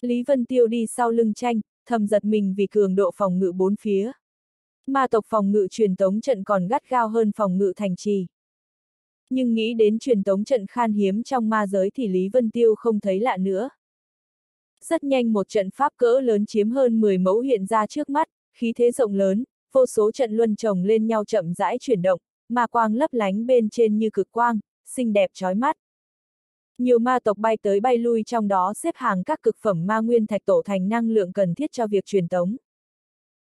Lý Vân Tiêu đi sau lưng tranh, thầm giật mình vì cường độ phòng ngự bốn phía. Ma tộc phòng ngự truyền tống trận còn gắt gao hơn phòng ngự thành trì. Nhưng nghĩ đến truyền tống trận khan hiếm trong ma giới thì Lý Vân Tiêu không thấy lạ nữa. Rất nhanh một trận pháp cỡ lớn chiếm hơn 10 mẫu hiện ra trước mắt, khí thế rộng lớn, vô số trận luân chồng lên nhau chậm rãi chuyển động, ma quang lấp lánh bên trên như cực quang, xinh đẹp chói mắt. Nhiều ma tộc bay tới bay lui trong đó xếp hàng các cực phẩm ma nguyên thạch tổ thành năng lượng cần thiết cho việc truyền tống.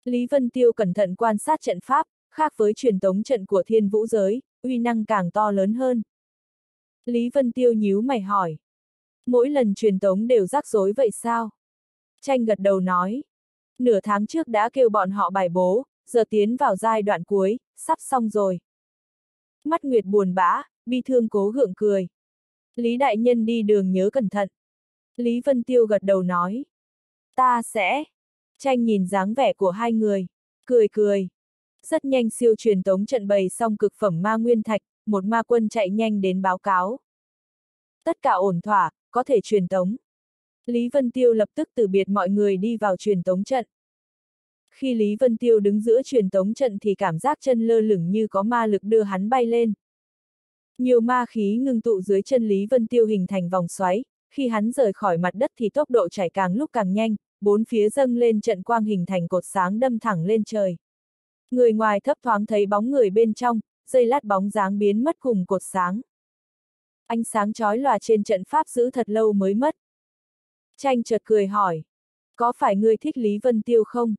Lý Vân Tiêu cẩn thận quan sát trận pháp, khác với truyền tống trận của thiên vũ giới, uy năng càng to lớn hơn. Lý Vân Tiêu nhíu mày hỏi. Mỗi lần truyền tống đều rắc rối vậy sao? Tranh gật đầu nói. Nửa tháng trước đã kêu bọn họ bài bố, giờ tiến vào giai đoạn cuối, sắp xong rồi. Mắt Nguyệt buồn bã, bi thương cố gượng cười. Lý Đại Nhân đi đường nhớ cẩn thận. Lý Vân Tiêu gật đầu nói. Ta sẽ. Tranh nhìn dáng vẻ của hai người. Cười cười. Rất nhanh siêu truyền tống trận bày xong cực phẩm ma nguyên thạch, một ma quân chạy nhanh đến báo cáo. Tất cả ổn thỏa, có thể truyền tống. Lý Vân Tiêu lập tức từ biệt mọi người đi vào truyền tống trận. Khi Lý Vân Tiêu đứng giữa truyền tống trận thì cảm giác chân lơ lửng như có ma lực đưa hắn bay lên. Nhiều ma khí ngưng tụ dưới chân Lý Vân Tiêu hình thành vòng xoáy, khi hắn rời khỏi mặt đất thì tốc độ chảy càng lúc càng nhanh, bốn phía dâng lên trận quang hình thành cột sáng đâm thẳng lên trời. Người ngoài thấp thoáng thấy bóng người bên trong, dây lát bóng dáng biến mất cùng cột sáng. Ánh sáng chói lòa trên trận pháp giữ thật lâu mới mất. Tranh chợt cười hỏi. Có phải ngươi thích Lý Vân Tiêu không?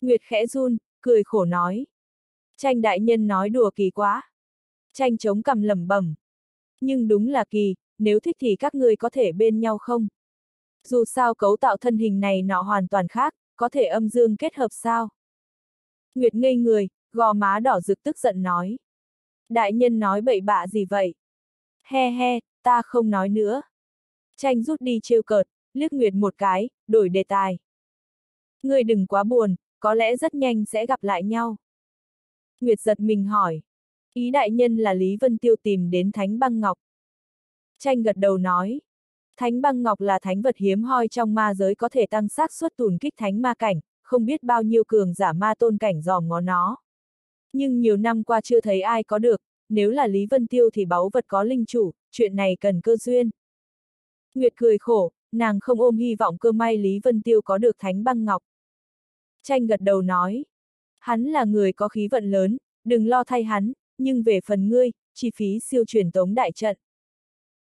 Nguyệt khẽ run, cười khổ nói. Tranh đại nhân nói đùa kỳ quá. Tranh chống cầm lẩm bẩm. Nhưng đúng là kỳ, nếu thích thì các ngươi có thể bên nhau không? Dù sao cấu tạo thân hình này nó hoàn toàn khác, có thể âm dương kết hợp sao? Nguyệt ngây người, gò má đỏ rực tức giận nói. Đại nhân nói bậy bạ gì vậy? He he, ta không nói nữa. Tranh rút đi trêu cợt, liếc Nguyệt một cái, đổi đề tài. Ngươi đừng quá buồn, có lẽ rất nhanh sẽ gặp lại nhau. Nguyệt giật mình hỏi. Ý đại nhân là Lý Vân Tiêu tìm đến Thánh Băng Ngọc. Tranh gật đầu nói. Thánh Băng Ngọc là thánh vật hiếm hoi trong ma giới có thể tăng xác suất tùn kích thánh ma cảnh, không biết bao nhiêu cường giả ma tôn cảnh dòm ngó nó. Nhưng nhiều năm qua chưa thấy ai có được, nếu là Lý Vân Tiêu thì báu vật có linh chủ, chuyện này cần cơ duyên. Nguyệt cười khổ, nàng không ôm hy vọng cơ may Lý Vân Tiêu có được thánh băng ngọc. Tranh gật đầu nói, hắn là người có khí vận lớn, đừng lo thay hắn, nhưng về phần ngươi, chi phí siêu truyền tống đại trận.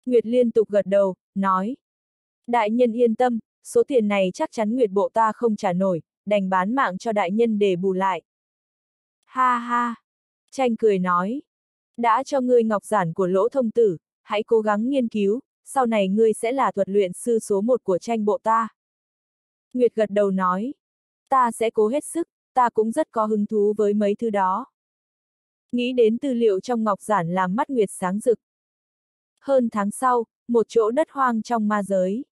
Nguyệt liên tục gật đầu, nói, đại nhân yên tâm, số tiền này chắc chắn Nguyệt bộ ta không trả nổi, đành bán mạng cho đại nhân để bù lại. Ha ha! Tranh cười nói. Đã cho ngươi ngọc giản của lỗ thông tử, hãy cố gắng nghiên cứu, sau này ngươi sẽ là thuật luyện sư số một của tranh bộ ta. Nguyệt gật đầu nói. Ta sẽ cố hết sức, ta cũng rất có hứng thú với mấy thứ đó. Nghĩ đến tư liệu trong ngọc giản làm mắt Nguyệt sáng rực. Hơn tháng sau, một chỗ đất hoang trong ma giới.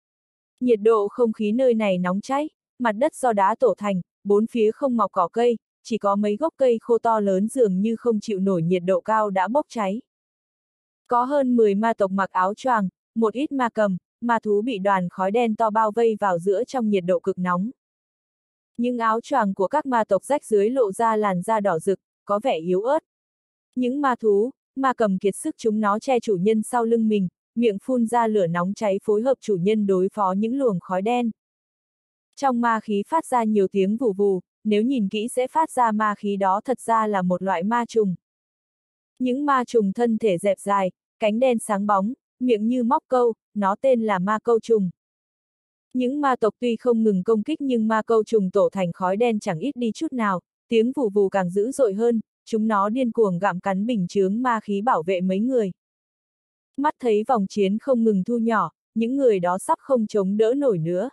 Nhiệt độ không khí nơi này nóng cháy, mặt đất do đá tổ thành, bốn phía không mọc cỏ cây, chỉ có mấy gốc cây khô to lớn dường như không chịu nổi nhiệt độ cao đã bốc cháy. Có hơn 10 ma tộc mặc áo choàng, một ít ma cầm, ma thú bị đoàn khói đen to bao vây vào giữa trong nhiệt độ cực nóng. Những áo choàng của các ma tộc rách dưới lộ ra làn da đỏ rực, có vẻ yếu ớt. Những ma thú, ma cầm kiệt sức chúng nó che chủ nhân sau lưng mình, miệng phun ra lửa nóng cháy phối hợp chủ nhân đối phó những luồng khói đen. Trong ma khí phát ra nhiều tiếng vù vù, nếu nhìn kỹ sẽ phát ra ma khí đó thật ra là một loại ma trùng. Những ma trùng thân thể dẹp dài, cánh đen sáng bóng, miệng như móc câu, nó tên là ma câu trùng. Những ma tộc tuy không ngừng công kích nhưng ma câu trùng tổ thành khói đen chẳng ít đi chút nào, tiếng vù vù càng dữ dội hơn, chúng nó điên cuồng gặm cắn bình chướng ma khí bảo vệ mấy người. Mắt thấy vòng chiến không ngừng thu nhỏ, những người đó sắp không chống đỡ nổi nữa.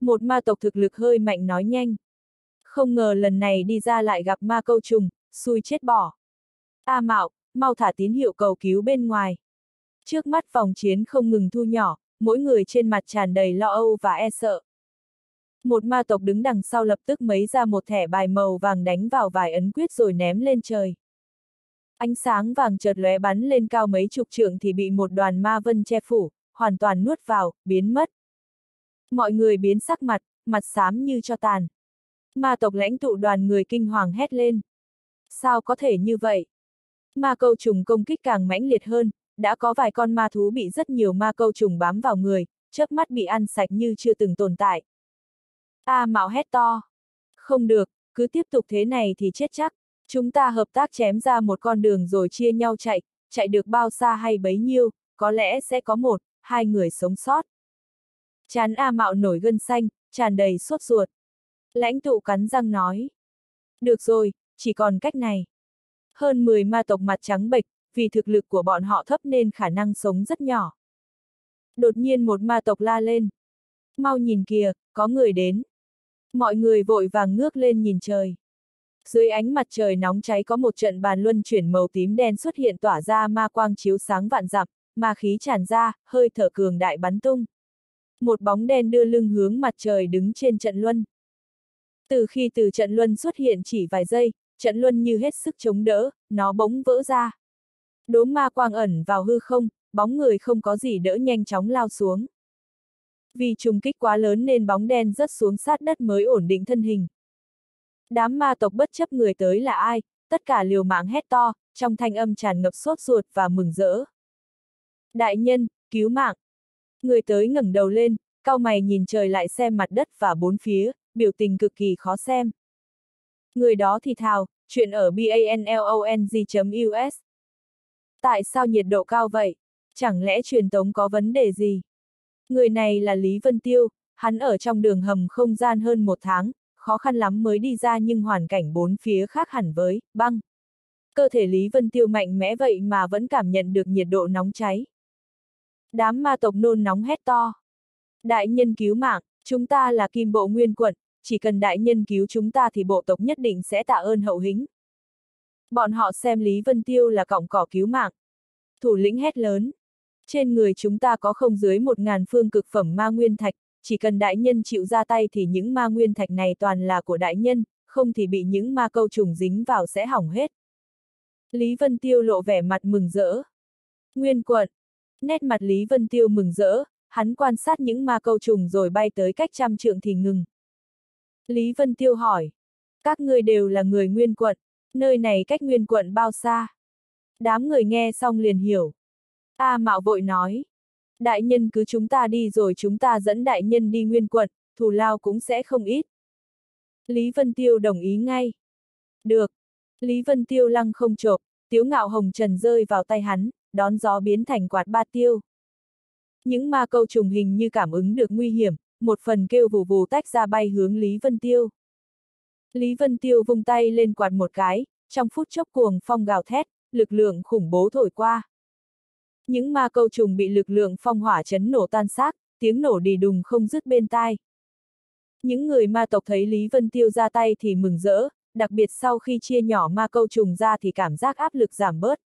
Một ma tộc thực lực hơi mạnh nói nhanh. Không ngờ lần này đi ra lại gặp ma câu trùng, xui chết bỏ. A Mạo, mau thả tín hiệu cầu cứu bên ngoài. Trước mắt vòng chiến không ngừng thu nhỏ, mỗi người trên mặt tràn đầy lo âu và e sợ. Một ma tộc đứng đằng sau lập tức mấy ra một thẻ bài màu vàng đánh vào vài ấn quyết rồi ném lên trời. Ánh sáng vàng chợt lóe bắn lên cao mấy chục trượng thì bị một đoàn ma vân che phủ, hoàn toàn nuốt vào, biến mất. Mọi người biến sắc mặt, mặt xám như cho tàn. Ma tộc lãnh tụ đoàn người kinh hoàng hét lên. Sao có thể như vậy? Ma câu trùng công kích càng mãnh liệt hơn, đã có vài con ma thú bị rất nhiều ma câu trùng bám vào người, chớp mắt bị ăn sạch như chưa từng tồn tại. A Mạo hét to. Không được, cứ tiếp tục thế này thì chết chắc. Chúng ta hợp tác chém ra một con đường rồi chia nhau chạy, chạy được bao xa hay bấy nhiêu, có lẽ sẽ có một, hai người sống sót. Chán A Mạo nổi gân xanh, tràn đầy sốt ruột. Lãnh tụ cắn răng nói. Được rồi, chỉ còn cách này. Hơn 10 ma tộc mặt trắng bệch, vì thực lực của bọn họ thấp nên khả năng sống rất nhỏ. Đột nhiên một ma tộc la lên. Mau nhìn kìa, có người đến. Mọi người vội vàng ngước lên nhìn trời. Dưới ánh mặt trời nóng cháy có một trận bàn luân chuyển màu tím đen xuất hiện tỏa ra ma quang chiếu sáng vạn dặm, ma khí tràn ra, hơi thở cường đại bắn tung. Một bóng đen đưa lưng hướng mặt trời đứng trên trận luân. Từ khi từ trận luân xuất hiện chỉ vài giây, trận luân như hết sức chống đỡ, nó bỗng vỡ ra. đốm ma quang ẩn vào hư không, bóng người không có gì đỡ nhanh chóng lao xuống. Vì trùng kích quá lớn nên bóng đen rớt xuống sát đất mới ổn định thân hình. Đám ma tộc bất chấp người tới là ai, tất cả liều mạng hét to, trong thanh âm tràn ngập sốt ruột và mừng rỡ. Đại nhân, cứu mạng. Người tới ngẩng đầu lên, cao mày nhìn trời lại xem mặt đất và bốn phía, biểu tình cực kỳ khó xem. Người đó thì thào, chuyện ở banlong.us. Tại sao nhiệt độ cao vậy? Chẳng lẽ truyền tống có vấn đề gì? Người này là Lý Vân Tiêu, hắn ở trong đường hầm không gian hơn một tháng, khó khăn lắm mới đi ra nhưng hoàn cảnh bốn phía khác hẳn với, băng. Cơ thể Lý Vân Tiêu mạnh mẽ vậy mà vẫn cảm nhận được nhiệt độ nóng cháy. Đám ma tộc nôn nóng hét to. Đại nhân cứu mạng, chúng ta là kim bộ nguyên quận, chỉ cần đại nhân cứu chúng ta thì bộ tộc nhất định sẽ tạ ơn hậu hĩnh. Bọn họ xem Lý Vân Tiêu là cọng cỏ cứu mạng. Thủ lĩnh hét lớn. Trên người chúng ta có không dưới một ngàn phương cực phẩm ma nguyên thạch, chỉ cần đại nhân chịu ra tay thì những ma nguyên thạch này toàn là của đại nhân, không thì bị những ma câu trùng dính vào sẽ hỏng hết. Lý Vân Tiêu lộ vẻ mặt mừng rỡ. Nguyên quận. Nét mặt Lý Vân Tiêu mừng rỡ, hắn quan sát những ma câu trùng rồi bay tới cách trăm trượng thì ngừng. Lý Vân Tiêu hỏi. Các ngươi đều là người nguyên quận, nơi này cách nguyên quận bao xa? Đám người nghe xong liền hiểu. A Mạo vội nói. Đại nhân cứ chúng ta đi rồi chúng ta dẫn đại nhân đi nguyên quận, thù lao cũng sẽ không ít. Lý Vân Tiêu đồng ý ngay. Được. Lý Vân Tiêu lăng không chộp, tiếu ngạo hồng trần rơi vào tay hắn, đón gió biến thành quạt ba tiêu. Những ma câu trùng hình như cảm ứng được nguy hiểm, một phần kêu vù vù tách ra bay hướng Lý Vân Tiêu. Lý Vân Tiêu vung tay lên quạt một cái, trong phút chốc cuồng phong gào thét, lực lượng khủng bố thổi qua. Những ma câu trùng bị lực lượng phong hỏa chấn nổ tan xác, tiếng nổ đi đùng không dứt bên tai. Những người ma tộc thấy Lý Vân Tiêu ra tay thì mừng rỡ, đặc biệt sau khi chia nhỏ ma câu trùng ra thì cảm giác áp lực giảm bớt.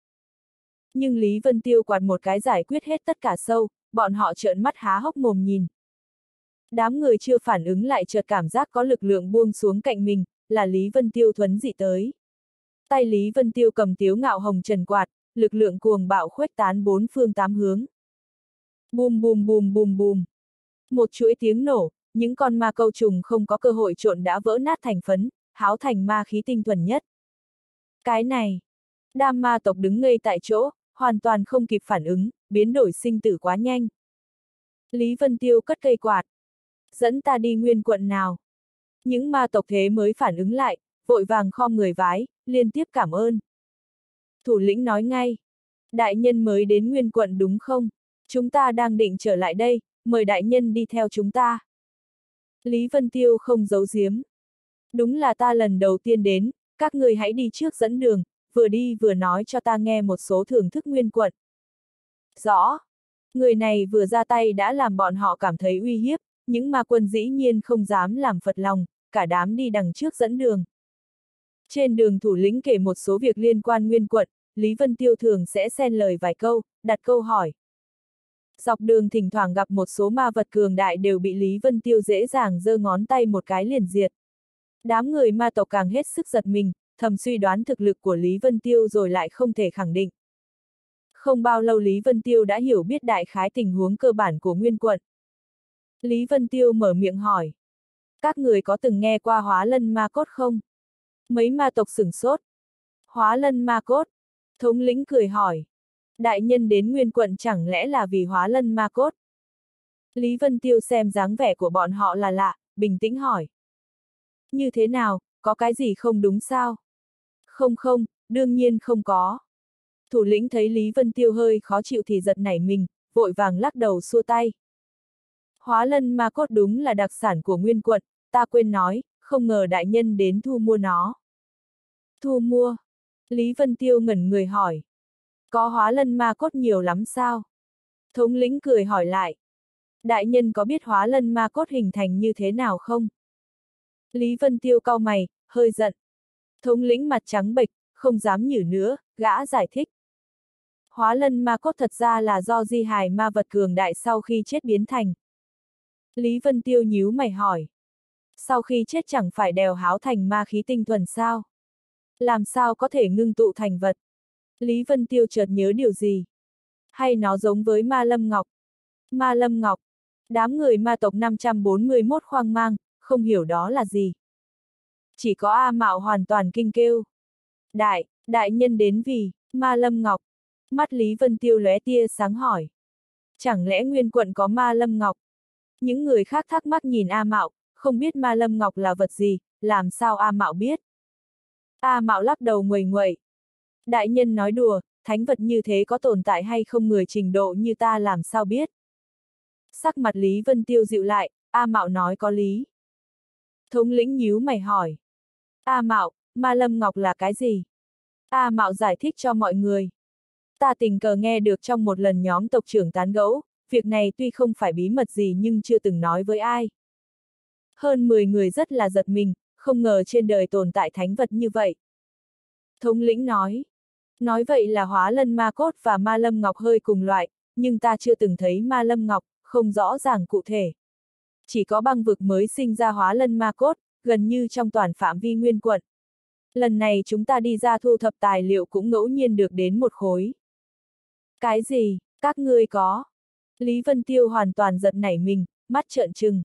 Nhưng Lý Vân Tiêu quạt một cái giải quyết hết tất cả sâu, bọn họ trợn mắt há hốc mồm nhìn. Đám người chưa phản ứng lại chợt cảm giác có lực lượng buông xuống cạnh mình, là Lý Vân Tiêu thuấn dị tới. Tay Lý Vân Tiêu cầm tiếu ngạo hồng trần quạt, lực lượng cuồng bạo khuếch tán bốn phương tám hướng. Bùm bùm bùm bùm bùm. Một chuỗi tiếng nổ, những con ma câu trùng không có cơ hội trộn đã vỡ nát thành phấn, háo thành ma khí tinh thuần nhất. Cái này, đam ma tộc đứng ngây tại chỗ, hoàn toàn không kịp phản ứng, biến đổi sinh tử quá nhanh. Lý Vân Tiêu cất cây quạt. Dẫn ta đi nguyên quận nào. Những ma tộc thế mới phản ứng lại, vội vàng khom người vái, liên tiếp cảm ơn. Thủ lĩnh nói ngay. Đại nhân mới đến nguyên quận đúng không? Chúng ta đang định trở lại đây, mời đại nhân đi theo chúng ta. Lý Vân Tiêu không giấu giếm. Đúng là ta lần đầu tiên đến, các người hãy đi trước dẫn đường, vừa đi vừa nói cho ta nghe một số thưởng thức nguyên quận. Rõ. Người này vừa ra tay đã làm bọn họ cảm thấy uy hiếp, những ma quân dĩ nhiên không dám làm phật lòng, cả đám đi đằng trước dẫn đường. Trên đường thủ lĩnh kể một số việc liên quan nguyên quận, Lý Vân Tiêu thường sẽ xen lời vài câu, đặt câu hỏi. Dọc đường thỉnh thoảng gặp một số ma vật cường đại đều bị Lý Vân Tiêu dễ dàng giơ ngón tay một cái liền diệt. Đám người ma tộc càng hết sức giật mình, thầm suy đoán thực lực của Lý Vân Tiêu rồi lại không thể khẳng định. Không bao lâu Lý Vân Tiêu đã hiểu biết đại khái tình huống cơ bản của nguyên quận. Lý Vân Tiêu mở miệng hỏi. Các người có từng nghe qua hóa lân ma cốt không? Mấy ma tộc sửng sốt. Hóa lân ma cốt. Thống lĩnh cười hỏi. Đại nhân đến nguyên quận chẳng lẽ là vì hóa lân ma cốt? Lý Vân Tiêu xem dáng vẻ của bọn họ là lạ, bình tĩnh hỏi. Như thế nào, có cái gì không đúng sao? Không không, đương nhiên không có. Thủ lĩnh thấy Lý Vân Tiêu hơi khó chịu thì giật nảy mình, vội vàng lắc đầu xua tay. Hóa lân ma cốt đúng là đặc sản của nguyên quận, ta quên nói, không ngờ đại nhân đến thu mua nó. Thu mua? Lý Vân Tiêu ngẩn người hỏi. Có hóa lân ma cốt nhiều lắm sao? Thống lĩnh cười hỏi lại. Đại nhân có biết hóa lân ma cốt hình thành như thế nào không? Lý Vân Tiêu cau mày, hơi giận. Thống lĩnh mặt trắng bệch, không dám nhử nữa, gã giải thích. Hóa lân ma cốt thật ra là do di hài ma vật cường đại sau khi chết biến thành. Lý Vân Tiêu nhíu mày hỏi. Sau khi chết chẳng phải đèo háo thành ma khí tinh thuần sao? Làm sao có thể ngưng tụ thành vật? Lý Vân Tiêu chợt nhớ điều gì? Hay nó giống với ma lâm ngọc? Ma lâm ngọc. Đám người ma tộc 541 khoang mang, không hiểu đó là gì. Chỉ có A Mạo hoàn toàn kinh kêu. Đại, đại nhân đến vì, ma lâm ngọc. Mắt Lý Vân Tiêu lóe tia sáng hỏi. Chẳng lẽ nguyên quận có ma lâm ngọc? Những người khác thắc mắc nhìn A Mạo, không biết ma lâm ngọc là vật gì, làm sao A Mạo biết? A Mạo lắc đầu nguầy nguậy. Đại nhân nói đùa, thánh vật như thế có tồn tại hay không người trình độ như ta làm sao biết? Sắc mặt Lý Vân Tiêu dịu lại, A Mạo nói có lý. Thống lĩnh nhíu mày hỏi. A Mạo, ma lâm ngọc là cái gì? A Mạo giải thích cho mọi người. Ta tình cờ nghe được trong một lần nhóm tộc trưởng tán gẫu, việc này tuy không phải bí mật gì nhưng chưa từng nói với ai. Hơn 10 người rất là giật mình, không ngờ trên đời tồn tại thánh vật như vậy. Thống lĩnh nói. Nói vậy là hóa lân ma cốt và ma lâm ngọc hơi cùng loại, nhưng ta chưa từng thấy ma lâm ngọc, không rõ ràng cụ thể. Chỉ có băng vực mới sinh ra hóa lân ma cốt, gần như trong toàn phạm vi nguyên quận. Lần này chúng ta đi ra thu thập tài liệu cũng ngẫu nhiên được đến một khối. Cái gì, các ngươi có? Lý Vân Tiêu hoàn toàn giật nảy mình, mắt trợn trừng.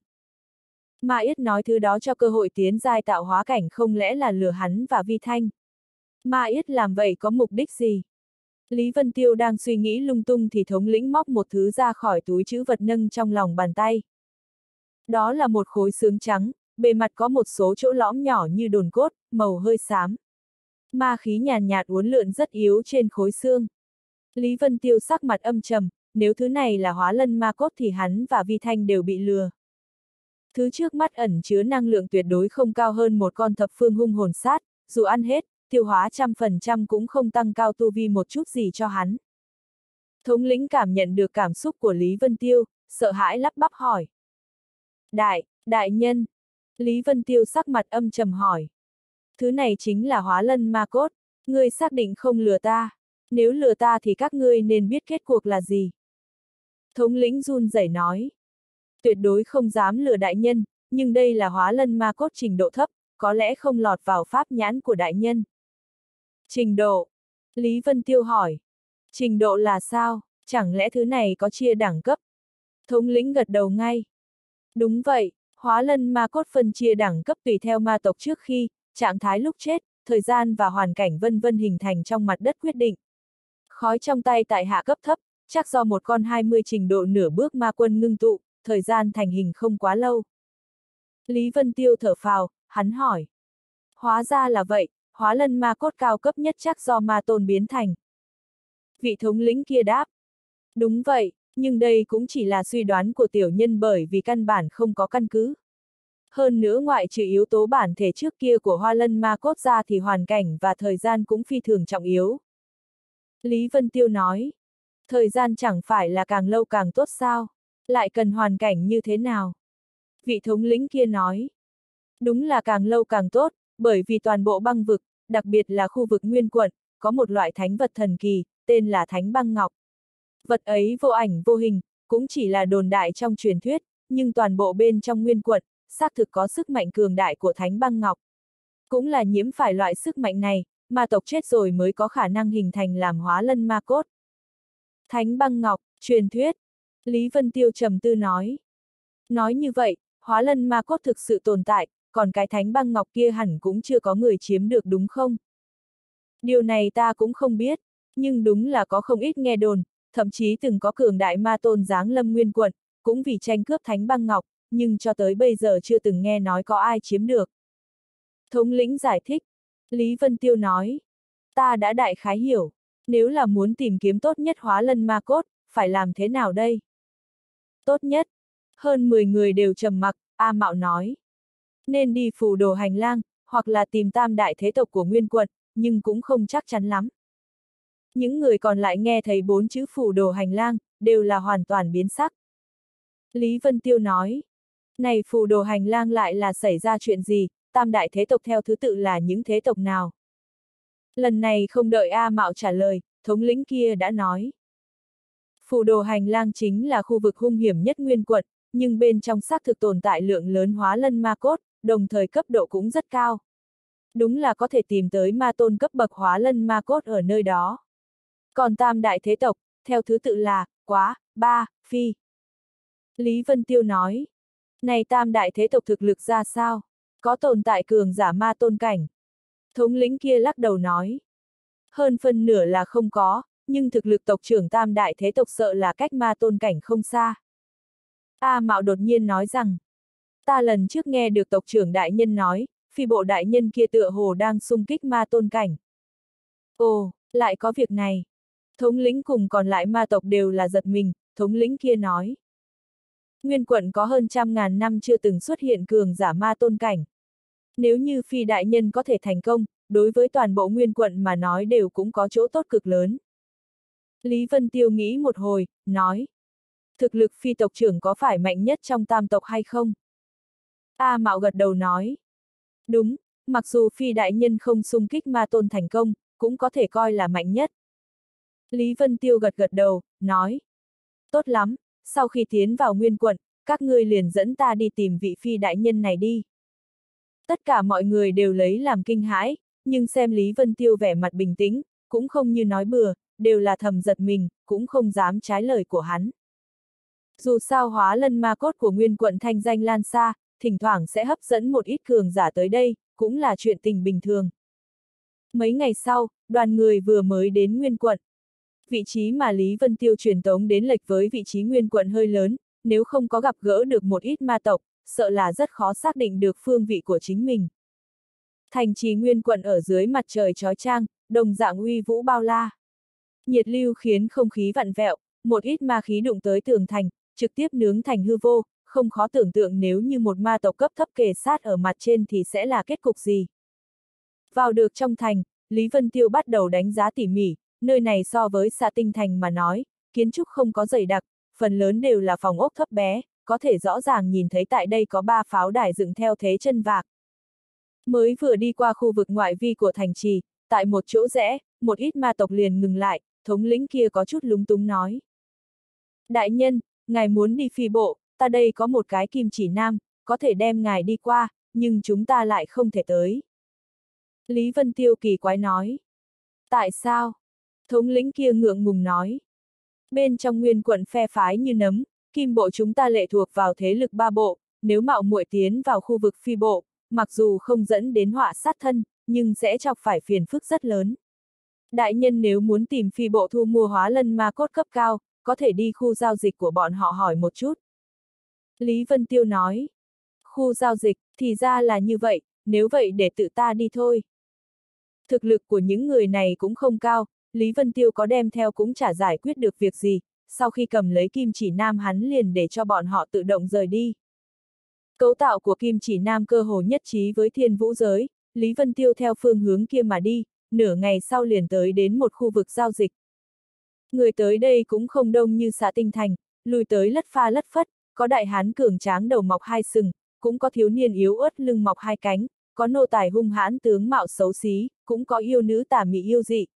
Ma Yết nói thứ đó cho cơ hội tiến giai tạo hóa cảnh không lẽ là lừa hắn và Vi Thanh. Ma Yết làm vậy có mục đích gì? Lý Vân Tiêu đang suy nghĩ lung tung thì thống lĩnh móc một thứ ra khỏi túi chữ vật nâng trong lòng bàn tay. Đó là một khối xương trắng, bề mặt có một số chỗ lõm nhỏ như đồn cốt, màu hơi xám. Ma khí nhàn nhạt uốn lượn rất yếu trên khối xương. Lý Vân Tiêu sắc mặt âm trầm, nếu thứ này là hóa lân ma cốt thì hắn và Vi Thanh đều bị lừa. Thứ trước mắt ẩn chứa năng lượng tuyệt đối không cao hơn một con thập phương hung hồn sát, dù ăn hết, tiêu hóa trăm phần trăm cũng không tăng cao tu vi một chút gì cho hắn. Thống lĩnh cảm nhận được cảm xúc của Lý Vân Tiêu, sợ hãi lắp bắp hỏi. Đại, đại nhân. Lý Vân Tiêu sắc mặt âm trầm hỏi. Thứ này chính là hóa lân ma cốt, ngươi xác định không lừa ta. Nếu lừa ta thì các ngươi nên biết kết cuộc là gì. Thống lĩnh run rẩy nói. Tuyệt đối không dám lừa đại nhân, nhưng đây là hóa lân ma cốt trình độ thấp, có lẽ không lọt vào pháp nhãn của đại nhân. Trình độ. Lý Vân Tiêu hỏi. Trình độ là sao, chẳng lẽ thứ này có chia đẳng cấp? Thống lĩnh gật đầu ngay. Đúng vậy, hóa lân ma cốt phân chia đẳng cấp tùy theo ma tộc trước khi, trạng thái lúc chết, thời gian và hoàn cảnh vân vân hình thành trong mặt đất quyết định. Khói trong tay tại hạ cấp thấp, chắc do một con 20 trình độ nửa bước ma quân ngưng tụ, thời gian thành hình không quá lâu. Lý Vân Tiêu thở phào, hắn hỏi. Hóa ra là vậy, hóa lân ma cốt cao cấp nhất chắc do ma tôn biến thành. Vị thống lĩnh kia đáp. Đúng vậy, nhưng đây cũng chỉ là suy đoán của tiểu nhân bởi vì căn bản không có căn cứ. Hơn nữa ngoại trừ yếu tố bản thể trước kia của hoa lân ma cốt ra thì hoàn cảnh và thời gian cũng phi thường trọng yếu. Lý Vân Tiêu nói, thời gian chẳng phải là càng lâu càng tốt sao, lại cần hoàn cảnh như thế nào? Vị thống lĩnh kia nói, đúng là càng lâu càng tốt, bởi vì toàn bộ băng vực, đặc biệt là khu vực nguyên quận, có một loại thánh vật thần kỳ, tên là thánh băng ngọc. Vật ấy vô ảnh vô hình, cũng chỉ là đồn đại trong truyền thuyết, nhưng toàn bộ bên trong nguyên quận, xác thực có sức mạnh cường đại của thánh băng ngọc. Cũng là nhiễm phải loại sức mạnh này, ma tộc chết rồi mới có khả năng hình thành làm hóa lân ma cốt. Thánh băng ngọc, truyền thuyết. Lý Vân Tiêu trầm tư nói. Nói như vậy, hóa lân ma cốt thực sự tồn tại, còn cái thánh băng ngọc kia hẳn cũng chưa có người chiếm được đúng không? Điều này ta cũng không biết, nhưng đúng là có không ít nghe đồn, thậm chí từng có cường đại ma tôn giáng lâm nguyên quận, cũng vì tranh cướp thánh băng ngọc, nhưng cho tới bây giờ chưa từng nghe nói có ai chiếm được. Thống lĩnh giải thích, Lý Vân Tiêu nói, ta đã đại khái hiểu, nếu là muốn tìm kiếm tốt nhất hóa lân ma cốt, phải làm thế nào đây? Tốt nhất, hơn 10 người đều trầm mặc, A Mạo nói. Nên đi phù đồ hành lang, hoặc là tìm tam đại thế tộc của nguyên quận, nhưng cũng không chắc chắn lắm. Những người còn lại nghe thấy bốn chữ phù đồ hành lang, đều là hoàn toàn biến sắc. Lý Vân Tiêu nói, này phù đồ hành lang lại là xảy ra chuyện gì, tam đại thế tộc theo thứ tự là những thế tộc nào? Lần này không đợi A Mạo trả lời, thống lĩnh kia đã nói. Phù đồ hành lang chính là khu vực hung hiểm nhất nguyên quận, nhưng bên trong xác thực tồn tại lượng lớn hóa lân ma cốt, đồng thời cấp độ cũng rất cao. Đúng là có thể tìm tới ma tôn cấp bậc hóa lân ma cốt ở nơi đó. Còn tam đại thế tộc, theo thứ tự là, quá, ba, phi. Lý Vân Tiêu nói, này tam đại thế tộc thực lực ra sao? Có tồn tại cường giả ma tôn cảnh. Thống lĩnh kia lắc đầu nói. Hơn phân nửa là không có, nhưng thực lực tộc trưởng tam đại thế tộc sợ là cách ma tôn cảnh không xa. A Mạo đột nhiên nói rằng, ta lần trước nghe được tộc trưởng đại nhân nói, phi bộ đại nhân kia tựa hồ đang xung kích ma tôn cảnh. Ồ, lại có việc này. Thống lĩnh cùng còn lại ma tộc đều là giật mình, thống lĩnh kia nói. Nguyên quận có hơn trăm ngàn năm chưa từng xuất hiện cường giả ma tôn cảnh. Nếu như phi đại nhân có thể thành công, đối với toàn bộ nguyên quận mà nói đều cũng có chỗ tốt cực lớn. Lý Vân Tiêu nghĩ một hồi, nói. Thực lực phi tộc trưởng có phải mạnh nhất trong tam tộc hay không? A Mạo gật đầu nói. Đúng, mặc dù phi đại nhân không xung kích ma tôn thành công, cũng có thể coi là mạnh nhất. Lý Vân Tiêu gật gật đầu, nói. Tốt lắm, sau khi tiến vào nguyên quận, các ngươi liền dẫn ta đi tìm vị phi đại nhân này đi. Tất cả mọi người đều lấy làm kinh hãi, nhưng xem Lý Vân Tiêu vẻ mặt bình tĩnh, cũng không như nói bừa, đều là thầm giật mình, cũng không dám trái lời của hắn. Dù sao hóa lân ma cốt của nguyên quận thanh danh lan xa, thỉnh thoảng sẽ hấp dẫn một ít cường giả tới đây, cũng là chuyện tình bình thường. Mấy ngày sau, đoàn người vừa mới đến nguyên quận. Vị trí mà Lý Vân Tiêu truyền tống đến lệch với vị trí nguyên quận hơi lớn, nếu không có gặp gỡ được một ít ma tộc, sợ là rất khó xác định được phương vị của chính mình. Thành trì nguyên quận ở dưới mặt trời trói trang, đồng dạng uy vũ bao la. Nhiệt lưu khiến không khí vặn vẹo, một ít ma khí đụng tới tường thành, trực tiếp nướng thành hư vô, không khó tưởng tượng nếu như một ma tộc cấp thấp kề sát ở mặt trên thì sẽ là kết cục gì. Vào được trong thành, Lý Vân Tiêu bắt đầu đánh giá tỉ mỉ, nơi này so với xạ tinh thành mà nói, kiến trúc không có dày đặc, phần lớn đều là phòng ốc thấp bé, có thể rõ ràng nhìn thấy tại đây có ba pháo đài dựng theo thế chân vạc. Mới vừa đi qua khu vực ngoại vi của thành trì, tại một chỗ rẽ, một ít ma tộc liền ngừng lại, thống lĩnh kia có chút lúng túng nói. Đại nhân, ngài muốn đi phi bộ, ta đây có một cái kim chỉ nam, có thể đem ngài đi qua, nhưng chúng ta lại không thể tới. Lý Vân Tiêu kỳ quái nói. Tại sao? Thống lĩnh kia ngượng ngùng nói. Bên trong nguyên quận phe phái như nấm, kim bộ chúng ta lệ thuộc vào thế lực ba bộ, nếu mạo muội tiến vào khu vực phi bộ, mặc dù không dẫn đến họa sát thân, nhưng sẽ chọc phải phiền phức rất lớn. Đại nhân nếu muốn tìm phi bộ thu mua hóa lân ma cốt cấp cao, có thể đi khu giao dịch của bọn họ hỏi một chút. Lý Vân Tiêu nói, khu giao dịch, thì ra là như vậy, nếu vậy để tự ta đi thôi. Thực lực của những người này cũng không cao, Lý Vân Tiêu có đem theo cũng chả giải quyết được việc gì, sau khi cầm lấy kim chỉ nam hắn liền để cho bọn họ tự động rời đi. Cấu tạo của kim chỉ nam cơ hồ nhất trí với thiên vũ giới, Lý Vân Tiêu theo phương hướng kia mà đi, nửa ngày sau liền tới đến một khu vực giao dịch. Người tới đây cũng không đông như xã tinh thành, lùi tới lất pha lất phất, có đại hán cường tráng đầu mọc hai sừng, cũng có thiếu niên yếu ớt lưng mọc hai cánh, có nô tài hung hãn tướng mạo xấu xí, cũng có yêu nữ tà mị yêu dị.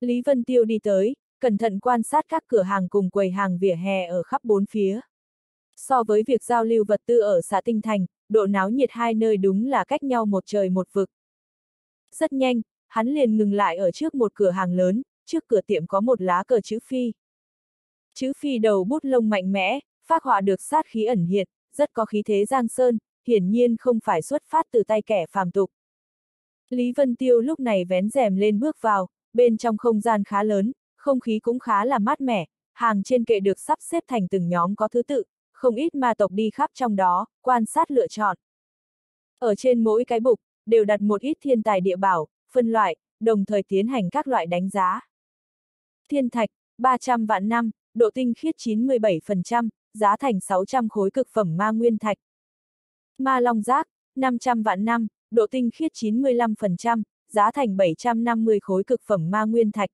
Lý Vân Tiêu đi tới, cẩn thận quan sát các cửa hàng cùng quầy hàng vỉa hè ở khắp bốn phía. So với việc giao lưu vật tư ở xã Tinh Thành, độ náo nhiệt hai nơi đúng là cách nhau một trời một vực. Rất nhanh, hắn liền ngừng lại ở trước một cửa hàng lớn, trước cửa tiệm có một lá cờ chữ phi. Chữ phi đầu bút lông mạnh mẽ, phác họa được sát khí ẩn hiện, rất có khí thế giang sơn, hiển nhiên không phải xuất phát từ tay kẻ phàm tục. Lý Vân Tiêu lúc này vén rèm lên bước vào, bên trong không gian khá lớn, không khí cũng khá là mát mẻ, hàng trên kệ được sắp xếp thành từng nhóm có thứ tự, không ít ma tộc đi khắp trong đó, quan sát lựa chọn. Ở trên mỗi cái bục, đều đặt một ít thiên tài địa bảo, phân loại, đồng thời tiến hành các loại đánh giá. Thiên thạch, 300 vạn năm, độ tinh khiết 97%, giá thành 600 khối cực phẩm ma nguyên thạch. Ma long giác, 500 vạn năm, độ tinh khiết 95%, giá thành 750 khối cực phẩm ma nguyên thạch.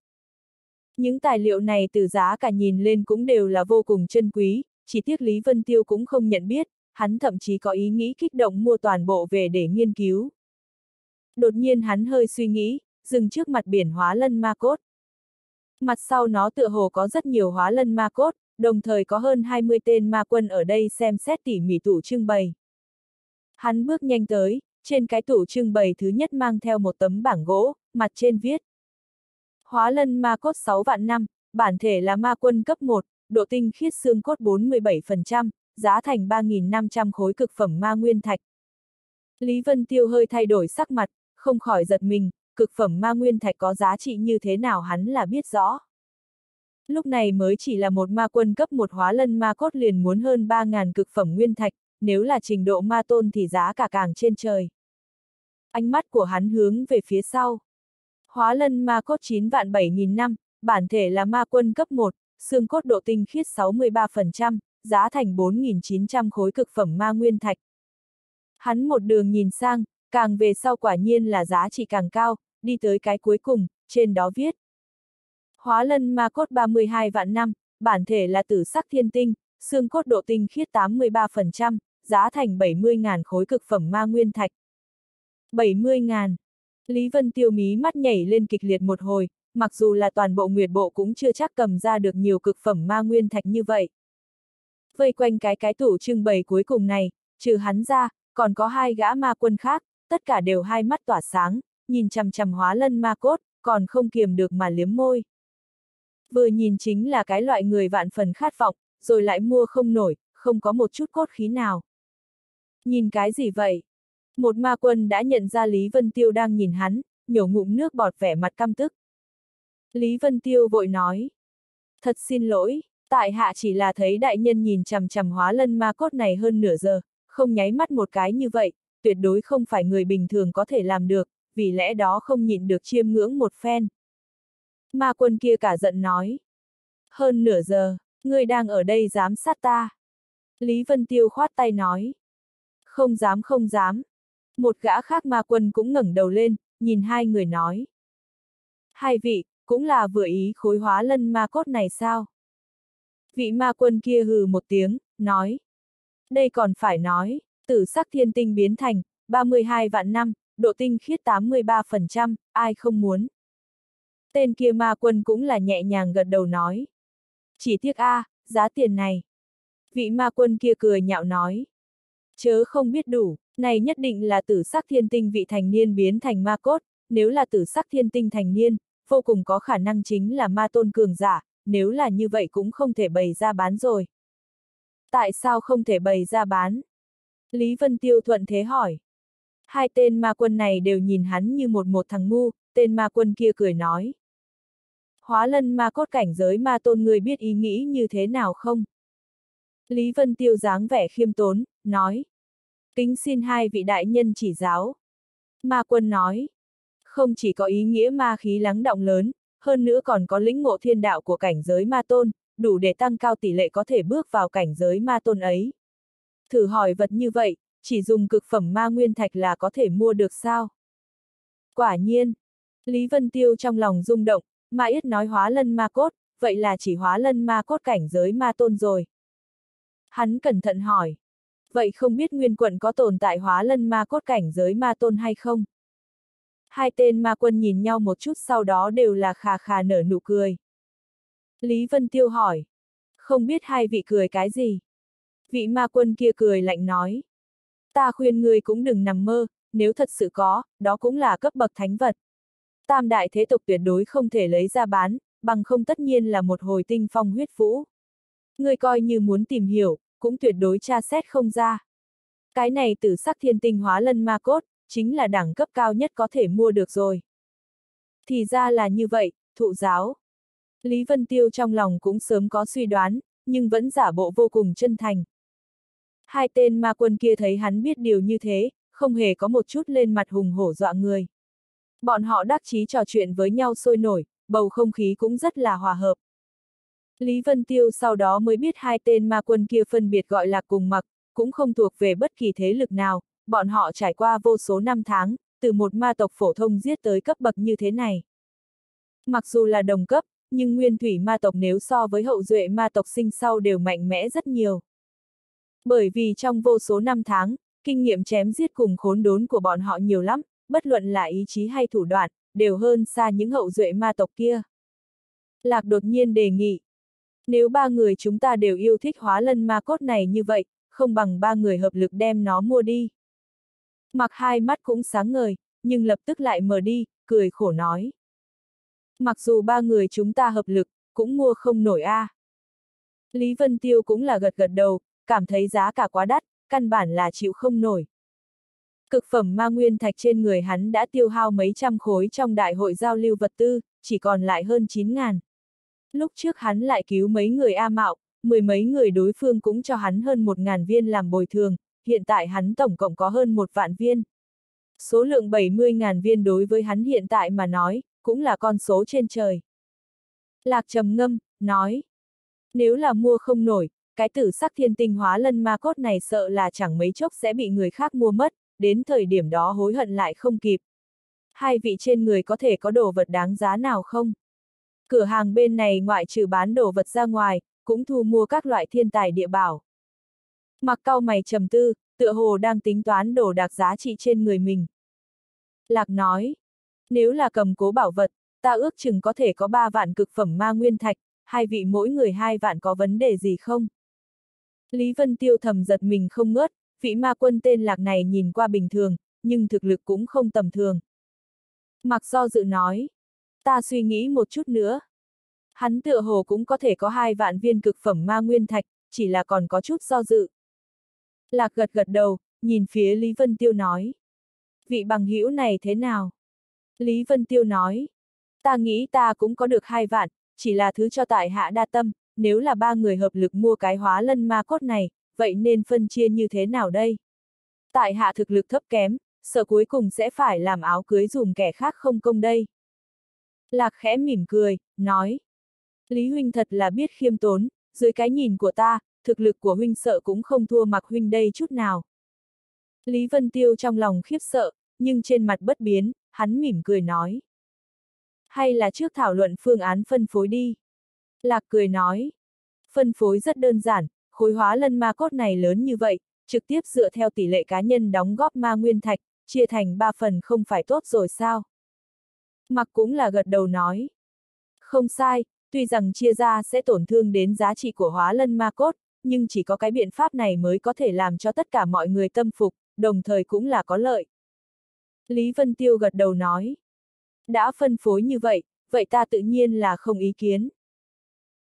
Những tài liệu này từ giá cả nhìn lên cũng đều là vô cùng chân quý, chỉ tiếc Lý Vân Tiêu cũng không nhận biết, hắn thậm chí có ý nghĩ kích động mua toàn bộ về để nghiên cứu. Đột nhiên hắn hơi suy nghĩ, dừng trước mặt biển hóa lân ma cốt. Mặt sau nó tựa hồ có rất nhiều hóa lân ma cốt, đồng thời có hơn 20 tên ma quân ở đây xem xét tỉ mỉ tủ trưng bày. Hắn bước nhanh tới, trên cái tủ trưng bày thứ nhất mang theo một tấm bảng gỗ, mặt trên viết. Hóa lân ma cốt 6 vạn năm, bản thể là ma quân cấp 1, độ tinh khiết xương cốt 47%, giá thành 3.500 khối cực phẩm ma nguyên thạch. Lý Vân Tiêu hơi thay đổi sắc mặt, không khỏi giật mình, cực phẩm ma nguyên thạch có giá trị như thế nào hắn là biết rõ. Lúc này mới chỉ là một ma quân cấp một hóa lân ma cốt liền muốn hơn 3.000 cực phẩm nguyên thạch, nếu là trình độ ma tôn thì giá cả càng trên trời. Ánh mắt của hắn hướng về phía sau. Hóa lân ma cốt 9 vạn 7.000 năm, bản thể là ma quân cấp 1, xương cốt độ tinh khiết 63%, giá thành 4.900 khối cực phẩm ma nguyên thạch. Hắn một đường nhìn sang, càng về sau quả nhiên là giá trị càng cao, đi tới cái cuối cùng, trên đó viết. Hóa lân ma cốt 32 vạn năm, bản thể là tử sắc thiên tinh, xương cốt độ tinh khiết 83%, giá thành 70.000 khối cực phẩm ma nguyên thạch. 70.000. Lý Vân Tiêu mí mắt nhảy lên kịch liệt một hồi, mặc dù là toàn bộ nguyệt bộ cũng chưa chắc cầm ra được nhiều cực phẩm ma nguyên thạch như vậy. Vây quanh cái cái tủ trưng bày cuối cùng này, trừ hắn ra, còn có hai gã ma quân khác, tất cả đều hai mắt tỏa sáng, nhìn chằm chằm hóa lân ma cốt, còn không kiềm được mà liếm môi. Vừa nhìn chính là cái loại người vạn phần khát vọng, rồi lại mua không nổi, không có một chút cốt khí nào. Nhìn cái gì vậy? Một ma quân đã nhận ra Lý Vân Tiêu đang nhìn hắn, nhổ ngụm nước bọt vẻ mặt căm tức. Lý Vân Tiêu vội nói. Thật xin lỗi, tại hạ chỉ là thấy đại nhân nhìn chằm chằm hóa lân ma cốt này hơn nửa giờ, không nháy mắt một cái như vậy, tuyệt đối không phải người bình thường có thể làm được, vì lẽ đó không nhịn được chiêm ngưỡng một phen. Ma quân kia cả giận nói. Hơn nửa giờ, ngươi đang ở đây dám sát ta. Lý Vân Tiêu khoát tay nói. Không dám không dám. Một gã khác ma quân cũng ngẩng đầu lên, nhìn hai người nói. Hai vị, cũng là vừa ý khối hóa lân ma cốt này sao? Vị ma quân kia hừ một tiếng, nói. Đây còn phải nói, tử sắc thiên tinh biến thành, 32 vạn năm, độ tinh khiết 83%, ai không muốn. Tên kia ma quân cũng là nhẹ nhàng gật đầu nói. Chỉ tiếc a, à, giá tiền này. Vị ma quân kia cười nhạo nói. Chớ không biết đủ, này nhất định là tử sắc thiên tinh vị thành niên biến thành ma cốt, nếu là tử sắc thiên tinh thành niên, vô cùng có khả năng chính là ma tôn cường giả, nếu là như vậy cũng không thể bày ra bán rồi. Tại sao không thể bày ra bán? Lý Vân Tiêu thuận thế hỏi. Hai tên ma quân này đều nhìn hắn như một một thằng ngu, tên ma quân kia cười nói. Hóa lân ma cốt cảnh giới ma tôn người biết ý nghĩ như thế nào không? Lý Vân Tiêu dáng vẻ khiêm tốn, nói. Kính xin hai vị đại nhân chỉ giáo. Ma quân nói. Không chỉ có ý nghĩa ma khí lắng động lớn, hơn nữa còn có lĩnh ngộ thiên đạo của cảnh giới ma tôn, đủ để tăng cao tỷ lệ có thể bước vào cảnh giới ma tôn ấy. Thử hỏi vật như vậy, chỉ dùng cực phẩm ma nguyên thạch là có thể mua được sao? Quả nhiên, Lý Vân Tiêu trong lòng rung động, Ma Yết nói hóa lân ma cốt, vậy là chỉ hóa lân ma cốt cảnh giới ma tôn rồi. Hắn cẩn thận hỏi. Vậy không biết nguyên quận có tồn tại hóa lân ma cốt cảnh giới ma tôn hay không? Hai tên ma quân nhìn nhau một chút sau đó đều là khà khà nở nụ cười. Lý Vân Tiêu hỏi. Không biết hai vị cười cái gì? Vị ma quân kia cười lạnh nói. Ta khuyên ngươi cũng đừng nằm mơ, nếu thật sự có, đó cũng là cấp bậc thánh vật. Tam đại thế tục tuyệt đối không thể lấy ra bán, bằng không tất nhiên là một hồi tinh phong huyết vũ. Ngươi coi như muốn tìm hiểu, cũng tuyệt đối tra xét không ra. Cái này tử sắc thiên tinh hóa lân ma cốt, chính là đẳng cấp cao nhất có thể mua được rồi. Thì ra là như vậy, thụ giáo. Lý Vân Tiêu trong lòng cũng sớm có suy đoán, nhưng vẫn giả bộ vô cùng chân thành. Hai tên ma quân kia thấy hắn biết điều như thế, không hề có một chút lên mặt hùng hổ dọa người. Bọn họ đắc chí trò chuyện với nhau sôi nổi, bầu không khí cũng rất là hòa hợp. Lý Vân Tiêu sau đó mới biết hai tên ma quân kia phân biệt gọi là cùng mặc, cũng không thuộc về bất kỳ thế lực nào, bọn họ trải qua vô số năm tháng, từ một ma tộc phổ thông giết tới cấp bậc như thế này. Mặc dù là đồng cấp, nhưng nguyên thủy ma tộc nếu so với hậu duệ ma tộc sinh sau đều mạnh mẽ rất nhiều. Bởi vì trong vô số năm tháng, kinh nghiệm chém giết cùng khốn đốn của bọn họ nhiều lắm, bất luận là ý chí hay thủ đoạn, đều hơn xa những hậu duệ ma tộc kia. Lạc đột nhiên đề nghị. Nếu ba người chúng ta đều yêu thích hóa lân ma cốt này như vậy, không bằng ba người hợp lực đem nó mua đi. Mặc hai mắt cũng sáng ngời, nhưng lập tức lại mở đi, cười khổ nói. Mặc dù ba người chúng ta hợp lực, cũng mua không nổi a. À. Lý Vân Tiêu cũng là gật gật đầu, cảm thấy giá cả quá đắt, căn bản là chịu không nổi. Cực phẩm ma nguyên thạch trên người hắn đã tiêu hao mấy trăm khối trong đại hội giao lưu vật tư, chỉ còn lại hơn 9 ngàn. Lúc trước hắn lại cứu mấy người A Mạo, mười mấy người đối phương cũng cho hắn hơn một ngàn viên làm bồi thường, hiện tại hắn tổng cộng có hơn một vạn viên. Số lượng 70 ngàn viên đối với hắn hiện tại mà nói, cũng là con số trên trời. Lạc trầm ngâm, nói. Nếu là mua không nổi, cái tử sắc thiên tinh hóa lân ma cốt này sợ là chẳng mấy chốc sẽ bị người khác mua mất, đến thời điểm đó hối hận lại không kịp. Hai vị trên người có thể có đồ vật đáng giá nào không? Cửa hàng bên này ngoại trừ bán đồ vật ra ngoài, cũng thu mua các loại thiên tài địa bảo. Mặc cao mày trầm tư, tựa hồ đang tính toán đồ đạc giá trị trên người mình. Lạc nói, nếu là cầm cố bảo vật, ta ước chừng có thể có ba vạn cực phẩm ma nguyên thạch, hai vị mỗi người hai vạn có vấn đề gì không? Lý Vân Tiêu thầm giật mình không ngớt, vị ma quân tên Lạc này nhìn qua bình thường, nhưng thực lực cũng không tầm thường. Mặc do dự nói, ta suy nghĩ một chút nữa. Hắn tựa hồ cũng có thể có hai vạn viên cực phẩm ma nguyên thạch, chỉ là còn có chút do dự. Lạc gật gật đầu, nhìn phía Lý Vân Tiêu nói. Vị bằng hữu này thế nào? Lý Vân Tiêu nói. Ta nghĩ ta cũng có được hai vạn, chỉ là thứ cho tại hạ đa tâm, nếu là ba người hợp lực mua cái hóa lân ma cốt này, vậy nên phân chia như thế nào đây? Tại hạ thực lực thấp kém, sợ cuối cùng sẽ phải làm áo cưới dùm kẻ khác không công đây. Lạc khẽ mỉm cười, nói. Lý huynh thật là biết khiêm tốn, dưới cái nhìn của ta, thực lực của huynh sợ cũng không thua mặc huynh đây chút nào. Lý Vân Tiêu trong lòng khiếp sợ, nhưng trên mặt bất biến, hắn mỉm cười nói. Hay là trước thảo luận phương án phân phối đi. Lạc cười nói. Phân phối rất đơn giản, khối hóa lân ma cốt này lớn như vậy, trực tiếp dựa theo tỷ lệ cá nhân đóng góp ma nguyên thạch, chia thành ba phần không phải tốt rồi sao? Mặc cũng là gật đầu nói. Không sai, tuy rằng chia ra sẽ tổn thương đến giá trị của hóa lân ma cốt, nhưng chỉ có cái biện pháp này mới có thể làm cho tất cả mọi người tâm phục, đồng thời cũng là có lợi. Lý Vân Tiêu gật đầu nói. Đã phân phối như vậy, vậy ta tự nhiên là không ý kiến.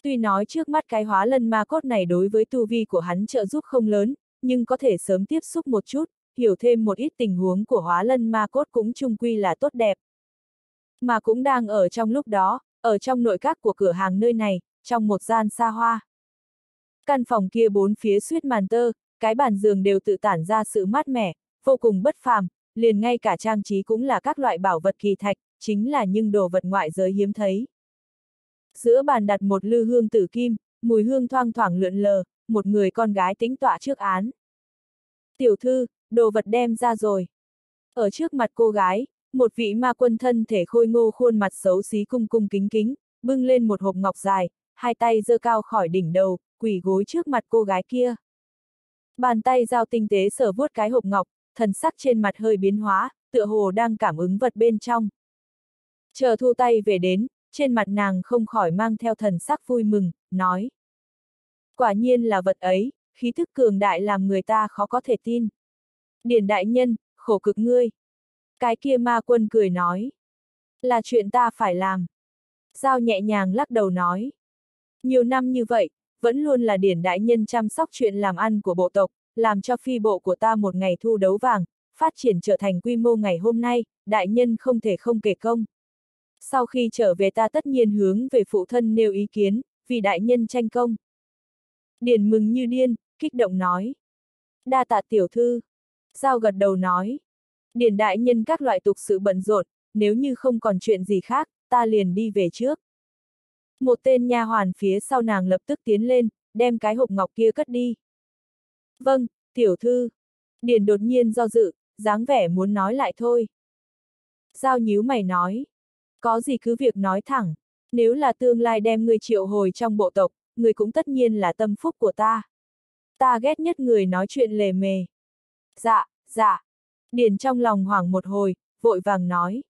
Tuy nói trước mắt cái hóa lân ma cốt này đối với tu vi của hắn trợ giúp không lớn, nhưng có thể sớm tiếp xúc một chút, hiểu thêm một ít tình huống của hóa lân ma cốt cũng chung quy là tốt đẹp. Mà cũng đang ở trong lúc đó, ở trong nội các của cửa hàng nơi này, trong một gian xa hoa. Căn phòng kia bốn phía suýt màn tơ, cái bàn giường đều tự tản ra sự mát mẻ, vô cùng bất phàm, liền ngay cả trang trí cũng là các loại bảo vật kỳ thạch, chính là những đồ vật ngoại giới hiếm thấy. Giữa bàn đặt một lư hương tử kim, mùi hương thoang thoảng lượn lờ, một người con gái tính tọa trước án. Tiểu thư, đồ vật đem ra rồi. Ở trước mặt cô gái, một vị ma quân thân thể khôi ngô khuôn mặt xấu xí cung cung kính kính, bưng lên một hộp ngọc dài, hai tay giơ cao khỏi đỉnh đầu, quỳ gối trước mặt cô gái kia. Bàn tay giao tinh tế sờ vuốt cái hộp ngọc, thần sắc trên mặt hơi biến hóa, tựa hồ đang cảm ứng vật bên trong. Chờ thu tay về đến, trên mặt nàng không khỏi mang theo thần sắc vui mừng, nói. Quả nhiên là vật ấy, khí thức cường đại làm người ta khó có thể tin. Điển đại nhân, khổ cực ngươi. Cái kia ma quân cười nói. Là chuyện ta phải làm. Giao nhẹ nhàng lắc đầu nói. Nhiều năm như vậy, vẫn luôn là điển đại nhân chăm sóc chuyện làm ăn của bộ tộc, làm cho phi bộ của ta một ngày thu đấu vàng, phát triển trở thành quy mô ngày hôm nay, đại nhân không thể không kể công. Sau khi trở về ta tất nhiên hướng về phụ thân nêu ý kiến, vì đại nhân tranh công. Điển mừng như điên, kích động nói. Đa tạ tiểu thư. Giao gật đầu nói. Điển đại nhân các loại tục sự bận rộn, nếu như không còn chuyện gì khác, ta liền đi về trước. Một tên nha hoàn phía sau nàng lập tức tiến lên, đem cái hộp ngọc kia cất đi. Vâng, tiểu thư. Điền đột nhiên do dự, dáng vẻ muốn nói lại thôi. Giao nhíu mày nói. Có gì cứ việc nói thẳng, nếu là tương lai đem người triệu hồi trong bộ tộc, người cũng tất nhiên là tâm phúc của ta. Ta ghét nhất người nói chuyện lề mề. Dạ, dạ. Điền trong lòng hoảng một hồi, vội vàng nói.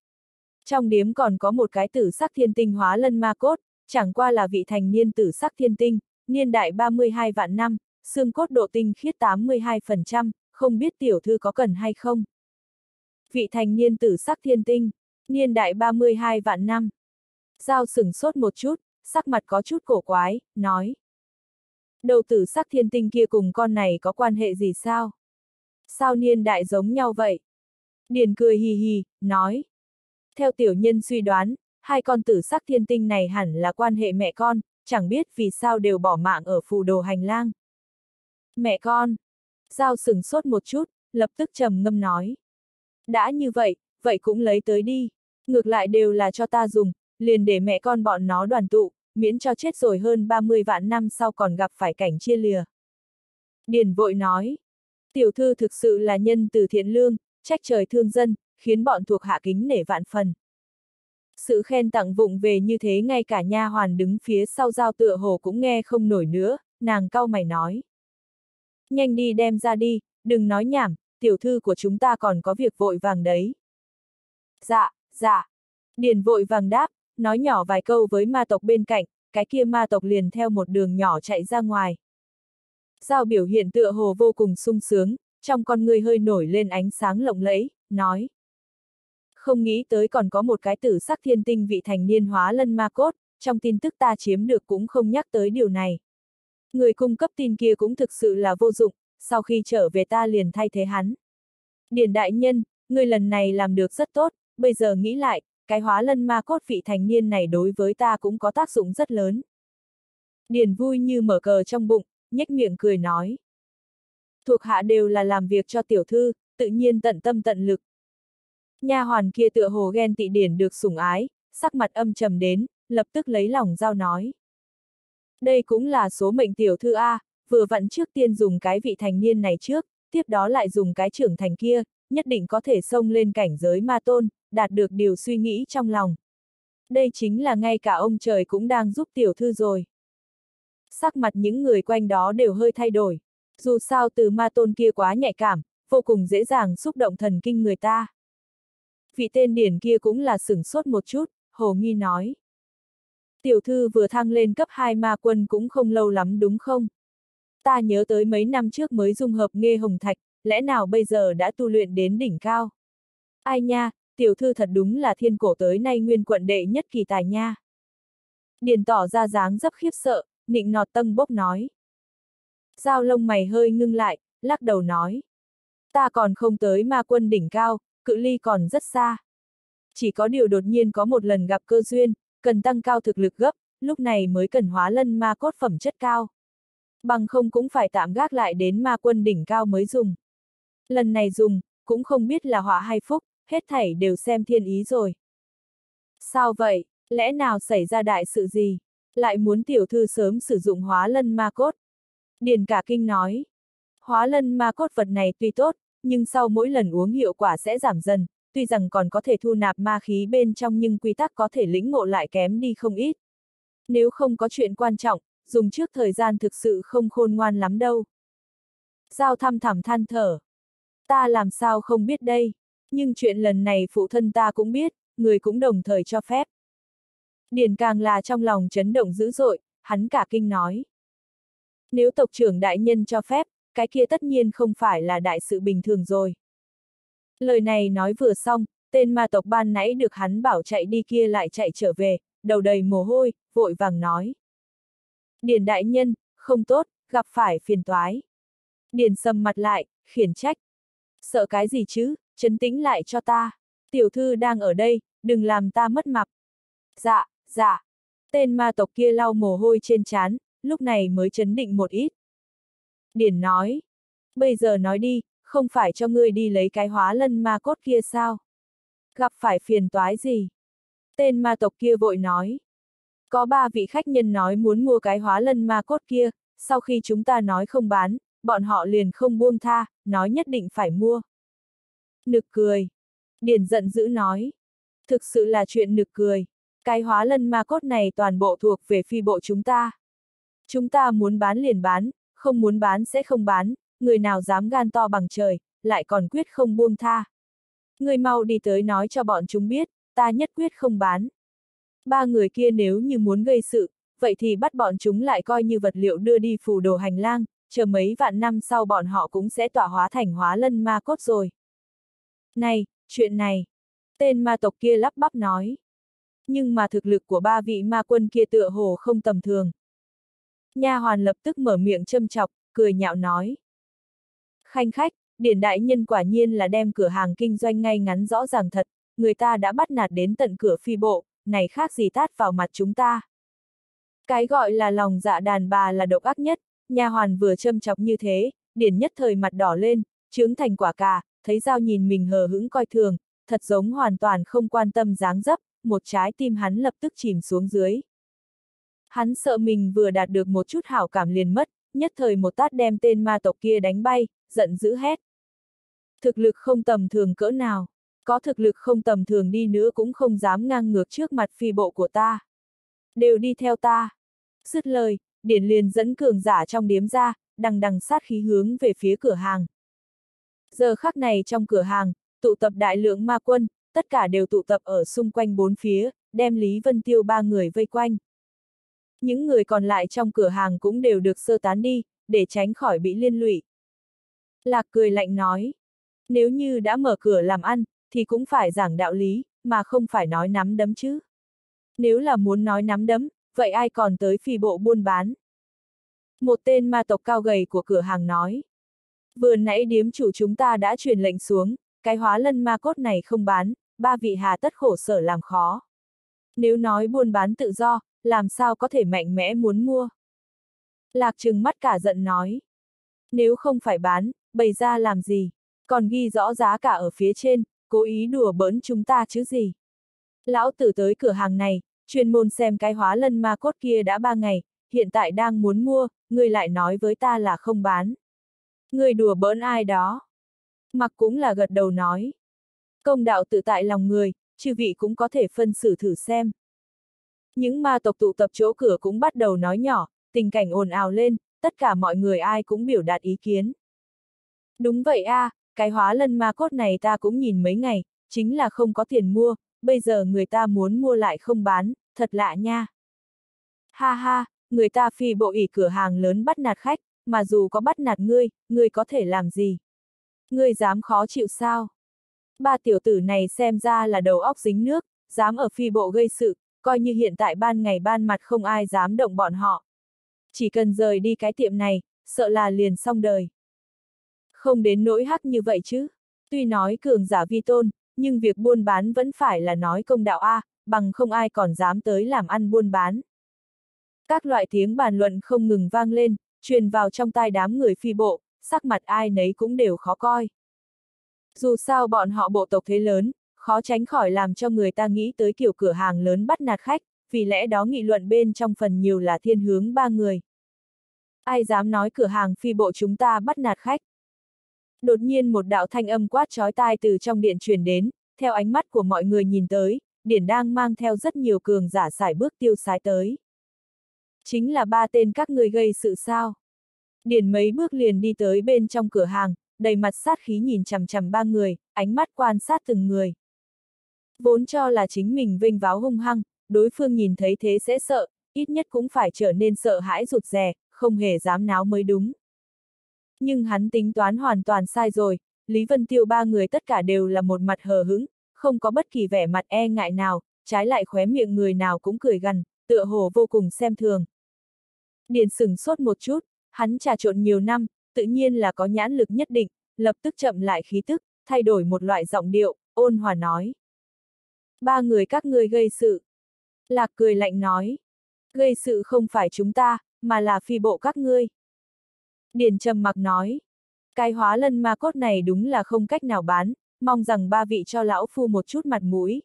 Trong điếm còn có một cái tử sắc thiên tinh hóa lân ma cốt, chẳng qua là vị thành niên tử sắc thiên tinh, niên đại 32 vạn năm, xương cốt độ tinh khiết 82%, không biết tiểu thư có cần hay không. Vị thành niên tử sắc thiên tinh, niên đại 32 vạn năm. Giao sửng sốt một chút, sắc mặt có chút cổ quái, nói. Đầu tử sắc thiên tinh kia cùng con này có quan hệ gì sao? Sao niên đại giống nhau vậy? Điền cười hì hì, nói. Theo tiểu nhân suy đoán, hai con tử sắc thiên tinh này hẳn là quan hệ mẹ con, chẳng biết vì sao đều bỏ mạng ở phù đồ hành lang. Mẹ con! Giao sừng sốt một chút, lập tức trầm ngâm nói. Đã như vậy, vậy cũng lấy tới đi. Ngược lại đều là cho ta dùng, liền để mẹ con bọn nó đoàn tụ, miễn cho chết rồi hơn 30 vạn năm sau còn gặp phải cảnh chia lìa. Điền vội nói. Tiểu thư thực sự là nhân từ thiện lương, trách trời thương dân, khiến bọn thuộc hạ kính nể vạn phần. Sự khen tặng vụng về như thế ngay cả nha hoàn đứng phía sau giao tựa hồ cũng nghe không nổi nữa, nàng cau mày nói. Nhanh đi đem ra đi, đừng nói nhảm, tiểu thư của chúng ta còn có việc vội vàng đấy. Dạ, dạ. Điền vội vàng đáp, nói nhỏ vài câu với ma tộc bên cạnh, cái kia ma tộc liền theo một đường nhỏ chạy ra ngoài. Giao biểu hiện tựa hồ vô cùng sung sướng, trong con người hơi nổi lên ánh sáng lộng lẫy, nói không nghĩ tới còn có một cái tử sắc thiên tinh vị thành niên hóa lân ma cốt, trong tin tức ta chiếm được cũng không nhắc tới điều này. Người cung cấp tin kia cũng thực sự là vô dụng, sau khi trở về ta liền thay thế hắn. Điền đại nhân, người lần này làm được rất tốt, bây giờ nghĩ lại, cái hóa lân ma cốt vị thành niên này đối với ta cũng có tác dụng rất lớn. Điền vui như mở cờ trong bụng, nhếch miệng cười nói. Thuộc hạ đều là làm việc cho tiểu thư, tự nhiên tận tâm tận lực. Nha hoàn kia tựa hồ ghen tị điển được sủng ái, sắc mặt âm trầm đến, lập tức lấy lòng giao nói. Đây cũng là số mệnh tiểu thư A, vừa vặn trước tiên dùng cái vị thành niên này trước, tiếp đó lại dùng cái trưởng thành kia, nhất định có thể xông lên cảnh giới ma tôn, đạt được điều suy nghĩ trong lòng. Đây chính là ngay cả ông trời cũng đang giúp tiểu thư rồi. Sắc mặt những người quanh đó đều hơi thay đổi. Dù sao từ ma tôn kia quá nhạy cảm, vô cùng dễ dàng xúc động thần kinh người ta vị tên điển kia cũng là sửng sốt một chút, hồ nghi nói. Tiểu thư vừa thăng lên cấp 2 ma quân cũng không lâu lắm đúng không? Ta nhớ tới mấy năm trước mới dung hợp nghe hồng thạch, lẽ nào bây giờ đã tu luyện đến đỉnh cao? Ai nha, tiểu thư thật đúng là thiên cổ tới nay nguyên quận đệ nhất kỳ tài nha. Điền tỏ ra dáng dấp khiếp sợ, nịnh nọt tân bốc nói. Giao lông mày hơi ngưng lại, lắc đầu nói. Ta còn không tới ma quân đỉnh cao, cự ly còn rất xa. Chỉ có điều đột nhiên có một lần gặp cơ duyên, cần tăng cao thực lực gấp, lúc này mới cần hóa lân ma cốt phẩm chất cao. Bằng không cũng phải tạm gác lại đến ma quân đỉnh cao mới dùng. Lần này dùng, cũng không biết là họa hay phúc, hết thảy đều xem thiên ý rồi. Sao vậy, lẽ nào xảy ra đại sự gì? Lại muốn tiểu thư sớm sử dụng hóa lân ma cốt? Điền cả kinh nói. Hóa lân ma cốt vật này tuy tốt, nhưng sau mỗi lần uống hiệu quả sẽ giảm dần, tuy rằng còn có thể thu nạp ma khí bên trong nhưng quy tắc có thể lĩnh ngộ lại kém đi không ít. Nếu không có chuyện quan trọng, dùng trước thời gian thực sự không khôn ngoan lắm đâu. Giao thăm thẳm than thở. Ta làm sao không biết đây, nhưng chuyện lần này phụ thân ta cũng biết, người cũng đồng thời cho phép. Điền càng là trong lòng chấn động dữ dội, hắn cả kinh nói. Nếu tộc trưởng đại nhân cho phép, cái kia tất nhiên không phải là đại sự bình thường rồi. Lời này nói vừa xong, tên ma tộc ban nãy được hắn bảo chạy đi kia lại chạy trở về, đầu đầy mồ hôi, vội vàng nói. Điền đại nhân, không tốt, gặp phải phiền toái. Điền sầm mặt lại, khiển trách. Sợ cái gì chứ, chấn tĩnh lại cho ta. Tiểu thư đang ở đây, đừng làm ta mất mặt. Dạ, dạ. Tên ma tộc kia lau mồ hôi trên trán, lúc này mới chấn định một ít. Điển nói. Bây giờ nói đi, không phải cho ngươi đi lấy cái hóa lân ma cốt kia sao? Gặp phải phiền toái gì? Tên ma tộc kia vội nói. Có ba vị khách nhân nói muốn mua cái hóa lân ma cốt kia, sau khi chúng ta nói không bán, bọn họ liền không buông tha, nói nhất định phải mua. Nực cười. Điền giận dữ nói. Thực sự là chuyện nực cười. Cái hóa lân ma cốt này toàn bộ thuộc về phi bộ chúng ta. Chúng ta muốn bán liền bán, không muốn bán sẽ không bán, người nào dám gan to bằng trời, lại còn quyết không buông tha. Người mau đi tới nói cho bọn chúng biết, ta nhất quyết không bán. Ba người kia nếu như muốn gây sự, vậy thì bắt bọn chúng lại coi như vật liệu đưa đi phù đồ hành lang, chờ mấy vạn năm sau bọn họ cũng sẽ tỏa hóa thành hóa lân ma cốt rồi. Này, chuyện này, tên ma tộc kia lắp bắp nói. Nhưng mà thực lực của ba vị ma quân kia tựa hồ không tầm thường. Nha hoàn lập tức mở miệng châm chọc, cười nhạo nói. Khanh khách, điển đại nhân quả nhiên là đem cửa hàng kinh doanh ngay ngắn rõ ràng thật, người ta đã bắt nạt đến tận cửa phi bộ, này khác gì tát vào mặt chúng ta. Cái gọi là lòng dạ đàn bà là độc ác nhất, nha hoàn vừa châm chọc như thế, điển nhất thời mặt đỏ lên, trướng thành quả cà, thấy giao nhìn mình hờ hững coi thường, thật giống hoàn toàn không quan tâm dáng dấp, một trái tim hắn lập tức chìm xuống dưới. Hắn sợ mình vừa đạt được một chút hảo cảm liền mất, nhất thời một tát đem tên ma tộc kia đánh bay, giận dữ hét. Thực lực không tầm thường cỡ nào, có thực lực không tầm thường đi nữa cũng không dám ngang ngược trước mặt phi bộ của ta. Đều đi theo ta. Dứt lời, điển liền dẫn cường giả trong điếm ra, đằng đằng sát khí hướng về phía cửa hàng. Giờ khắc này trong cửa hàng, tụ tập đại lượng ma quân, tất cả đều tụ tập ở xung quanh bốn phía, đem Lý Vân Tiêu ba người vây quanh. Những người còn lại trong cửa hàng cũng đều được sơ tán đi, để tránh khỏi bị liên lụy. Lạc cười lạnh nói, nếu như đã mở cửa làm ăn, thì cũng phải giảng đạo lý, mà không phải nói nắm đấm chứ. Nếu là muốn nói nắm đấm, vậy ai còn tới phi bộ buôn bán? Một tên ma tộc cao gầy của cửa hàng nói. Vừa nãy điếm chủ chúng ta đã truyền lệnh xuống, cái hóa lân ma cốt này không bán, ba vị hà tất khổ sở làm khó. Nếu nói buôn bán tự do, làm sao có thể mạnh mẽ muốn mua? Lạc trừng mắt cả giận nói. Nếu không phải bán, bày ra làm gì? Còn ghi rõ giá cả ở phía trên, cố ý đùa bỡn chúng ta chứ gì? Lão tử tới cửa hàng này, chuyên môn xem cái hóa lân ma cốt kia đã ba ngày, hiện tại đang muốn mua, người lại nói với ta là không bán. Người đùa bỡn ai đó? Mặc cũng là gật đầu nói. Công đạo tự tại lòng người, chư vị cũng có thể phân xử thử xem. Những ma tộc tụ tập chỗ cửa cũng bắt đầu nói nhỏ, tình cảnh ồn ào lên, tất cả mọi người ai cũng biểu đạt ý kiến. Đúng vậy a, à, cái hóa lân ma cốt này ta cũng nhìn mấy ngày, chính là không có tiền mua, bây giờ người ta muốn mua lại không bán, thật lạ nha. Ha ha, người ta phi bộ ỉ cửa hàng lớn bắt nạt khách, mà dù có bắt nạt ngươi, ngươi có thể làm gì? Ngươi dám khó chịu sao? Ba tiểu tử này xem ra là đầu óc dính nước, dám ở phi bộ gây sự, coi như hiện tại ban ngày ban mặt không ai dám động bọn họ. Chỉ cần rời đi cái tiệm này, sợ là liền xong đời. Không đến nỗi hắc như vậy chứ. Tuy nói cường giả vi tôn, nhưng việc buôn bán vẫn phải là nói công đạo A, bằng không ai còn dám tới làm ăn buôn bán. Các loại tiếng bàn luận không ngừng vang lên, truyền vào trong tai đám người phi bộ, sắc mặt ai nấy cũng đều khó coi. Dù sao bọn họ bộ tộc thế lớn, khó tránh khỏi làm cho người ta nghĩ tới kiểu cửa hàng lớn bắt nạt khách, vì lẽ đó nghị luận bên trong phần nhiều là thiên hướng ba người. Ai dám nói cửa hàng phi bộ chúng ta bắt nạt khách? Đột nhiên một đạo thanh âm quát chói tai từ trong điện truyền đến, theo ánh mắt của mọi người nhìn tới, điển đang mang theo rất nhiều cường giả sải bước tiêu sái tới. Chính là ba tên các người gây sự sao? Điển mấy bước liền đi tới bên trong cửa hàng, đầy mặt sát khí nhìn chằm chằm ba người, ánh mắt quan sát từng người. Vốn cho là chính mình vinh váo hung hăng, đối phương nhìn thấy thế sẽ sợ, ít nhất cũng phải trở nên sợ hãi rụt rè, không hề dám náo mới đúng. Nhưng hắn tính toán hoàn toàn sai rồi, Lý Vân Tiêu ba người tất cả đều là một mặt hờ hững, không có bất kỳ vẻ mặt e ngại nào, trái lại khóe miệng người nào cũng cười gằn, tựa hồ vô cùng xem thường. Điền sừng sốt một chút, hắn trà trộn nhiều năm, tự nhiên là có nhãn lực nhất định, lập tức chậm lại khí tức, thay đổi một loại giọng điệu, ôn hòa nói. Ba người các ngươi gây sự. Lạc cười lạnh nói. Gây sự không phải chúng ta, mà là phi bộ các ngươi. Điền trầm mặc nói. Cái hóa lân ma cốt này đúng là không cách nào bán, mong rằng ba vị cho lão phu một chút mặt mũi.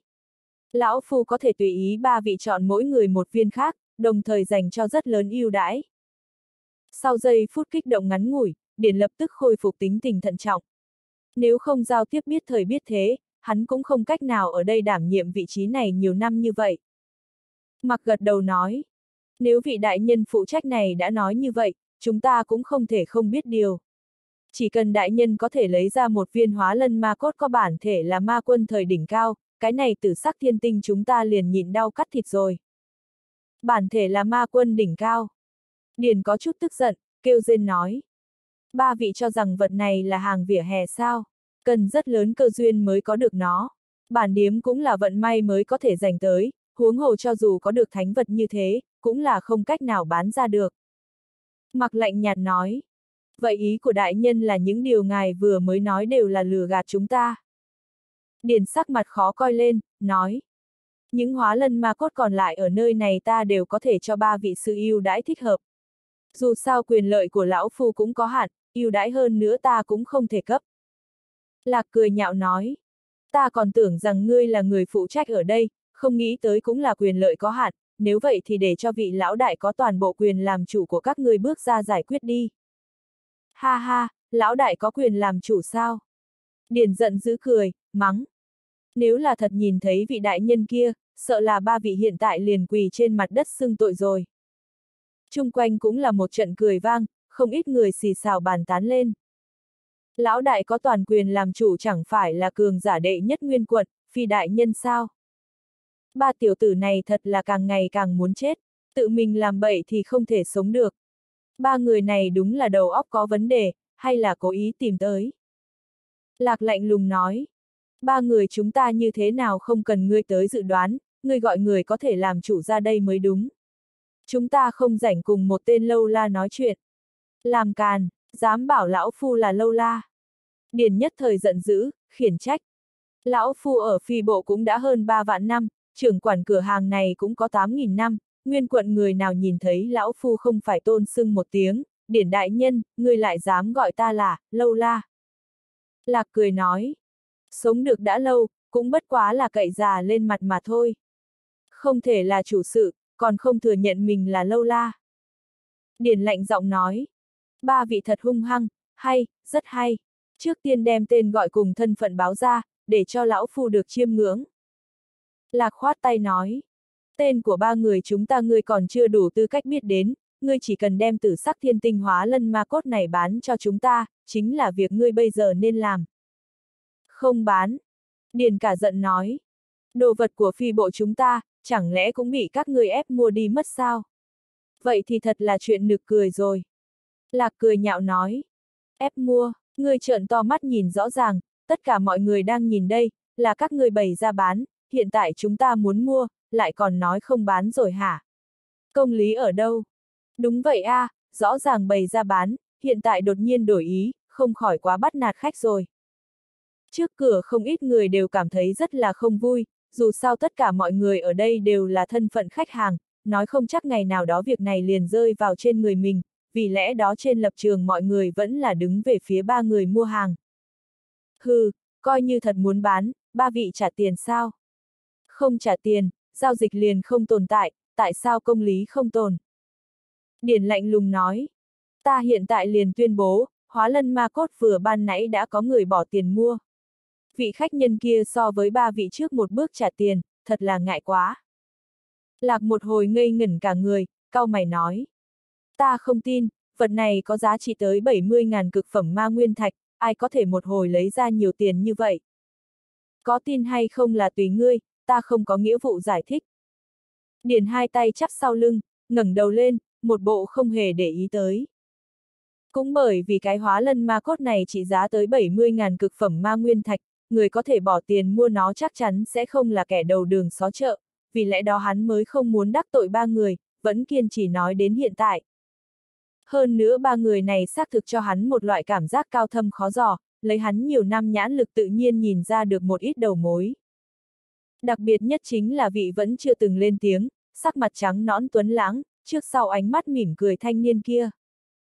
Lão phu có thể tùy ý ba vị chọn mỗi người một viên khác, đồng thời dành cho rất lớn ưu đãi. Sau giây phút kích động ngắn ngủi, Điền lập tức khôi phục tính tình thận trọng. Nếu không giao tiếp biết thời biết thế, hắn cũng không cách nào ở đây đảm nhiệm vị trí này nhiều năm như vậy. Mặc gật đầu nói, nếu vị đại nhân phụ trách này đã nói như vậy, chúng ta cũng không thể không biết điều. Chỉ cần đại nhân có thể lấy ra một viên hóa lân ma cốt có bản thể là ma quân thời đỉnh cao, cái này tử sắc thiên tinh chúng ta liền nhịn đau cắt thịt rồi. Bản thể là ma quân đỉnh cao. Điền có chút tức giận, kêu rên nói. Ba vị cho rằng vật này là hàng vỉa hè sao, cần rất lớn cơ duyên mới có được nó. Bản điếm cũng là vận may mới có thể giành tới, huống hồ cho dù có được thánh vật như thế, cũng là không cách nào bán ra được. Mặc lạnh nhạt nói. Vậy ý của đại nhân là những điều ngài vừa mới nói đều là lừa gạt chúng ta. Điền sắc mặt khó coi lên, nói. Những hóa lân ma cốt còn lại ở nơi này ta đều có thể cho ba vị sư yêu đãi thích hợp. Dù sao quyền lợi của lão phu cũng có hạn, yêu đãi hơn nữa ta cũng không thể cấp. Lạc cười nhạo nói. Ta còn tưởng rằng ngươi là người phụ trách ở đây, không nghĩ tới cũng là quyền lợi có hạn, nếu vậy thì để cho vị lão đại có toàn bộ quyền làm chủ của các ngươi bước ra giải quyết đi. Ha ha, lão đại có quyền làm chủ sao? Điền giận dữ cười, mắng. Nếu là thật nhìn thấy vị đại nhân kia, sợ là ba vị hiện tại liền quỳ trên mặt đất xưng tội rồi. Trung quanh cũng là một trận cười vang, không ít người xì xào bàn tán lên. Lão đại có toàn quyền làm chủ chẳng phải là cường giả đệ nhất nguyên quận, phi đại nhân sao? Ba tiểu tử này thật là càng ngày càng muốn chết, tự mình làm bậy thì không thể sống được. Ba người này đúng là đầu óc có vấn đề, hay là cố ý tìm tới. Lạc lạnh lùng nói, ba người chúng ta như thế nào không cần ngươi tới dự đoán, ngươi gọi người có thể làm chủ ra đây mới đúng. Chúng ta không rảnh cùng một tên lâu la nói chuyện. Làm càn, dám bảo lão phu là lâu la. Điền nhất thời giận dữ, khiển trách. Lão phu ở phi bộ cũng đã hơn ba vạn năm, trưởng quản cửa hàng này cũng có 8.000 năm, nguyên quận người nào nhìn thấy lão phu không phải tôn sưng một tiếng, điển đại nhân, người lại dám gọi ta là, lâu la. Lạc cười nói, sống được đã lâu, cũng bất quá là cậy già lên mặt mà thôi. Không thể là chủ sự, còn không thừa nhận mình là lâu la. Điển lạnh giọng nói, ba vị thật hung hăng, hay, rất hay. Trước tiên đem tên gọi cùng thân phận báo ra, để cho lão phu được chiêm ngưỡng. Lạc khoát tay nói, tên của ba người chúng ta ngươi còn chưa đủ tư cách biết đến, ngươi chỉ cần đem tử sắc thiên tinh hóa lân ma cốt này bán cho chúng ta, chính là việc ngươi bây giờ nên làm. Không bán. Điền cả giận nói. Đồ vật của phi bộ chúng ta, chẳng lẽ cũng bị các ngươi ép mua đi mất sao? Vậy thì thật là chuyện nực cười rồi. Lạc cười nhạo nói. Ép mua, ngươi trợn to mắt nhìn rõ ràng, tất cả mọi người đang nhìn đây, là các ngươi bày ra bán, hiện tại chúng ta muốn mua, lại còn nói không bán rồi hả? Công lý ở đâu? Đúng vậy a, à, rõ ràng bày ra bán, hiện tại đột nhiên đổi ý, không khỏi quá bắt nạt khách rồi. Trước cửa không ít người đều cảm thấy rất là không vui, dù sao tất cả mọi người ở đây đều là thân phận khách hàng, nói không chắc ngày nào đó việc này liền rơi vào trên người mình, vì lẽ đó trên lập trường mọi người vẫn là đứng về phía ba người mua hàng. Hừ, coi như thật muốn bán, ba vị trả tiền sao? Không trả tiền, giao dịch liền không tồn tại, tại sao công lý không tồn? Điển lạnh lùng nói. Ta hiện tại liền tuyên bố, hóa lân ma cốt vừa ban nãy đã có người bỏ tiền mua. Vị khách nhân kia so với ba vị trước một bước trả tiền, thật là ngại quá. Lạc một hồi ngây ngẩn cả người, cao mày nói. Ta không tin, vật này có giá trị tới 70.000 cực phẩm ma nguyên thạch, ai có thể một hồi lấy ra nhiều tiền như vậy? Có tin hay không là tùy ngươi, ta không có nghĩa vụ giải thích. Điền hai tay chắp sau lưng, ngẩng đầu lên, một bộ không hề để ý tới. Cũng bởi vì cái hóa lân ma cốt này trị giá tới 70.000 cực phẩm ma nguyên thạch, người có thể bỏ tiền mua nó chắc chắn sẽ không là kẻ đầu đường xó chợ, vì lẽ đó hắn mới không muốn đắc tội ba người, vẫn kiên trì nói đến hiện tại. Hơn nữa ba người này xác thực cho hắn một loại cảm giác cao thâm khó dò, lấy hắn nhiều năm nhãn lực tự nhiên nhìn ra được một ít đầu mối. Đặc biệt nhất chính là vị vẫn chưa từng lên tiếng, sắc mặt trắng nõn tuấn lãng, trước sau ánh mắt mỉm cười thanh niên kia.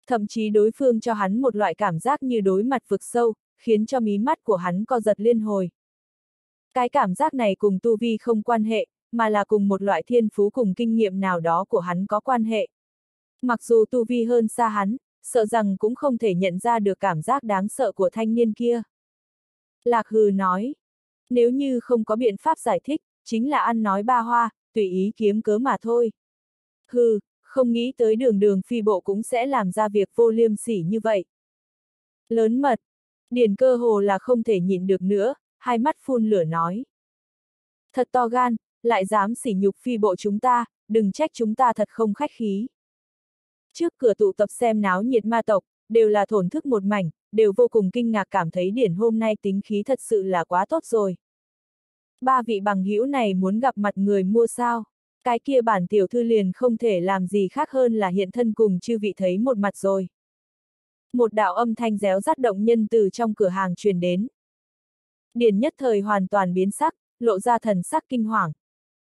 Thậm chí đối phương cho hắn một loại cảm giác như đối mặt vực sâu, khiến cho mí mắt của hắn co giật liên hồi. Cái cảm giác này cùng tu vi không quan hệ, mà là cùng một loại thiên phú cùng kinh nghiệm nào đó của hắn có quan hệ. Mặc dù tu vi hơn xa hắn, sợ rằng cũng không thể nhận ra được cảm giác đáng sợ của thanh niên kia. Lạc hừ nói, nếu như không có biện pháp giải thích, chính là ăn nói ba hoa, tùy ý kiếm cớ mà thôi. Hừ, không nghĩ tới đường đường phi bộ cũng sẽ làm ra việc vô liêm sỉ như vậy. Lớn mật, Điền cơ hồ là không thể nhịn được nữa, hai mắt phun lửa nói. Thật to gan, lại dám sỉ nhục phi bộ chúng ta, đừng trách chúng ta thật không khách khí. Trước cửa tụ tập xem náo nhiệt ma tộc, đều là thổn thức một mảnh, đều vô cùng kinh ngạc cảm thấy điển hôm nay tính khí thật sự là quá tốt rồi. Ba vị bằng hữu này muốn gặp mặt người mua sao? Cái kia bản tiểu thư liền không thể làm gì khác hơn là hiện thân cùng chư vị thấy một mặt rồi. Một đạo âm thanh réo rắt động nhân từ trong cửa hàng truyền đến. Điển nhất thời hoàn toàn biến sắc, lộ ra thần sắc kinh hoàng.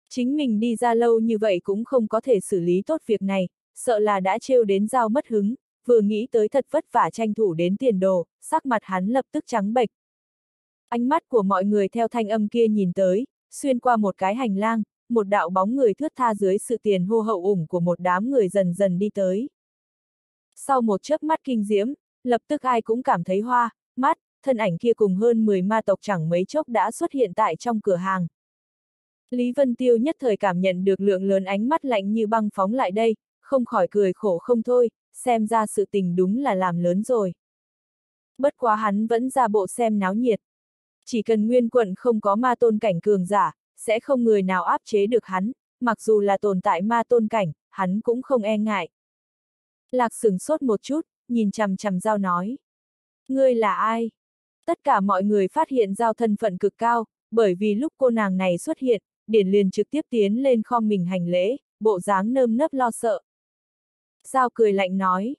Chính mình đi ra lâu như vậy cũng không có thể xử lý tốt việc này, sợ là đã trêu đến giao mất hứng, vừa nghĩ tới thật vất vả tranh thủ đến tiền đồ, sắc mặt hắn lập tức trắng bệch. Ánh mắt của mọi người theo thanh âm kia nhìn tới, xuyên qua một cái hành lang, một đạo bóng người thướt tha dưới sự tiền hô hậu ủng của một đám người dần dần đi tới. Sau một chớp mắt kinh diễm, lập tức ai cũng cảm thấy hoa, mắt, thân ảnh kia cùng hơn 10 ma tộc chẳng mấy chốc đã xuất hiện tại trong cửa hàng. Lý Vân Tiêu nhất thời cảm nhận được lượng lớn ánh mắt lạnh như băng phóng lại đây, không khỏi cười khổ không thôi, xem ra sự tình đúng là làm lớn rồi. Bất quá hắn vẫn ra bộ xem náo nhiệt. Chỉ cần nguyên quận không có ma tôn cảnh cường giả, sẽ không người nào áp chế được hắn, mặc dù là tồn tại ma tôn cảnh, hắn cũng không e ngại. Lạc sừng sốt một chút, nhìn chằm chằm Giao nói. Ngươi là ai? Tất cả mọi người phát hiện Giao thân phận cực cao, bởi vì lúc cô nàng này xuất hiện, Điển liền trực tiếp tiến lên kho mình hành lễ, bộ dáng nơm nớp lo sợ. Giao cười lạnh nói.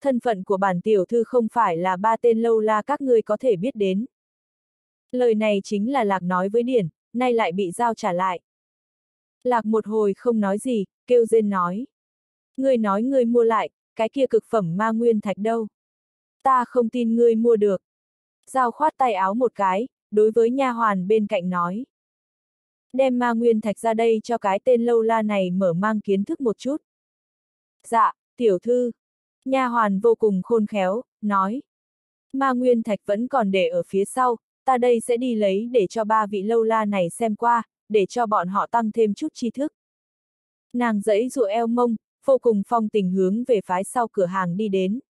Thân phận của bản tiểu thư không phải là ba tên lâu la các ngươi có thể biết đến. Lời này chính là Lạc nói với Điển, nay lại bị Giao trả lại. Lạc một hồi không nói gì, kêu rên nói. Ngươi nói ngươi mua lại, cái kia cực phẩm ma nguyên thạch đâu. Ta không tin ngươi mua được. Giao khoát tay áo một cái, đối với nha hoàn bên cạnh nói. Đem ma nguyên thạch ra đây cho cái tên lâu la này mở mang kiến thức một chút. Dạ, tiểu thư. Nha hoàn vô cùng khôn khéo, nói. Ma nguyên thạch vẫn còn để ở phía sau, ta đây sẽ đi lấy để cho ba vị lâu la này xem qua, để cho bọn họ tăng thêm chút tri thức. Nàng dẫy dụ eo mông, vô cùng phong tình hướng về phái sau cửa hàng đi đến.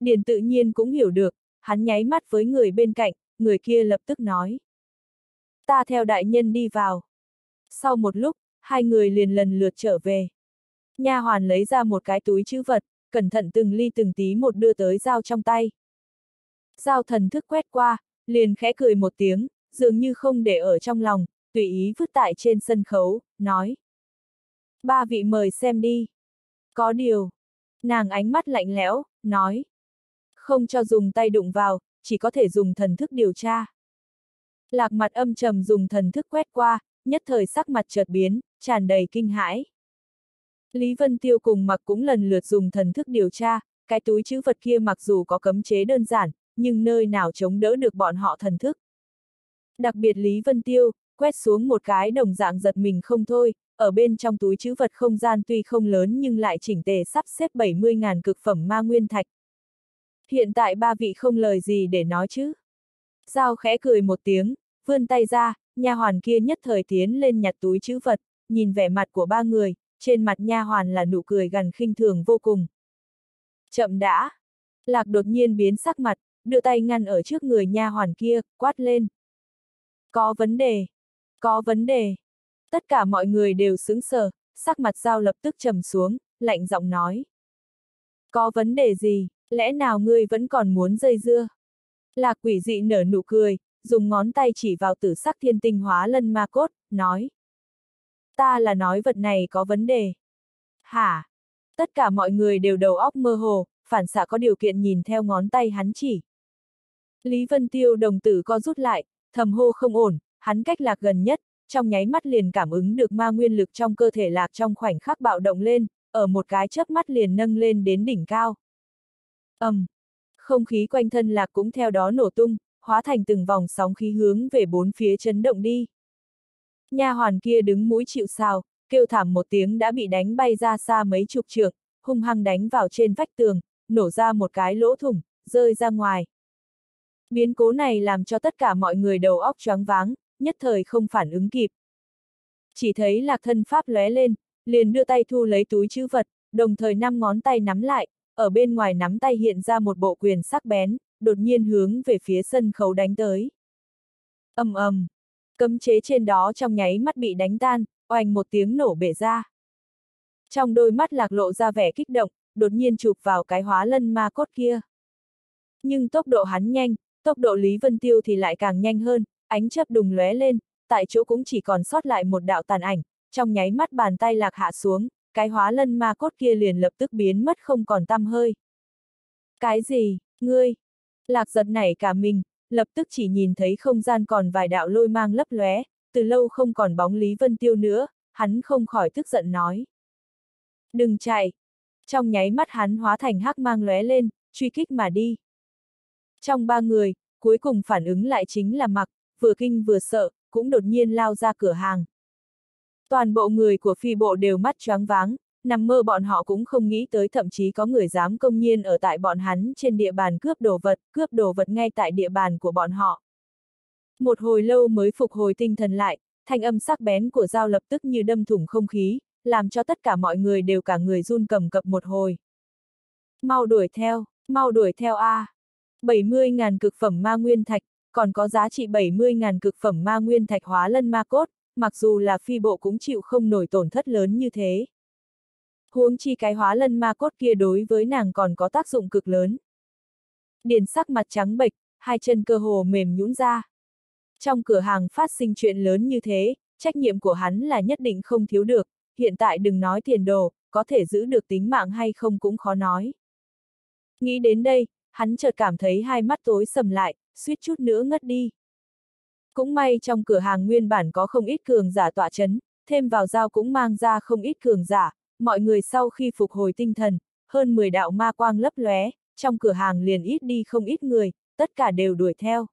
Điền tự nhiên cũng hiểu được, hắn nháy mắt với người bên cạnh, người kia lập tức nói. Ta theo đại nhân đi vào. Sau một lúc, hai người liền lần lượt trở về. Nha hoàn lấy ra một cái túi chữ vật, cẩn thận từng ly từng tí một đưa tới dao trong tay. Dao thần thức quét qua, liền khẽ cười một tiếng, dường như không để ở trong lòng, tùy ý vứt tại trên sân khấu, nói. Ba vị mời xem đi. Có điều. Nàng ánh mắt lạnh lẽo, nói. Không cho dùng tay đụng vào, chỉ có thể dùng thần thức điều tra. Lạc mặt âm trầm dùng thần thức quét qua, nhất thời sắc mặt chợt biến, tràn đầy kinh hãi. Lý Vân Tiêu cùng mặc cũng lần lượt dùng thần thức điều tra, cái túi chữ vật kia mặc dù có cấm chế đơn giản, nhưng nơi nào chống đỡ được bọn họ thần thức. Đặc biệt Lý Vân Tiêu, quét xuống một cái đồng dạng giật mình không thôi, ở bên trong túi chữ vật không gian tuy không lớn nhưng lại chỉnh tề sắp xếp 70.000 cực phẩm ma nguyên thạch. Hiện tại ba vị không lời gì để nói chứ. Giao khẽ cười một tiếng, vươn tay ra, nha hoàn kia nhất thời tiến lên nhặt túi chữ vật, nhìn vẻ mặt của ba người, trên mặt nha hoàn là nụ cười gần khinh thường vô cùng. Chậm đã. Lạc đột nhiên biến sắc mặt, đưa tay ngăn ở trước người nha hoàn kia, quát lên. Có vấn đề. Có vấn đề. Tất cả mọi người đều sững sờ, sắc mặt giao lập tức trầm xuống, lạnh giọng nói. Có vấn đề gì, lẽ nào ngươi vẫn còn muốn dây dưa? Lạc quỷ dị nở nụ cười, dùng ngón tay chỉ vào tử sắc thiên tinh hóa lân ma cốt, nói. Ta là nói vật này có vấn đề. Hả? Tất cả mọi người đều đầu óc mơ hồ, phản xạ có điều kiện nhìn theo ngón tay hắn chỉ. Lý Vân Tiêu đồng tử co rút lại, thầm hô không ổn, hắn cách lạc gần nhất, trong nháy mắt liền cảm ứng được ma nguyên lực trong cơ thể lạc trong khoảnh khắc bạo động lên, ở một cái chớp mắt liền nâng lên đến đỉnh cao. ầm, um, không khí quanh thân lạc cũng theo đó nổ tung, hóa thành từng vòng sóng khí hướng về bốn phía chấn động đi. Nha hoàn kia đứng mũi chịu sào, kêu thảm một tiếng đã bị đánh bay ra xa mấy chục trượng, hung hăng đánh vào trên vách tường, nổ ra một cái lỗ thủng, rơi ra ngoài. Biến cố này làm cho tất cả mọi người đầu óc choáng váng, nhất thời không phản ứng kịp. Chỉ thấy lạc thân pháp lóe lên, liền đưa tay thu lấy túi chữ vật, đồng thời năm ngón tay nắm lại, ở bên ngoài nắm tay hiện ra một bộ quyền sắc bén, đột nhiên hướng về phía sân khấu đánh tới. ầm ầm, cấm chế trên đó trong nháy mắt bị đánh tan, oành một tiếng nổ bể ra. Trong đôi mắt lạc lộ ra vẻ kích động, đột nhiên chụp vào cái hóa lân ma cốt kia. Nhưng tốc độ hắn nhanh, tốc độ Lý Vân Tiêu thì lại càng nhanh hơn, ánh chớp đùng lóe lên, tại chỗ cũng chỉ còn sót lại một đạo tàn ảnh, trong nháy mắt bàn tay lạc hạ xuống, cái hóa lân ma cốt kia liền lập tức biến mất không còn tăm hơi. Cái gì, ngươi? Lạc giật nảy cả mình, lập tức chỉ nhìn thấy không gian còn vài đạo lôi mang lấp lóe, từ lâu không còn bóng Lý Vân Tiêu nữa, hắn không khỏi tức giận nói. Đừng chạy! Trong nháy mắt hắn hóa thành hắc mang lóe lên, truy kích mà đi. Trong ba người, cuối cùng phản ứng lại chính là mặc, vừa kinh vừa sợ, cũng đột nhiên lao ra cửa hàng. Toàn bộ người của phi bộ đều mắt choáng váng, nằm mơ bọn họ cũng không nghĩ tới thậm chí có người dám công nhiên ở tại bọn hắn trên địa bàn cướp đồ vật, cướp đồ vật ngay tại địa bàn của bọn họ. Một hồi lâu mới phục hồi tinh thần lại, thanh âm sắc bén của dao lập tức như đâm thủng không khí, làm cho tất cả mọi người đều cả người run cầm cập một hồi. Mau đuổi theo, mau đuổi theo A. 70.000 cực phẩm ma nguyên thạch, còn có giá trị 70.000 cực phẩm ma nguyên thạch hóa lân ma cốt, mặc dù là phi bộ cũng chịu không nổi tổn thất lớn như thế. Huống chi cái hóa lân ma cốt kia đối với nàng còn có tác dụng cực lớn. Điền sắc mặt trắng bệch, hai chân cơ hồ mềm nhũn ra. Trong cửa hàng phát sinh chuyện lớn như thế, trách nhiệm của hắn là nhất định không thiếu được, hiện tại đừng nói tiền đồ, có thể giữ được tính mạng hay không cũng khó nói. Nghĩ đến đây, hắn chợt cảm thấy hai mắt tối sầm lại, suýt chút nữa ngất đi. Cũng may trong cửa hàng nguyên bản có không ít cường giả tọa chấn, thêm vào dao cũng mang ra không ít cường giả, mọi người sau khi phục hồi tinh thần, hơn 10 đạo ma quang lấp lóe, trong cửa hàng liền ít đi không ít người, tất cả đều đuổi theo.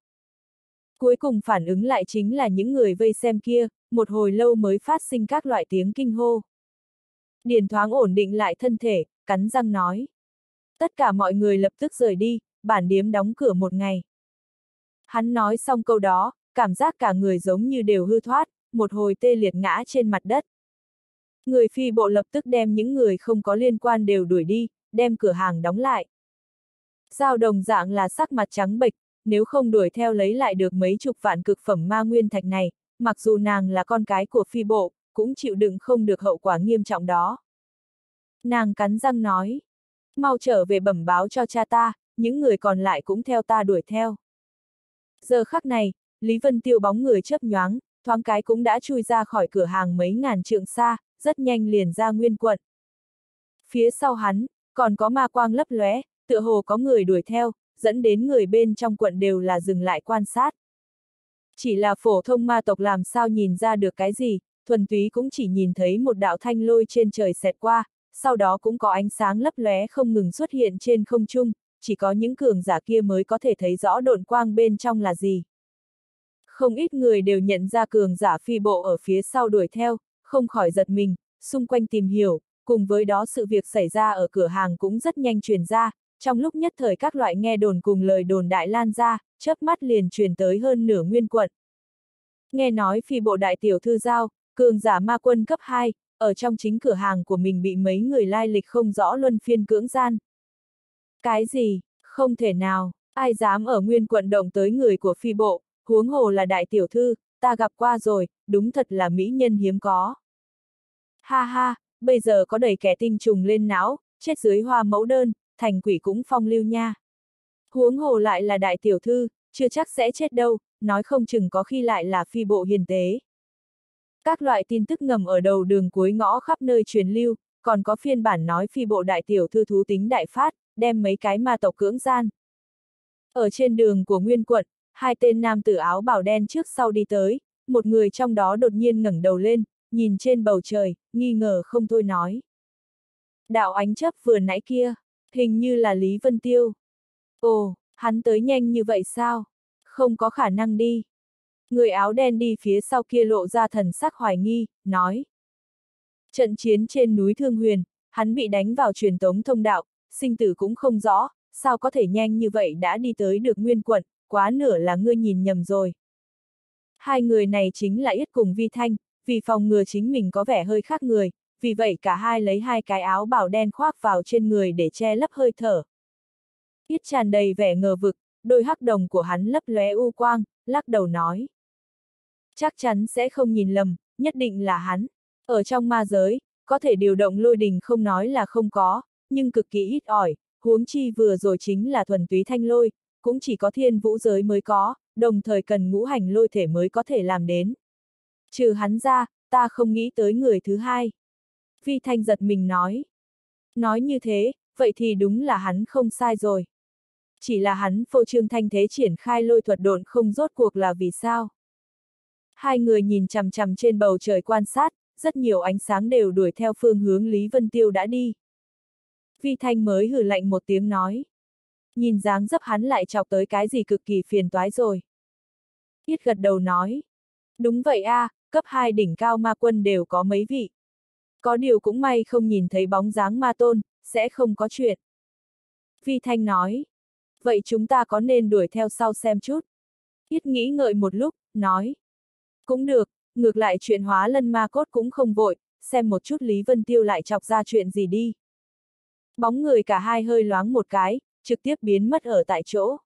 Cuối cùng phản ứng lại chính là những người vây xem kia, một hồi lâu mới phát sinh các loại tiếng kinh hô. Điền thoáng ổn định lại thân thể, cắn răng nói. Tất cả mọi người lập tức rời đi, bản điếm đóng cửa một ngày. Hắn nói xong câu đó, cảm giác cả người giống như đều hư thoát, một hồi tê liệt ngã trên mặt đất. Người phi bộ lập tức đem những người không có liên quan đều đuổi đi, đem cửa hàng đóng lại. Giao đồng dạng là sắc mặt trắng bệch, nếu không đuổi theo lấy lại được mấy chục vạn cực phẩm ma nguyên thạch này, mặc dù nàng là con cái của phi bộ, cũng chịu đựng không được hậu quả nghiêm trọng đó. Nàng cắn răng nói, mau trở về bẩm báo cho cha ta, những người còn lại cũng theo ta đuổi theo. Giờ khắc này, Lý Vân Tiêu bóng người chớp nhoáng, thoáng cái cũng đã chui ra khỏi cửa hàng mấy ngàn trượng xa, rất nhanh liền ra nguyên quận. Phía sau hắn, còn có ma quang lấp lóe, tựa hồ có người đuổi theo, dẫn đến người bên trong quận đều là dừng lại quan sát. Chỉ là phổ thông ma tộc làm sao nhìn ra được cái gì, thuần túy cũng chỉ nhìn thấy một đạo thanh lôi trên trời xẹt qua, sau đó cũng có ánh sáng lấp lóe không ngừng xuất hiện trên không trung, chỉ có những cường giả kia mới có thể thấy rõ độn quang bên trong là gì. Không ít người đều nhận ra cường giả phi bộ ở phía sau đuổi theo, không khỏi giật mình, xung quanh tìm hiểu, cùng với đó sự việc xảy ra ở cửa hàng cũng rất nhanh truyền ra, trong lúc nhất thời các loại nghe đồn cùng lời đồn đại lan ra, chớp mắt liền truyền tới hơn nửa nguyên quận. Nghe nói phi bộ đại tiểu thư giao, cường giả ma quân cấp 2, ở trong chính cửa hàng của mình bị mấy người lai lịch không rõ luân phiên cưỡng gian. Cái gì, không thể nào, ai dám ở nguyên quận động tới người của phi bộ, huống hồ là đại tiểu thư, ta gặp qua rồi, đúng thật là mỹ nhân hiếm có. Ha ha, bây giờ có đầy kẻ tinh trùng lên não, chết dưới hoa mẫu đơn, thành quỷ cũng phong lưu nha. Huống hồ lại là đại tiểu thư, chưa chắc sẽ chết đâu, nói không chừng có khi lại là phi bộ hiền tế. Các loại tin tức ngầm ở đầu đường cuối ngõ khắp nơi truyền lưu, còn có phiên bản nói phi bộ đại tiểu thư thú tính đại phát, đem mấy cái ma tộc cưỡng gian. Ở trên đường của Nguyên quận, hai tên nam tử áo bảo đen trước sau đi tới, một người trong đó đột nhiên ngẩng đầu lên, nhìn trên bầu trời, nghi ngờ không thôi nói. Đạo ánh chấp vừa nãy kia, hình như là Lý Vân Tiêu. Ồ, hắn tới nhanh như vậy sao? Không có khả năng đi. Người áo đen đi phía sau kia lộ ra thần sắc hoài nghi, nói. Trận chiến trên núi Thương Huyền, hắn bị đánh vào truyền tống thông đạo, sinh tử cũng không rõ, sao có thể nhanh như vậy đã đi tới được nguyên quận, quá nửa là ngươi nhìn nhầm rồi. Hai người này chính là Yết cùng Vi Thanh, vì phòng ngừa chính mình có vẻ hơi khác người, vì vậy cả hai lấy hai cái áo bảo đen khoác vào trên người để che lấp hơi thở. Yết tràn đầy vẻ ngờ vực, đôi hắc đồng của hắn lấp lóe u quang, lắc đầu nói. Chắc chắn sẽ không nhìn lầm, nhất định là hắn. Ở trong ma giới, có thể điều động lôi đình không nói là không có, nhưng cực kỳ ít ỏi, huống chi vừa rồi chính là thuần túy thanh lôi, cũng chỉ có thiên vũ giới mới có, đồng thời cần ngũ hành lôi thể mới có thể làm đến. Trừ hắn ra, ta không nghĩ tới người thứ hai. Vi Thanh giật mình nói. Nói như thế, vậy thì đúng là hắn không sai rồi. Chỉ là hắn phô trương thanh thế triển khai lôi thuật độn không rốt cuộc là vì sao? Hai người nhìn chằm chằm trên bầu trời quan sát, rất nhiều ánh sáng đều đuổi theo phương hướng Lý Vân Tiêu đã đi. Vi Thanh mới hử lạnh một tiếng nói. Nhìn dáng dấp hắn lại chọc tới cái gì cực kỳ phiền toái rồi. Thiết gật đầu nói. Đúng vậy a, à, cấp 2 đỉnh cao ma quân đều có mấy vị. Có điều cũng may không nhìn thấy bóng dáng ma tôn, sẽ không có chuyện. Vi Thanh nói. Vậy chúng ta có nên đuổi theo sau xem chút? Thiết nghĩ ngợi một lúc, nói. Cũng được, ngược lại chuyện hóa lân ma cốt cũng không vội, xem một chút Lý Vân Tiêu lại chọc ra chuyện gì đi. Bóng người cả hai hơi loáng một cái, trực tiếp biến mất ở tại chỗ.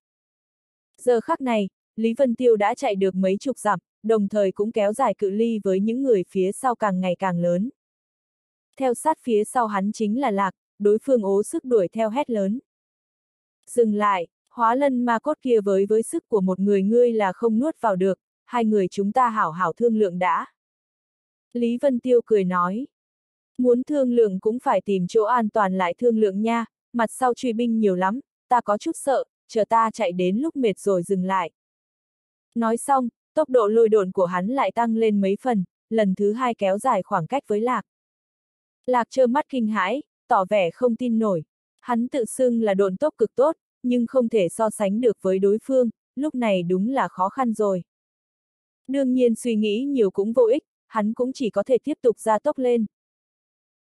Giờ khắc này, Lý Vân Tiêu đã chạy được mấy chục dặm, đồng thời cũng kéo dài cự ly với những người phía sau càng ngày càng lớn. Theo sát phía sau hắn chính là Lạc, đối phương ố sức đuổi theo hét lớn. Dừng lại, hóa lân ma cốt kia với với sức của một người ngươi là không nuốt vào được, hai người chúng ta hảo hảo thương lượng đã. Lý Vân Tiêu cười nói. Muốn thương lượng cũng phải tìm chỗ an toàn lại thương lượng nha, mặt sau truy binh nhiều lắm, ta có chút sợ, chờ ta chạy đến lúc mệt rồi dừng lại. Nói xong, tốc độ lôi đồn của hắn lại tăng lên mấy phần, lần thứ hai kéo dài khoảng cách với Lạc. Lạc trơ mắt kinh hãi, tỏ vẻ không tin nổi. Hắn tự xưng là độn tốc cực tốt, nhưng không thể so sánh được với đối phương, lúc này đúng là khó khăn rồi. Đương nhiên suy nghĩ nhiều cũng vô ích, hắn cũng chỉ có thể tiếp tục ra tốc lên.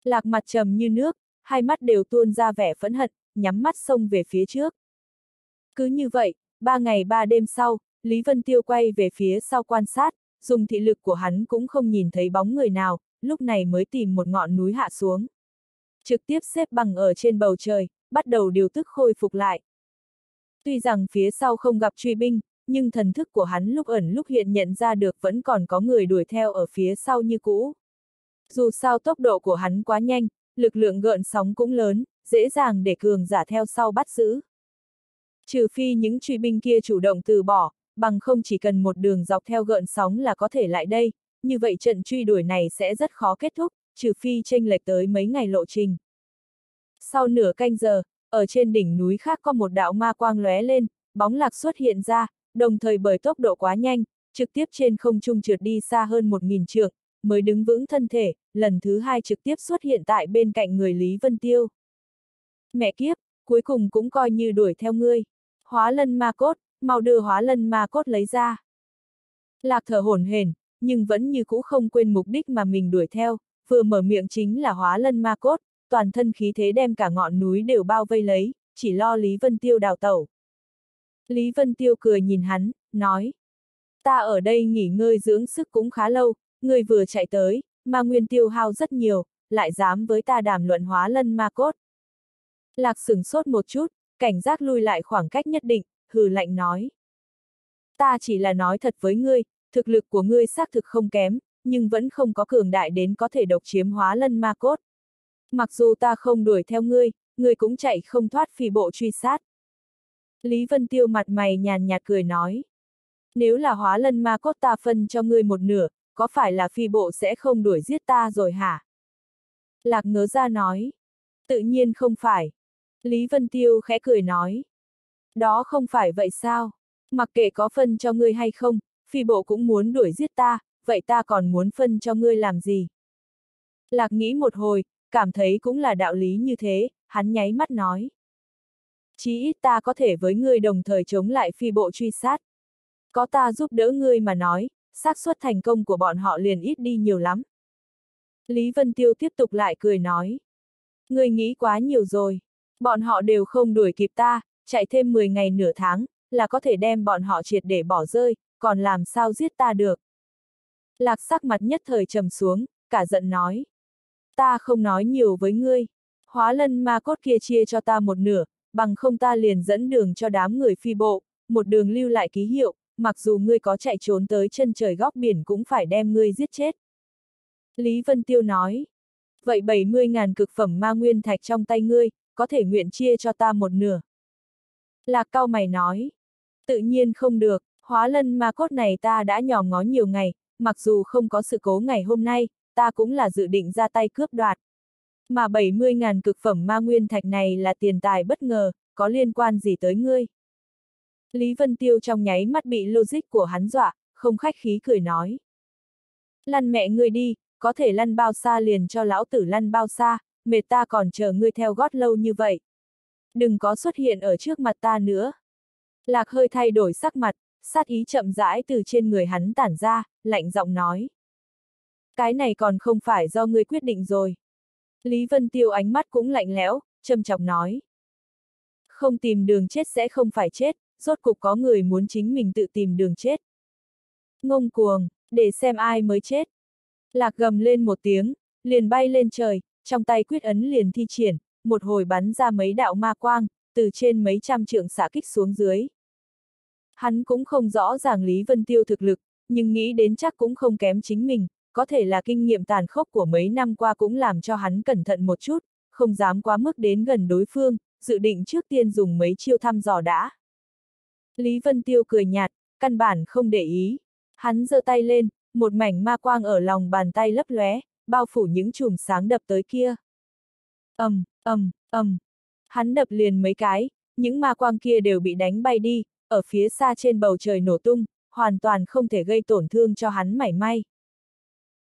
Lạc mặt trầm như nước, hai mắt đều tuôn ra vẻ phẫn hận, nhắm mắt xông về phía trước. Cứ như vậy, ba ngày ba đêm sau, Lý Vân Tiêu quay về phía sau quan sát, dùng thị lực của hắn cũng không nhìn thấy bóng người nào, lúc này mới tìm một ngọn núi hạ xuống. Trực tiếp xếp bằng ở trên bầu trời, bắt đầu điều tức khôi phục lại. Tuy rằng phía sau không gặp truy binh, nhưng thần thức của hắn lúc ẩn lúc hiện nhận ra được vẫn còn có người đuổi theo ở phía sau như cũ. Dù sao tốc độ của hắn quá nhanh, lực lượng gợn sóng cũng lớn, dễ dàng để cường giả theo sau bắt giữ. Trừ phi những truy binh kia chủ động từ bỏ, bằng không chỉ cần một đường dọc theo gợn sóng là có thể lại đây, như vậy trận truy đuổi này sẽ rất khó kết thúc, trừ phi tranh lệch tới mấy ngày lộ trình. Sau nửa canh giờ, ở trên đỉnh núi khác có một đạo ma quang lóe lên, bóng lạc xuất hiện ra, đồng thời bởi tốc độ quá nhanh, trực tiếp trên không trung trượt đi xa hơn một nghìn trượng, mới đứng vững thân thể, lần thứ hai trực tiếp xuất hiện tại bên cạnh người Lý Vân Tiêu. Mẹ kiếp, cuối cùng cũng coi như đuổi theo ngươi. Hóa lân ma cốt, mau đưa hóa lân ma cốt lấy ra. Lạc thở hổn hển, nhưng vẫn như cũ không quên mục đích mà mình đuổi theo, vừa mở miệng chính là hóa lân ma cốt, toàn thân khí thế đem cả ngọn núi đều bao vây lấy, chỉ lo Lý Vân Tiêu đào tẩu. Lý Vân Tiêu cười nhìn hắn, nói. Ta ở đây nghỉ ngơi dưỡng sức cũng khá lâu, người vừa chạy tới, mà nguyên tiêu hao rất nhiều, lại dám với ta đàm luận hóa lân ma cốt. Lạc sửng sốt một chút, cảnh giác lui lại khoảng cách nhất định, hừ lạnh nói. Ta chỉ là nói thật với ngươi, thực lực của ngươi xác thực không kém, nhưng vẫn không có cường đại đến có thể độc chiếm hóa lân ma cốt. Mặc dù ta không đuổi theo ngươi, ngươi cũng chạy không thoát phi bộ truy sát. Lý Vân Tiêu mặt mày nhàn nhạt cười nói. Nếu là hóa lân ma cốt ta phân cho ngươi một nửa, có phải là phi bộ sẽ không đuổi giết ta rồi hả? Lạc ngớ ra nói. Tự nhiên không phải. Lý Vân Tiêu khẽ cười nói. Đó không phải vậy sao? Mặc kệ có phân cho ngươi hay không, phi bộ cũng muốn đuổi giết ta, vậy ta còn muốn phân cho ngươi làm gì? Lạc nghĩ một hồi, cảm thấy cũng là đạo lý như thế, hắn nháy mắt nói. Chí ít ta có thể với ngươi đồng thời chống lại phi bộ truy sát. Có ta giúp đỡ ngươi mà nói, xác suất thành công của bọn họ liền ít đi nhiều lắm. Lý Vân Tiêu tiếp tục lại cười nói. Ngươi nghĩ quá nhiều rồi. Bọn họ đều không đuổi kịp ta, chạy thêm 10 ngày nửa tháng, là có thể đem bọn họ triệt để bỏ rơi, còn làm sao giết ta được. Lạc sắc mặt nhất thời trầm xuống, cả giận nói. Ta không nói nhiều với ngươi. Hóa lân ma cốt kia chia cho ta một nửa, bằng không ta liền dẫn đường cho đám người phi bộ, một đường lưu lại ký hiệu, mặc dù ngươi có chạy trốn tới chân trời góc biển cũng phải đem ngươi giết chết. Lý Vân Tiêu nói. Vậy 70.000 cực phẩm ma nguyên thạch trong tay ngươi, có thể nguyện chia cho ta một nửa. Lạc cao mày nói. Tự nhiên không được, hóa lân ma cốt này ta đã nhòm ngó nhiều ngày, mặc dù không có sự cố ngày hôm nay, ta cũng là dự định ra tay cướp đoạt. Mà 70.000 cực phẩm ma nguyên thạch này là tiền tài bất ngờ, có liên quan gì tới ngươi? Lý Vân Tiêu trong nháy mắt bị logic của hắn dọa, không khách khí cười nói. Lăn mẹ ngươi đi, có thể lăn bao xa liền cho lão tử lăn bao xa, mệt ta còn chờ ngươi theo gót lâu như vậy. Đừng có xuất hiện ở trước mặt ta nữa. Lạc hơi thay đổi sắc mặt, sát ý chậm rãi từ trên người hắn tản ra, lạnh giọng nói. Cái này còn không phải do ngươi quyết định rồi. Lý Vân Tiêu ánh mắt cũng lạnh lẽo, châm chọc nói. Không tìm đường chết sẽ không phải chết, rốt cục có người muốn chính mình tự tìm đường chết. Ngông cuồng, để xem ai mới chết. Lạc gầm lên một tiếng, liền bay lên trời, trong tay quyết ấn liền thi triển, một hồi bắn ra mấy đạo ma quang, từ trên mấy trăm trượng xả kích xuống dưới. Hắn cũng không rõ ràng Lý Vân Tiêu thực lực, nhưng nghĩ đến chắc cũng không kém chính mình, có thể là kinh nghiệm tàn khốc của mấy năm qua cũng làm cho hắn cẩn thận một chút, không dám quá mức đến gần đối phương, dự định trước tiên dùng mấy chiêu thăm dò đã. Lý Vân Tiêu cười nhạt, căn bản không để ý. Hắn giơ tay lên, một mảnh ma quang ở lòng bàn tay lấp lóe, bao phủ những chùm sáng đập tới kia. ầm, ầm, ầm. Hắn đập liền mấy cái, những ma quang kia đều bị đánh bay đi, ở phía xa trên bầu trời nổ tung, hoàn toàn không thể gây tổn thương cho hắn mảy may.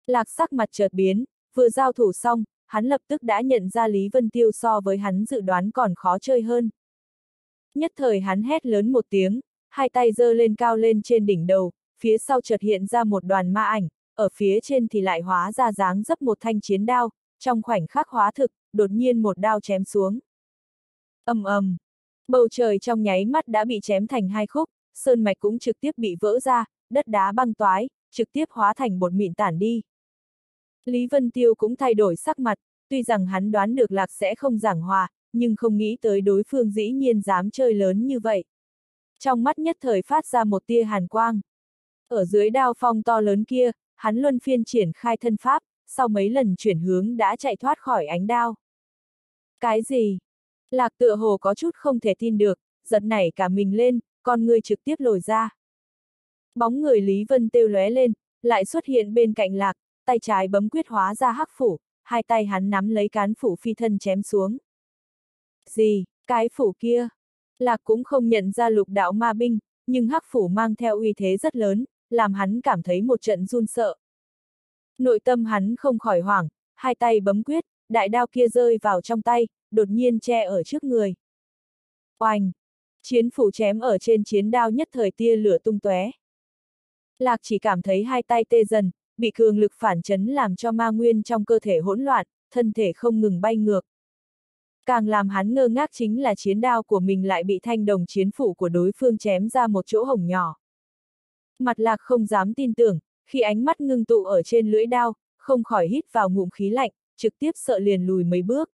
Lạc sắc mặt chợt biến, vừa giao thủ xong, hắn lập tức đã nhận ra Lý Vân Tiêu so với hắn dự đoán còn khó chơi hơn. Nhất thời hắn hét lớn một tiếng, hai tay giơ lên cao lên trên đỉnh đầu, phía sau chợt hiện ra một đoàn ma ảnh, ở phía trên thì lại hóa ra dáng dấp một thanh chiến đao, trong khoảnh khắc hóa thực, đột nhiên một đao chém xuống. ầm ầm, bầu trời trong nháy mắt đã bị chém thành hai khúc, sơn mạch cũng trực tiếp bị vỡ ra, đất đá băng toái, trực tiếp hóa thành bột mịn tản đi. Lý Vân Tiêu cũng thay đổi sắc mặt, tuy rằng hắn đoán được lạc sẽ không giảng hòa, nhưng không nghĩ tới đối phương dĩ nhiên dám chơi lớn như vậy. Trong mắt nhất thời phát ra một tia hàn quang. Ở dưới đao phong to lớn kia, hắn luân phiên triển khai thân pháp, sau mấy lần chuyển hướng đã chạy thoát khỏi ánh đao. Cái gì? Lạc tựa hồ có chút không thể tin được, giật nảy cả mình lên, con người trực tiếp lồi ra. Bóng người Lý Vân tiêu lóe lên, lại xuất hiện bên cạnh lạc, tay trái bấm quyết hóa ra hắc phủ, hai tay hắn nắm lấy cán phủ phi thân chém xuống. Gì, cái phủ kia? Lạc cũng không nhận ra lục đạo ma binh, nhưng hắc phủ mang theo uy thế rất lớn, làm hắn cảm thấy một trận run sợ. Nội tâm hắn không khỏi hoảng, hai tay bấm quyết, đại đao kia rơi vào trong tay, đột nhiên che ở trước người. Oanh! Chiến phủ chém ở trên chiến đao nhất thời tia lửa tung tóe. Lạc chỉ cảm thấy hai tay tê dần, bị cường lực phản chấn làm cho ma nguyên trong cơ thể hỗn loạn, thân thể không ngừng bay ngược. Càng làm hắn ngơ ngác chính là chiến đao của mình lại bị thanh đồng chiến phủ của đối phương chém ra một chỗ hổng nhỏ. Mặt lạc không dám tin tưởng, khi ánh mắt ngưng tụ ở trên lưỡi đao, không khỏi hít vào ngụm khí lạnh, trực tiếp sợ liền lùi mấy bước.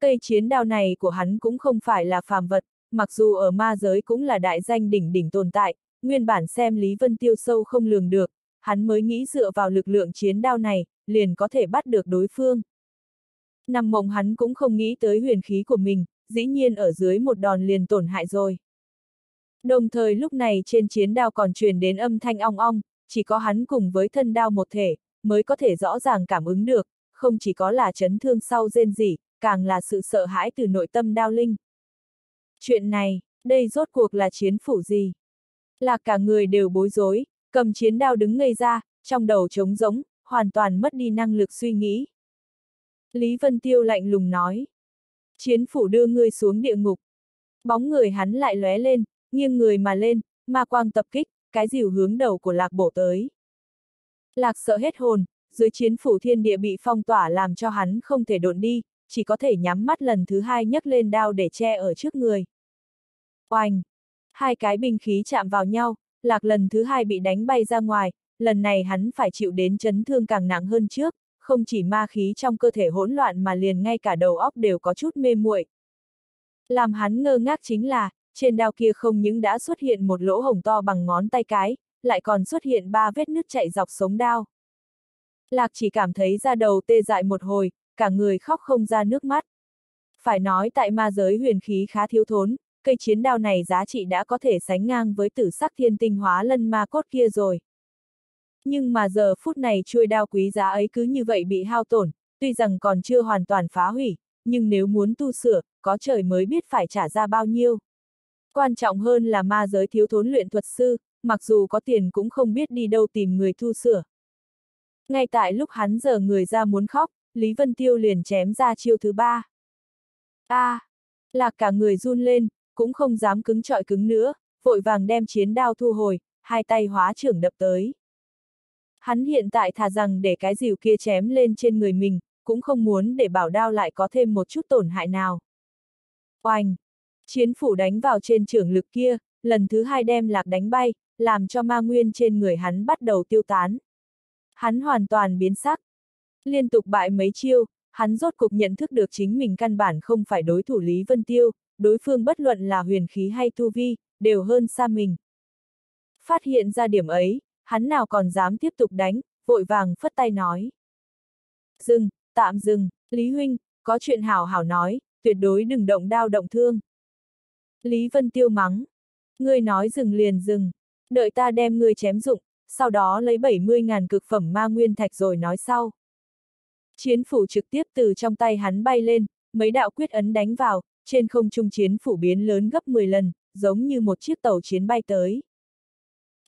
Cây chiến đao này của hắn cũng không phải là phàm vật, mặc dù ở ma giới cũng là đại danh đỉnh đỉnh tồn tại, nguyên bản xem Lý Vân Tiêu sâu không lường được, hắn mới nghĩ dựa vào lực lượng chiến đao này, liền có thể bắt được đối phương. Nằm mộng hắn cũng không nghĩ tới huyền khí của mình, dĩ nhiên ở dưới một đòn liền tổn hại rồi. Đồng thời lúc này trên chiến đao còn truyền đến âm thanh ong ong, chỉ có hắn cùng với thân đao một thể, mới có thể rõ ràng cảm ứng được, không chỉ có là chấn thương sau rên rỉ, càng là sự sợ hãi từ nội tâm đao linh. Chuyện này, đây rốt cuộc là chiến phủ gì? Là cả người đều bối rối, cầm chiến đao đứng ngây ra, trong đầu trống rỗng, hoàn toàn mất đi năng lực suy nghĩ. Lý Vân Tiêu lạnh lùng nói. Chiến phủ đưa ngươi xuống địa ngục. Bóng người hắn lại lóe lên, nghiêng người mà lên, ma quang tập kích, cái dìu hướng đầu của lạc bổ tới. Lạc sợ hết hồn, dưới chiến phủ thiên địa bị phong tỏa làm cho hắn không thể độn đi, chỉ có thể nhắm mắt lần thứ hai nhấc lên đao để che ở trước người. Oanh! Hai cái binh khí chạm vào nhau, lạc lần thứ hai bị đánh bay ra ngoài, lần này hắn phải chịu đến chấn thương càng nặng hơn trước, không chỉ ma khí trong cơ thể hỗn loạn mà liền ngay cả đầu óc đều có chút mê muội. Làm hắn ngơ ngác chính là, trên đao kia không những đã xuất hiện một lỗ hổng to bằng ngón tay cái, lại còn xuất hiện ba vết nứt chạy dọc sống đao. Lạc chỉ cảm thấy da đầu tê dại một hồi, cả người khóc không ra nước mắt. Phải nói tại ma giới huyền khí khá thiếu thốn, cây chiến đao này giá trị đã có thể sánh ngang với tử sắc thiên tinh hóa lân ma cốt kia rồi. Nhưng mà giờ phút này chuôi đao quý giá ấy cứ như vậy bị hao tổn, tuy rằng còn chưa hoàn toàn phá hủy, nhưng nếu muốn tu sửa, có trời mới biết phải trả ra bao nhiêu. Quan trọng hơn là ma giới thiếu thốn luyện thuật sư, mặc dù có tiền cũng không biết đi đâu tìm người thu sửa. Ngay tại lúc hắn giờ người ra muốn khóc, Lý Vân Tiêu liền chém ra chiêu thứ ba. a à, là cả người run lên, cũng không dám cứng trọi cứng nữa, vội vàng đem chiến đao thu hồi, hai tay hóa trưởng đập tới. Hắn hiện tại thà rằng để cái dìu kia chém lên trên người mình, cũng không muốn để bảo đao lại có thêm một chút tổn hại nào. Oanh! Chiến phủ đánh vào trên trường lực kia, lần thứ hai đem lạc đánh bay, làm cho ma nguyên trên người hắn bắt đầu tiêu tán. Hắn hoàn toàn biến sắc. Liên tục bại mấy chiêu, hắn rốt cục nhận thức được chính mình căn bản không phải đối thủ Lý Vân Tiêu, đối phương bất luận là huyền khí hay tu vi, đều hơn xa mình. Phát hiện ra điểm ấy, hắn nào còn dám tiếp tục đánh, vội vàng phất tay nói. Dừng, tạm dừng, Lý Huynh, có chuyện hảo hảo nói, tuyệt đối đừng động đao động thương. Lý Vân Tiêu mắng. Ngươi nói dừng liền dừng, đợi ta đem ngươi chém dụng, sau đó lấy 70.000 cực phẩm ma nguyên thạch rồi nói sau. Chiến phủ trực tiếp từ trong tay hắn bay lên, mấy đạo quyết ấn đánh vào, trên không trung chiến phủ biến lớn gấp 10 lần, giống như một chiếc tàu chiến bay tới.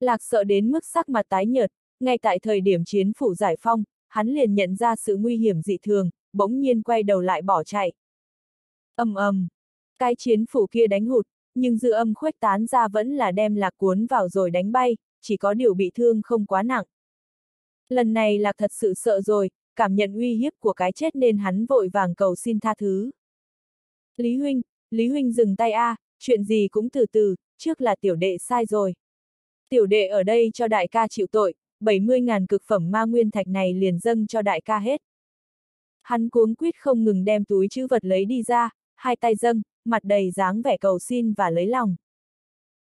Lạc sợ đến mức sắc mặt tái nhợt, ngay tại thời điểm chiến phủ giải phong, hắn liền nhận ra sự nguy hiểm dị thường, bỗng nhiên quay đầu lại bỏ chạy. ầm ầm, cái chiến phủ kia đánh hụt, nhưng dư âm khuếch tán ra vẫn là đem lạc cuốn vào rồi đánh bay, chỉ có điều bị thương không quá nặng. Lần này lạc thật sự sợ rồi, cảm nhận uy hiếp của cái chết nên hắn vội vàng cầu xin tha thứ. Lý Huynh, Lý Huynh dừng tay a, chuyện gì cũng từ từ, trước là tiểu đệ sai rồi. Tiểu đệ ở đây cho đại ca chịu tội, 70.000 cực phẩm ma nguyên thạch này liền dâng cho đại ca hết. Hắn cuống quýt không ngừng đem túi chữ vật lấy đi ra, hai tay dâng, mặt đầy dáng vẻ cầu xin và lấy lòng.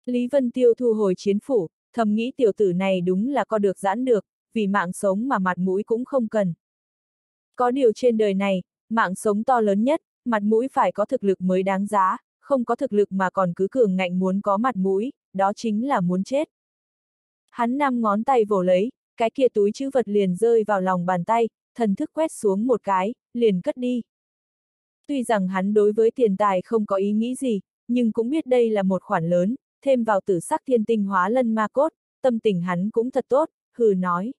Lý Vân Tiêu thu hồi chiến phủ, thầm nghĩ tiểu tử này đúng là có được giãn được, vì mạng sống mà mặt mũi cũng không cần. Có điều trên đời này, mạng sống to lớn nhất, mặt mũi phải có thực lực mới đáng giá, không có thực lực mà còn cứ cường ngạnh muốn có mặt mũi, đó chính là muốn chết. Hắn năm ngón tay vồ lấy, cái kia túi chữ vật liền rơi vào lòng bàn tay, thần thức quét xuống một cái, liền cất đi. Tuy rằng hắn đối với tiền tài không có ý nghĩ gì, nhưng cũng biết đây là một khoản lớn, thêm vào tử sắc thiên tinh hóa lân ma cốt, tâm tình hắn cũng thật tốt, hừ nói.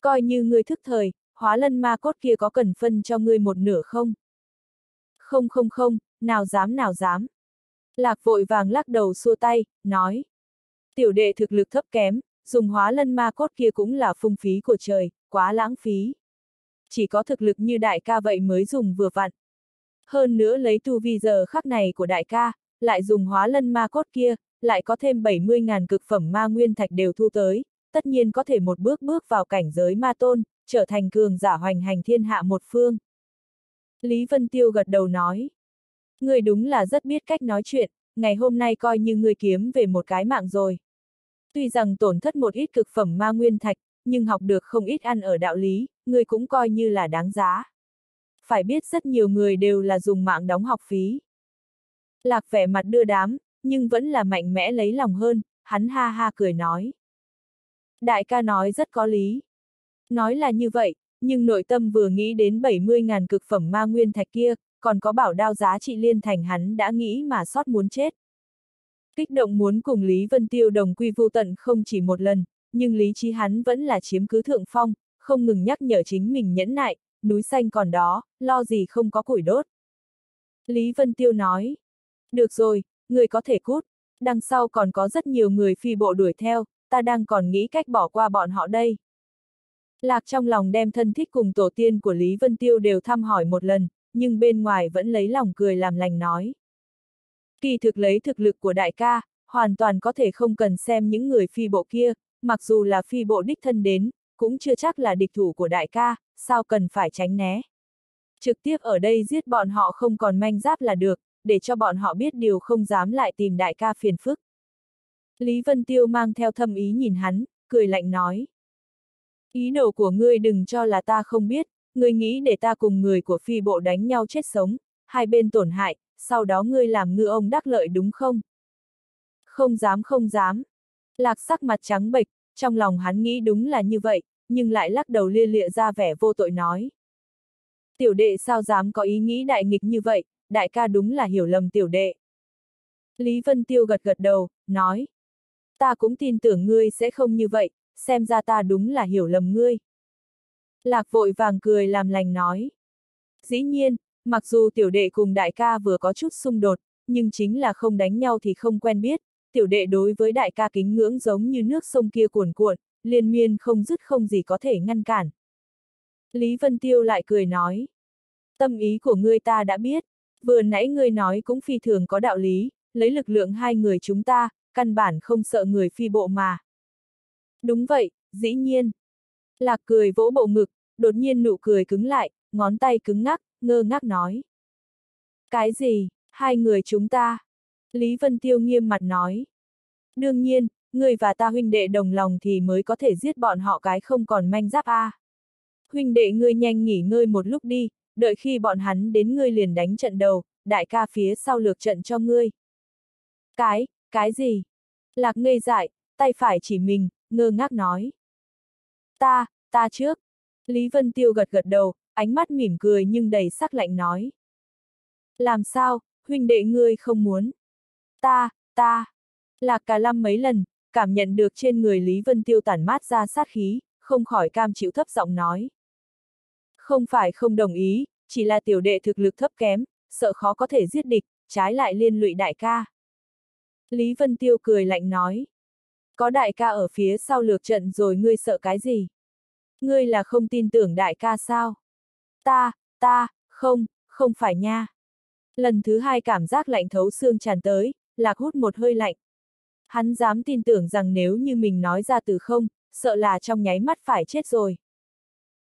Coi như ngươi thức thời, hóa lân ma cốt kia có cần phân cho ngươi một nửa không? Không không không, nào dám nào dám. Lạc vội vàng lắc đầu xua tay, nói. Tiểu đệ thực lực thấp kém, dùng hóa lân ma cốt kia cũng là phung phí của trời, quá lãng phí. Chỉ có thực lực như đại ca vậy mới dùng vừa vặn. Hơn nữa lấy tu vi giờ khắc này của đại ca, lại dùng hóa lân ma cốt kia, lại có thêm 70.000 cực phẩm ma nguyên thạch đều thu tới, tất nhiên có thể một bước bước vào cảnh giới ma tôn, trở thành cường giả hoành hành thiên hạ một phương. Lý Vân Tiêu gật đầu nói. Người đúng là rất biết cách nói chuyện, ngày hôm nay coi như người kiếm về một cái mạng rồi. Tuy rằng tổn thất một ít cực phẩm ma nguyên thạch, nhưng học được không ít ăn ở đạo lý, người cũng coi như là đáng giá. Phải biết rất nhiều người đều là dùng mạng đóng học phí. Lạc vẻ mặt đưa đám, nhưng vẫn là mạnh mẽ lấy lòng hơn, hắn ha ha cười nói. Đại ca nói rất có lý. Nói là như vậy, nhưng nội tâm vừa nghĩ đến 70.000 cực phẩm ma nguyên thạch kia, còn có bảo đao giá trị liên thành hắn đã nghĩ mà sót muốn chết. Kích động muốn cùng Lý Vân Tiêu đồng quy vô tận không chỉ một lần, nhưng lý trí hắn vẫn là chiếm cứ thượng phong, không ngừng nhắc nhở chính mình nhẫn nại, núi xanh còn đó, lo gì không có củi đốt. Lý Vân Tiêu nói, được rồi, người có thể cút, đằng sau còn có rất nhiều người phi bộ đuổi theo, ta đang còn nghĩ cách bỏ qua bọn họ đây. Lạc trong lòng đem thân thích cùng tổ tiên của Lý Vân Tiêu đều thăm hỏi một lần, nhưng bên ngoài vẫn lấy lòng cười làm lành nói. Kỳ thực lấy thực lực của đại ca, hoàn toàn có thể không cần xem những người phi bộ kia, mặc dù là phi bộ đích thân đến, cũng chưa chắc là địch thủ của đại ca, sao cần phải tránh né. Trực tiếp ở đây giết bọn họ không còn manh giáp là được, để cho bọn họ biết điều không dám lại tìm đại ca phiền phức. Lý Vân Tiêu mang theo thâm ý nhìn hắn, cười lạnh nói. Ý đồ của ngươi đừng cho là ta không biết, ngươi nghĩ để ta cùng người của phi bộ đánh nhau chết sống, hai bên tổn hại, sau đó ngươi làm ngư ông đắc lợi đúng không? Không dám không dám. Lạc sắc mặt trắng bệch, trong lòng hắn nghĩ đúng là như vậy, nhưng lại lắc đầu lia lịa ra vẻ vô tội nói. Tiểu đệ sao dám có ý nghĩ đại nghịch như vậy, đại ca đúng là hiểu lầm tiểu đệ. Lý Vân Tiêu gật gật đầu, nói. Ta cũng tin tưởng ngươi sẽ không như vậy, xem ra ta đúng là hiểu lầm ngươi. Lạc vội vàng cười làm lành nói. Dĩ nhiên, mặc dù tiểu đệ cùng đại ca vừa có chút xung đột, nhưng chính là không đánh nhau thì không quen biết, tiểu đệ đối với đại ca kính ngưỡng giống như nước sông kia cuồn cuộn, liên miên không dứt không gì có thể ngăn cản. Lý Vân Tiêu lại cười nói. Tâm ý của ngươi ta đã biết, vừa nãy ngươi nói cũng phi thường có đạo lý, lấy lực lượng hai người chúng ta, căn bản không sợ người phi bộ mà. Đúng vậy, dĩ nhiên. Lạc cười vỗ bộ ngực, đột nhiên nụ cười cứng lại, ngón tay cứng ngắc, ngơ ngác nói. Cái gì, hai người chúng ta? Lý Vân Tiêu nghiêm mặt nói. Đương nhiên, người và ta huynh đệ đồng lòng thì mới có thể giết bọn họ cái không còn manh giáp a. À. Huynh đệ ngươi nhanh nghỉ ngơi một lúc đi, đợi khi bọn hắn đến ngươi liền đánh trận đầu, đại ca phía sau lược trận cho ngươi. Cái, cái gì? Lạc ngây dại, tay phải chỉ mình, ngơ ngác nói. Ta, ta trước. Lý Vân Tiêu gật gật đầu, ánh mắt mỉm cười nhưng đầy sắc lạnh nói. Làm sao, huynh đệ ngươi không muốn? Ta, ta. Lạc cả lăm mấy lần, cảm nhận được trên người Lý Vân Tiêu tản mát ra sát khí, không khỏi cam chịu thấp giọng nói. Không phải không đồng ý, chỉ là tiểu đệ thực lực thấp kém, sợ khó có thể giết địch, trái lại liên lụy đại ca. Lý Vân Tiêu cười lạnh nói. Có đại ca ở phía sau lược trận rồi ngươi sợ cái gì? Ngươi là không tin tưởng đại ca sao? Ta, ta, không, không phải nha. Lần thứ hai cảm giác lạnh thấu xương tràn tới, lạc hút một hơi lạnh. Hắn dám tin tưởng rằng nếu như mình nói ra từ không, sợ là trong nháy mắt phải chết rồi.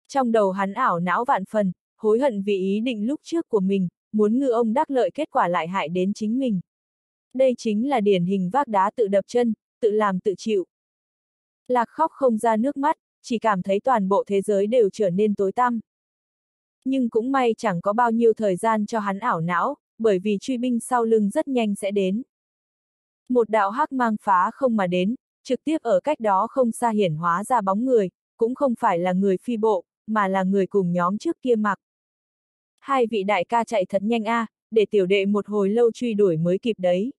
Trong đầu hắn ảo não vạn phần, hối hận vì ý định lúc trước của mình, muốn ngư ông đắc lợi kết quả lại hại đến chính mình. Đây chính là điển hình vác đá tự đập chân, tự làm tự chịu. Lạc khóc không ra nước mắt, chỉ cảm thấy toàn bộ thế giới đều trở nên tối tăm. Nhưng cũng may chẳng có bao nhiêu thời gian cho hắn ảo não, bởi vì truy binh sau lưng rất nhanh sẽ đến. Một đạo hắc mang phá không mà đến, trực tiếp ở cách đó không xa hiển hóa ra bóng người, cũng không phải là người phi bộ, mà là người cùng nhóm trước kia mặc. Hai vị đại ca chạy thật nhanh a, à, để tiểu đệ một hồi lâu truy đuổi mới kịp đấy.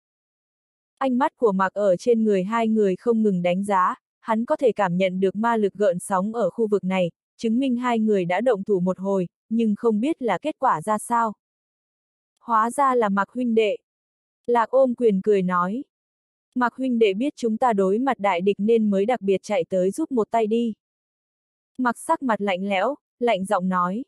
Ánh mắt của mặc ở trên người hai người không ngừng đánh giá, hắn có thể cảm nhận được ma lực gợn sóng ở khu vực này, chứng minh hai người đã động thủ một hồi, nhưng không biết là kết quả ra sao. Hóa ra là mặc huynh đệ. Lạc ôm quyền cười nói. Mạc huynh đệ biết chúng ta đối mặt đại địch nên mới đặc biệt chạy tới giúp một tay đi. Mạc sắc mặt lạnh lẽo, lạnh giọng nói.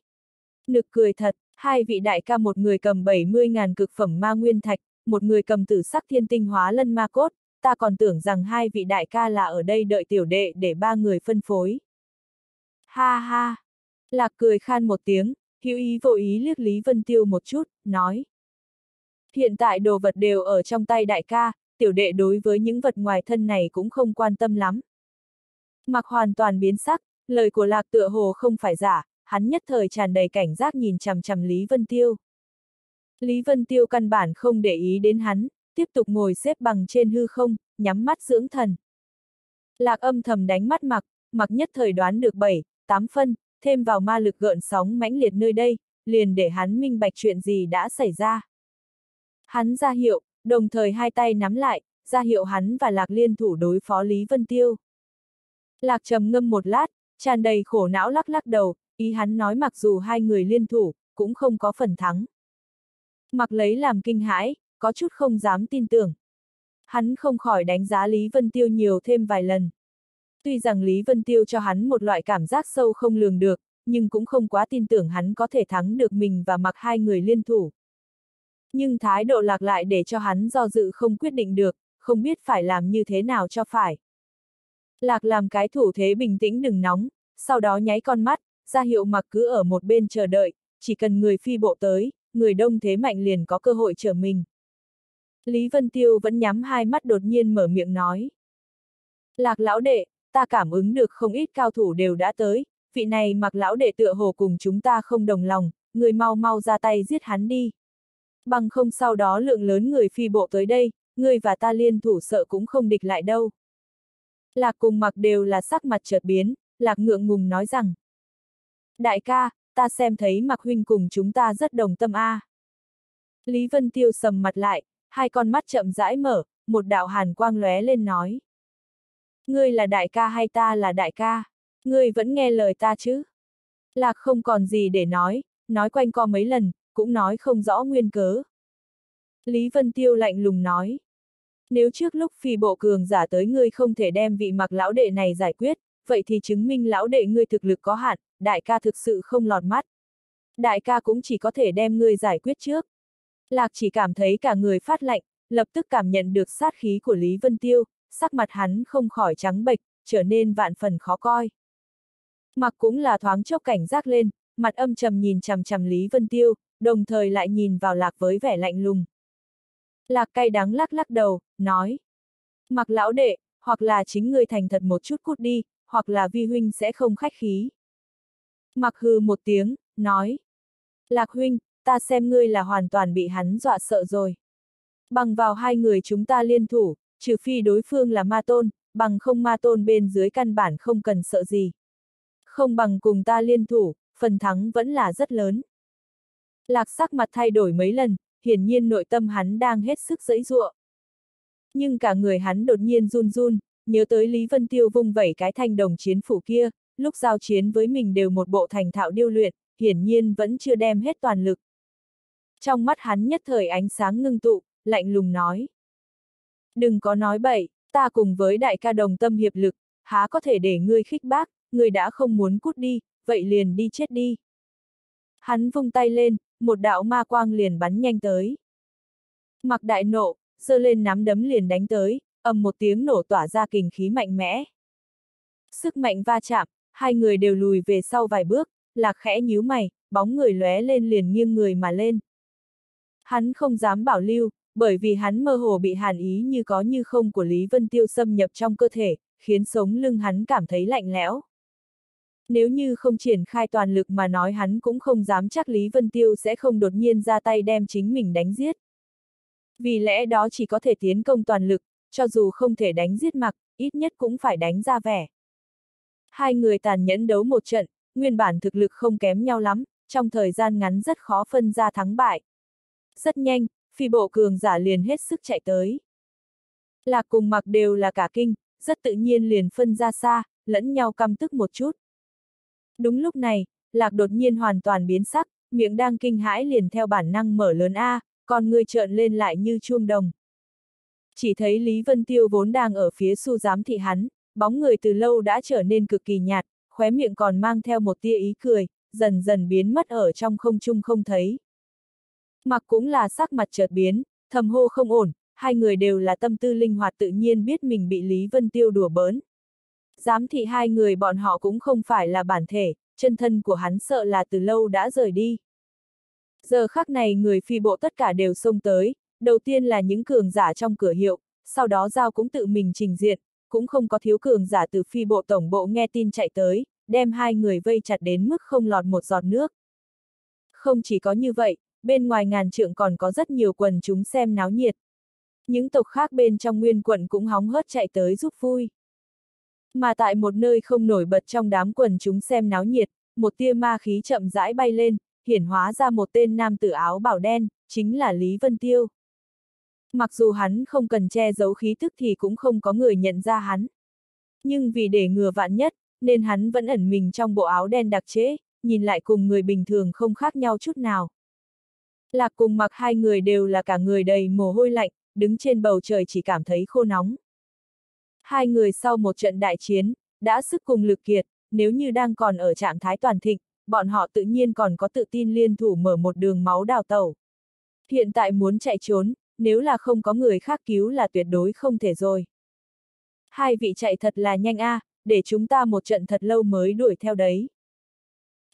Nực cười thật, hai vị đại ca một người cầm 70.000 cực phẩm ma nguyên thạch, một người cầm tử sắc thiên tinh hóa lân ma cốt, ta còn tưởng rằng hai vị đại ca là ở đây đợi tiểu đệ để ba người phân phối. Ha ha! Lạc cười khan một tiếng, hữu ý vô ý liếc Lý Vân Tiêu một chút, nói. Hiện tại đồ vật đều ở trong tay đại ca, tiểu đệ đối với những vật ngoài thân này cũng không quan tâm lắm. Mặc hoàn toàn biến sắc, lời của lạc tựa hồ không phải giả, hắn nhất thời tràn đầy cảnh giác nhìn chằm chằm Lý Vân Tiêu. Lý Vân Tiêu căn bản không để ý đến hắn, tiếp tục ngồi xếp bằng trên hư không, nhắm mắt dưỡng thần. Lạc âm thầm đánh mắt mặc, mặc nhất thời đoán được bảy, tám phân, thêm vào ma lực gợn sóng mãnh liệt nơi đây, liền để hắn minh bạch chuyện gì đã xảy ra. Hắn ra hiệu, đồng thời hai tay nắm lại, ra hiệu hắn và Lạc liên thủ đối phó Lý Vân Tiêu. Lạc trầm ngâm một lát, tràn đầy khổ não lắc lắc đầu, ý hắn nói mặc dù hai người liên thủ, cũng không có phần thắng. Mặc lấy làm kinh hãi, có chút không dám tin tưởng. Hắn không khỏi đánh giá Lý Vân Tiêu nhiều thêm vài lần. Tuy rằng Lý Vân Tiêu cho hắn một loại cảm giác sâu không lường được, nhưng cũng không quá tin tưởng hắn có thể thắng được mình và mặc hai người liên thủ. Nhưng thái độ lạc lại để cho hắn do dự không quyết định được, không biết phải làm như thế nào cho phải. Lạc làm cái thủ thế bình tĩnh đừng nóng, sau đó nháy con mắt, ra hiệu mặc cứ ở một bên chờ đợi, chỉ cần người phi bộ tới, người đông thế mạnh liền có cơ hội trở mình. Lý Vân Tiêu vẫn nhắm hai mắt đột nhiên mở miệng nói. Lạc lão đệ, ta cảm ứng được không ít cao thủ đều đã tới, vị này mặc lão đệ tựa hồ cùng chúng ta không đồng lòng, người mau mau ra tay giết hắn đi. Bằng không sau đó lượng lớn người phi bộ tới đây, người và ta liên thủ sợ cũng không địch lại đâu. Lạc cùng mặc đều là sắc mặt chợt biến, lạc ngượng ngùng nói rằng. Đại ca, ta xem thấy mặc huynh cùng chúng ta rất đồng tâm a. À. Lý Vân Tiêu sầm mặt lại, hai con mắt chậm rãi mở, một đạo hàn quang lóe lên nói. Ngươi là đại ca hay ta là đại ca? Ngươi vẫn nghe lời ta chứ? Lạc không còn gì để nói, nói quanh co mấy lần, cũng nói không rõ nguyên cớ. Lý Vân Tiêu lạnh lùng nói. Nếu trước lúc phi bộ cường giả tới ngươi không thể đem vị mặc lão đệ này giải quyết, vậy thì chứng minh lão đệ ngươi thực lực có hạn, đại ca thực sự không lọt mắt. Đại ca cũng chỉ có thể đem ngươi giải quyết trước. Lạc chỉ cảm thấy cả người phát lạnh, lập tức cảm nhận được sát khí của Lý Vân Tiêu, sắc mặt hắn không khỏi trắng bệch, trở nên vạn phần khó coi. Mặc cũng là thoáng chốc cảnh giác lên, mặt âm trầm nhìn chằm chằm Lý Vân Tiêu, đồng thời lại nhìn vào Lạc với vẻ lạnh lùng. Lạc cay đắng lắc lắc đầu, nói. Mặc lão đệ, hoặc là chính người thành thật một chút cút đi, hoặc là vi huynh sẽ không khách khí. Mặc hư một tiếng, nói. Lạc huynh, ta xem ngươi là hoàn toàn bị hắn dọa sợ rồi. Bằng vào hai người chúng ta liên thủ, trừ phi đối phương là ma tôn, bằng không ma tôn bên dưới căn bản không cần sợ gì. Không bằng cùng ta liên thủ, phần thắng vẫn là rất lớn. Lạc sắc mặt thay đổi mấy lần, hiển nhiên nội tâm hắn đang hết sức dẫy dụa. Nhưng cả người hắn đột nhiên run run, nhớ tới Lý Vân Tiêu vung vẩy cái thanh đồng chiến phủ kia, lúc giao chiến với mình đều một bộ thành thạo điêu luyện, hiển nhiên vẫn chưa đem hết toàn lực. Trong mắt hắn nhất thời ánh sáng ngưng tụ, lạnh lùng nói. Đừng có nói bậy, ta cùng với đại ca đồng tâm hiệp lực, há có thể để ngươi khích bác, ngươi đã không muốn cút đi, vậy liền đi chết đi. Hắn vung tay lên, một đạo ma quang liền bắn nhanh tới. Mặc đại nộ, giơ lên nắm đấm liền đánh tới, ầm một tiếng nổ tỏa ra kình khí mạnh mẽ. Sức mạnh va chạm, hai người đều lùi về sau vài bước, lạc khẽ nhíu mày, bóng người lóe lên liền nghiêng người mà lên. Hắn không dám bảo lưu, bởi vì hắn mơ hồ bị hàn ý như có như không của Lý Vân Tiêu xâm nhập trong cơ thể, khiến sống lưng hắn cảm thấy lạnh lẽo. Nếu như không triển khai toàn lực mà nói hắn cũng không dám chắc Lý Vân Tiêu sẽ không đột nhiên ra tay đem chính mình đánh giết. Vì lẽ đó chỉ có thể tiến công toàn lực, cho dù không thể đánh giết mặc, ít nhất cũng phải đánh ra vẻ. Hai người tàn nhẫn đấu một trận, nguyên bản thực lực không kém nhau lắm, trong thời gian ngắn rất khó phân ra thắng bại. Rất nhanh, phi bộ cường giả liền hết sức chạy tới. Lạc cùng mặc đều là cả kinh, rất tự nhiên liền phân ra xa, lẫn nhau căm tức một chút. Đúng lúc này, Lạc đột nhiên hoàn toàn biến sắc, miệng đang kinh hãi liền theo bản năng mở lớn A, còn người trợn lên lại như chuông đồng. Chỉ thấy Lý Vân Tiêu vốn đang ở phía su giám thị hắn, bóng người từ lâu đã trở nên cực kỳ nhạt, khóe miệng còn mang theo một tia ý cười, dần dần biến mất ở trong không trung không thấy. Mặc cũng là sắc mặt chợt biến, thầm hô không ổn, hai người đều là tâm tư linh hoạt tự nhiên biết mình bị Lý Vân Tiêu đùa bỡn. Giám thị hai người bọn họ cũng không phải là bản thể, chân thân của hắn sợ là từ lâu đã rời đi. Giờ khắc này người phi bộ tất cả đều xông tới, đầu tiên là những cường giả trong cửa hiệu, sau đó Giao cũng tự mình trình diện, cũng không có thiếu cường giả từ phi bộ tổng bộ nghe tin chạy tới, đem hai người vây chặt đến mức không lọt một giọt nước. Không chỉ có như vậy, bên ngoài ngàn trượng còn có rất nhiều quần chúng xem náo nhiệt. Những tộc khác bên trong nguyên quận cũng hóng hớt chạy tới giúp vui. Mà tại một nơi không nổi bật trong đám quần chúng xem náo nhiệt, một tia ma khí chậm rãi bay lên, hiển hóa ra một tên nam tử áo bảo đen, chính là Lý Vân Tiêu. Mặc dù hắn không cần che giấu khí thức thì cũng không có người nhận ra hắn. Nhưng vì để ngừa vạn nhất, nên hắn vẫn ẩn mình trong bộ áo đen đặc chế, nhìn lại cùng người bình thường không khác nhau chút nào. Lạc cùng mặc hai người đều là cả người đầy mồ hôi lạnh, đứng trên bầu trời chỉ cảm thấy khô nóng. Hai người sau một trận đại chiến, đã sức cùng lực kiệt, nếu như đang còn ở trạng thái toàn thịnh, bọn họ tự nhiên còn có tự tin liên thủ mở một đường máu đào tẩu. Hiện tại muốn chạy trốn, nếu là không có người khác cứu là tuyệt đối không thể rồi. Hai vị chạy thật là nhanh a, à, để chúng ta một trận thật lâu mới đuổi theo đấy.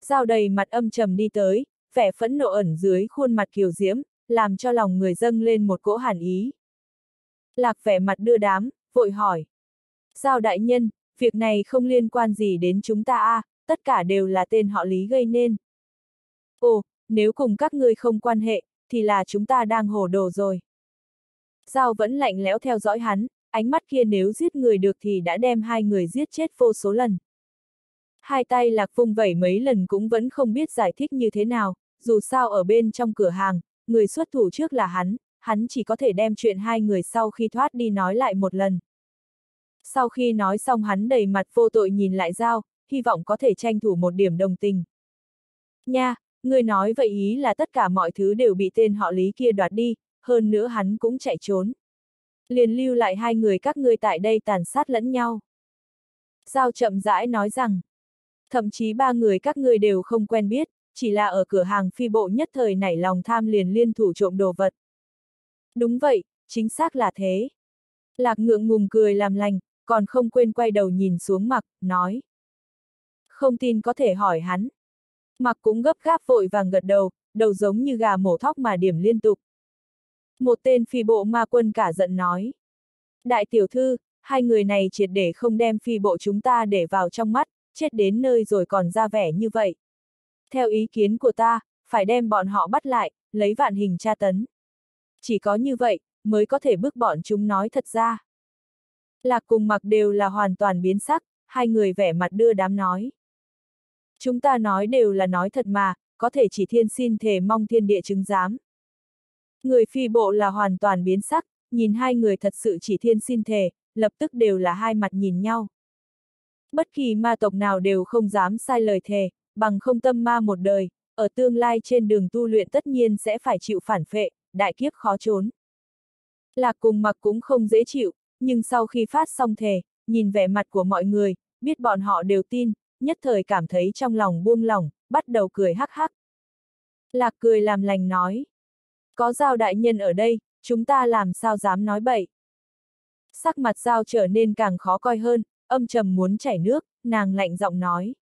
Giao đầy mặt âm trầm đi tới, vẻ phẫn nộ ẩn dưới khuôn mặt kiều diễm, làm cho lòng người dâng lên một cỗ hàn ý. Lạc vẻ mặt đưa đám, vội hỏi. Giao đại nhân, việc này không liên quan gì đến chúng ta a, à, tất cả đều là tên họ Lý gây nên. Ồ, nếu cùng các ngươi không quan hệ, thì là chúng ta đang hồ đồ rồi. Giao vẫn lạnh lẽo theo dõi hắn, ánh mắt kia nếu giết người được thì đã đem hai người giết chết vô số lần. Hai tay lạc vung vẩy mấy lần cũng vẫn không biết giải thích như thế nào, dù sao ở bên trong cửa hàng, người xuất thủ trước là hắn, hắn chỉ có thể đem chuyện hai người sau khi thoát đi nói lại một lần. Sau khi nói xong hắn đầy mặt vô tội nhìn lại Giao, hy vọng có thể tranh thủ một điểm đồng tình. Nha, người nói vậy ý là tất cả mọi thứ đều bị tên họ Lý kia đoạt đi, hơn nữa hắn cũng chạy trốn. Liền lưu lại hai người các ngươi tại đây tàn sát lẫn nhau. Giao chậm rãi nói rằng, thậm chí ba người các ngươi đều không quen biết, chỉ là ở cửa hàng phi bộ nhất thời nảy lòng tham liền liên thủ trộm đồ vật. Đúng vậy, chính xác là thế. Lạc ngượng ngùng cười làm lành, còn không quên quay đầu nhìn xuống mặc, nói. Không tin có thể hỏi hắn. Mặc cũng gấp gáp vội vàng gật đầu, đầu giống như gà mổ thóc mà điểm liên tục. Một tên phi bộ ma quân cả giận nói. Đại tiểu thư, hai người này triệt để không đem phi bộ chúng ta để vào trong mắt, chết đến nơi rồi còn ra vẻ như vậy. Theo ý kiến của ta, phải đem bọn họ bắt lại, lấy vạn hình tra tấn. Chỉ có như vậy, mới có thể bước bọn chúng nói thật ra. Lạc cùng mặc đều là hoàn toàn biến sắc, hai người vẻ mặt đưa đám nói. Chúng ta nói đều là nói thật mà, có thể chỉ thiên xin thề mong thiên địa chứng giám. Người phi bộ là hoàn toàn biến sắc, nhìn hai người thật sự chỉ thiên xin thề, lập tức đều là hai mặt nhìn nhau. Bất kỳ ma tộc nào đều không dám sai lời thề, bằng không tâm ma một đời, ở tương lai trên đường tu luyện tất nhiên sẽ phải chịu phản phệ, đại kiếp khó trốn. Lạc cùng mặc cũng không dễ chịu, nhưng sau khi phát xong thề, nhìn vẻ mặt của mọi người, biết bọn họ đều tin, nhất thời cảm thấy trong lòng buông lỏng, bắt đầu cười hắc hắc. Lạc cười làm lành nói. Có giao đại nhân ở đây, chúng ta làm sao dám nói bậy. Sắc mặt giao trở nên càng khó coi hơn, âm trầm muốn chảy nước, nàng lạnh giọng nói.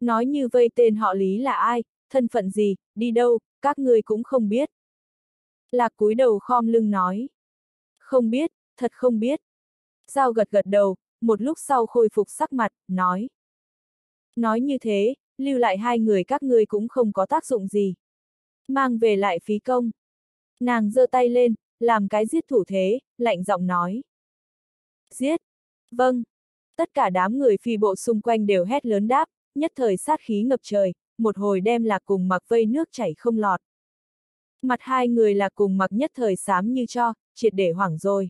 Nói như vây tên họ Lý là ai, thân phận gì, đi đâu, các ngươi cũng không biết. Lạc cúi đầu khom lưng nói. Không biết, thật không biết. Giao gật gật đầu, một lúc sau khôi phục sắc mặt, nói. Nói như thế, lưu lại hai người các ngươi cũng không có tác dụng gì. Mang về lại phí công. Nàng giơ tay lên, làm cái giết thủ thế, lạnh giọng nói. Giết! Vâng! Tất cả đám người phi bộ xung quanh đều hét lớn đáp, nhất thời sát khí ngập trời, một hồi đem lạc cùng mặc vây nước chảy không lọt. Mặt hai người là cùng mặc nhất thời xám như cho, triệt để hoảng rồi.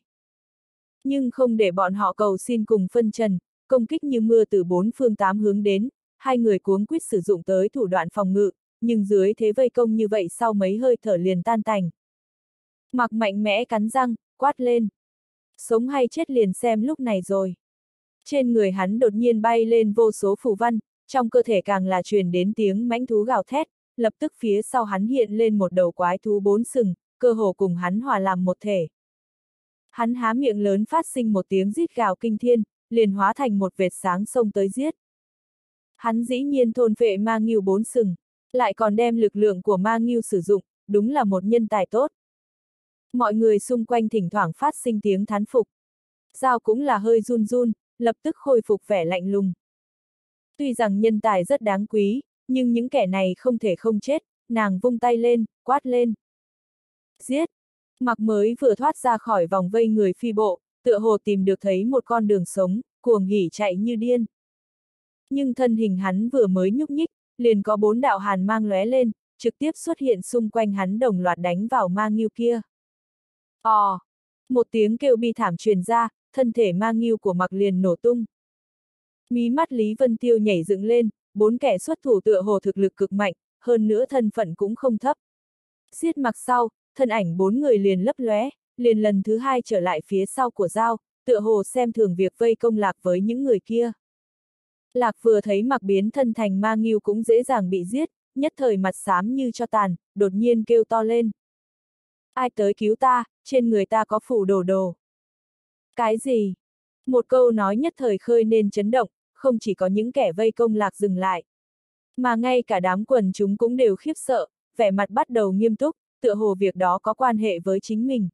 Nhưng không để bọn họ cầu xin cùng phân trần, công kích như mưa từ bốn phương tám hướng đến, hai người cuống quyết sử dụng tới thủ đoạn phòng ngự, nhưng dưới thế vây công như vậy sau mấy hơi thở liền tan tành. Mặc mạnh mẽ cắn răng, quát lên. Sống hay chết liền xem lúc này rồi. Trên người hắn đột nhiên bay lên vô số phù văn, trong cơ thể càng là truyền đến tiếng mãnh thú gào thét, lập tức phía sau hắn hiện lên một đầu quái thú bốn sừng, cơ hồ cùng hắn hòa làm một thể. Hắn há miệng lớn phát sinh một tiếng rít gào kinh thiên, liền hóa thành một vệt sáng sông tới giết. Hắn dĩ nhiên thôn phệ ma nghiêu bốn sừng, lại còn đem lực lượng của ma nghiêu sử dụng, đúng là một nhân tài tốt. Mọi người xung quanh thỉnh thoảng phát sinh tiếng thán phục. Giao cũng là hơi run run, lập tức khôi phục vẻ lạnh lùng. Tuy rằng nhân tài rất đáng quý, nhưng những kẻ này không thể không chết, nàng vung tay lên, quát lên. Giết! Mặc mới vừa thoát ra khỏi vòng vây người phi bộ, tựa hồ tìm được thấy một con đường sống, cuồng hỉ chạy như điên. Nhưng thân hình hắn vừa mới nhúc nhích, liền có bốn đạo hàn mang lóe lên, trực tiếp xuất hiện xung quanh hắn đồng loạt đánh vào ma nghiêu kia. Ồ, Một tiếng kêu bi thảm truyền ra, thân thể ma nghiêu của mặc liền nổ tung. Mí mắt Lý Vân Tiêu nhảy dựng lên, bốn kẻ xuất thủ tựa hồ thực lực cực mạnh, hơn nữa thân phận cũng không thấp. Xiết mặc sau, thân ảnh bốn người liền lấp lóe, liền lần thứ hai trở lại phía sau của dao, tựa hồ xem thường việc vây công lạc với những người kia. Lạc vừa thấy mặc biến thân thành ma nghiêu cũng dễ dàng bị giết, nhất thời mặt xám như cho tàn, đột nhiên kêu to lên. Ai tới cứu ta, trên người ta có phủ đồ đồ. Cái gì? Một câu nói nhất thời khơi nên chấn động, không chỉ có những kẻ vây công lạc dừng lại. Mà ngay cả đám quần chúng cũng đều khiếp sợ, vẻ mặt bắt đầu nghiêm túc, tựa hồ việc đó có quan hệ với chính mình.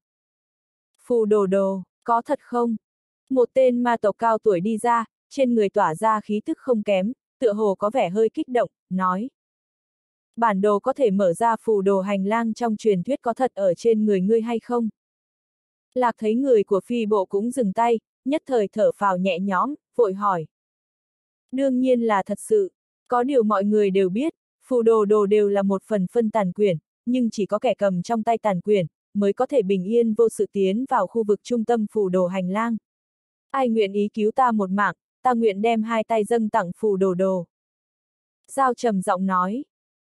Phù đồ đồ, có thật không? Một tên ma tộc cao tuổi đi ra, trên người tỏa ra khí tức không kém, tựa hồ có vẻ hơi kích động, nói. Bản đồ có thể mở ra phù đồ hành lang trong truyền thuyết có thật ở trên người ngươi hay không? Lạc thấy người của phi bộ cũng dừng tay, nhất thời thở phào nhẹ nhõm, vội hỏi. Đương nhiên là thật sự, có điều mọi người đều biết, phù đồ đồ đều là một phần phân tàn quyền, nhưng chỉ có kẻ cầm trong tay tàn quyền, mới có thể bình yên vô sự tiến vào khu vực trung tâm phù đồ hành lang. Ai nguyện ý cứu ta một mạng, ta nguyện đem hai tay dâng tặng phù đồ đồ. Giao trầm giọng nói,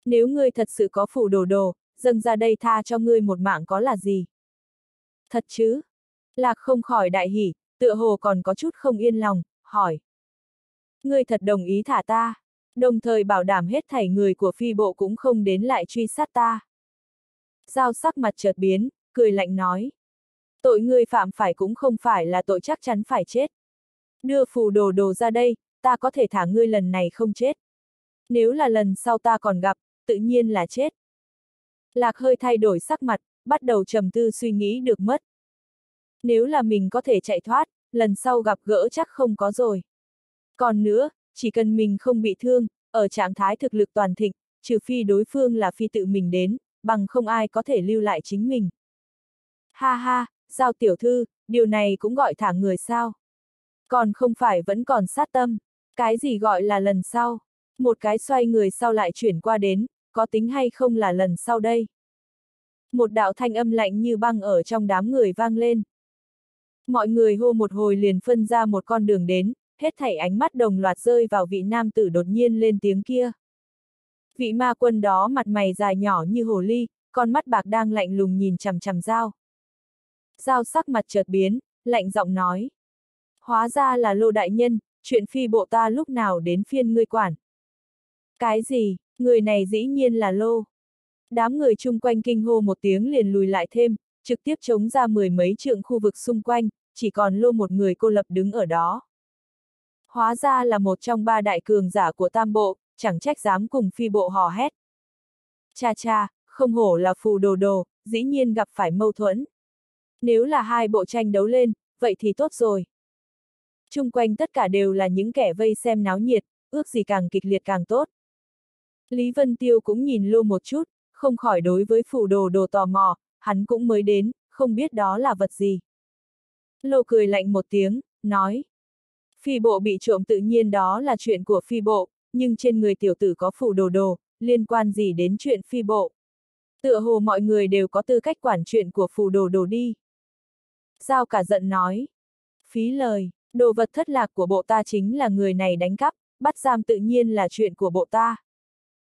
nếu ngươi thật sự có phù đồ đồ, dâng ra đây tha cho ngươi một mạng có là gì? Thật chứ? Lạc không khỏi đại hỉ, tựa hồ còn có chút không yên lòng, hỏi. Ngươi thật đồng ý thả ta, đồng thời bảo đảm hết thảy người của phi bộ cũng không đến lại truy sát ta. Giao sắc mặt chợt biến, cười lạnh nói. Tội ngươi phạm phải cũng không phải là tội chắc chắn phải chết. Đưa phù đồ đồ ra đây, ta có thể thả ngươi lần này không chết. Nếu là lần sau ta còn gặp, tự nhiên là chết. Lạc hơi thay đổi sắc mặt, bắt đầu trầm tư suy nghĩ được mất. Nếu là mình có thể chạy thoát, lần sau gặp gỡ chắc không có rồi. Còn nữa, chỉ cần mình không bị thương, ở trạng thái thực lực toàn thịnh, trừ phi đối phương là phi tự mình đến, bằng không ai có thể lưu lại chính mình. Ha ha, giao tiểu thư, điều này cũng gọi thả người sao? Còn không phải vẫn còn sát tâm, cái gì gọi là lần sau? Một cái xoay người sau lại chuyển qua đến, có tính hay không là lần sau đây? Một đạo thanh âm lạnh như băng ở trong đám người vang lên. Mọi người hô một hồi liền phân ra một con đường đến, hết thảy ánh mắt đồng loạt rơi vào vị nam tử đột nhiên lên tiếng kia. Vị ma quân đó mặt mày dài nhỏ như hồ ly, con mắt bạc đang lạnh lùng nhìn chằm chằm dao. Dao sắc mặt chợt biến, lạnh giọng nói. Hóa ra là lô đại nhân, chuyện phi bộ ta lúc nào đến phiên ngươi quản. Cái gì, người này dĩ nhiên là lô. Đám người chung quanh kinh hô một tiếng liền lùi lại thêm, trực tiếp chống ra mười mấy trượng khu vực xung quanh, chỉ còn lô một người cô lập đứng ở đó. Hóa ra là một trong ba đại cường giả của tam bộ, chẳng trách dám cùng phi bộ hò hét. Cha cha, không hổ là phù đồ đồ, dĩ nhiên gặp phải mâu thuẫn. Nếu là hai bộ tranh đấu lên, vậy thì tốt rồi. Trung quanh tất cả đều là những kẻ vây xem náo nhiệt, ước gì càng kịch liệt càng tốt. Lý Vân Tiêu cũng nhìn lô một chút, không khỏi đối với phù đồ đồ tò mò, hắn cũng mới đến, không biết đó là vật gì. Lô cười lạnh một tiếng, nói. Phi bộ bị trộm tự nhiên đó là chuyện của phi bộ, nhưng trên người tiểu tử có phù đồ đồ, liên quan gì đến chuyện phi bộ. Tựa hồ mọi người đều có tư cách quản chuyện của phù đồ đồ đi. Giao cả giận nói. Phí lời, đồ vật thất lạc của bộ ta chính là người này đánh cắp, bắt giam tự nhiên là chuyện của bộ ta.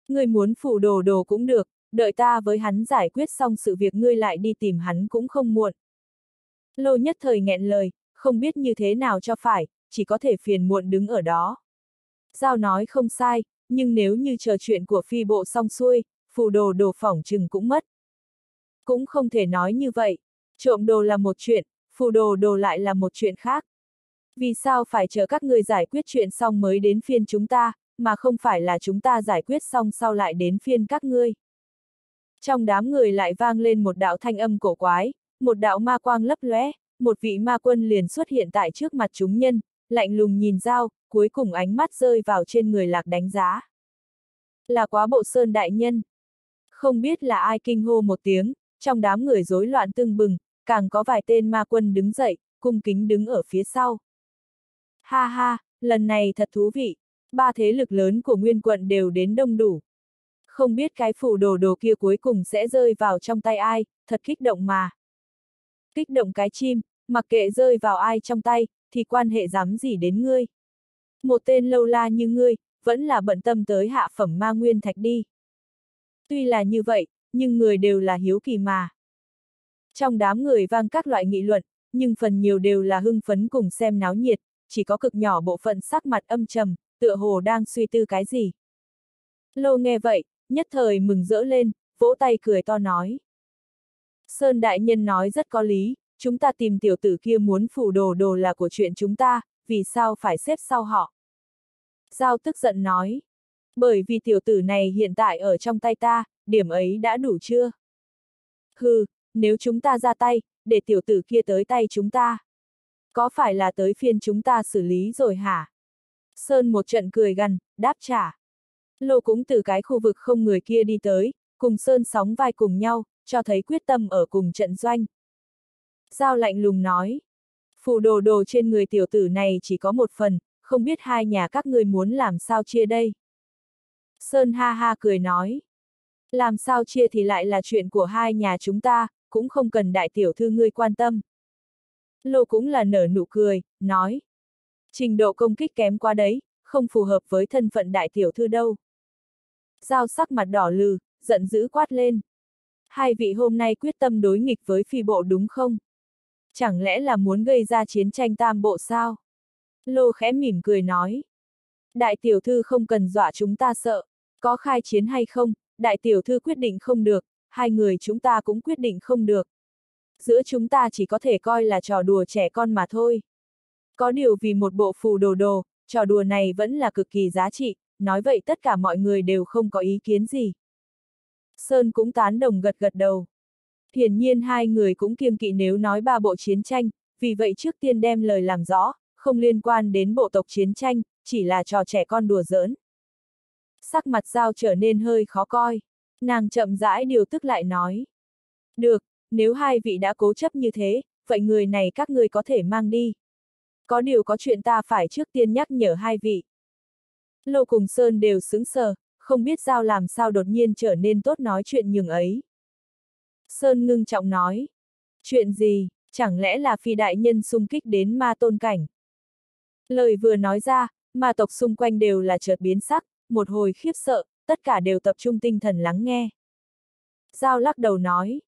Người muốn phù đồ đồ cũng được, đợi ta với hắn giải quyết xong sự việc ngươi lại đi tìm hắn cũng không muộn. Lô nhất thời nghẹn lời, không biết như thế nào cho phải, chỉ có thể phiền muộn đứng ở đó. Giao nói không sai, nhưng nếu như chờ chuyện của phi bộ xong xuôi, phù đồ đồ phỏng chừng cũng mất. Cũng không thể nói như vậy, trộm đồ là một chuyện, phù đồ đồ lại là một chuyện khác. Vì sao phải chờ các người giải quyết chuyện xong mới đến phiên chúng ta, mà không phải là chúng ta giải quyết xong sau lại đến phiên các ngươi. Trong đám người lại vang lên một đạo thanh âm cổ quái, một đạo ma quang lấp lóe, một vị ma quân liền xuất hiện tại trước mặt chúng nhân, lạnh lùng nhìn dao, cuối cùng ánh mắt rơi vào trên người lạc đánh giá. Là quá bộ sơn đại nhân. Không biết là ai kinh hô một tiếng, trong đám người rối loạn tương bừng, càng có vài tên ma quân đứng dậy, cung kính đứng ở phía sau. Ha ha, lần này thật thú vị, ba thế lực lớn của nguyên quận đều đến đông đủ. Không biết cái phủ đồ đồ kia cuối cùng sẽ rơi vào trong tay ai, thật kích động mà. Kích động cái chim, mặc kệ rơi vào ai trong tay, thì quan hệ dám gì đến ngươi. Một tên lâu la như ngươi, vẫn là bận tâm tới hạ phẩm ma nguyên thạch đi. Tuy là như vậy, nhưng người đều là hiếu kỳ mà. Trong đám người vang các loại nghị luận, nhưng phần nhiều đều là hưng phấn cùng xem náo nhiệt, chỉ có cực nhỏ bộ phận sắc mặt âm trầm, tựa hồ đang suy tư cái gì. Lô nghe vậy, nhất thời mừng rỡ lên, vỗ tay cười to nói. Sơn Đại Nhân nói rất có lý, chúng ta tìm tiểu tử kia muốn phủ đồ đồ là của chuyện chúng ta, vì sao phải xếp sau họ? Giao tức giận nói. Bởi vì tiểu tử này hiện tại ở trong tay ta, điểm ấy đã đủ chưa? Hừ, nếu chúng ta ra tay, để tiểu tử kia tới tay chúng ta. Có phải là tới phiên chúng ta xử lý rồi hả? Sơn một trận cười gần đáp trả. Lô cũng từ cái khu vực không người kia đi tới, cùng Sơn sóng vai cùng nhau, cho thấy quyết tâm ở cùng trận doanh. Giao lạnh lùng nói. Phù đồ đồ trên người tiểu tử này chỉ có một phần, không biết hai nhà các ngươi muốn làm sao chia đây. Sơn ha ha cười nói. Làm sao chia thì lại là chuyện của hai nhà chúng ta, cũng không cần đại tiểu thư ngươi quan tâm. Lô cũng là nở nụ cười, nói. Trình độ công kích kém quá đấy, không phù hợp với thân phận đại tiểu thư đâu. Giao sắc mặt đỏ lừ, giận dữ quát lên. Hai vị hôm nay quyết tâm đối nghịch với phi bộ đúng không? Chẳng lẽ là muốn gây ra chiến tranh tam bộ sao? Lô khẽ mỉm cười nói. Đại tiểu thư không cần dọa chúng ta sợ, có khai chiến hay không, đại tiểu thư quyết định không được, hai người chúng ta cũng quyết định không được. Giữa chúng ta chỉ có thể coi là trò đùa trẻ con mà thôi. Có điều vì một bộ phù đồ đồ, trò đùa này vẫn là cực kỳ giá trị, nói vậy tất cả mọi người đều không có ý kiến gì. Sơn cũng tán đồng gật gật đầu. Hiển nhiên hai người cũng kiêng kỵ nếu nói ba bộ chiến tranh, vì vậy trước tiên đem lời làm rõ, không liên quan đến bộ tộc chiến tranh, chỉ là trò trẻ con đùa giỡn. Sắc mặt giao trở nên hơi khó coi, nàng chậm rãi điều tức lại nói. Được, nếu hai vị đã cố chấp như thế, vậy người này các ngươi có thể mang đi. Có điều có chuyện ta phải trước tiên nhắc nhở hai vị. Lô cùng Sơn đều sững sờ, không biết Giao làm sao đột nhiên trở nên tốt nói chuyện nhường ấy. Sơn ngưng trọng nói. Chuyện gì, chẳng lẽ là phi đại nhân xung kích đến ma tôn cảnh? Lời vừa nói ra, ma tộc xung quanh đều là chợt biến sắc, một hồi khiếp sợ, tất cả đều tập trung tinh thần lắng nghe. Giao lắc đầu nói.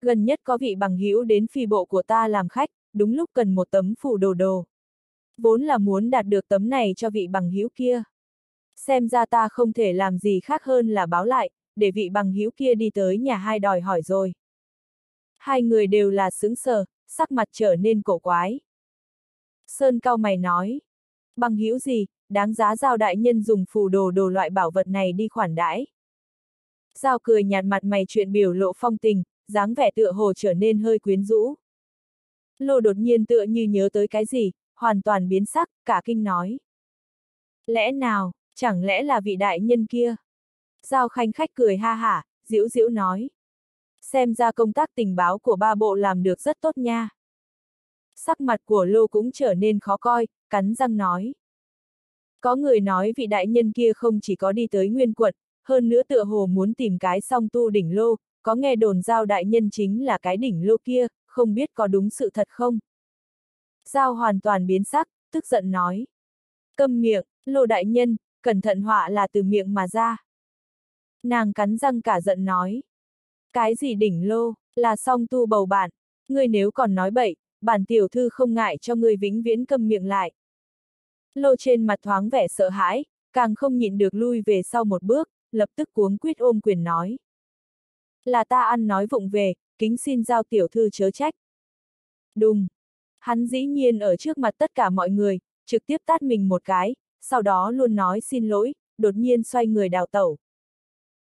Gần nhất có vị bằng hữu đến phi bộ của ta làm khách, đúng lúc cần một tấm phủ đồ đồ. Vốn là muốn đạt được tấm này cho vị bằng hữu kia. Xem ra ta không thể làm gì khác hơn là báo lại, để vị bằng hữu kia đi tới nhà hai đòi hỏi rồi. Hai người đều là sững sờ, sắc mặt trở nên cổ quái. Sơn cao mày nói, bằng hữu gì, đáng giá giao đại nhân dùng phù đồ đồ loại bảo vật này đi khoản đãi. Giao cười nhạt mặt mày chuyện biểu lộ phong tình, dáng vẻ tựa hồ trở nên hơi quyến rũ. Lô đột nhiên tựa như nhớ tới cái gì, hoàn toàn biến sắc, cả kinh nói. Lẽ nào, chẳng lẽ là vị đại nhân kia? Giao khanh khách cười ha hả, diễu diễu nói. Xem ra công tác tình báo của ba bộ làm được rất tốt nha. Sắc mặt của Lô cũng trở nên khó coi, cắn răng nói. Có người nói vị đại nhân kia không chỉ có đi tới nguyên quận, hơn nữa tựa hồ muốn tìm cái song tu đỉnh lô, có nghe đồn giao đại nhân chính là cái đỉnh lô kia, không biết có đúng sự thật không? Giao hoàn toàn biến sắc, tức giận nói. Câm miệng, lô đại nhân, cẩn thận họa là từ miệng mà ra. Nàng cắn răng cả giận nói. Cái gì đỉnh lô, là song tu bầu bạn, ngươi nếu còn nói bậy, bản tiểu thư không ngại cho ngươi vĩnh viễn câm miệng lại. Lô trên mặt thoáng vẻ sợ hãi, càng không nhịn được lui về sau một bước, lập tức cuống quyết ôm quyền nói. Là ta ăn nói vụng về, kính xin giao tiểu thư chớ trách. Đùng! Hắn dĩ nhiên ở trước mặt tất cả mọi người, trực tiếp tát mình một cái, sau đó luôn nói xin lỗi, đột nhiên xoay người đào tẩu.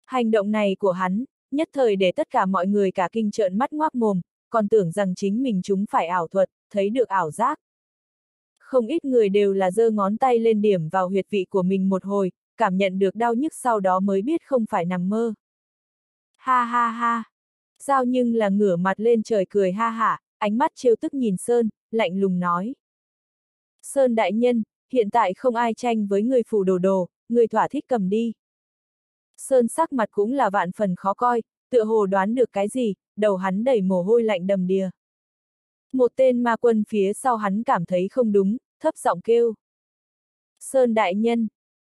Hành động này của hắn, nhất thời để tất cả mọi người cả kinh trợn mắt ngoác mồm, còn tưởng rằng chính mình chúng phải ảo thuật, thấy được ảo giác. Không ít người đều là giơ ngón tay lên điểm vào huyệt vị của mình một hồi, cảm nhận được đau nhức sau đó mới biết không phải nằm mơ. Ha ha ha! Giao nhưng là ngửa mặt lên trời cười ha hả, ánh mắt trêu tức nhìn Sơn, lạnh lùng nói. Sơn đại nhân, hiện tại không ai tranh với người phủ đồ đồ, người thỏa thích cầm đi. Sơn sắc mặt cũng là vạn phần khó coi, tựa hồ đoán được cái gì, đầu hắn đầy mồ hôi lạnh đầm đìa. Một tên ma quân phía sau hắn cảm thấy không đúng, thấp giọng kêu. Sơn đại nhân.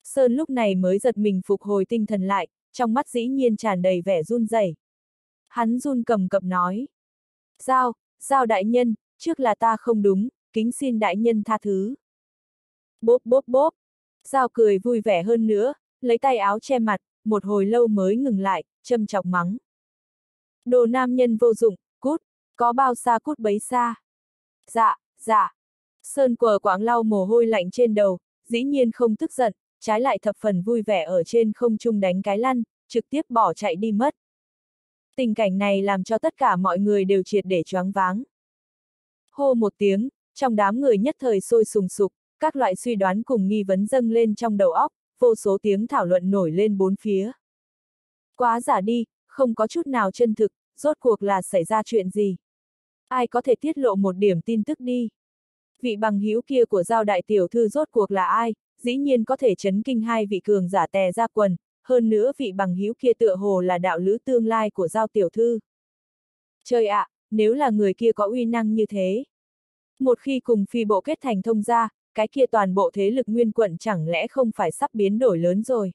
Sơn lúc này mới giật mình phục hồi tinh thần lại, trong mắt dĩ nhiên tràn đầy vẻ run rẩy. Hắn run cầm cập nói. Giao, giao đại nhân, trước là ta không đúng, kính xin đại nhân tha thứ. Bốp bốp bốp. Giao cười vui vẻ hơn nữa, lấy tay áo che mặt, một hồi lâu mới ngừng lại, châm chọc mắng. Đồ nam nhân vô dụng, cút, có bao xa cút bấy xa. Dạ, dạ. Sơn quờ quảng lau mồ hôi lạnh trên đầu, dĩ nhiên không tức giận, trái lại thập phần vui vẻ ở trên không trung đánh cái lăn, trực tiếp bỏ chạy đi mất. Tình cảnh này làm cho tất cả mọi người đều triệt để choáng váng. Hô một tiếng, trong đám người nhất thời sôi sùng sục, các loại suy đoán cùng nghi vấn dâng lên trong đầu óc, vô số tiếng thảo luận nổi lên bốn phía. Quá giả đi, không có chút nào chân thực, rốt cuộc là xảy ra chuyện gì? Ai có thể tiết lộ một điểm tin tức đi? Vị bằng hữu kia của giao đại tiểu thư rốt cuộc là ai, dĩ nhiên có thể chấn kinh hai vị cường giả tè ra quần, hơn nữa vị bằng hữu kia tựa hồ là đạo lữ tương lai của giao tiểu thư. Trời ạ, à, nếu là người kia có uy năng như thế. Một khi cùng phi bộ kết thành thông gia, cái kia toàn bộ thế lực nguyên quận chẳng lẽ không phải sắp biến đổi lớn rồi.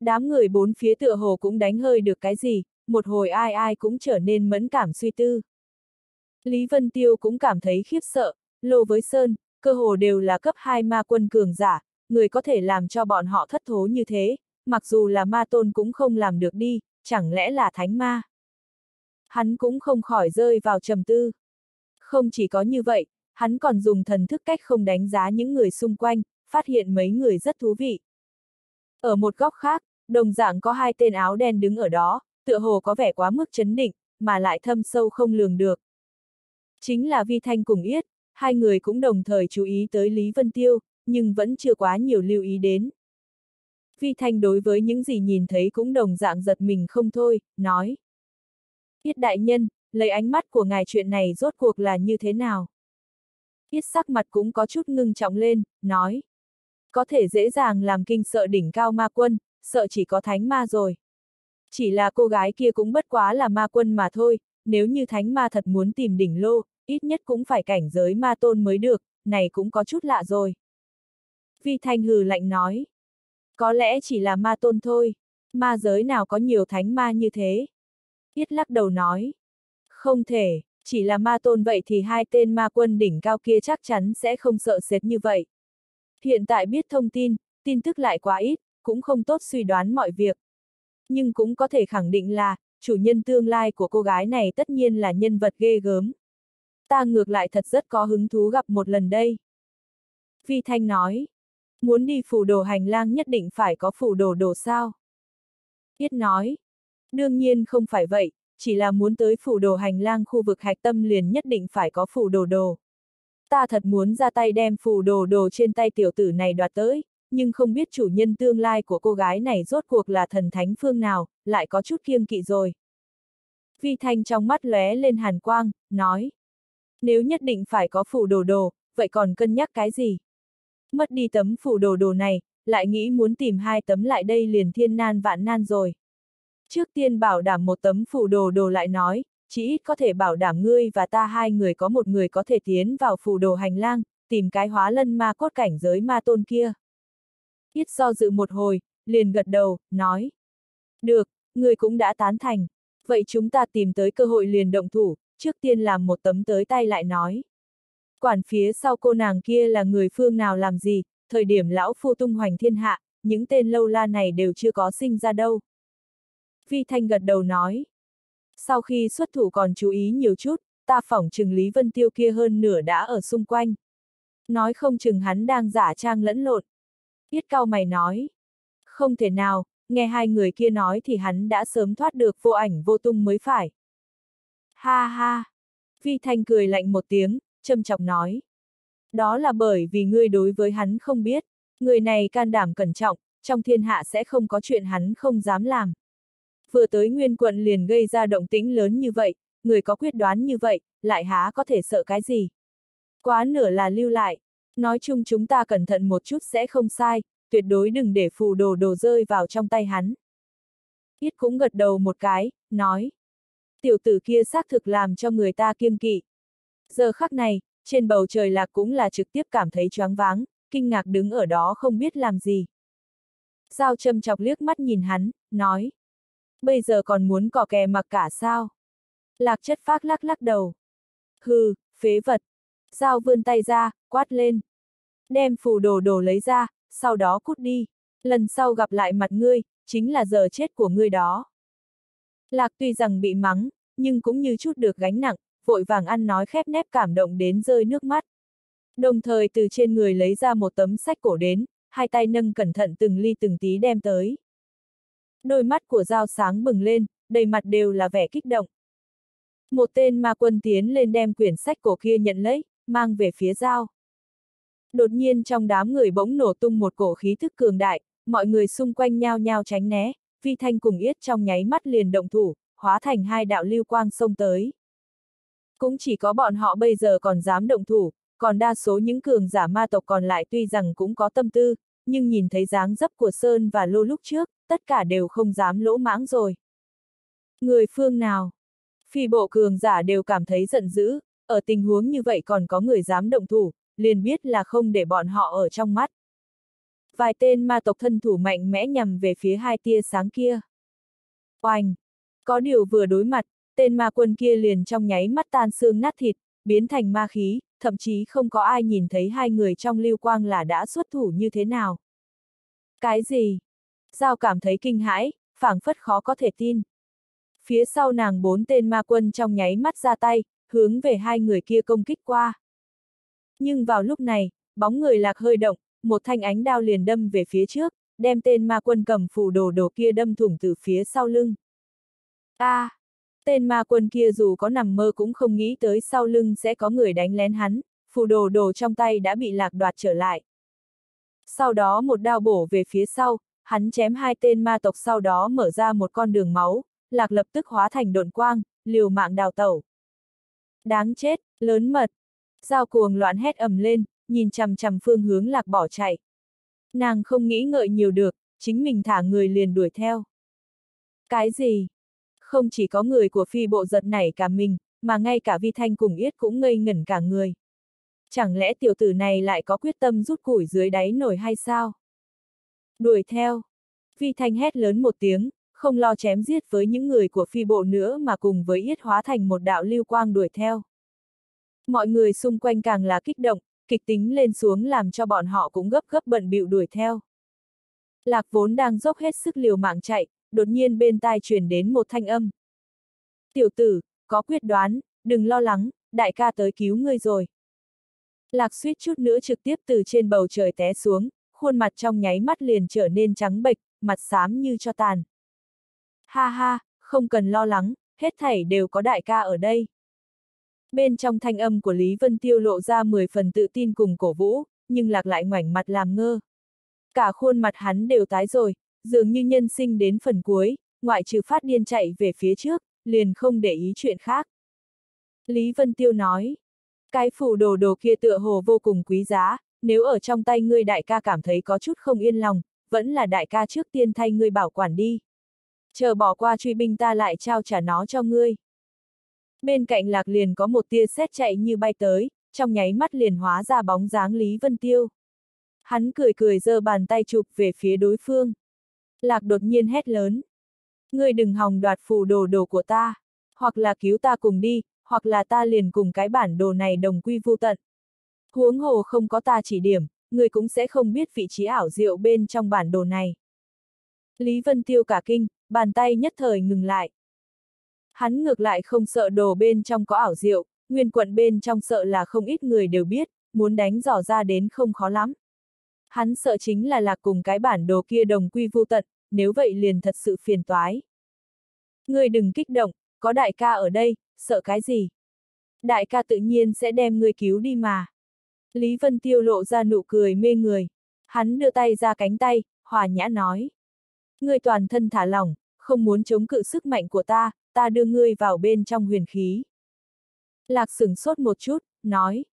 Đám người bốn phía tựa hồ cũng đánh hơi được cái gì, một hồi ai ai cũng trở nên mẫn cảm suy tư. Lý Vân Tiêu cũng cảm thấy khiếp sợ, Lô với Sơn, cơ hồ đều là cấp 2 ma quân cường giả, người có thể làm cho bọn họ thất thố như thế, mặc dù là ma tôn cũng không làm được đi, chẳng lẽ là thánh ma. Hắn cũng không khỏi rơi vào trầm tư. Không chỉ có như vậy, hắn còn dùng thần thức cách không đánh giá những người xung quanh, phát hiện mấy người rất thú vị. Ở một góc khác, đồng dạng có hai tên áo đen đứng ở đó, tựa hồ có vẻ quá mức chấn định, mà lại thâm sâu không lường được. Chính là Vi Thanh cùng Yết, hai người cũng đồng thời chú ý tới Lý Vân Tiêu, nhưng vẫn chưa quá nhiều lưu ý đến. Vi Thanh đối với những gì nhìn thấy cũng đồng dạng giật mình không thôi, nói. Yết đại nhân, lấy ánh mắt của ngài chuyện này rốt cuộc là như thế nào? Yết sắc mặt cũng có chút ngưng trọng lên, nói. Có thể dễ dàng làm kinh sợ đỉnh cao ma quân, sợ chỉ có thánh ma rồi. Chỉ là cô gái kia cũng bất quá là ma quân mà thôi, nếu như thánh ma thật muốn tìm đỉnh lô, ít nhất cũng phải cảnh giới ma tôn mới được, này cũng có chút lạ rồi. Vi Thanh hừ lạnh nói. Có lẽ chỉ là ma tôn thôi, ma giới nào có nhiều thánh ma như thế. Yết lắc đầu nói. Không thể, chỉ là ma tôn vậy thì hai tên ma quân đỉnh cao kia chắc chắn sẽ không sợ sệt như vậy. Hiện tại biết thông tin, tin tức lại quá ít, cũng không tốt suy đoán mọi việc. Nhưng cũng có thể khẳng định là, chủ nhân tương lai của cô gái này tất nhiên là nhân vật ghê gớm. Ta ngược lại thật rất có hứng thú gặp một lần đây. phi Thanh nói, muốn đi phủ đồ hành lang nhất định phải có phủ đồ đồ sao? Yết nói, đương nhiên không phải vậy, chỉ là muốn tới phủ đồ hành lang khu vực hạch tâm liền nhất định phải có phủ đồ đồ. Ta thật muốn ra tay đem phủ đồ đồ trên tay tiểu tử này đoạt tới, nhưng không biết chủ nhân tương lai của cô gái này rốt cuộc là thần thánh phương nào, lại có chút kiêng kỵ rồi. Vi Thanh trong mắt lóe lên hàn quang, nói. Nếu nhất định phải có phủ đồ đồ, vậy còn cân nhắc cái gì? Mất đi tấm phủ đồ đồ này, lại nghĩ muốn tìm hai tấm lại đây liền thiên nan vạn nan rồi. Trước tiên bảo đảm một tấm phủ đồ đồ lại nói, chỉ ít có thể bảo đảm ngươi và ta hai người có một người có thể tiến vào phủ đồ hành lang, tìm cái hóa lân ma cốt cảnh giới ma tôn kia. Ít do dự một hồi, liền gật đầu, nói. Được, người cũng đã tán thành. Vậy chúng ta tìm tới cơ hội liền động thủ, trước tiên làm một tấm tới tay lại nói. Quản phía sau cô nàng kia là người phương nào làm gì, thời điểm lão phu tung hoành thiên hạ, những tên lâu la này đều chưa có sinh ra đâu. Vi Thanh gật đầu nói. Sau khi xuất thủ còn chú ý nhiều chút, ta phỏng chừng Lý Vân Tiêu kia hơn nửa đã ở xung quanh. Nói không chừng hắn đang giả trang lẫn lộn. Yết cao mày nói. Không thể nào, nghe hai người kia nói thì hắn đã sớm thoát được vô ảnh vô tung mới phải. Ha ha! Vi Thanh cười lạnh một tiếng, châm chọc nói. Đó là bởi vì ngươi đối với hắn không biết, người này can đảm cẩn trọng, trong thiên hạ sẽ không có chuyện hắn không dám làm. Vừa tới nguyên quận liền gây ra động tĩnh lớn như vậy, người có quyết đoán như vậy, lại há có thể sợ cái gì. Quá nửa là lưu lại, Nói chung chúng ta cẩn thận một chút sẽ không sai, tuyệt đối đừng để phù đồ đồ rơi vào trong tay hắn. Yết cũng gật đầu một cái, nói. Tiểu tử kia xác thực làm cho người ta kiêng kỵ. Giờ khắc này, trên bầu trời lạc cũng là trực tiếp cảm thấy choáng váng, kinh ngạc đứng ở đó không biết làm gì. Giao châm chọc liếc mắt nhìn hắn, nói. Bây giờ còn muốn cỏ kè mặc cả sao? Lạc chất phác lắc lắc đầu. Hừ, phế vật. Giao vươn tay ra, quát lên. Đem phù đồ đồ lấy ra, sau đó cút đi. Lần sau gặp lại mặt ngươi, chính là giờ chết của ngươi đó. Lạc tuy rằng bị mắng, nhưng cũng như chút được gánh nặng, vội vàng ăn nói khép nép cảm động đến rơi nước mắt. Đồng thời từ trên người lấy ra một tấm sách cổ đến, hai tay nâng cẩn thận từng ly từng tí đem tới. Đôi mắt của Giao sáng bừng lên, đầy mặt đều là vẻ kích động. Một tên ma quân tiến lên đem quyển sách cổ kia nhận lấy, mang về phía Giao. Đột nhiên trong đám người bỗng nổ tung một cổ khí thức cường đại, mọi người xung quanh nhao nhao tránh né, Vi Thanh cùng Yết trong nháy mắt liền động thủ, hóa thành hai đạo lưu quang xông tới. Cũng chỉ có bọn họ bây giờ còn dám động thủ, còn đa số những cường giả ma tộc còn lại tuy rằng cũng có tâm tư, nhưng nhìn thấy dáng dấp của Sơn và Lô lúc trước, tất cả đều không dám lỗ mãng rồi. Người phương nào? Phi bộ cường giả đều cảm thấy giận dữ, ở tình huống như vậy còn có người dám động thủ, liền biết là không để bọn họ ở trong mắt. Vài tên ma tộc thân thủ mạnh mẽ nhằm về phía hai tia sáng kia. Oanh! Có điều vừa đối mặt, tên ma quân kia liền trong nháy mắt tan xương nát thịt, biến thành ma khí, thậm chí không có ai nhìn thấy hai người trong lưu quang là đã xuất thủ như thế nào. Cái gì? Giao cảm thấy kinh hãi, phảng phất khó có thể tin. Phía sau nàng bốn tên ma quân trong nháy mắt ra tay, hướng về hai người kia công kích qua. Nhưng vào lúc này, bóng người lạc hơi động, một thanh ánh đao liền đâm về phía trước, đem tên ma quân cầm phù đồ đồ kia đâm thủng từ phía sau lưng. A! À, tên ma quân kia dù có nằm mơ cũng không nghĩ tới sau lưng sẽ có người đánh lén hắn, phù đồ đồ trong tay đã bị lạc đoạt trở lại. Sau đó một đao bổ về phía sau, hắn chém hai tên ma tộc sau đó mở ra một con đường máu, lạc lập tức hóa thành độn quang, liều mạng đào tẩu. Đáng chết, lớn mật. Giao cuồng loạn hét ầm lên, nhìn chằm chằm phương hướng lạc bỏ chạy. Nàng không nghĩ ngợi nhiều được, chính mình thả người liền đuổi theo. Cái gì? Không chỉ có người của phi bộ giật nảy cả mình, mà ngay cả vi thanh cùng yết cũng ngây ngẩn cả người. Chẳng lẽ tiểu tử này lại có quyết tâm rút củi dưới đáy nổi hay sao? Đuổi theo. Vi thanh hét lớn một tiếng, không lo chém giết với những người của phi bộ nữa mà cùng với yết hóa thành một đạo lưu quang đuổi theo. Mọi người xung quanh càng là kích động, kịch tính lên xuống làm cho bọn họ cũng gấp gấp bận bịu đuổi theo. Lạc vốn đang dốc hết sức liều mạng chạy, đột nhiên bên tai truyền đến một thanh âm. Tiểu tử, có quyết đoán, đừng lo lắng, đại ca tới cứu ngươi rồi. Lạc suýt chút nữa trực tiếp từ trên bầu trời té xuống, khuôn mặt trong nháy mắt liền trở nên trắng bệch, mặt xám như cho tàn. Ha ha, không cần lo lắng, hết thảy đều có đại ca ở đây. Bên trong thanh âm của Lý Vân Tiêu lộ ra 10 phần tự tin cùng cổ vũ, nhưng lạc lại ngoảnh mặt làm ngơ. Cả khuôn mặt hắn đều tái rồi, dường như nhân sinh đến phần cuối, ngoại trừ phát điên chạy về phía trước, liền không để ý chuyện khác. Lý Vân Tiêu nói, cái phủ đồ đồ kia tựa hồ vô cùng quý giá, nếu ở trong tay ngươi đại ca cảm thấy có chút không yên lòng, vẫn là đại ca trước tiên thay ngươi bảo quản đi. Chờ bỏ qua truy binh ta lại trao trả nó cho ngươi. Bên cạnh lạc liền có một tia sét chạy như bay tới, trong nháy mắt liền hóa ra bóng dáng Lý Vân Tiêu. Hắn cười cười giơ bàn tay chụp về phía đối phương. Lạc đột nhiên hét lớn. Ngươi đừng hòng đoạt phù đồ đồ của ta, hoặc là cứu ta cùng đi, hoặc là ta liền cùng cái bản đồ này đồng quy vô tận. Huống hồ không có ta chỉ điểm, ngươi cũng sẽ không biết vị trí ảo diệu bên trong bản đồ này. Lý Vân Tiêu cả kinh, bàn tay nhất thời ngừng lại. Hắn ngược lại không sợ đồ bên trong có ảo diệu, nguyên quận bên trong sợ là không ít người đều biết, muốn đánh dò ra đến không khó lắm. Hắn sợ chính là lạc cùng cái bản đồ kia đồng quy vu tận, nếu vậy liền thật sự phiền toái. Ngươi đừng kích động, có đại ca ở đây, sợ cái gì? Đại ca tự nhiên sẽ đem ngươi cứu đi mà. Lý Vân Tiêu lộ ra nụ cười mê người. Hắn đưa tay ra cánh tay, hòa nhã nói. Ngươi toàn thân thả lỏng, không muốn chống cự sức mạnh của ta, ta đưa ngươi vào bên trong huyền khí. Lạc sửng sốt một chút, nói.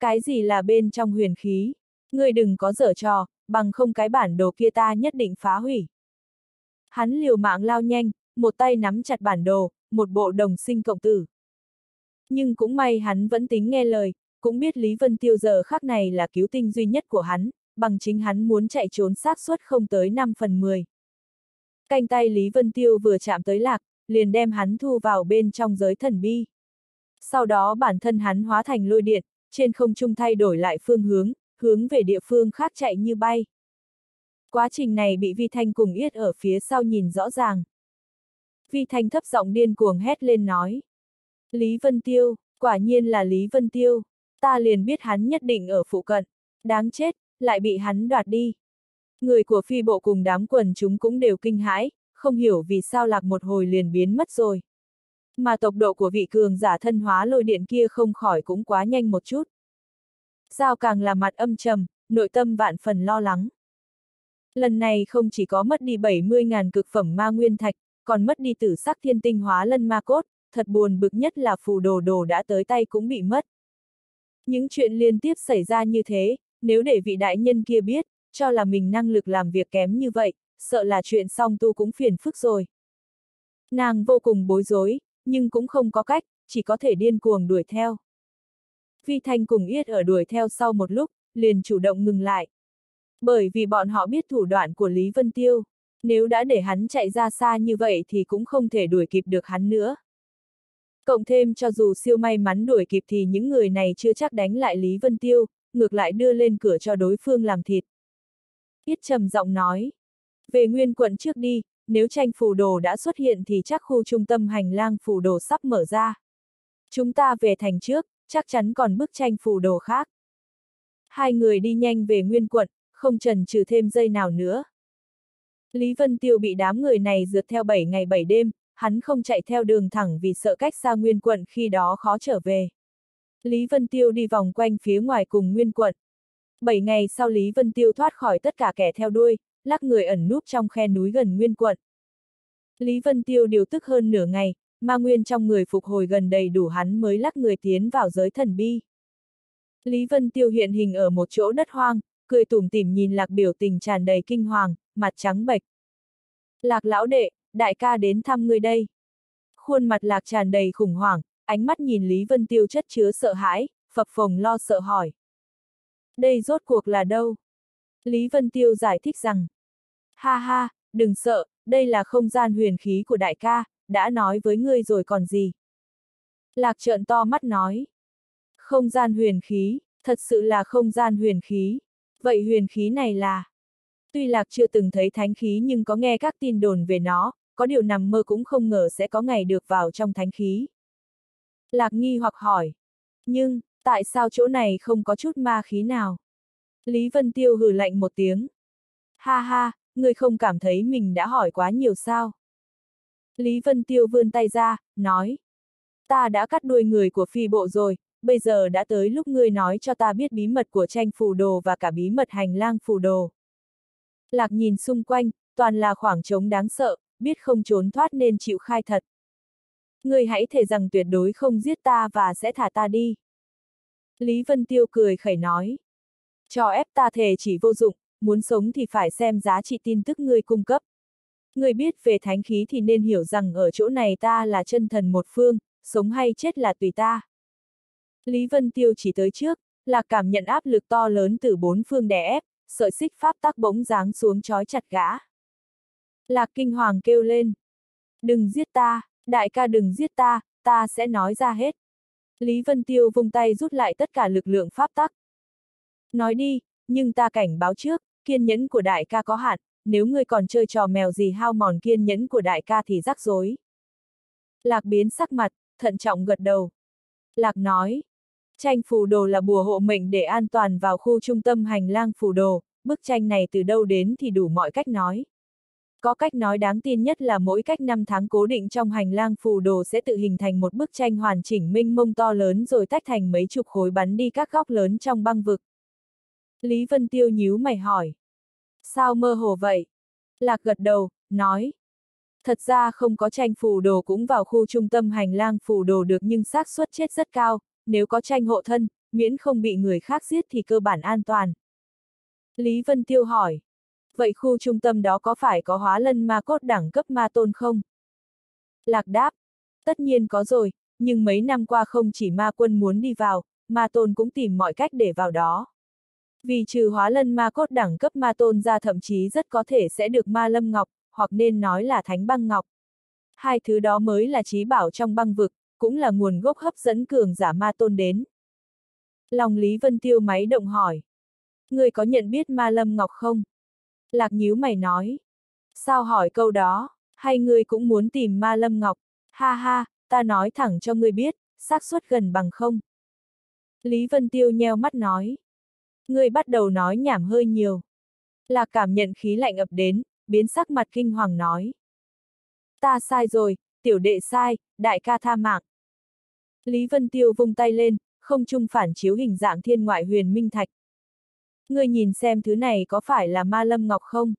Cái gì là bên trong huyền khí? Ngươi đừng có dở trò, bằng không cái bản đồ kia ta nhất định phá hủy. Hắn liều mạng lao nhanh, một tay nắm chặt bản đồ, một bộ đồng sinh cộng tử. Nhưng cũng may hắn vẫn tính nghe lời, cũng biết Lý Vân Tiêu giờ khắc này là cứu tinh duy nhất của hắn, bằng chính hắn muốn chạy trốn xác suất không tới 5 phần 10. Canh tay Lý Vân Tiêu vừa chạm tới lạc, liền đem hắn thu vào bên trong giới thần bi. Sau đó bản thân hắn hóa thành lôi điện, trên không trung thay đổi lại phương hướng, hướng về địa phương khác chạy như bay. Quá trình này bị Vi Thanh cùng Yết ở phía sau nhìn rõ ràng. Vi Thanh thấp giọng điên cuồng hét lên nói. Lý Vân Tiêu, quả nhiên là Lý Vân Tiêu, ta liền biết hắn nhất định ở phụ cận, đáng chết, lại bị hắn đoạt đi. Người của phi bộ cùng đám quần chúng cũng đều kinh hãi, không hiểu vì sao lạc một hồi liền biến mất rồi. Mà tốc độ của vị cường giả thân hóa lôi điện kia không khỏi cũng quá nhanh một chút. Giao càng là mặt âm trầm, nội tâm vạn phần lo lắng. Lần này không chỉ có mất đi 70.000 cực phẩm ma nguyên thạch, còn mất đi tử sắc thiên tinh hóa lân ma cốt, thật buồn bực nhất là phù đồ đồ đã tới tay cũng bị mất. Những chuyện liên tiếp xảy ra như thế, nếu để vị đại nhân kia biết, cho là mình năng lực làm việc kém như vậy, sợ là chuyện song tu cũng phiền phức rồi. Nàng vô cùng bối rối, nhưng cũng không có cách, chỉ có thể điên cuồng đuổi theo. Vi Thanh cùng Yết ở đuổi theo sau một lúc, liền chủ động ngừng lại. Bởi vì bọn họ biết thủ đoạn của Lý Vân Tiêu, nếu đã để hắn chạy ra xa như vậy thì cũng không thể đuổi kịp được hắn nữa. Cộng thêm cho dù siêu may mắn đuổi kịp thì những người này chưa chắc đánh lại Lý Vân Tiêu, ngược lại đưa lên cửa cho đối phương làm thịt. Yết trầm giọng nói. Về nguyên quận trước đi, nếu tranh phù đồ đã xuất hiện thì chắc khu trung tâm hành lang phù đồ sắp mở ra. Chúng ta về thành trước, chắc chắn còn bức tranh phù đồ khác. Hai người đi nhanh về nguyên quận, không trần trừ thêm giây nào nữa. Lý Vân Tiêu bị đám người này rượt theo 7 ngày 7 đêm, hắn không chạy theo đường thẳng vì sợ cách xa nguyên quận khi đó khó trở về. Lý Vân Tiêu đi vòng quanh phía ngoài cùng nguyên quận. 7 ngày sau Lý Vân Tiêu thoát khỏi tất cả kẻ theo đuôi, lắc người ẩn núp trong khe núi gần nguyên quận. Lý Vân Tiêu điều tức hơn nửa ngày, ma nguyên trong người phục hồi gần đầy đủ hắn mới lắc người tiến vào giới thần bi. Lý Vân Tiêu hiện hình ở một chỗ đất hoang, cười tủm tỉm nhìn lạc biểu tình tràn đầy kinh hoàng, mặt trắng bệch. Lạc lão đệ, đại ca đến thăm người đây. Khuôn mặt lạc tràn đầy khủng hoảng, ánh mắt nhìn Lý Vân Tiêu chất chứa sợ hãi, phập phồng lo sợ hỏi. Đây rốt cuộc là đâu? Lý Vân Tiêu giải thích rằng. Ha ha, đừng sợ, đây là không gian huyền khí của đại ca, đã nói với ngươi rồi còn gì. Lạc trợn to mắt nói. Không gian huyền khí, thật sự là không gian huyền khí. Vậy huyền khí này là... Tuy Lạc chưa từng thấy thánh khí nhưng có nghe các tin đồn về nó, có điều nằm mơ cũng không ngờ sẽ có ngày được vào trong thánh khí. Lạc nghi hoặc hỏi. Nhưng, tại sao chỗ này không có chút ma khí nào? Lý Vân Tiêu hừ lạnh một tiếng. Ha ha, ngươi không cảm thấy mình đã hỏi quá nhiều sao? Lý Vân Tiêu vươn tay ra, nói. Ta đã cắt đuôi người của phi bộ rồi, bây giờ đã tới lúc ngươi nói cho ta biết bí mật của tranh phù đồ và cả bí mật hành lang phù đồ. Lạc nhìn xung quanh, toàn là khoảng trống đáng sợ, biết không trốn thoát nên chịu khai thật. Ngươi hãy thề rằng tuyệt đối không giết ta và sẽ thả ta đi. Lý Vân Tiêu cười khẩy nói. Cho ép ta thề chỉ vô dụng, muốn sống thì phải xem giá trị tin tức ngươi cung cấp người biết về thánh khí thì nên hiểu rằng ở chỗ này ta là chân thần một phương, sống hay chết là tùy ta. Lý Vân Tiêu chỉ tới trước, là cảm nhận áp lực to lớn từ bốn phương đè ép, sợi xích pháp tắc bỗng giáng xuống trói chặt gã. Lạc kinh hoàng kêu lên. Đừng giết ta, đại ca đừng giết ta, ta sẽ nói ra hết. Lý Vân Tiêu vung tay rút lại tất cả lực lượng pháp tắc. Nói đi, nhưng ta cảnh báo trước, kiên nhẫn của đại ca có hạn, nếu ngươi còn chơi trò mèo gì hao mòn kiên nhẫn của đại ca thì rắc rối. Lạc biến sắc mặt, thận trọng gật đầu. Lạc nói, tranh phù đồ là bùa hộ mệnh để an toàn vào khu trung tâm hành lang phù đồ, bức tranh này từ đâu đến thì đủ mọi cách nói. Có cách nói đáng tin nhất là mỗi cách 5 tháng cố định trong hành lang phù đồ sẽ tự hình thành một bức tranh hoàn chỉnh minh mông to lớn rồi tách thành mấy chục khối bắn đi các góc lớn trong băng vực. Lý Vân Tiêu nhíu mày hỏi. Sao mơ hồ vậy? Lạc gật đầu, nói. Thật ra không có tranh phù đồ cũng vào khu trung tâm hành lang phù đồ được nhưng xác suất chết rất cao, nếu có tranh hộ thân, miễn không bị người khác giết thì cơ bản an toàn. Lý Vân Tiêu hỏi, vậy khu trung tâm đó có phải có hóa lân ma cốt đẳng cấp ma tôn không? Lạc đáp, tất nhiên có rồi, nhưng mấy năm qua không chỉ ma quân muốn đi vào, ma tôn cũng tìm mọi cách để vào đó. Vì trừ hóa lân ma cốt đẳng cấp ma tôn ra thậm chí rất có thể sẽ được ma lâm ngọc, hoặc nên nói là thánh băng ngọc. Hai thứ đó mới là trí bảo trong băng vực, cũng là nguồn gốc hấp dẫn cường giả ma tôn đến. Lòng Lý Vân Tiêu máy động hỏi. Người có nhận biết ma lâm ngọc không? Lạc nhíu mày nói. Sao hỏi câu đó, hay ngươi cũng muốn tìm ma lâm ngọc? Ha ha, ta nói thẳng cho ngươi biết, xác suất gần bằng không. Lý Vân Tiêu nheo mắt nói người bắt đầu nói nhảm hơi nhiều. Lạc cảm nhận khí lạnh ập đến, biến sắc mặt kinh hoàng nói. Ta sai rồi, tiểu đệ sai, đại ca tha mạng. Lý Vân Tiêu vung tay lên, không trung phản chiếu hình dạng thiên ngoại huyền minh thạch. Ngươi nhìn xem thứ này có phải là ma lâm ngọc không?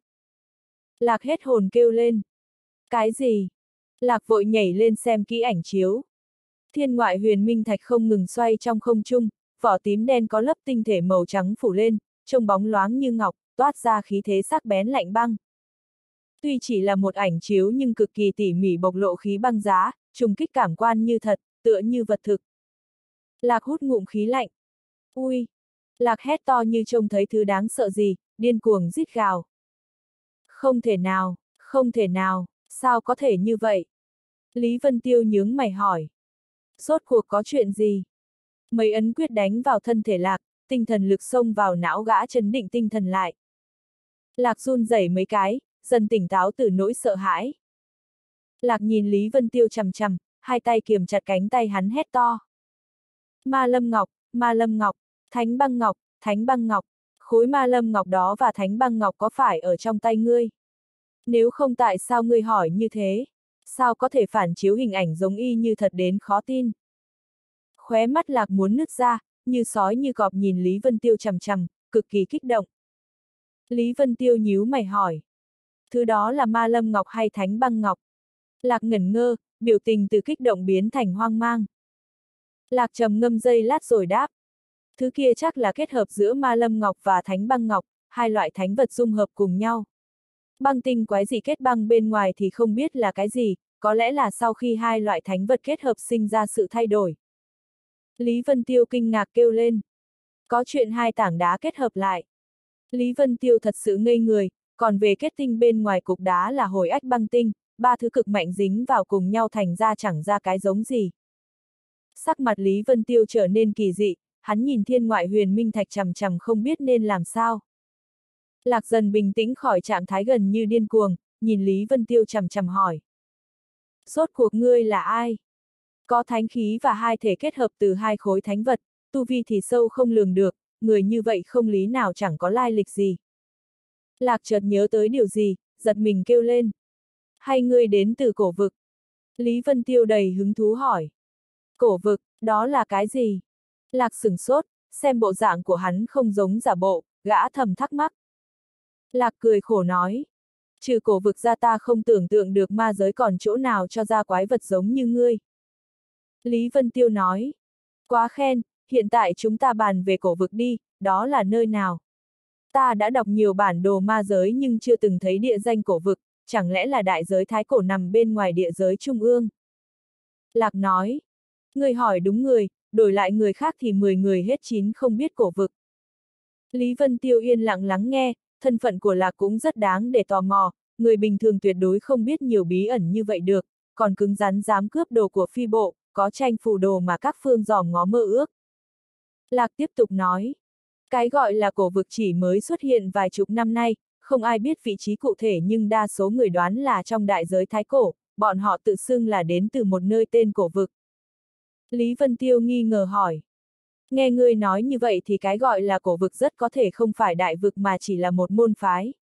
Lạc hết hồn kêu lên. Cái gì? Lạc vội nhảy lên xem kỹ ảnh chiếu. Thiên ngoại huyền minh thạch không ngừng xoay trong không trung, vỏ tím đen có lớp tinh thể màu trắng phủ lên, trông bóng loáng như ngọc, toát ra khí thế sắc bén lạnh băng. Tuy chỉ là một ảnh chiếu nhưng cực kỳ tỉ mỉ bộc lộ khí băng giá, trùng kích cảm quan như thật, tựa như vật thực. Lạc hút ngụm khí lạnh. Ui! Lạc hét to như trông thấy thứ đáng sợ gì, điên cuồng rít gào. Không thể nào, không thể nào, sao có thể như vậy? Lý Vân Tiêu nhướng mày hỏi. Rốt cuộc có chuyện gì? Mấy ấn quyết đánh vào thân thể lạc, tinh thần lực xông vào não gã chấn định tinh thần lại. Lạc run rẩy mấy cái, dần tỉnh táo từ nỗi sợ hãi. Lạc nhìn Lý Vân Tiêu chằm chằm, hai tay kiềm chặt cánh tay hắn hét to. Ma Lâm Ngọc, Ma Lâm Ngọc, Thánh Băng Ngọc, Thánh Băng Ngọc, khối Ma Lâm Ngọc đó và Thánh Băng Ngọc có phải ở trong tay ngươi? Nếu không tại sao ngươi hỏi như thế? Sao có thể phản chiếu hình ảnh giống y như thật đến khó tin? Khóe mắt lạc muốn nứt ra, như sói như cọp nhìn Lý Vân Tiêu chằm chằm, cực kỳ kích động. Lý Vân Tiêu nhíu mày hỏi. Thứ đó là ma lâm ngọc hay thánh băng ngọc? Lạc ngẩn ngơ, biểu tình từ kích động biến thành hoang mang. Lạc trầm ngâm dây lát rồi đáp. Thứ kia chắc là kết hợp giữa ma lâm ngọc và thánh băng ngọc, hai loại thánh vật dung hợp cùng nhau. Băng tinh quái gì kết băng bên ngoài thì không biết là cái gì, có lẽ là sau khi hai loại thánh vật kết hợp sinh ra sự thay đổi. Lý Vân Tiêu kinh ngạc kêu lên. Có chuyện hai tảng đá kết hợp lại. Lý Vân Tiêu thật sự ngây người, còn về kết tinh bên ngoài cục đá là hồi ách băng tinh, ba thứ cực mạnh dính vào cùng nhau thành ra chẳng ra cái giống gì. Sắc mặt Lý Vân Tiêu trở nên kỳ dị, hắn nhìn thiên ngoại huyền minh thạch chằm chằm không biết nên làm sao. Lạc dần bình tĩnh khỏi trạng thái gần như điên cuồng, nhìn Lý Vân Tiêu chằm chằm hỏi. sốt cuộc ngươi là ai? Có thánh khí và hai thể kết hợp từ hai khối thánh vật, tu vi thì sâu không lường được, người như vậy không lý nào chẳng có lai lịch gì. Lạc chợt nhớ tới điều gì, giật mình kêu lên. Hay ngươi đến từ cổ vực? Lý Vân Tiêu đầy hứng thú hỏi. Cổ vực, đó là cái gì? Lạc sửng sốt, xem bộ dạng của hắn không giống giả bộ, gã thầm thắc mắc. Lạc cười khổ nói. Trừ cổ vực ra ta không tưởng tượng được ma giới còn chỗ nào cho ra quái vật giống như ngươi. Lý Vân Tiêu nói. Quá khen, hiện tại chúng ta bàn về cổ vực đi, đó là nơi nào? Ta đã đọc nhiều bản đồ ma giới nhưng chưa từng thấy địa danh cổ vực, chẳng lẽ là đại giới thái cổ nằm bên ngoài địa giới trung ương? Lạc nói. Người hỏi đúng người, đổi lại người khác thì 10 người hết chín không biết cổ vực. Lý Vân Tiêu yên lặng lắng nghe, thân phận của Lạc cũng rất đáng để tò mò, người bình thường tuyệt đối không biết nhiều bí ẩn như vậy được, còn cứng rắn dám cướp đồ của phi bộ, có tranh phù đồ mà các phương dòm ngó mơ ước. Lạc tiếp tục nói, cái gọi là cổ vực chỉ mới xuất hiện vài chục năm nay, không ai biết vị trí cụ thể nhưng đa số người đoán là trong đại giới thái cổ, bọn họ tự xưng là đến từ một nơi tên cổ vực. Lý Vân Tiêu nghi ngờ hỏi. Nghe ngươi nói như vậy thì cái gọi là cổ vực rất có thể không phải đại vực mà chỉ là một môn phái.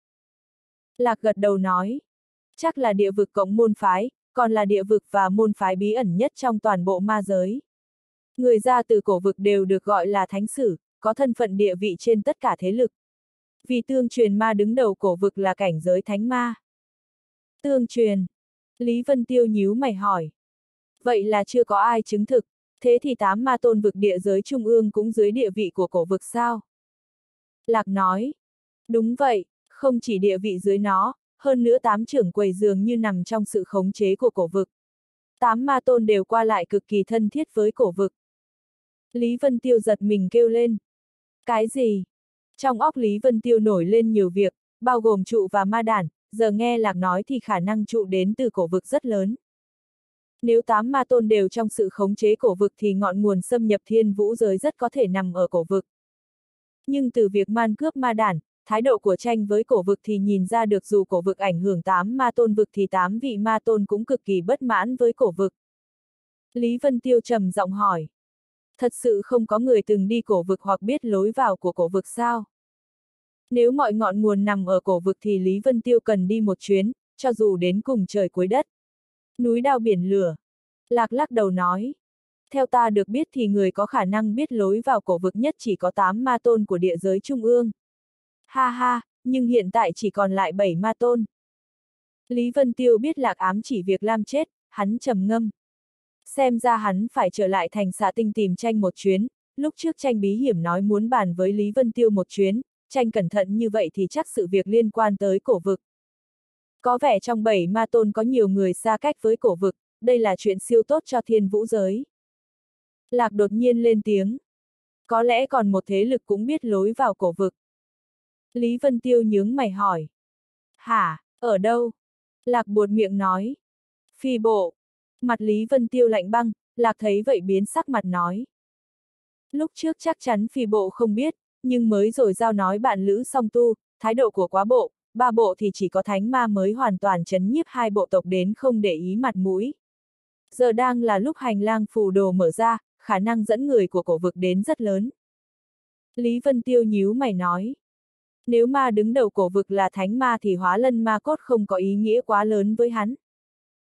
Lạc gật đầu nói. Chắc là địa vực cộng môn phái, còn là địa vực và môn phái bí ẩn nhất trong toàn bộ ma giới. Người ra từ cổ vực đều được gọi là thánh sử, có thân phận địa vị trên tất cả thế lực. Vì tương truyền ma đứng đầu cổ vực là cảnh giới thánh ma. Tương truyền. Lý Vân Tiêu nhíu mày hỏi. Vậy là chưa có ai chứng thực, Thế thì tám ma tôn vực địa giới trung ương cũng dưới địa vị của cổ vực sao? Lạc nói. Đúng vậy, không chỉ địa vị dưới nó, hơn nữa tám trưởng quầy dường như nằm trong sự khống chế của cổ vực. Tám ma tôn đều qua lại cực kỳ thân thiết với cổ vực. Lý Vân Tiêu giật mình kêu lên. Cái gì? Trong óc Lý Vân Tiêu nổi lên nhiều việc, bao gồm trụ và ma đản, giờ nghe Lạc nói thì khả năng trụ đến từ cổ vực rất lớn. Nếu tám ma tôn đều trong sự khống chế cổ vực thì ngọn nguồn xâm nhập thiên vũ giới rất có thể nằm ở cổ vực. Nhưng từ việc man cướp ma đản, thái độ của tranh với cổ vực thì nhìn ra được dù cổ vực ảnh hưởng tám ma tôn vực thì tám vị ma tôn cũng cực kỳ bất mãn với cổ vực. Lý Vân Tiêu trầm giọng hỏi. Thật sự không có người từng đi cổ vực hoặc biết lối vào của cổ vực sao? Nếu mọi ngọn nguồn nằm ở cổ vực thì Lý Vân Tiêu cần đi một chuyến, cho dù đến cùng trời cuối đất. Núi đao biển lửa. Lạc lắc đầu nói. Theo ta được biết thì người có khả năng biết lối vào cổ vực nhất chỉ có 8 ma tôn của địa giới trung ương. Ha ha, nhưng hiện tại chỉ còn lại 7 ma tôn. Lý Vân Tiêu biết lạc ám chỉ việc Lam chết, hắn trầm ngâm. Xem ra hắn phải trở lại thành xã tinh tìm tranh một chuyến, lúc trước tranh bí hiểm nói muốn bàn với Lý Vân Tiêu một chuyến, tranh cẩn thận như vậy thì chắc sự việc liên quan tới cổ vực. Có vẻ trong bảy ma tôn có nhiều người xa cách với cổ vực, đây là chuyện siêu tốt cho thiên vũ giới. Lạc đột nhiên lên tiếng. Có lẽ còn một thế lực cũng biết lối vào cổ vực. Lý Vân Tiêu nhướng mày hỏi. Hả, ở đâu? Lạc buột miệng nói. Phi bộ. Mặt Lý Vân Tiêu lạnh băng, Lạc thấy vậy biến sắc mặt nói. Lúc trước chắc chắn phi bộ không biết, nhưng mới rồi giao nói bạn lữ song tu, thái độ của quá bộ, ba bộ thì chỉ có thánh ma mới hoàn toàn chấn nhiếp hai bộ tộc đến không để ý mặt mũi. Giờ đang là lúc hành lang phù đồ mở ra, khả năng dẫn người của cổ vực đến rất lớn. Lý Vân Tiêu nhíu mày nói. Nếu ma đứng đầu cổ vực là thánh ma thì hóa lân ma cốt không có ý nghĩa quá lớn với hắn.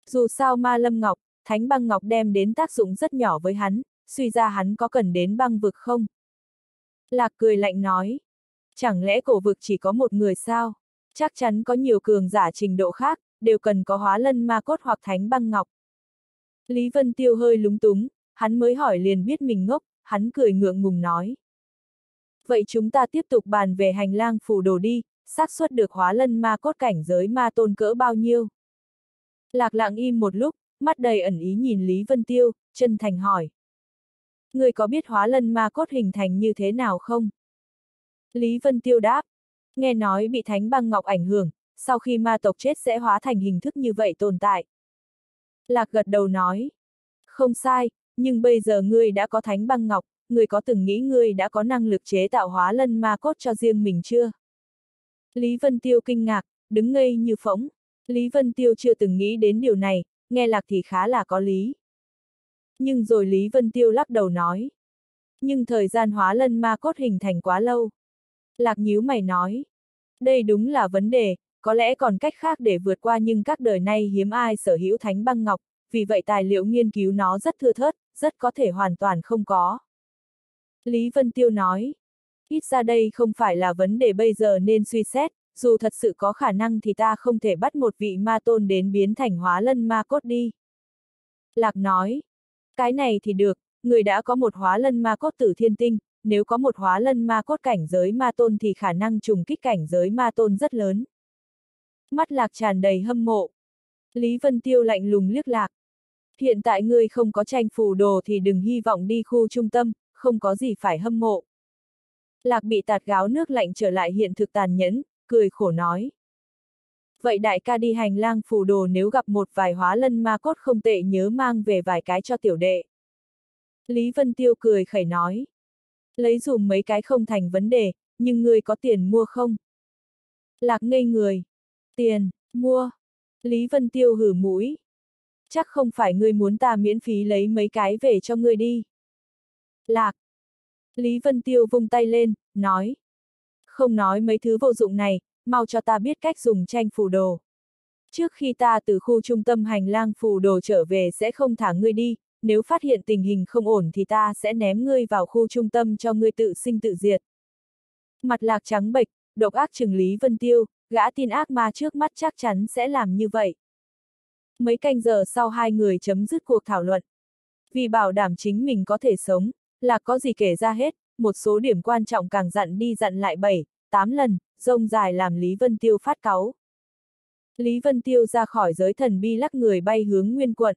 Dù sao ma lâm ngọc, thánh băng ngọc đem đến tác dụng rất nhỏ với hắn, suy ra hắn có cần đến băng vực không? Lạc cười lạnh nói. Chẳng lẽ cổ vực chỉ có một người sao? Chắc chắn có nhiều cường giả trình độ khác, đều cần có hóa lân ma cốt hoặc thánh băng ngọc. Lý Vân Tiêu hơi lúng túng, hắn mới hỏi liền biết mình ngốc, hắn cười ngượng ngùng nói. Vậy chúng ta tiếp tục bàn về hành lang phù đồ đi, xác suất được hóa lân ma cốt cảnh giới ma tôn cỡ bao nhiêu? Lạc lặng im một lúc, mắt đầy ẩn ý nhìn Lý Vân Tiêu, chân thành hỏi. Người có biết hóa lân ma cốt hình thành như thế nào không? Lý Vân Tiêu đáp. Nghe nói bị thánh băng ngọc ảnh hưởng, sau khi ma tộc chết sẽ hóa thành hình thức như vậy tồn tại. Lạc gật đầu nói. Không sai, nhưng bây giờ ngươi đã có thánh băng ngọc, ngươi có từng nghĩ ngươi đã có năng lực chế tạo hóa lân ma cốt cho riêng mình chưa? Lý Vân Tiêu kinh ngạc, đứng ngây như phỗng. Lý Vân Tiêu chưa từng nghĩ đến điều này, nghe lạc thì khá là có lý. Nhưng rồi Lý Vân Tiêu lắc đầu nói. Nhưng thời gian hóa lân ma cốt hình thành quá lâu. Lạc nhíu mày nói. Đây đúng là vấn đề, có lẽ còn cách khác để vượt qua nhưng các đời nay hiếm ai sở hữu thánh băng ngọc, vì vậy tài liệu nghiên cứu nó rất thưa thớt, rất có thể hoàn toàn không có. Lý Vân Tiêu nói. Ít ra đây không phải là vấn đề bây giờ nên suy xét, dù thật sự có khả năng thì ta không thể bắt một vị ma tôn đến biến thành hóa lân ma cốt đi. Lạc nói. Cái này thì được, người đã có một hóa lân ma cốt tử thiên tinh, nếu có một hóa lân ma cốt cảnh giới ma tôn thì khả năng trùng kích cảnh giới ma tôn rất lớn. Mắt lạc tràn đầy hâm mộ. Lý Vân Tiêu lạnh lùng liếc lạc. Hiện tại ngươi không có tranh phù đồ thì đừng hy vọng đi khu trung tâm, không có gì phải hâm mộ. Lạc bị tạt gáo nước lạnh trở lại hiện thực tàn nhẫn, cười khổ nói. Vậy đại ca đi hành lang phù đồ nếu gặp một vài hóa lân ma cốt không tệ nhớ mang về vài cái cho tiểu đệ. Lý Vân Tiêu cười khẩy nói. Lấy dùm mấy cái không thành vấn đề, nhưng ngươi có tiền mua không? Lạc ngây người. Tiền, mua. Lý Vân Tiêu hử mũi. Chắc không phải ngươi muốn ta miễn phí lấy mấy cái về cho ngươi đi. Lạc. Lý Vân Tiêu vung tay lên, nói. Không nói mấy thứ vô dụng này, mau cho ta biết cách dùng tranh phù đồ. Trước khi ta từ khu trung tâm hành lang phù đồ trở về sẽ không thả ngươi đi, nếu phát hiện tình hình không ổn thì ta sẽ ném ngươi vào khu trung tâm cho ngươi tự sinh tự diệt. Mặt lạc trắng bệch, độc ác trừng Lý Vân Tiêu, gã tin ác ma trước mắt chắc chắn sẽ làm như vậy. Mấy canh giờ sau hai người chấm dứt cuộc thảo luận. Vì bảo đảm chính mình có thể sống, là có gì kể ra hết, một số điểm quan trọng càng dặn đi dặn lại 7, 8 lần, rông dài làm Lý Vân Tiêu phát cáu. Lý Vân Tiêu ra khỏi giới thần bi lắc người bay hướng nguyên quận.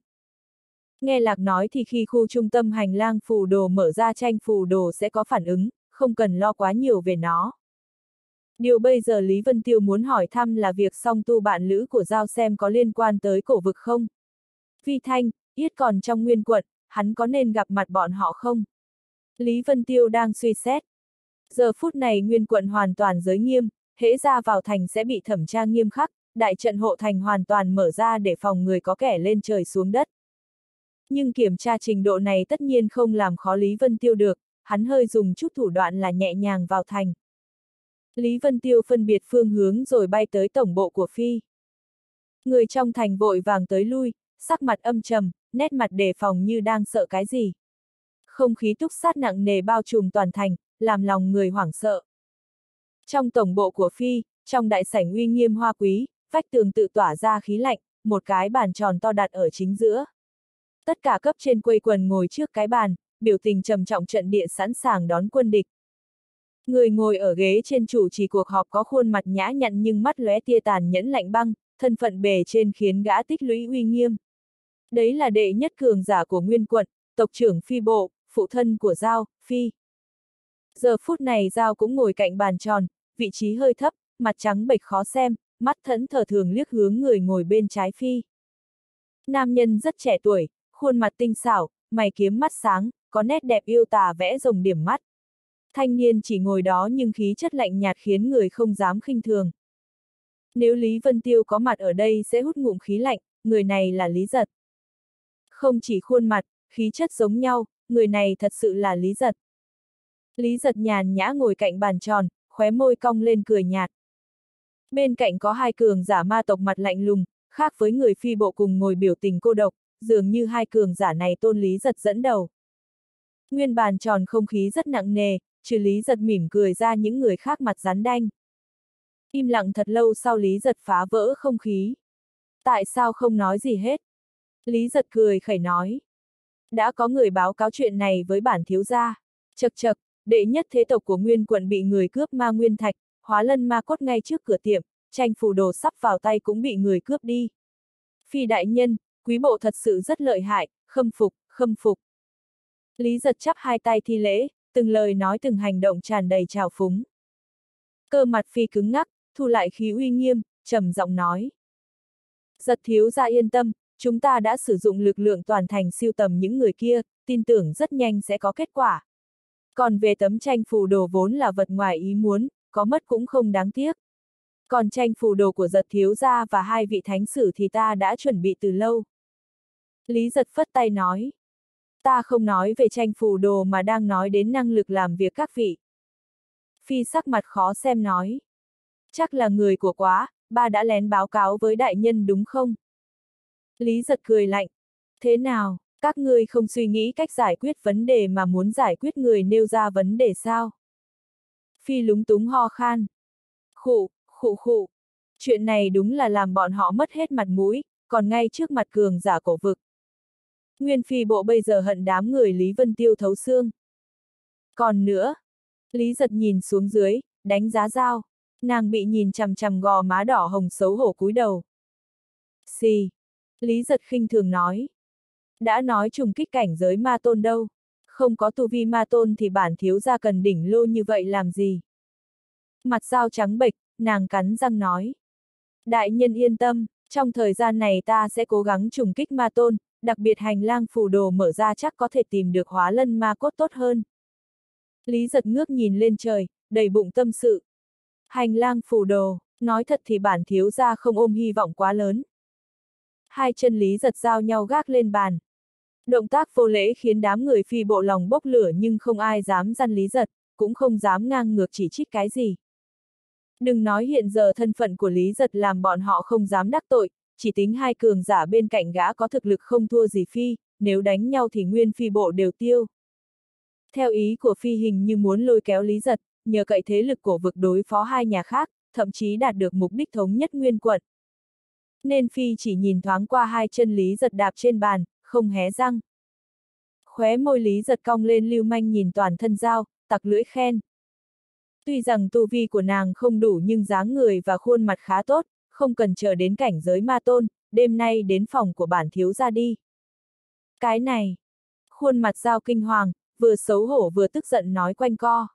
Nghe Lạc nói thì khi khu trung tâm hành lang phù đồ mở ra tranh phù đồ sẽ có phản ứng, không cần lo quá nhiều về nó. Điều bây giờ Lý Vân Tiêu muốn hỏi thăm là việc song tu bạn lữ của Giao xem có liên quan tới cổ vực không? Vi Thanh, Yết còn trong nguyên quận, hắn có nên gặp mặt bọn họ không? Lý Vân Tiêu đang suy xét. Giờ phút này nguyên quận hoàn toàn giới nghiêm, hễ ra vào thành sẽ bị thẩm tra nghiêm khắc, đại trận hộ thành hoàn toàn mở ra để phòng người có kẻ lên trời xuống đất. Nhưng kiểm tra trình độ này tất nhiên không làm khó Lý Vân Tiêu được, hắn hơi dùng chút thủ đoạn là nhẹ nhàng vào thành. Lý Vân Tiêu phân biệt phương hướng rồi bay tới tổng bộ của Phi. Người trong thành vội vàng tới lui, sắc mặt âm trầm, nét mặt đề phòng như đang sợ cái gì. Không khí túc sát nặng nề bao trùm toàn thành, làm lòng người hoảng sợ. Trong tổng bộ của Phi, trong đại sảnh uy nghiêm hoa quý, vách tường tự tỏa ra khí lạnh, một cái bàn tròn to đặt ở chính giữa. Tất cả cấp trên quây quần ngồi trước cái bàn, biểu tình trầm trọng trận địa sẵn sàng đón quân địch. Người ngồi ở ghế trên chủ trì cuộc họp có khuôn mặt nhã nhặn nhưng mắt lóe tia tàn nhẫn lạnh băng, thân phận bề trên khiến gã tích lũy uy nghiêm. Đấy là đệ nhất cường giả của nguyên quận, tộc trưởng phi bộ, phụ thân của Giao, phi. Giờ phút này Giao cũng ngồi cạnh bàn tròn, vị trí hơi thấp, mặt trắng bệch khó xem, mắt thẫn thờ thường liếc hướng người ngồi bên trái phi. Nam nhân rất trẻ tuổi, khuôn mặt tinh xảo, mày kiếm mắt sáng, có nét đẹp yêu tà vẽ rồng điểm mắt. Thanh niên chỉ ngồi đó nhưng khí chất lạnh nhạt khiến người không dám khinh thường. Nếu Lý Vân Tiêu có mặt ở đây sẽ hút ngụm khí lạnh, người này là Lý Giật. Không chỉ khuôn mặt, khí chất giống nhau, người này thật sự là Lý Giật. Lý Giật nhàn nhã ngồi cạnh bàn tròn, khóe môi cong lên cười nhạt. Bên cạnh có hai cường giả ma tộc mặt lạnh lùng, khác với người phi bộ cùng ngồi biểu tình cô độc, dường như hai cường giả này tôn Lý Giật dẫn đầu. Nguyên bàn tròn không khí rất nặng nề, trừ Lý Giật mỉm cười ra những người khác mặt rắn đanh. Im lặng thật lâu sau Lý Giật phá vỡ không khí. Tại sao không nói gì hết? Lý Giật cười khẩy nói. Đã có người báo cáo chuyện này với bản thiếu gia. Chật chật, đệ nhất thế tộc của nguyên quận bị người cướp ma nguyên thạch, hóa lân ma cốt ngay trước cửa tiệm, tranh phù đồ sắp vào tay cũng bị người cướp đi. Phi đại nhân, quý bộ thật sự rất lợi hại, khâm phục, khâm phục. Lý giật chắp hai tay thi lễ, từng lời nói từng hành động tràn đầy trào phúng. Cơ mặt phi cứng ngắc, thu lại khí uy nghiêm, trầm giọng nói. Giật thiếu ra yên tâm, chúng ta đã sử dụng lực lượng toàn thành siêu tầm những người kia, tin tưởng rất nhanh sẽ có kết quả. Còn về tấm tranh phù đồ vốn là vật ngoài ý muốn, có mất cũng không đáng tiếc. Còn tranh phù đồ của giật thiếu gia và hai vị thánh sử thì ta đã chuẩn bị từ lâu. Lý giật phất tay nói. Ta không nói về tranh phù đồ mà đang nói đến năng lực làm việc các vị. Phi sắc mặt khó xem nói. Chắc là người của quá, ba đã lén báo cáo với đại nhân đúng không? Lý giật cười lạnh. Thế nào, các ngươi không suy nghĩ cách giải quyết vấn đề mà muốn giải quyết người nêu ra vấn đề sao? Phi lúng túng ho khan. Khụ, khụ khụ. Chuyện này đúng là làm bọn họ mất hết mặt mũi, còn ngay trước mặt cường giả cổ vực. Nguyên phi bộ bây giờ hận đám người Lý Vân Tiêu thấu xương. Còn nữa, Lý giật nhìn xuống dưới, đánh giá dao, nàng bị nhìn chằm chằm gò má đỏ hồng xấu hổ cúi đầu. Xì, Lý giật khinh thường nói. Đã nói trùng kích cảnh giới ma tôn đâu, không có tu vi ma tôn thì bản thiếu gia cần đỉnh lô như vậy làm gì. Mặt dao trắng bệch, nàng cắn răng nói. Đại nhân yên tâm, trong thời gian này ta sẽ cố gắng trùng kích ma tôn, đặc biệt hành lang phù đồ mở ra chắc có thể tìm được hóa lân ma cốt tốt hơn. Lý giật ngước nhìn lên trời, đầy bụng tâm sự. Hành lang phù đồ, nói thật thì bản thiếu gia không ôm hy vọng quá lớn. Hai chân lý giật giao nhau gác lên bàn. Động tác vô lễ khiến đám người phi bộ lòng bốc lửa nhưng không ai dám gian lý giật, cũng không dám ngang ngược chỉ trích cái gì. Đừng nói hiện giờ thân phận của Lý Giật làm bọn họ không dám đắc tội, chỉ tính hai cường giả bên cạnh gã có thực lực không thua gì Phi, nếu đánh nhau thì nguyên phi bộ đều tiêu. Theo ý của Phi hình như muốn lôi kéo Lý Giật, nhờ cậy thế lực cổ vực đối phó hai nhà khác, thậm chí đạt được mục đích thống nhất nguyên quận. Nên Phi chỉ nhìn thoáng qua hai chân Lý Giật đạp trên bàn, không hé răng. Khóe môi lý giật cong lên lưu manh nhìn toàn thân dao, tặc lưỡi khen. Tuy rằng tu vi của nàng không đủ nhưng dáng người và khuôn mặt khá tốt, không cần chờ đến cảnh giới ma tôn, đêm nay đến phòng của bản thiếu ra đi. Cái này, khuôn mặt dao kinh hoàng, vừa xấu hổ vừa tức giận nói quanh co.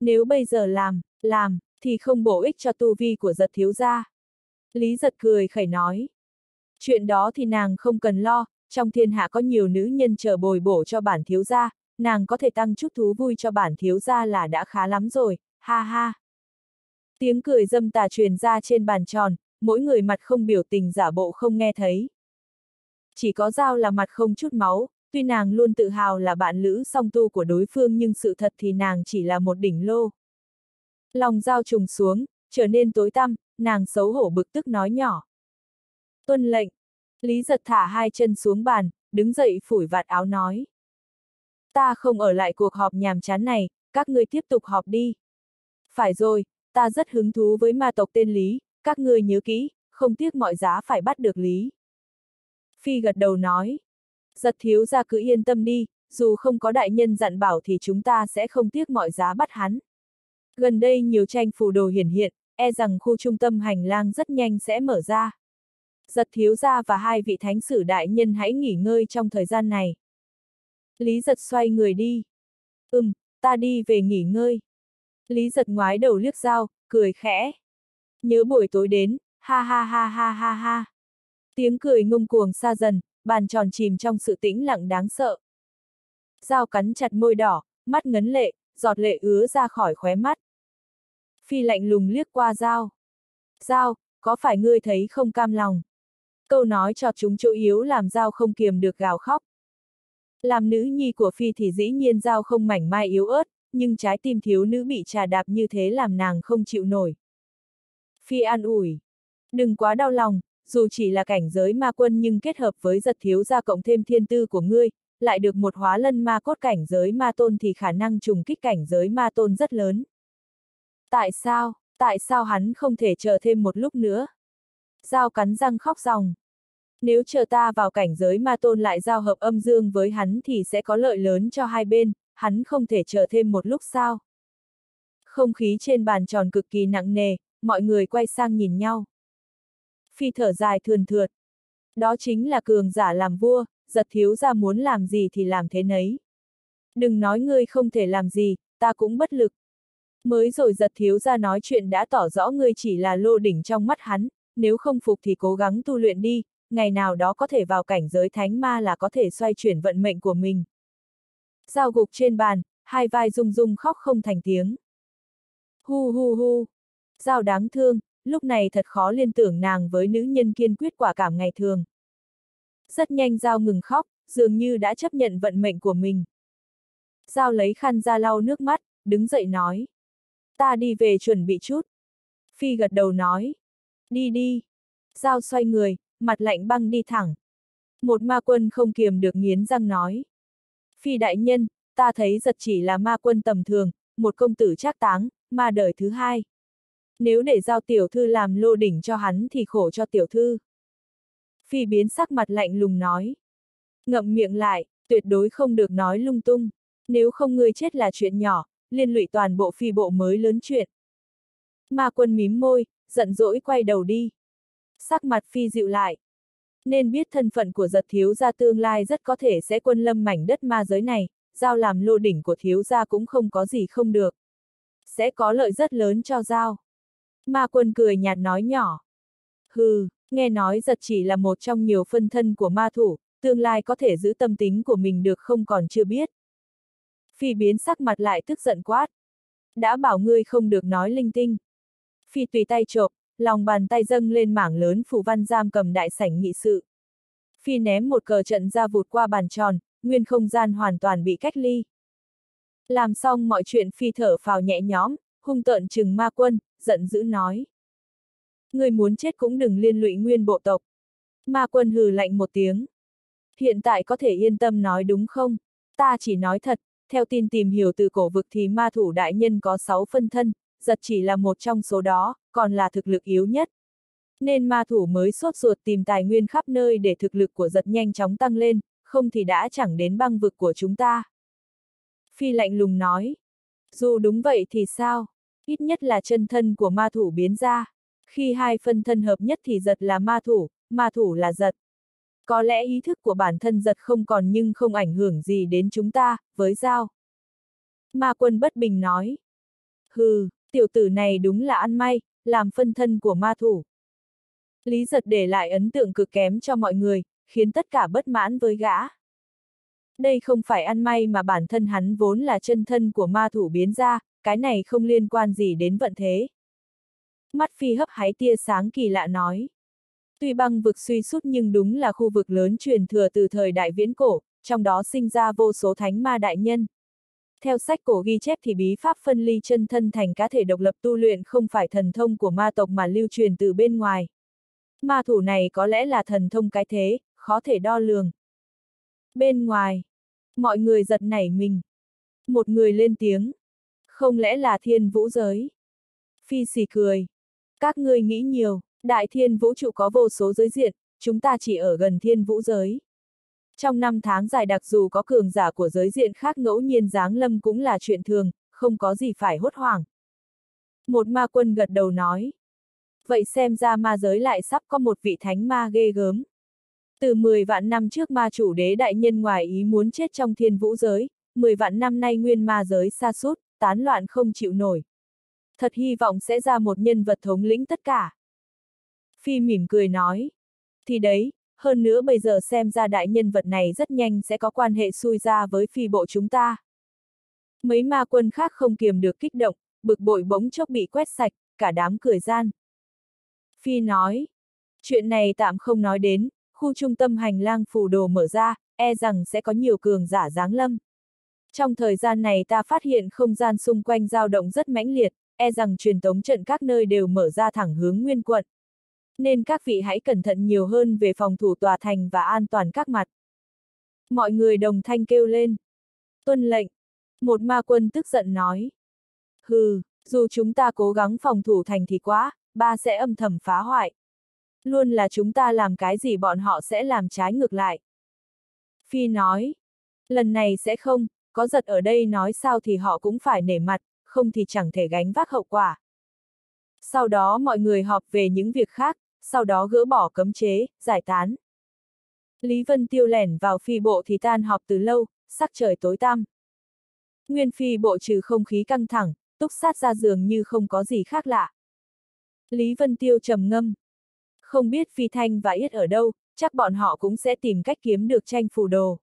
Nếu bây giờ làm, làm, thì không bổ ích cho tu vi của giật thiếu gia. Lý giật cười khẩy nói. Chuyện đó thì nàng không cần lo, trong thiên hạ có nhiều nữ nhân chờ bồi bổ cho bản thiếu gia, nàng có thể tăng chút thú vui cho bản thiếu gia là đã khá lắm rồi, ha ha. Tiếng cười dâm tà truyền ra trên bàn tròn, mỗi người mặt không biểu tình giả bộ không nghe thấy. Chỉ có dao là mặt không chút máu, tuy nàng luôn tự hào là bạn lữ song tu của đối phương nhưng sự thật thì nàng chỉ là một đỉnh lô. Lòng dao trùng xuống, trở nên tối tăm, nàng xấu hổ bực tức nói nhỏ. Tuân lệnh. Lý giật thả hai chân xuống bàn, đứng dậy phủi vạt áo nói. Ta không ở lại cuộc họp nhàm chán này, các ngươi tiếp tục họp đi. Phải rồi, ta rất hứng thú với ma tộc tên Lý, các ngươi nhớ kỹ, không tiếc mọi giá phải bắt được Lý. Phi gật đầu nói. Giật thiếu ra cứ yên tâm đi, dù không có đại nhân dặn bảo thì chúng ta sẽ không tiếc mọi giá bắt hắn. Gần đây nhiều tranh phù đồ hiển hiện, e rằng khu trung tâm hành lang rất nhanh sẽ mở ra. Giật thiếu gia và hai vị thánh sử đại nhân hãy nghỉ ngơi trong thời gian này. Lý giật xoay người đi. Ừm, ta đi về nghỉ ngơi. Lý giật ngoái đầu liếc dao, cười khẽ. Nhớ buổi tối đến, ha ha ha ha ha ha. Tiếng cười ngông cuồng xa dần, bàn tròn chìm trong sự tĩnh lặng đáng sợ. Dao cắn chặt môi đỏ, mắt ngấn lệ, giọt lệ ứa ra khỏi khóe mắt. Phi lạnh lùng liếc qua dao. Dao, có phải ngươi thấy không cam lòng? Câu nói cho chúng chỗ yếu làm dao không kiềm được gào khóc. Làm nữ nhi của Phi thì dĩ nhiên dao không mảnh mai yếu ớt, nhưng trái tim thiếu nữ bị trà đạp như thế làm nàng không chịu nổi. Phi an ủi. Đừng quá đau lòng, dù chỉ là cảnh giới ma quân nhưng kết hợp với giật thiếu gia cộng thêm thiên tư của ngươi, lại được một hóa lân ma cốt cảnh giới ma tôn thì khả năng trùng kích cảnh giới ma tôn rất lớn. Tại sao, tại sao hắn không thể chờ thêm một lúc nữa? Giao cắn răng khóc ròng. Nếu chờ ta vào cảnh giới ma tôn lại giao hợp âm dương với hắn thì sẽ có lợi lớn cho hai bên, hắn không thể chờ thêm một lúc sao. Không khí trên bàn tròn cực kỳ nặng nề, mọi người quay sang nhìn nhau. Phi thở dài thườn thượt. Đó chính là cường giả làm vua, giật thiếu ra muốn làm gì thì làm thế nấy. Đừng nói ngươi không thể làm gì, ta cũng bất lực. Mới rồi giật thiếu ra nói chuyện đã tỏ rõ ngươi chỉ là lô đỉnh trong mắt hắn, nếu không phục thì cố gắng tu luyện đi, ngày nào đó có thể vào cảnh giới thánh ma là có thể xoay chuyển vận mệnh của mình. Giao gục trên bàn, hai vai rung rung khóc không thành tiếng. Hu hu hu. Giao đáng thương, lúc này thật khó liên tưởng nàng với nữ nhân kiên quyết quả cảm ngày thường. Rất nhanh Giao ngừng khóc, dường như đã chấp nhận vận mệnh của mình. Giao lấy khăn ra lau nước mắt, đứng dậy nói. Ta đi về chuẩn bị chút. Phi gật đầu nói. Đi đi. Giao xoay người, mặt lạnh băng đi thẳng. Một ma quân không kiềm được nghiến răng nói. Phi đại nhân, ta thấy giật chỉ là ma quân tầm thường, một công tử trác táng, ma đời thứ hai. Nếu để giao tiểu thư làm lô đỉnh cho hắn thì khổ cho tiểu thư. Phi biến sắc mặt lạnh lùng nói. Ngậm miệng lại, tuyệt đối không được nói lung tung. Nếu không ngươi chết là chuyện nhỏ, liên lụy toàn bộ phi bộ mới lớn chuyện. Ma quân mím môi, giận dỗi quay đầu đi. Sắc mặt phi dịu lại. Nên biết thân phận của giật thiếu gia tương lai rất có thể sẽ quân lâm mảnh đất ma giới này, giao làm lô đỉnh của thiếu gia cũng không có gì không được. Sẽ có lợi rất lớn cho giao. Ma quân cười nhạt nói nhỏ. Hừ, nghe nói giật chỉ là một trong nhiều phân thân của ma thủ, tương lai có thể giữ tâm tính của mình được không còn chưa biết. Phi biến sắc mặt lại tức giận quát. Đã bảo ngươi không được nói linh tinh. Phi tùy tay chộp, lòng bàn tay dâng lên mảng lớn phủ văn giam cầm đại sảnh nghị sự. Phi ném một cờ trận ra vụt qua bàn tròn, nguyên không gian hoàn toàn bị cách ly. Làm xong mọi chuyện Phi thở phào nhẹ nhõm, hung tợn chừng ma quân, giận dữ nói. Ngươi muốn chết cũng đừng liên lụy nguyên bộ tộc. Ma quân hừ lạnh một tiếng. Hiện tại có thể yên tâm nói đúng không? Ta chỉ nói thật, theo tin tìm hiểu từ cổ vực thì ma thủ đại nhân có 6 phân thân, giật chỉ là một trong số đó, còn là thực lực yếu nhất. Nên ma thủ mới sốt ruột tìm tài nguyên khắp nơi để thực lực của giật nhanh chóng tăng lên, không thì đã chẳng đến băng vực của chúng ta. Phi lạnh lùng nói. Dù đúng vậy thì sao? Ít nhất là chân thân của ma thủ biến ra. Khi hai phân thân hợp nhất thì giật là ma thủ, ma thủ là giật. Có lẽ ý thức của bản thân giật không còn nhưng không ảnh hưởng gì đến chúng ta, với dao. Ma quân bất bình nói. Hừ, tiểu tử này đúng là ăn may, làm phân thân của ma thủ. Lý giật để lại ấn tượng cực kém cho mọi người, khiến tất cả bất mãn với gã. Đây không phải ăn may mà bản thân hắn vốn là chân thân của ma thủ biến ra, cái này không liên quan gì đến vận thế. Mắt phi hấp hái tia sáng kỳ lạ nói. Tuy băng vực suy sút nhưng đúng là khu vực lớn truyền thừa từ thời đại viễn cổ, trong đó sinh ra vô số thánh ma đại nhân. Theo sách cổ ghi chép thì bí pháp phân ly chân thân thành cá thể độc lập tu luyện không phải thần thông của ma tộc mà lưu truyền từ bên ngoài. Ma thủ này có lẽ là thần thông cái thế, khó thể đo lường. Bên ngoài, mọi người giật nảy mình. Một người lên tiếng. Không lẽ là thiên vũ giới? Phi xì cười. Các ngươi nghĩ nhiều, đại thiên vũ trụ có vô số giới diện, chúng ta chỉ ở gần thiên vũ giới. Trong năm tháng dài đặc dù có cường giả của giới diện khác ngẫu nhiên giáng lâm cũng là chuyện thường, không có gì phải hốt hoảng. Một ma quân gật đầu nói. Vậy xem ra ma giới lại sắp có một vị thánh ma ghê gớm. Từ 10 vạn năm trước ma chủ đế đại nhân ngoài ý muốn chết trong thiên vũ giới, 10 vạn năm nay nguyên ma giới xa sút tán loạn không chịu nổi. Thật hy vọng sẽ ra một nhân vật thống lĩnh tất cả. Phi mỉm cười nói. Thì đấy, hơn nữa bây giờ xem ra đại nhân vật này rất nhanh sẽ có quan hệ xui ra với phi bộ chúng ta. Mấy ma quân khác không kiềm được kích động, bực bội bỗng chốc bị quét sạch, cả đám cười gian. Phi nói, chuyện này tạm không nói đến, khu trung tâm hành lang phù đồ mở ra, e rằng sẽ có nhiều cường giả giáng lâm. Trong thời gian này ta phát hiện không gian xung quanh dao động rất mãnh liệt, e rằng truyền tống trận các nơi đều mở ra thẳng hướng nguyên quận. Nên các vị hãy cẩn thận nhiều hơn về phòng thủ tòa thành và an toàn các mặt. Mọi người đồng thanh kêu lên. Tuân lệnh. Một ma quân tức giận nói. Hừ, dù chúng ta cố gắng phòng thủ thành thì quá, ba sẽ âm thầm phá hoại. Luôn là chúng ta làm cái gì bọn họ sẽ làm trái ngược lại. Phi nói. Lần này sẽ không, có giật ở đây nói sao thì họ cũng phải nể mặt, không thì chẳng thể gánh vác hậu quả. Sau đó mọi người họp về những việc khác, sau đó gỡ bỏ cấm chế, giải tán. Lý Vân Tiêu lẻn vào phi bộ thì tan họp từ lâu, sắc trời tối tăm. Nguyên phi bộ trừ không khí căng thẳng, túc sát ra giường như không có gì khác lạ. Lý Vân Tiêu trầm ngâm. Không biết Phi Thanh và Yết ở đâu, chắc bọn họ cũng sẽ tìm cách kiếm được tranh phù đồ.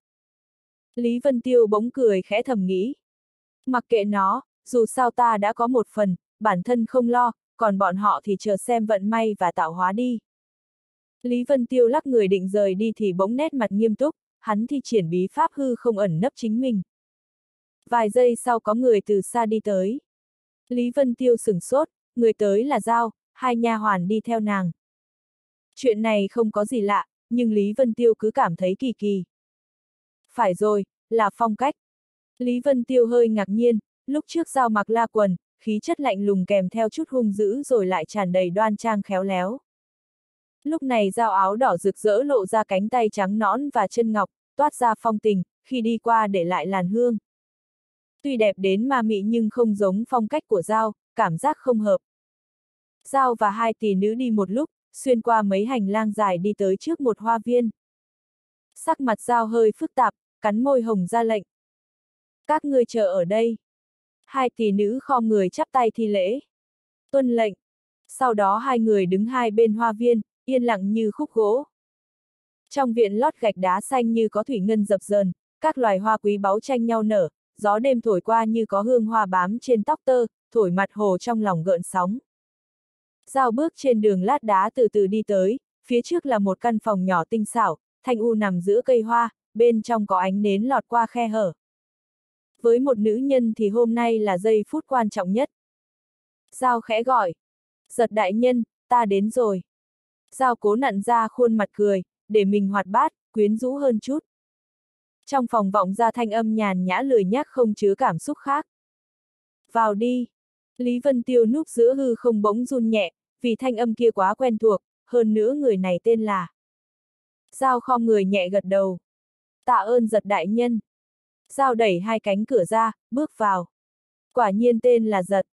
Lý Vân Tiêu bỗng cười khẽ thầm nghĩ. Mặc kệ nó, dù sao ta đã có một phần, bản thân không lo, còn bọn họ thì chờ xem vận may và tạo hóa đi. Lý Vân Tiêu lắc người định rời đi thì bỗng nét mặt nghiêm túc, hắn thi triển bí pháp hư không ẩn nấp chính mình. Vài giây sau có người từ xa đi tới. Lý Vân Tiêu sửng sốt, người tới là Giao, hai nha hoàn đi theo nàng. Chuyện này không có gì lạ, nhưng Lý Vân Tiêu cứ cảm thấy kỳ kỳ. Phải rồi, là phong cách. Lý Vân Tiêu hơi ngạc nhiên, lúc trước Giao mặc la quần, khí chất lạnh lùng kèm theo chút hung dữ rồi lại tràn đầy đoan trang khéo léo. Lúc này dao áo đỏ rực rỡ lộ ra cánh tay trắng nõn và chân ngọc, toát ra phong tình, khi đi qua để lại làn hương. Tuy đẹp đến ma mị nhưng không giống phong cách của dao, cảm giác không hợp. Giao và hai tỷ nữ đi một lúc, xuyên qua mấy hành lang dài đi tới trước một hoa viên. Sắc mặt Giao hơi phức tạp, cắn môi hồng ra lệnh. Các ngươi chờ ở đây. Hai tỷ nữ kho người chắp tay thi lễ. Tuân lệnh. Sau đó hai người đứng hai bên hoa viên, yên lặng như khúc gỗ. Trong viện lót gạch đá xanh như có thủy ngân dập dờn, các loài hoa quý báu tranh nhau nở, gió đêm thổi qua như có hương hoa bám trên tóc tơ, thổi mặt hồ trong lòng gợn sóng. Giao bước trên đường lát đá từ từ đi tới, phía trước là một căn phòng nhỏ tinh xảo, thanh u nằm giữa cây hoa, bên trong có ánh nến lọt qua khe hở. Với một nữ nhân thì hôm nay là giây phút quan trọng nhất. Giao khẽ gọi. Giật đại nhân, ta đến rồi. Giao cố nặn ra khuôn mặt cười, để mình hoạt bát, quyến rũ hơn chút. Trong phòng vọng ra thanh âm nhàn nhã lười nhác không chứa cảm xúc khác. Vào đi. Lý Vân Tiêu núp giữa hư không bỗng run nhẹ, vì thanh âm kia quá quen thuộc, hơn nữa người này tên là. Giao khom người nhẹ gật đầu. Tạ ơn giật đại nhân. Giao đẩy hai cánh cửa ra, bước vào. Quả nhiên tên là giật.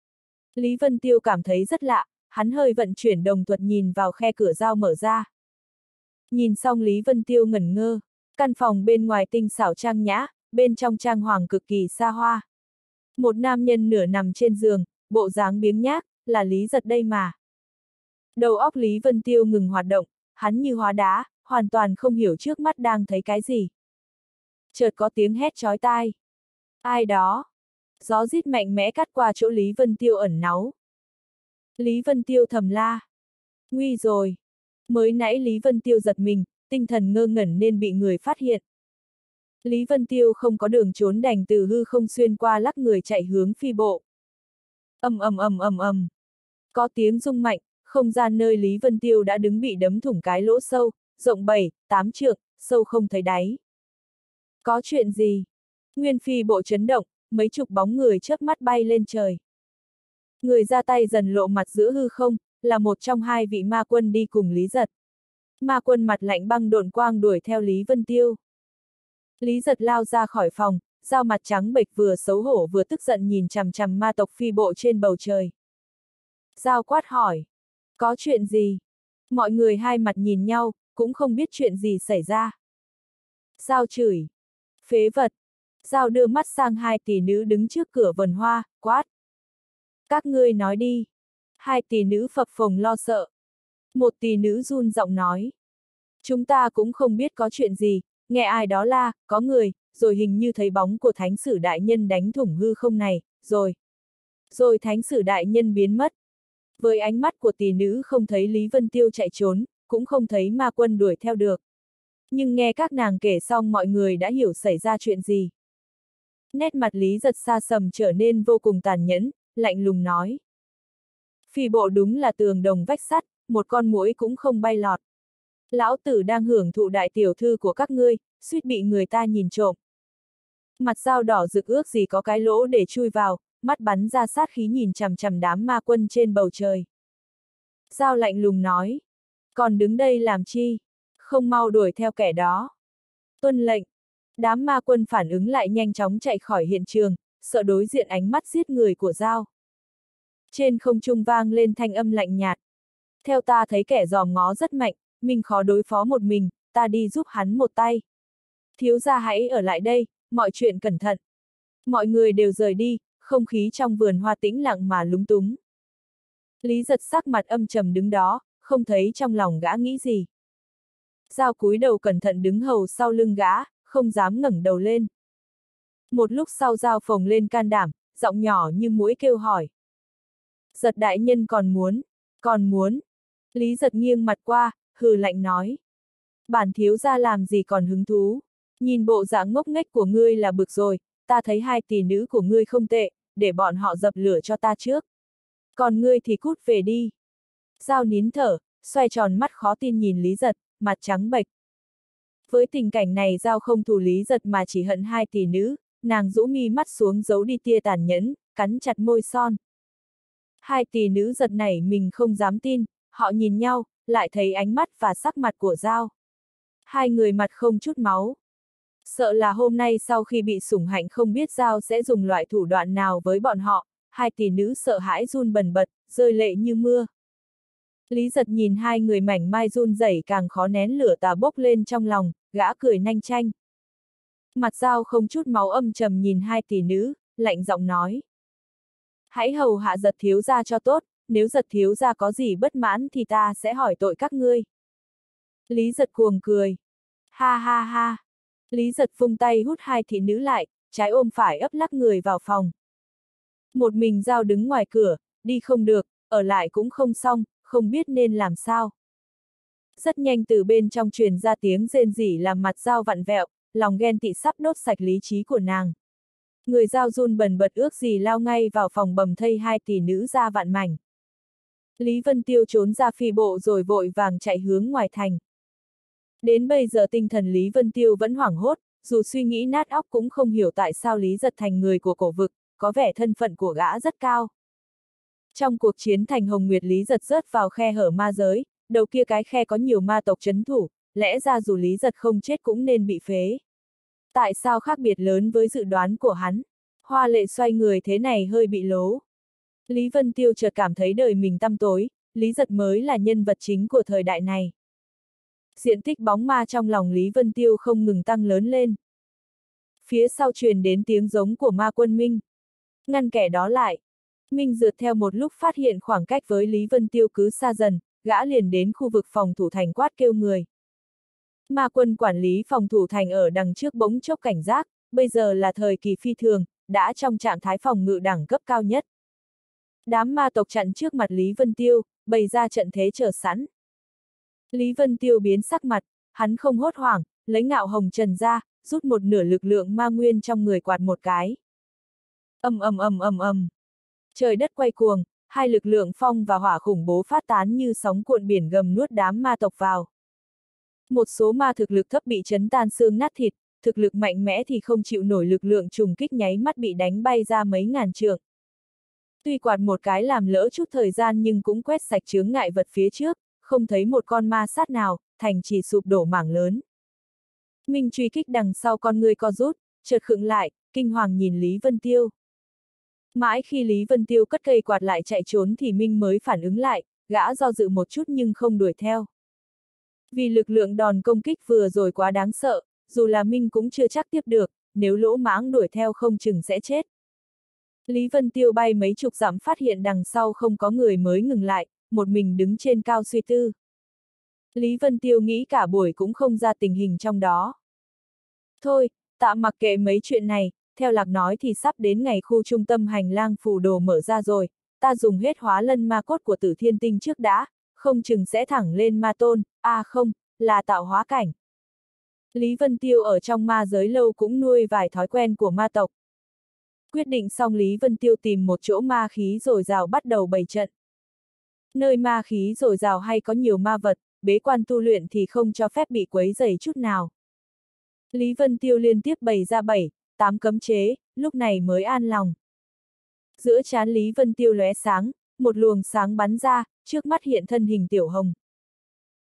Lý Vân Tiêu cảm thấy rất lạ, hắn hơi vận chuyển đồng thuật nhìn vào khe cửa dao mở ra. Nhìn xong Lý Vân Tiêu ngẩn ngơ, căn phòng bên ngoài tinh xảo trang nhã, bên trong trang hoàng cực kỳ xa hoa. Một nam nhân nửa nằm trên giường, bộ dáng biếng nhác, là Lý giật đây mà. Đầu óc Lý Vân Tiêu ngừng hoạt động, hắn như hóa đá, hoàn toàn không hiểu trước mắt đang thấy cái gì. Chợt có tiếng hét chói tai. Ai đó? Gió rít mạnh mẽ cắt qua chỗ Lý Vân Tiêu ẩn náu. Lý Vân Tiêu thầm la. Nguy rồi. Mới nãy Lý Vân Tiêu giật mình, tinh thần ngơ ngẩn nên bị người phát hiện. Lý Vân Tiêu không có đường trốn đành từ hư không xuyên qua lắc người chạy hướng phi bộ. ầm ầm ầm ầm ầm. Có tiếng rung mạnh, không gian nơi Lý Vân Tiêu đã đứng bị đấm thủng cái lỗ sâu, rộng 7, 8 trượng, sâu không thấy đáy. Có chuyện gì? Nguyên phi bộ chấn động, mấy chục bóng người chớp mắt bay lên trời. Người ra tay dần lộ mặt giữa hư không, là một trong hai vị ma quân đi cùng Lý Giật. Ma quân mặt lạnh băng độn quang đuổi theo Lý Vân Tiêu. Lý Giật lao ra khỏi phòng, dao mặt trắng bệch vừa xấu hổ vừa tức giận nhìn chằm chằm ma tộc phi bộ trên bầu trời. Giao quát hỏi. Có chuyện gì? Mọi người hai mặt nhìn nhau, cũng không biết chuyện gì xảy ra. Giao chửi. Phế vật. Giao đưa mắt sang hai tỷ nữ đứng trước cửa vườn hoa, quát. Các ngươi nói đi. Hai tỷ nữ phập phồng lo sợ. Một tỷ nữ run giọng nói. Chúng ta cũng không biết có chuyện gì, nghe ai đó la, có người, rồi hình như thấy bóng của thánh sử đại nhân đánh thủng hư không này, rồi. Rồi thánh sử đại nhân biến mất. Với ánh mắt của tỷ nữ không thấy Lý Vân Tiêu chạy trốn, cũng không thấy ma quân đuổi theo được. Nhưng nghe các nàng kể xong mọi người đã hiểu xảy ra chuyện gì. Nét mặt Lý giật xa sầm trở nên vô cùng tàn nhẫn, lạnh lùng nói. Phi bộ đúng là tường đồng vách sắt, một con muỗi cũng không bay lọt. Lão tử đang hưởng thụ đại tiểu thư của các ngươi, suýt bị người ta nhìn trộm. Mặt dao đỏ rực ước gì có cái lỗ để chui vào, mắt bắn ra sát khí nhìn chằm chằm đám ma quân trên bầu trời. Dao lạnh lùng nói. Còn đứng đây làm chi? Không mau đuổi theo kẻ đó. Tuân lệnh. Đám ma quân phản ứng lại nhanh chóng chạy khỏi hiện trường, sợ đối diện ánh mắt giết người của Giao. Trên không trung vang lên thanh âm lạnh nhạt. Theo ta thấy kẻ giòm ngó rất mạnh, mình khó đối phó một mình, ta đi giúp hắn một tay. Thiếu gia hãy ở lại đây, mọi chuyện cẩn thận. Mọi người đều rời đi, không khí trong vườn hoa tĩnh lặng mà lúng túng. Lý giật sắc mặt âm trầm đứng đó, không thấy trong lòng gã nghĩ gì. Giao cúi đầu cẩn thận đứng hầu sau lưng gã, không dám ngẩng đầu lên. Một lúc sau Giao phồng lên can đảm, giọng nhỏ như mũi kêu hỏi. Giật đại nhân còn muốn, còn muốn. Lý giật nghiêng mặt qua, hừ lạnh nói. Bản thiếu ra làm gì còn hứng thú. Nhìn bộ dạng ngốc nghếch của ngươi là bực rồi, ta thấy hai tỷ nữ của ngươi không tệ, để bọn họ dập lửa cho ta trước. Còn ngươi thì cút về đi. Giao nín thở, xoay tròn mắt khó tin nhìn Lý Giật, mặt trắng bệch. Với tình cảnh này Giao không thù Lý Giật mà chỉ hận hai tỷ nữ, nàng rũ mi mắt xuống giấu đi tia tàn nhẫn, cắn chặt môi son. Hai tỷ nữ giật này mình không dám tin, họ nhìn nhau, lại thấy ánh mắt và sắc mặt của Giao. Hai người mặt không chút máu. Sợ là hôm nay sau khi bị sủng hạnh không biết Giao sẽ dùng loại thủ đoạn nào với bọn họ, hai tỷ nữ sợ hãi run bần bật, rơi lệ như mưa. Lý giật nhìn hai người mảnh mai run rẩy càng khó nén lửa tà bốc lên trong lòng, gã cười nanh chanh. Mặt dao không chút máu âm trầm nhìn hai tỷ nữ, lạnh giọng nói. Hãy hầu hạ giật thiếu ra cho tốt, nếu giật thiếu ra có gì bất mãn thì ta sẽ hỏi tội các ngươi. Lý giật cuồng cười. Ha ha ha. Lý giật vung tay hút hai thị nữ lại, trái ôm phải ấp lắc người vào phòng. Một mình giao đứng ngoài cửa, đi không được, ở lại cũng không xong, không biết nên làm sao. Rất nhanh từ bên trong truyền ra tiếng rên rỉ làm mặt dao vặn vẹo, lòng ghen tị sắp đốt sạch lý trí của nàng. Người dao run bần bật ước gì lao ngay vào phòng bầm thây hai tỷ nữ ra vạn mảnh. Lý Vân Tiêu trốn ra phi bộ rồi vội vàng chạy hướng ngoài thành. Đến bây giờ tinh thần Lý Vân Tiêu vẫn hoảng hốt, dù suy nghĩ nát óc cũng không hiểu tại sao Lý giật thành người của cổ vực, có vẻ thân phận của gã rất cao. Trong cuộc chiến thành Hồng Nguyệt Lý giật rớt vào khe hở ma giới, đầu kia cái khe có nhiều ma tộc chấn thủ, lẽ ra dù Lý giật không chết cũng nên bị phế. Tại sao khác biệt lớn với dự đoán của hắn? Hoa lệ xoay người thế này hơi bị lố. Lý Vân Tiêu chợt cảm thấy đời mình tăm tối, Lý Giật mới là nhân vật chính của thời đại này. Diện tích bóng ma trong lòng Lý Vân Tiêu không ngừng tăng lớn lên. Phía sau truyền đến tiếng giống của ma quân Minh. Ngăn kẻ đó lại. Minh dượt theo một lúc phát hiện khoảng cách với Lý Vân Tiêu cứ xa dần, gã liền đến khu vực phòng thủ thành quát kêu người. Ma quân quản lý phòng thủ thành ở đằng trước bỗng chốc cảnh giác, bây giờ là thời kỳ phi thường, đã trong trạng thái phòng ngự đẳng cấp cao nhất. Đám ma tộc chặn trước mặt Lý Vân Tiêu, bày ra trận thế chờ sẵn. Lý Vân Tiêu biến sắc mặt, hắn không hốt hoảng, lấy ngạo hồng trần ra, rút một nửa lực lượng ma nguyên trong người quạt một cái. ầm ầm ầm ầm ầm. Trời đất quay cuồng, hai lực lượng phong và hỏa khủng bố phát tán như sóng cuộn biển gầm nuốt đám ma tộc vào. Một số ma thực lực thấp bị chấn tan xương nát thịt, thực lực mạnh mẽ thì không chịu nổi lực lượng trùng kích nháy mắt bị đánh bay ra mấy ngàn trượng. Tuy quạt một cái làm lỡ chút thời gian nhưng cũng quét sạch chướng ngại vật phía trước, không thấy một con ma sát nào, thành chỉ sụp đổ mảng lớn. Minh truy kích đằng sau con người co rút, chợt khựng lại, kinh hoàng nhìn Lý Vân Tiêu. Mãi khi Lý Vân Tiêu cất cây quạt lại chạy trốn thì Minh mới phản ứng lại, gã do dự một chút nhưng không đuổi theo. Vì lực lượng đòn công kích vừa rồi quá đáng sợ, dù là Minh cũng chưa chắc tiếp được, nếu lỗ mãng đuổi theo không chừng sẽ chết. Lý Vân Tiêu bay mấy chục dặm phát hiện đằng sau không có người mới ngừng lại, một mình đứng trên cao suy tư. Lý Vân Tiêu nghĩ cả buổi cũng không ra tình hình trong đó. Thôi, tạm mặc kệ mấy chuyện này, theo lạc nói thì sắp đến ngày khu trung tâm hành lang phù đồ mở ra rồi, ta dùng hết hóa lân ma cốt của tử thiên tinh trước đã, không chừng sẽ thẳng lên ma tôn, à không, là tạo hóa cảnh. Lý Vân Tiêu ở trong ma giới lâu cũng nuôi vài thói quen của ma tộc. Quyết định xong Lý Vân Tiêu tìm một chỗ ma khí rồi rào bắt đầu bày trận. Nơi ma khí rồi rào hay có nhiều ma vật, bế quan tu luyện thì không cho phép bị quấy dày chút nào. Lý Vân Tiêu liên tiếp bày ra bảy, tám cấm chế, lúc này mới an lòng. Giữa chán Lý Vân Tiêu lóe sáng, một luồng sáng bắn ra, trước mắt hiện thân hình Tiểu Hồng.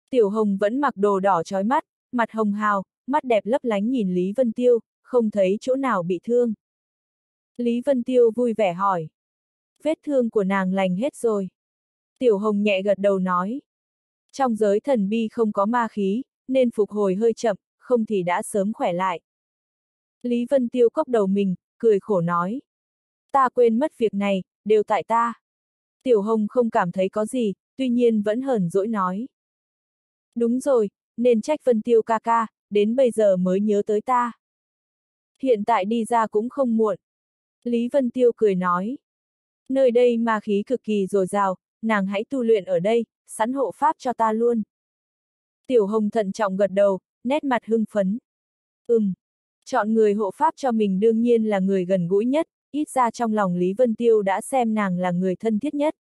Tiểu Hồng vẫn mặc đồ đỏ trói mắt, mặt hồng hào, mắt đẹp lấp lánh nhìn Lý Vân Tiêu, không thấy chỗ nào bị thương. Lý Vân Tiêu vui vẻ hỏi. Vết thương của nàng lành hết rồi. Tiểu Hồng nhẹ gật đầu nói. Trong giới thần bi không có ma khí, nên phục hồi hơi chậm, không thì đã sớm khỏe lại. Lý Vân Tiêu cốc đầu mình, cười khổ nói. Ta quên mất việc này, đều tại ta. Tiểu Hồng không cảm thấy có gì, tuy nhiên vẫn hờn dỗi nói. Đúng rồi, nên trách Vân Tiêu ca ca, đến bây giờ mới nhớ tới ta. Hiện tại đi ra cũng không muộn. Lý Vân Tiêu cười nói. Nơi đây ma khí cực kỳ dồi dào, nàng hãy tu luyện ở đây, sẵn hộ pháp cho ta luôn. Tiểu Hồng thận trọng gật đầu, nét mặt hưng phấn. Ừm, chọn người hộ pháp cho mình đương nhiên là người gần gũi nhất, ít ra trong lòng Lý Vân Tiêu đã xem nàng là người thân thiết nhất.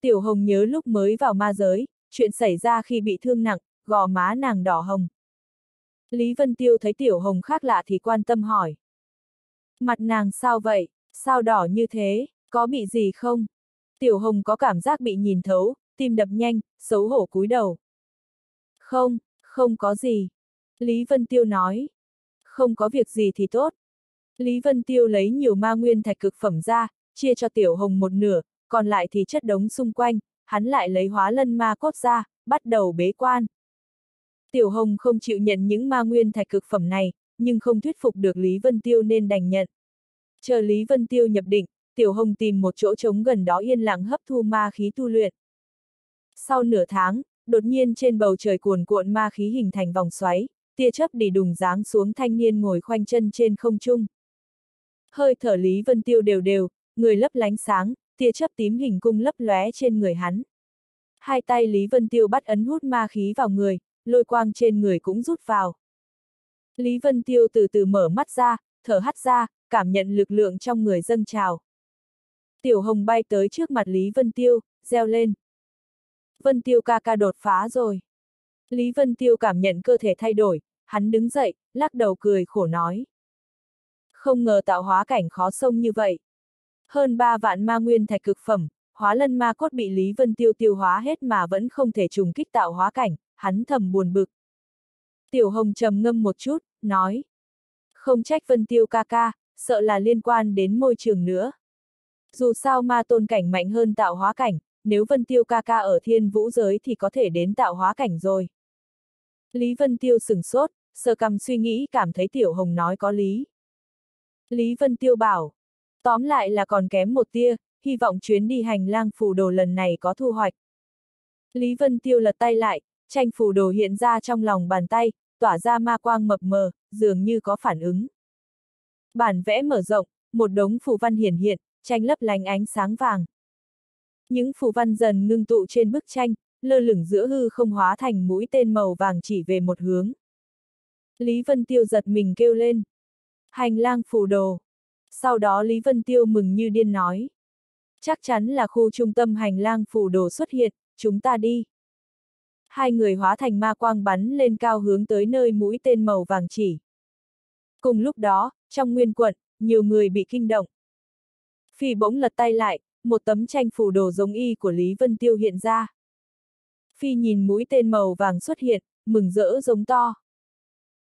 Tiểu Hồng nhớ lúc mới vào ma giới, chuyện xảy ra khi bị thương nặng, gò má nàng đỏ hồng. Lý Vân Tiêu thấy Tiểu Hồng khác lạ thì quan tâm hỏi. Mặt nàng sao vậy, sao đỏ như thế, có bị gì không? Tiểu Hồng có cảm giác bị nhìn thấu, tim đập nhanh, xấu hổ cúi đầu. Không, không có gì. Lý Vân Tiêu nói. Không có việc gì thì tốt. Lý Vân Tiêu lấy nhiều ma nguyên thạch cực phẩm ra, chia cho Tiểu Hồng một nửa, còn lại thì chất đống xung quanh, hắn lại lấy hóa lân ma cốt ra, bắt đầu bế quan. Tiểu Hồng không chịu nhận những ma nguyên thạch cực phẩm này, nhưng không thuyết phục được Lý Vân Tiêu nên đành nhận. Chờ Lý Vân Tiêu nhập định, Tiểu Hồng tìm một chỗ trống gần đó yên lặng hấp thu ma khí tu luyện. Sau nửa tháng, đột nhiên trên bầu trời cuồn cuộn ma khí hình thành vòng xoáy, tia chớp đi đùng dáng xuống thanh niên ngồi khoanh chân trên không trung. Hơi thở Lý Vân Tiêu đều đều, người lấp lánh sáng, tia chớp tím hình cung lấp lóe trên người hắn. Hai tay Lý Vân Tiêu bắt ấn hút ma khí vào người, lôi quang trên người cũng rút vào. Lý Vân Tiêu từ từ mở mắt ra, thở hắt ra, cảm nhận lực lượng trong người dâng trào. Tiểu Hồng bay tới trước mặt Lý Vân Tiêu, reo lên. Vân Tiêu ca ca đột phá rồi. Lý Vân Tiêu cảm nhận cơ thể thay đổi, hắn đứng dậy, lắc đầu cười khổ nói. Không ngờ tạo hóa cảnh khó sông như vậy. Hơn ba vạn ma nguyên thạch cực phẩm, hóa lân ma cốt bị Lý Vân Tiêu tiêu hóa hết mà vẫn không thể trùng kích tạo hóa cảnh, hắn thầm buồn bực. Tiểu Hồng trầm ngâm một chút, nói. Không trách Vân Tiêu ca ca, sợ là liên quan đến môi trường nữa. Dù sao ma tôn cảnh mạnh hơn tạo hóa cảnh, nếu Vân Tiêu ca ca ở thiên vũ giới thì có thể đến tạo hóa cảnh rồi. Lý Vân Tiêu sừng sốt, sơ cầm suy nghĩ cảm thấy Tiểu Hồng nói có lý. Lý Vân Tiêu bảo, tóm lại là còn kém một tia, hy vọng chuyến đi hành lang phù đồ lần này có thu hoạch. Lý Vân Tiêu lật tay lại, tranh phù đồ hiện ra trong lòng bàn tay, tỏa ra ma quang mập mờ, dường như có phản ứng. Bản vẽ mở rộng, một đống phù văn hiển hiện, tranh lấp lánh ánh sáng vàng. Những phù văn dần ngưng tụ trên bức tranh, lơ lửng giữa hư không hóa thành mũi tên màu vàng chỉ về một hướng. Lý Vân Tiêu giật mình kêu lên. Hành lang phủ đồ. Sau đó Lý Vân Tiêu mừng như điên nói. Chắc chắn là khu trung tâm hành lang phủ đồ xuất hiện, chúng ta đi. Hai người hóa thành ma quang bắn lên cao hướng tới nơi mũi tên màu vàng chỉ. Cùng lúc đó, trong nguyên quận, nhiều người bị kinh động. Phi bỗng lật tay lại, một tấm tranh phủ đồ giống y của Lý Vân Tiêu hiện ra. Phi nhìn mũi tên màu vàng xuất hiện, mừng rỡ giống to.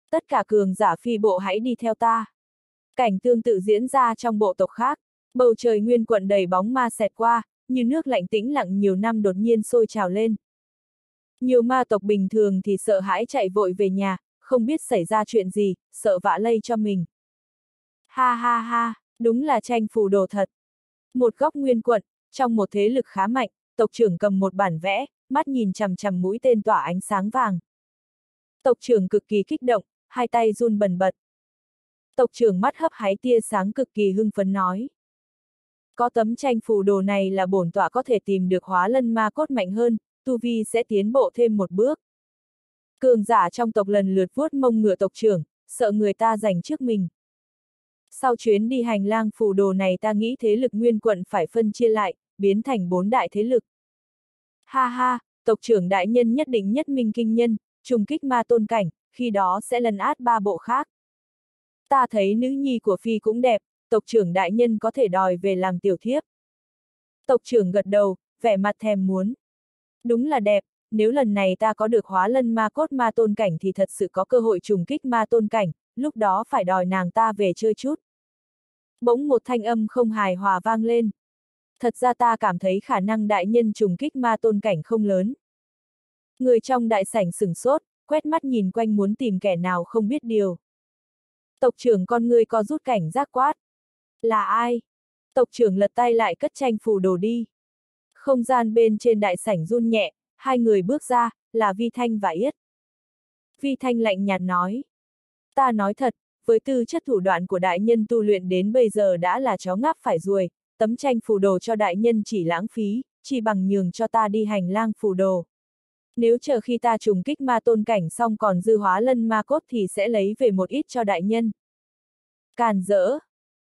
Tất cả cường giả phi bộ hãy đi theo ta. Cảnh tương tự diễn ra trong bộ tộc khác. Bầu trời nguyên quận đầy bóng ma xẹt qua, như nước lạnh tĩnh lặng nhiều năm đột nhiên sôi trào lên. Nhiều ma tộc bình thường thì sợ hãi chạy vội về nhà, không biết xảy ra chuyện gì, sợ vạ lây cho mình. Ha ha ha, đúng là tranh phù đồ thật. Một góc nguyên quận, trong một thế lực khá mạnh, tộc trưởng cầm một bản vẽ, mắt nhìn chằm chằm mũi tên tỏa ánh sáng vàng. Tộc trưởng cực kỳ kích động, hai tay run bần bật. Tộc trưởng mắt hấp háy tia sáng cực kỳ hưng phấn nói. Có tấm tranh phù đồ này là bổn tọa có thể tìm được hóa lân ma cốt mạnh hơn, tu vi sẽ tiến bộ thêm một bước. Cường giả trong tộc lần lượt vuốt mông ngựa tộc trưởng, sợ người ta giành trước mình. Sau chuyến đi hành lang phù đồ này ta nghĩ thế lực nguyên quận phải phân chia lại, biến thành bốn đại thế lực. Ha ha, tộc trưởng đại nhân nhất định nhất minh kinh nhân, trùng kích ma tôn cảnh, khi đó sẽ lần át ba bộ khác. Ta thấy nữ nhi của Phi cũng đẹp, tộc trưởng đại nhân có thể đòi về làm tiểu thiếp. Tộc trưởng gật đầu, vẻ mặt thèm muốn. Đúng là đẹp, nếu lần này ta có được hóa lân ma cốt ma tôn cảnh thì thật sự có cơ hội trùng kích ma tôn cảnh, lúc đó phải đòi nàng ta về chơi chút. Bỗng một thanh âm không hài hòa vang lên. Thật ra ta cảm thấy khả năng đại nhân trùng kích ma tôn cảnh không lớn. Người trong đại sảnh sửng sốt, quét mắt nhìn quanh muốn tìm kẻ nào không biết điều. Tộc trưởng con người có rút cảnh giác quát. Là ai? Tộc trưởng lật tay lại cất tranh phù đồ đi. Không gian bên trên đại sảnh run nhẹ, hai người bước ra, là Vi Thanh và Yết. Vi Thanh lạnh nhạt nói. Ta nói thật, với tư chất thủ đoạn của đại nhân tu luyện đến bây giờ đã là chó ngáp phải ruồi, tấm tranh phù đồ cho đại nhân chỉ lãng phí, chỉ bằng nhường cho ta đi hành lang phù đồ. Nếu chờ khi ta trùng kích ma tôn cảnh xong còn dư hóa lân ma cốt thì sẽ lấy về một ít cho đại nhân. Càn dỡ.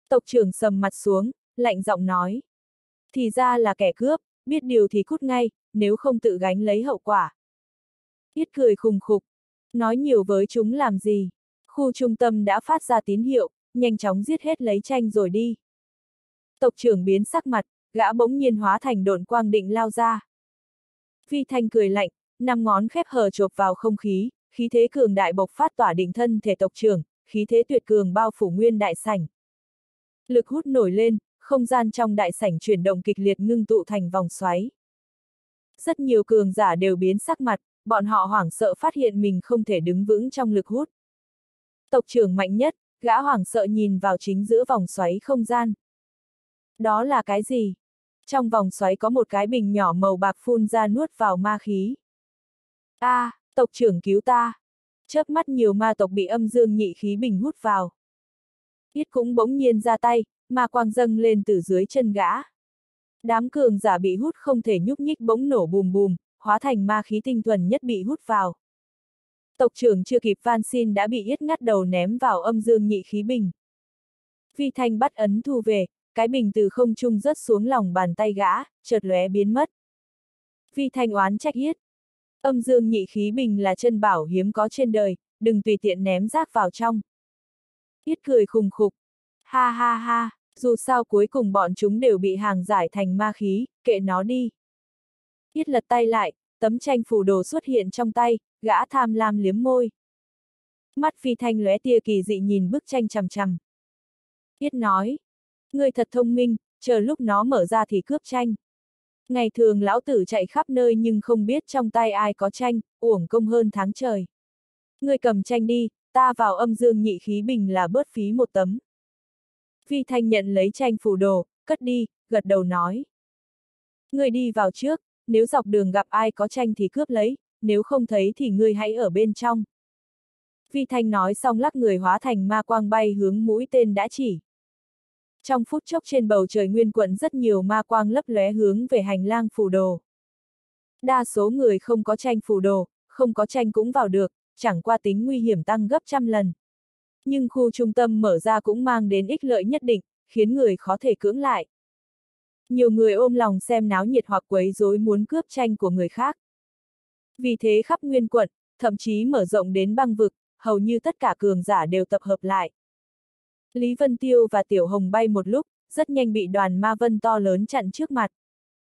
Tộc trưởng sầm mặt xuống, lạnh giọng nói. Thì ra là kẻ cướp, biết điều thì cút ngay, nếu không tự gánh lấy hậu quả. Yết cười khùng khục. Nói nhiều với chúng làm gì? Khu trung tâm đã phát ra tín hiệu, nhanh chóng giết hết lấy tranh rồi đi. Tộc trưởng biến sắc mặt, gã bỗng nhiên hóa thành độn quang định lao ra. Phi Thanh cười lạnh, năm ngón khép hờ chộp vào không khí, khí thế cường đại bộc phát tỏa định thân thể tộc trưởng, khí thế tuyệt cường bao phủ nguyên đại sảnh. Lực hút nổi lên, không gian trong đại sảnh chuyển động kịch liệt ngưng tụ thành vòng xoáy. Rất nhiều cường giả đều biến sắc mặt, bọn họ hoảng sợ phát hiện mình không thể đứng vững trong lực hút. Tộc trưởng mạnh nhất, gã hoảng sợ nhìn vào chính giữa vòng xoáy không gian. Đó là cái gì? Trong vòng xoáy có một cái bình nhỏ màu bạc phun ra nuốt vào ma khí. A, à, tộc trưởng cứu ta. Chớp mắt nhiều ma tộc bị âm dương nhị khí bình hút vào. Yết cũng bỗng nhiên ra tay, ma quang dâng lên từ dưới chân gã. Đám cường giả bị hút không thể nhúc nhích bỗng nổ bùm bùm, hóa thành ma khí tinh thuần nhất bị hút vào. Tộc trưởng chưa kịp van xin đã bị yết ngắt đầu ném vào âm dương nhị khí bình. Vi Thanh bắt ấn thu về, cái bình từ không trung rớt xuống lòng bàn tay gã, chợt lóe biến mất. Vi Thanh oán trách yết. Âm dương nhị khí bình là chân bảo hiếm có trên đời, đừng tùy tiện ném rác vào trong. Thiết cười khùng khục. Ha ha ha, dù sao cuối cùng bọn chúng đều bị hàng giải thành ma khí, kệ nó đi. Thiết lật tay lại, tấm tranh phù đồ xuất hiện trong tay, gã tham lam liếm môi. Mắt phi thanh lóe tia kỳ dị nhìn bức tranh chằm chằm. Thiết nói, ngươi thật thông minh, chờ lúc nó mở ra thì cướp tranh. Ngày thường lão tử chạy khắp nơi nhưng không biết trong tay ai có tranh, uổng công hơn tháng trời. người cầm tranh đi, ta vào âm dương nhị khí bình là bớt phí một tấm. Phi Thanh nhận lấy tranh phủ đồ, cất đi, gật đầu nói. người đi vào trước, nếu dọc đường gặp ai có tranh thì cướp lấy, nếu không thấy thì ngươi hãy ở bên trong. Phi Thanh nói xong lắc người hóa thành ma quang bay hướng mũi tên đã chỉ. Trong phút chốc trên bầu trời nguyên quận rất nhiều ma quang lấp lóe hướng về hành lang phủ đồ. Đa số người không có tranh phủ đồ, không có tranh cũng vào được, chẳng qua tính nguy hiểm tăng gấp trăm lần. Nhưng khu trung tâm mở ra cũng mang đến ích lợi nhất định, khiến người khó thể cưỡng lại. Nhiều người ôm lòng xem náo nhiệt hoặc quấy rối muốn cướp tranh của người khác. Vì thế khắp nguyên quận, thậm chí mở rộng đến băng vực, hầu như tất cả cường giả đều tập hợp lại. Lý Vân Tiêu và Tiểu Hồng bay một lúc, rất nhanh bị đoàn ma vân to lớn chặn trước mặt.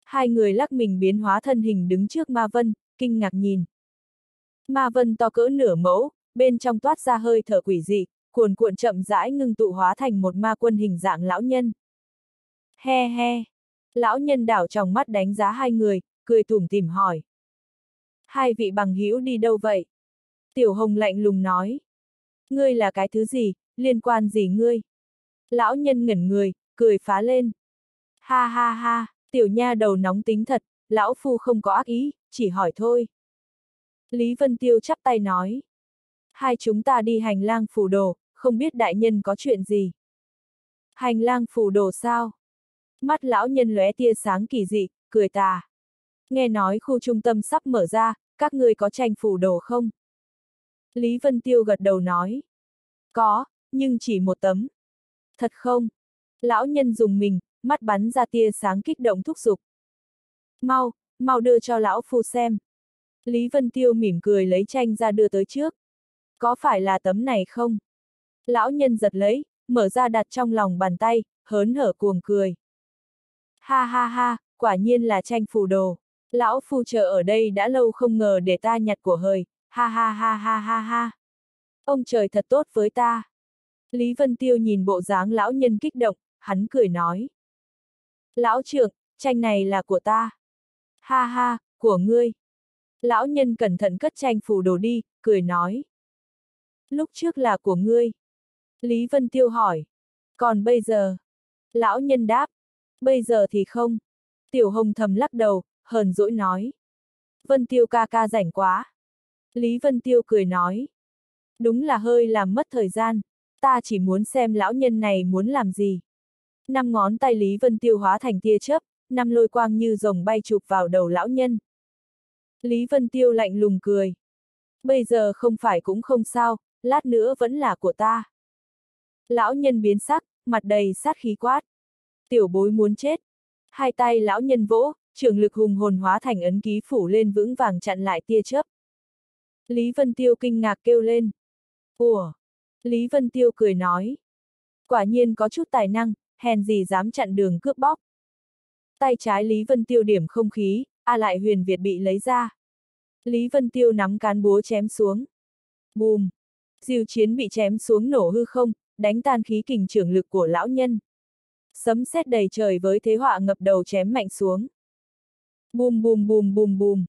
Hai người lắc mình biến hóa thân hình đứng trước ma vân, kinh ngạc nhìn. Ma vân to cỡ nửa mẫu, bên trong toát ra hơi thở quỷ dị, cuồn cuộn chậm rãi ngưng tụ hóa thành một ma quân hình dạng lão nhân. He he! Lão nhân đảo trong mắt đánh giá hai người, cười tủm tìm hỏi. Hai vị bằng hữu đi đâu vậy? Tiểu Hồng lạnh lùng nói. Ngươi là cái thứ gì, liên quan gì ngươi? Lão nhân ngẩn người, cười phá lên. Ha ha ha, tiểu nha đầu nóng tính thật, lão phu không có ác ý, chỉ hỏi thôi. Lý Vân Tiêu chắp tay nói. Hai chúng ta đi hành lang phủ đồ, không biết đại nhân có chuyện gì. Hành lang phủ đồ sao? Mắt lão nhân lóe tia sáng kỳ dị, cười tà. Nghe nói khu trung tâm sắp mở ra, các ngươi có tranh phủ đồ không? Lý Vân Tiêu gật đầu nói. Có, nhưng chỉ một tấm. Thật không? Lão nhân dùng mình, mắt bắn ra tia sáng kích động thúc giục. Mau, mau đưa cho lão phu xem. Lý Vân Tiêu mỉm cười lấy tranh ra đưa tới trước. Có phải là tấm này không? Lão nhân giật lấy, mở ra đặt trong lòng bàn tay, hớn hở cuồng cười. Ha ha ha, quả nhiên là tranh phù đồ. Lão phu chờ ở đây đã lâu không ngờ để ta nhặt của hời, ha ha ha ha ha ha. Ông trời thật tốt với ta. Lý Vân Tiêu nhìn bộ dáng lão nhân kích động, hắn cười nói. Lão trưởng, tranh này là của ta. Ha ha, của ngươi. Lão nhân cẩn thận cất tranh phù đồ đi, cười nói. Lúc trước là của ngươi. Lý Vân Tiêu hỏi. Còn bây giờ? Lão nhân đáp. Bây giờ thì không. Tiểu Hồng thầm lắc đầu, hờn dỗi nói. Vân Tiêu ca ca rảnh quá. Lý Vân Tiêu cười nói. Đúng là hơi làm mất thời gian, ta chỉ muốn xem lão nhân này muốn làm gì. Năm ngón tay Lý Vân Tiêu hóa thành tia chớp, năm lôi quang như rồng bay chụp vào đầu lão nhân. Lý Vân Tiêu lạnh lùng cười. Bây giờ không phải cũng không sao, lát nữa vẫn là của ta. Lão nhân biến sắc, mặt đầy sát khí quát. Tiểu bối muốn chết. Hai tay lão nhân vỗ, trường lực hùng hồn hóa thành ấn ký phủ lên vững vàng chặn lại tia chớp. Lý Vân Tiêu kinh ngạc kêu lên. Ủa? Lý Vân Tiêu cười nói. Quả nhiên có chút tài năng, hèn gì dám chặn đường cướp bóc. Tay trái Lý Vân Tiêu điểm không khí, A lại huyền Việt bị lấy ra. Lý Vân Tiêu nắm cán búa chém xuống. Bùm! Diêu chiến bị chém xuống nổ hư không, đánh tan khí kình trưởng lực của lão nhân. Sấm sét đầy trời với thế họa ngập đầu chém mạnh xuống. Bùm bùm bùm bùm bùm.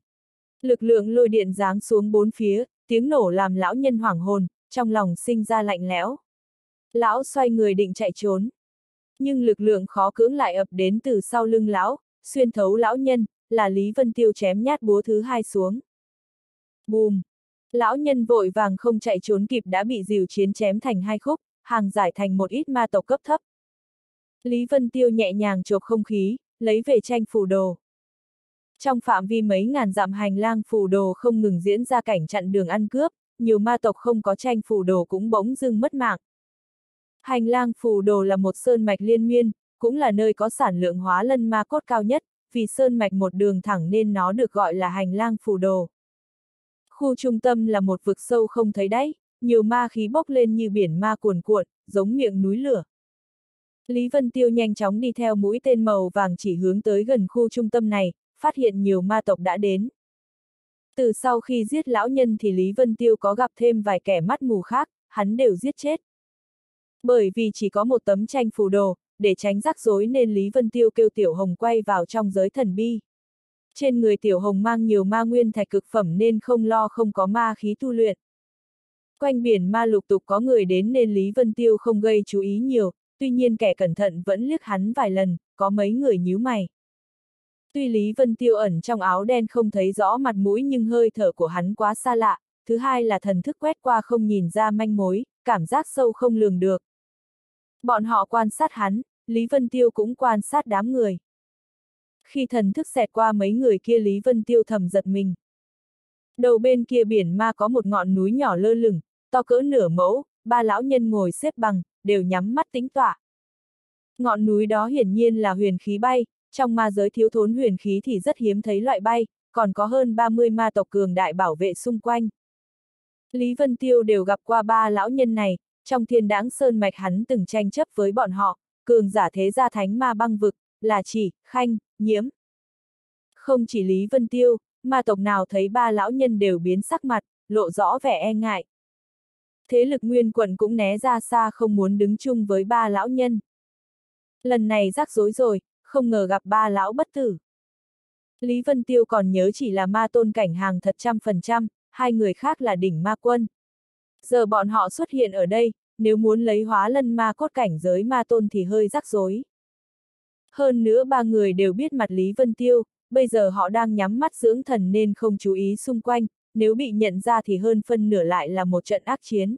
Lực lượng lôi điện giáng xuống bốn phía, tiếng nổ làm lão nhân hoảng hồn, trong lòng sinh ra lạnh lẽo. Lão xoay người định chạy trốn. Nhưng lực lượng khó cưỡng lại ập đến từ sau lưng lão, xuyên thấu lão nhân, là Lý Vân Tiêu chém nhát búa thứ hai xuống. Bùm! Lão nhân vội vàng không chạy trốn kịp đã bị dìu chiến chém thành hai khúc, hàng giải thành một ít ma tộc cấp thấp. Lý Vân Tiêu nhẹ nhàng chộp không khí, lấy về tranh phù đồ. Trong phạm vi mấy ngàn dặm hành lang phù đồ không ngừng diễn ra cảnh chặn đường ăn cướp, nhiều ma tộc không có tranh phù đồ cũng bỗng dưng mất mạng. Hành lang phù đồ là một sơn mạch liên miên, cũng là nơi có sản lượng hóa lân ma cốt cao nhất, vì sơn mạch một đường thẳng nên nó được gọi là hành lang phù đồ. Khu trung tâm là một vực sâu không thấy đáy, nhiều ma khí bốc lên như biển ma cuồn cuộn, giống miệng núi lửa. Lý Vân Tiêu nhanh chóng đi theo mũi tên màu vàng chỉ hướng tới gần khu trung tâm này, phát hiện nhiều ma tộc đã đến. Từ sau khi giết lão nhân thì Lý Vân Tiêu có gặp thêm vài kẻ mắt mù khác, hắn đều giết chết. Bởi vì chỉ có một tấm tranh phù đồ, để tránh rắc rối nên Lý Vân Tiêu kêu Tiểu Hồng quay vào trong giới thần bi. Trên người Tiểu Hồng mang nhiều ma nguyên thạch cực phẩm nên không lo không có ma khí tu luyện. Quanh biển ma lục tục có người đến nên Lý Vân Tiêu không gây chú ý nhiều, tuy nhiên kẻ cẩn thận vẫn liếc hắn vài lần, có mấy người nhíu mày. Tuy Lý Vân Tiêu ẩn trong áo đen không thấy rõ mặt mũi nhưng hơi thở của hắn quá xa lạ, thứ hai là thần thức quét qua không nhìn ra manh mối, cảm giác sâu không lường được. Bọn họ quan sát hắn, Lý Vân Tiêu cũng quan sát đám người. Khi thần thức xẹt qua mấy người kia Lý Vân Tiêu thầm giật mình. Đầu bên kia biển ma có một ngọn núi nhỏ lơ lửng, to cỡ nửa mẫu, ba lão nhân ngồi xếp bằng, đều nhắm mắt tính tọa. Ngọn núi đó hiển nhiên là huyền khí bay, trong ma giới thiếu thốn huyền khí thì rất hiếm thấy loại bay, còn có hơn 30 ma tộc cường đại bảo vệ xung quanh. Lý Vân Tiêu đều gặp qua ba lão nhân này, trong thiên đáng sơn mạch hắn từng tranh chấp với bọn họ, cường giả thế gia thánh ma băng vực, là chỉ, khanh, nhiễm. Không chỉ Lý Vân Tiêu, ma tộc nào thấy ba lão nhân đều biến sắc mặt, lộ rõ vẻ e ngại. Thế lực nguyên quận cũng né ra xa không muốn đứng chung với ba lão nhân. Lần này rắc rối rồi, không ngờ gặp ba lão bất tử. Lý Vân Tiêu còn nhớ chỉ là ma tôn cảnh hàng thật trăm phần trăm, hai người khác là đỉnh ma quân. Giờ bọn họ xuất hiện ở đây, nếu muốn lấy hóa lân ma cốt cảnh giới ma tôn thì hơi rắc rối. Hơn nữa ba người đều biết mặt Lý Vân Tiêu, bây giờ họ đang nhắm mắt dưỡng thần nên không chú ý xung quanh, nếu bị nhận ra thì hơn phân nửa lại là một trận ác chiến.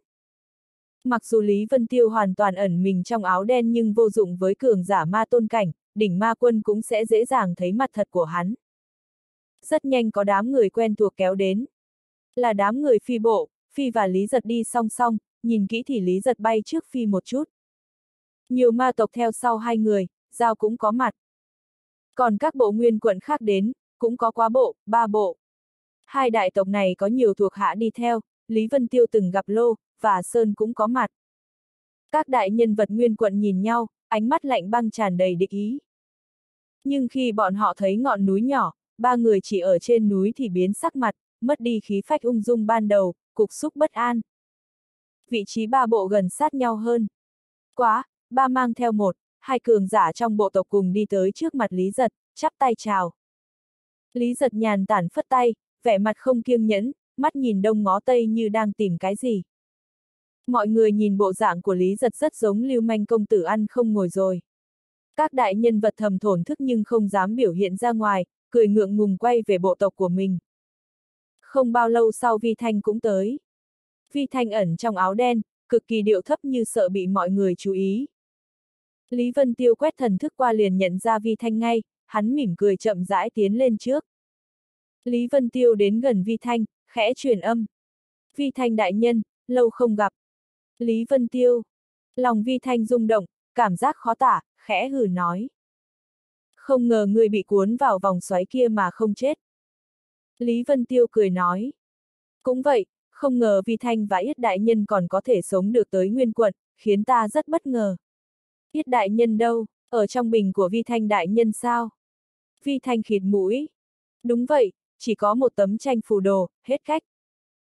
Mặc dù Lý Vân Tiêu hoàn toàn ẩn mình trong áo đen nhưng vô dụng với cường giả ma tôn cảnh, đỉnh ma quân cũng sẽ dễ dàng thấy mặt thật của hắn. Rất nhanh có đám người quen thuộc kéo đến. Là đám người phi bộ, phi và Lý giật đi song song, nhìn kỹ thì Lý giật bay trước phi một chút. Nhiều ma tộc theo sau hai người, giao cũng có mặt. Còn các bộ nguyên quận khác đến, cũng có quá bộ, ba bộ. Hai đại tộc này có nhiều thuộc hạ đi theo, Lý Vân Tiêu từng gặp Lô, và Sơn cũng có mặt. Các đại nhân vật nguyên quận nhìn nhau, ánh mắt lạnh băng tràn đầy địch ý. Nhưng khi bọn họ thấy ngọn núi nhỏ, ba người chỉ ở trên núi thì biến sắc mặt, mất đi khí phách ung dung ban đầu, cục xúc bất an. Vị trí ba bộ gần sát nhau hơn. Quá, ba mang theo một, hai cường giả trong bộ tộc cùng đi tới trước mặt Lý Giật, chắp tay chào. Lý Giật nhàn tản phất tay, vẻ mặt không kiêng nhẫn, mắt nhìn đông ngó tây như đang tìm cái gì. Mọi người nhìn bộ dạng của Lý Giật rất giống lưu manh công tử ăn không ngồi rồi. Các đại nhân vật thầm thổn thức nhưng không dám biểu hiện ra ngoài, cười ngượng ngùng quay về bộ tộc của mình. Không bao lâu sau Vi Thanh cũng tới. Vi Thanh ẩn trong áo đen, cực kỳ điệu thấp như sợ bị mọi người chú ý. Lý Vân Tiêu quét thần thức qua liền nhận ra Vi Thanh ngay, hắn mỉm cười chậm rãi tiến lên trước. Lý Vân Tiêu đến gần Vi Thanh, khẽ truyền âm. Vi Thanh đại nhân, lâu không gặp. Lý Vân Tiêu. Lòng Vi Thanh rung động, cảm giác khó tả, khẽ hừ nói. Không ngờ người bị cuốn vào vòng xoáy kia mà không chết. Lý Vân Tiêu cười nói. Cũng vậy, không ngờ Vi Thanh và Yết Đại Nhân còn có thể sống được tới nguyên quận, khiến ta rất bất ngờ. Yết Đại Nhân đâu, ở trong bình của Vi Thanh Đại Nhân sao? Vi Thanh khịt mũi. Đúng vậy, chỉ có một tấm tranh phù đồ, hết cách.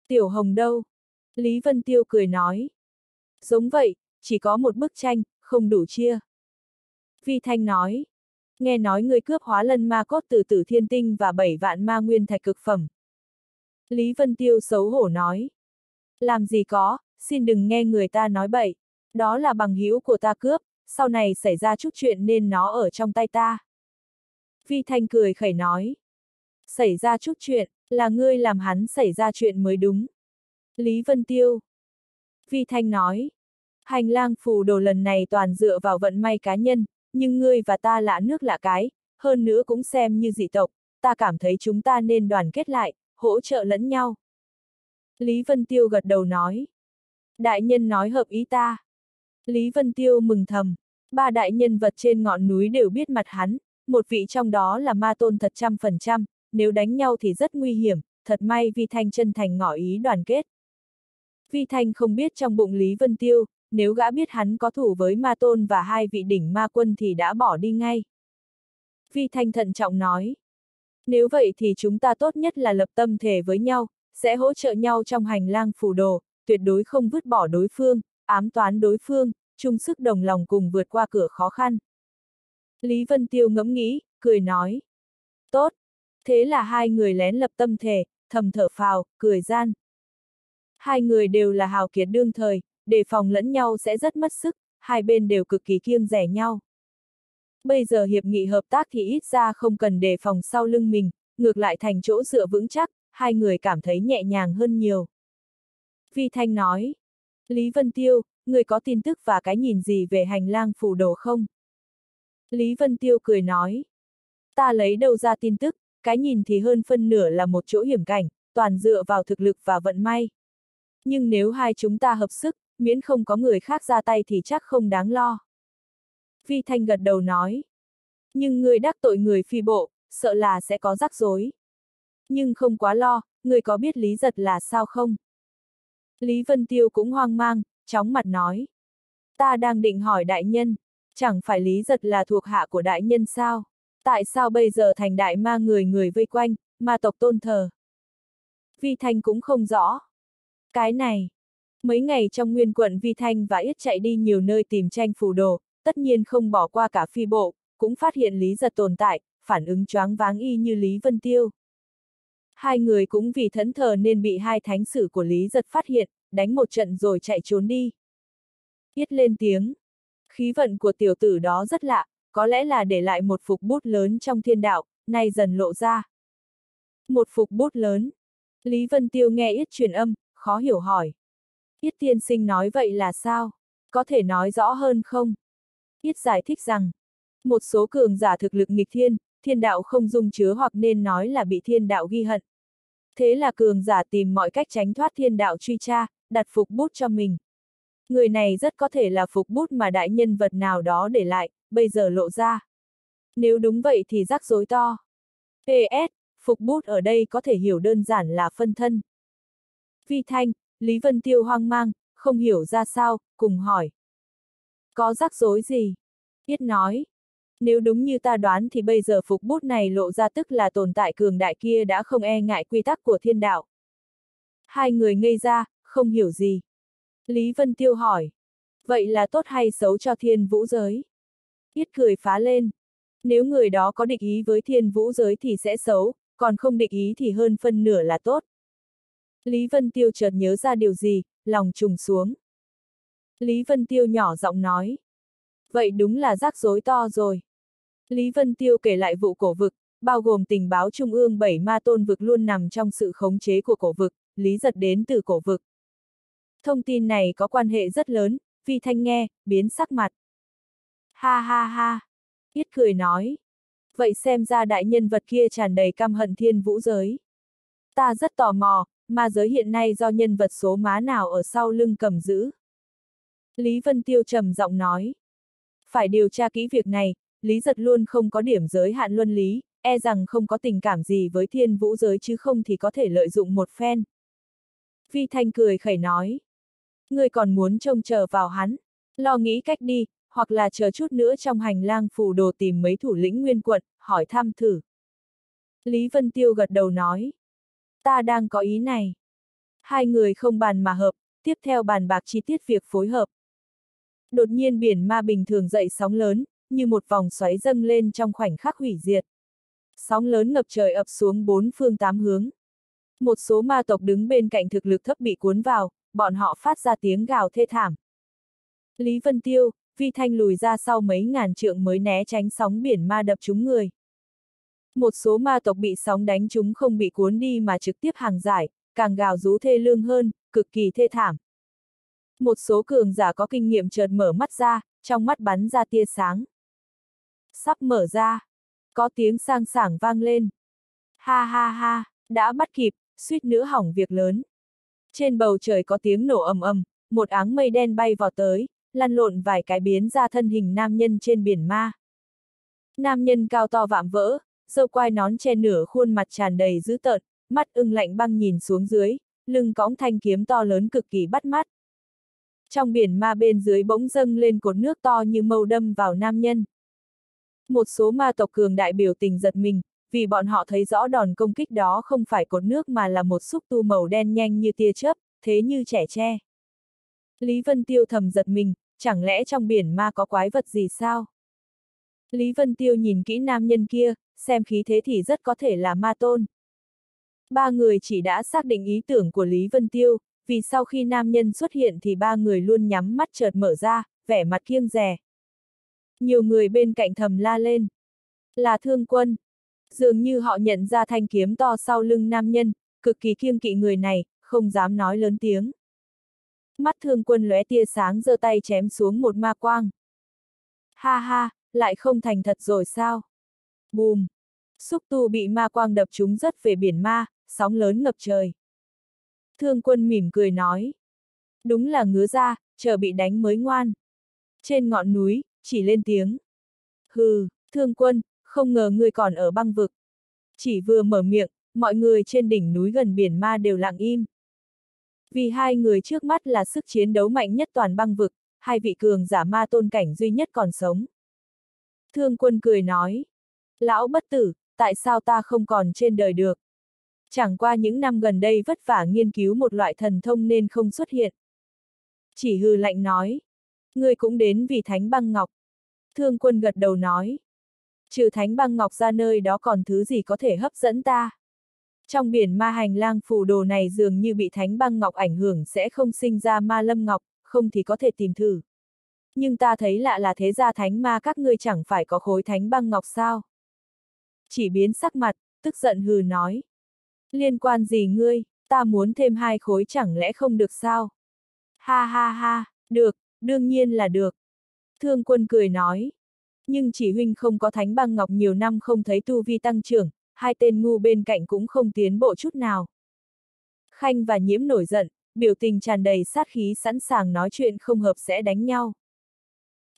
Tiểu Hồng đâu? Lý Vân Tiêu cười nói. Giống vậy, chỉ có một bức tranh, không đủ chia. Vi Thanh nói. Nghe nói người cướp hóa lân ma cốt từ tử thiên tinh và bảy vạn ma nguyên thạch cực phẩm. Lý Vân Tiêu xấu hổ nói. Làm gì có, xin đừng nghe người ta nói bậy. Đó là bằng hữu của ta cướp, sau này xảy ra chút chuyện nên nó ở trong tay ta. Vi Thanh cười khẩy nói. Xảy ra chút chuyện, là ngươi làm hắn xảy ra chuyện mới đúng. Lý Vân Tiêu. Vi Thanh nói. Hành lang phù đồ lần này toàn dựa vào vận may cá nhân, nhưng ngươi và ta lạ nước lạ cái, hơn nữa cũng xem như dị tộc, ta cảm thấy chúng ta nên đoàn kết lại, hỗ trợ lẫn nhau. Lý Vân Tiêu gật đầu nói. Đại nhân nói hợp ý ta. Lý Vân Tiêu mừng thầm, ba đại nhân vật trên ngọn núi đều biết mặt hắn, một vị trong đó là ma tôn thật trăm phần trăm, nếu đánh nhau thì rất nguy hiểm, thật may Vi Thanh chân thành ngỏ ý đoàn kết. Vi Thanh không biết trong bụng Lý Vân Tiêu, nếu gã biết hắn có thủ với ma tôn và hai vị đỉnh ma quân thì đã bỏ đi ngay. Vi Thanh thận trọng nói. Nếu vậy thì chúng ta tốt nhất là lập tâm thể với nhau, sẽ hỗ trợ nhau trong hành lang phù đồ, tuyệt đối không vứt bỏ đối phương, ám toán đối phương, chung sức đồng lòng cùng vượt qua cửa khó khăn. Lý Vân Tiêu ngẫm nghĩ, cười nói. Tốt. Thế là hai người lén lập tâm thể, thầm thở phào, cười gian. Hai người đều là hào kiệt đương thời, đề phòng lẫn nhau sẽ rất mất sức, hai bên đều cực kỳ kiêng rẻ nhau. Bây giờ hiệp nghị hợp tác thì ít ra không cần đề phòng sau lưng mình, ngược lại thành chỗ dựa vững chắc, hai người cảm thấy nhẹ nhàng hơn nhiều. Vi Thanh nói, Lý Vân Tiêu, người có tin tức và cái nhìn gì về hành lang phủ đồ không? Lý Vân Tiêu cười nói, ta lấy đâu ra tin tức, cái nhìn thì hơn phân nửa là một chỗ hiểm cảnh, toàn dựa vào thực lực và vận may. Nhưng nếu hai chúng ta hợp sức, miễn không có người khác ra tay thì chắc không đáng lo. Phi Thanh gật đầu nói. Nhưng người đắc tội người phi bộ, sợ là sẽ có rắc rối. Nhưng không quá lo, người có biết Lý Giật là sao không? Lý Vân Tiêu cũng hoang mang, chóng mặt nói. Ta đang định hỏi đại nhân, chẳng phải Lý Giật là thuộc hạ của đại nhân sao? Tại sao bây giờ thành đại ma người người vây quanh, ma tộc tôn thờ? Vi Thanh cũng không rõ. Cái này, mấy ngày trong nguyên quận Vi Thanh và Yết chạy đi nhiều nơi tìm tranh phù đồ, tất nhiên không bỏ qua cả phi bộ, cũng phát hiện Lý Giật tồn tại, phản ứng choáng váng y như Lý Vân Tiêu. Hai người cũng vì thẫn thờ nên bị hai thánh sử của Lý Giật phát hiện, đánh một trận rồi chạy trốn đi. Yết lên tiếng. Khí vận của tiểu tử đó rất lạ, có lẽ là để lại một phục bút lớn trong thiên đạo, nay dần lộ ra. Một phục bút lớn. Lý Vân Tiêu nghe Yết truyền âm, khó hiểu hỏi. Yết tiên sinh nói vậy là sao? Có thể nói rõ hơn không? Yết giải thích rằng, một số cường giả thực lực nghịch thiên, thiên đạo không dung chứa hoặc nên nói là bị thiên đạo ghi hận. Thế là cường giả tìm mọi cách tránh thoát thiên đạo truy tra, đặt phục bút cho mình. Người này rất có thể là phục bút mà đại nhân vật nào đó để lại, bây giờ lộ ra. Nếu đúng vậy thì rắc rối to. PS, phục bút ở đây có thể hiểu đơn giản là phân thân. Vi Thanh, Lý Vân Tiêu hoang mang, không hiểu ra sao, cùng hỏi. Có rắc rối gì? Yết nói. Nếu đúng như ta đoán thì bây giờ phục bút này lộ ra tức là tồn tại cường đại kia đã không e ngại quy tắc của thiên đạo. Hai người ngây ra, không hiểu gì. Lý Vân Tiêu hỏi. Vậy là tốt hay xấu cho thiên vũ giới? Yết cười phá lên. Nếu người đó có địch ý với thiên vũ giới thì sẽ xấu, còn không địch ý thì hơn phân nửa là tốt. Lý Vân Tiêu chợt nhớ ra điều gì, lòng trùng xuống. Lý Vân Tiêu nhỏ giọng nói. Vậy đúng là rắc rối to rồi. Lý Vân Tiêu kể lại vụ cổ vực, bao gồm tình báo trung ương bảy ma tôn vực luôn nằm trong sự khống chế của cổ vực, lý giật đến từ cổ vực. Thông tin này có quan hệ rất lớn, Vi Thanh nghe, biến sắc mặt. Ha ha ha! Yết cười nói. Vậy xem ra đại nhân vật kia tràn đầy căm hận thiên vũ giới. Ta rất tò mò, ma giới hiện nay do nhân vật số má nào ở sau lưng cầm giữ. Lý Vân Tiêu trầm giọng nói. Phải điều tra kỹ việc này, Lý Giật luôn không có điểm giới hạn luân lý, e rằng không có tình cảm gì với thiên vũ giới chứ không thì có thể lợi dụng một phen. Vi Thanh cười khẩy nói. Người còn muốn trông chờ vào hắn, lo nghĩ cách đi, hoặc là chờ chút nữa trong hành lang phù đồ tìm mấy thủ lĩnh nguyên quận, hỏi thăm thử. Lý Vân Tiêu gật đầu nói. Ta đang có ý này. Hai người không bàn mà hợp, tiếp theo bàn bạc chi tiết việc phối hợp. Đột nhiên biển ma bình thường dậy sóng lớn, như một vòng xoáy dâng lên trong khoảnh khắc hủy diệt. Sóng lớn ngập trời ập xuống bốn phương tám hướng. Một số ma tộc đứng bên cạnh thực lực thấp bị cuốn vào, bọn họ phát ra tiếng gào thê thảm. Lý Vân Tiêu, Vi Thanh lùi ra sau mấy ngàn trượng mới né tránh sóng biển ma đập chúng người. Một số ma tộc bị sóng đánh chúng không bị cuốn đi mà trực tiếp hàng giải, càng gào rú thê lương hơn, cực kỳ thê thảm. Một số cường giả có kinh nghiệm chợt mở mắt ra, trong mắt bắn ra tia sáng. Sắp mở ra. Có tiếng sang sảng vang lên. Ha ha ha, đã bắt kịp, suýt nữa hỏng việc lớn. Trên bầu trời có tiếng nổ ầm ầm, một áng mây đen bay vào tới, lăn lộn vài cái biến ra thân hình nam nhân trên biển ma. Nam nhân cao to vạm vỡ, dâu quai nón che nửa khuôn mặt tràn đầy dữ tợn, mắt ưng lạnh băng nhìn xuống dưới, lưng cõng thanh kiếm to lớn cực kỳ bắt mắt. Trong biển ma bên dưới bỗng dâng lên cột nước to như mâu đâm vào nam nhân. Một số ma tộc cường đại biểu tình giật mình, vì bọn họ thấy rõ đòn công kích đó không phải cột nước mà là một xúc tu màu đen nhanh như tia chớp, thế như trẻ tre. Lý Vân Tiêu thầm giật mình, chẳng lẽ trong biển ma có quái vật gì sao? Lý Vân Tiêu nhìn kỹ nam nhân kia, xem khí thế thì rất có thể là ma tôn. Ba người chỉ đã xác định ý tưởng của Lý Vân Tiêu, vì sau khi nam nhân xuất hiện thì ba người luôn nhắm mắt chợt mở ra, vẻ mặt kiêng rè. Nhiều người bên cạnh thầm la lên. Là thương quân. Dường như họ nhận ra thanh kiếm to sau lưng nam nhân, cực kỳ kiêng kỵ người này, không dám nói lớn tiếng. Mắt thương quân lóe tia sáng giơ tay chém xuống một ma quang. Ha ha, lại không thành thật rồi sao? Bùm! Xúc tu bị ma quang đập trúng rất về biển ma, sóng lớn ngập trời. Thương quân mỉm cười nói. Đúng là ngứa ra, chờ bị đánh mới ngoan. Trên ngọn núi, chỉ lên tiếng. Hừ, thương quân, không ngờ ngươi còn ở băng vực. Chỉ vừa mở miệng, mọi người trên đỉnh núi gần biển ma đều lặng im. Vì hai người trước mắt là sức chiến đấu mạnh nhất toàn băng vực, hai vị cường giả ma tôn cảnh duy nhất còn sống. Thương quân cười nói. Lão bất tử, tại sao ta không còn trên đời được? Chẳng qua những năm gần đây vất vả nghiên cứu một loại thần thông nên không xuất hiện. Chỉ hư lạnh nói. Ngươi cũng đến vì thánh băng ngọc. Thương quân gật đầu nói. Trừ thánh băng ngọc ra nơi đó còn thứ gì có thể hấp dẫn ta? Trong biển ma hành lang phù đồ này dường như bị thánh băng ngọc ảnh hưởng sẽ không sinh ra ma lâm ngọc, không thì có thể tìm thử. Nhưng ta thấy lạ là thế gia thánh ma các ngươi chẳng phải có khối thánh băng ngọc sao? Chỉ biến sắc mặt, tức giận hừ nói. Liên quan gì ngươi, ta muốn thêm hai khối chẳng lẽ không được sao? Ha ha ha, được, đương nhiên là được. Thương quân cười nói. Nhưng chỉ huynh không có thánh băng ngọc nhiều năm không thấy tu vi tăng trưởng, hai tên ngu bên cạnh cũng không tiến bộ chút nào. Khanh và nhiễm nổi giận, biểu tình tràn đầy sát khí sẵn sàng nói chuyện không hợp sẽ đánh nhau.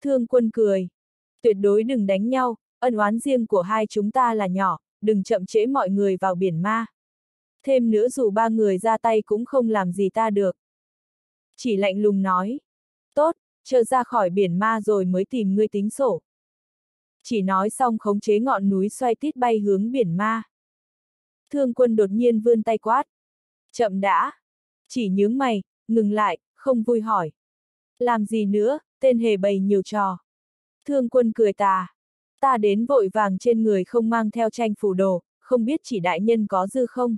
Thương quân cười. Tuyệt đối đừng đánh nhau, ân oán riêng của hai chúng ta là nhỏ, đừng chậm trễ mọi người vào biển ma. Thêm nữa dù ba người ra tay cũng không làm gì ta được. Chỉ lạnh lùng nói. Tốt, chờ ra khỏi biển ma rồi mới tìm ngươi tính sổ. Chỉ nói xong khống chế ngọn núi xoay tít bay hướng biển ma. Thương quân đột nhiên vươn tay quát. Chậm đã. Chỉ nhướng mày, ngừng lại, không vui hỏi. Làm gì nữa, tên hề bày nhiều trò. Thương quân cười tà. Ta đến vội vàng trên người không mang theo tranh phù đồ, không biết chỉ đại nhân có dư không?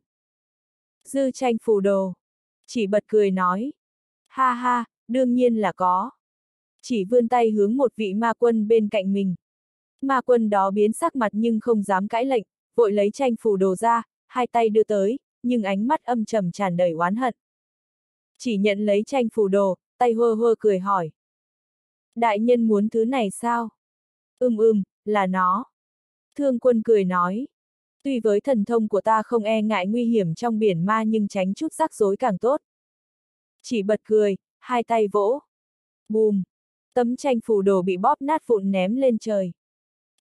Dư tranh phù đồ. Chỉ bật cười nói. Ha ha, đương nhiên là có. Chỉ vươn tay hướng một vị ma quân bên cạnh mình. Ma quân đó biến sắc mặt nhưng không dám cãi lệnh, vội lấy tranh phù đồ ra, hai tay đưa tới, nhưng ánh mắt âm trầm tràn đầy oán hận. Chỉ nhận lấy tranh phù đồ, tay hơ hơ cười hỏi. Đại nhân muốn thứ này sao? Ưm ưm, là nó. Thương quân cười nói. Tuy với thần thông của ta không e ngại nguy hiểm trong biển ma nhưng tránh chút rắc rối càng tốt. Chỉ bật cười, hai tay vỗ. Bùm! Tấm tranh phù đồ bị bóp nát vụn ném lên trời.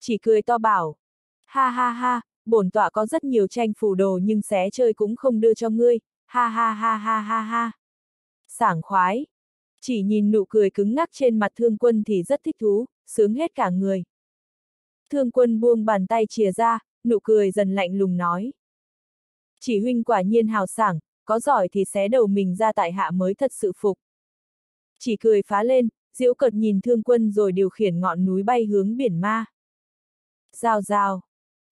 Chỉ cười to bảo. Ha ha ha, bổn tọa có rất nhiều tranh phù đồ nhưng xé chơi cũng không đưa cho ngươi. Ha ha ha ha ha ha. Sảng khoái. Chỉ nhìn nụ cười cứng ngắc trên mặt thương quân thì rất thích thú, sướng hết cả người. Thương quân buông bàn tay chìa ra, nụ cười dần lạnh lùng nói. Chỉ huynh quả nhiên hào sảng, có giỏi thì xé đầu mình ra tại hạ mới thật sự phục. Chỉ cười phá lên, diễu cợt nhìn thương quân rồi điều khiển ngọn núi bay hướng biển ma. Rào rào.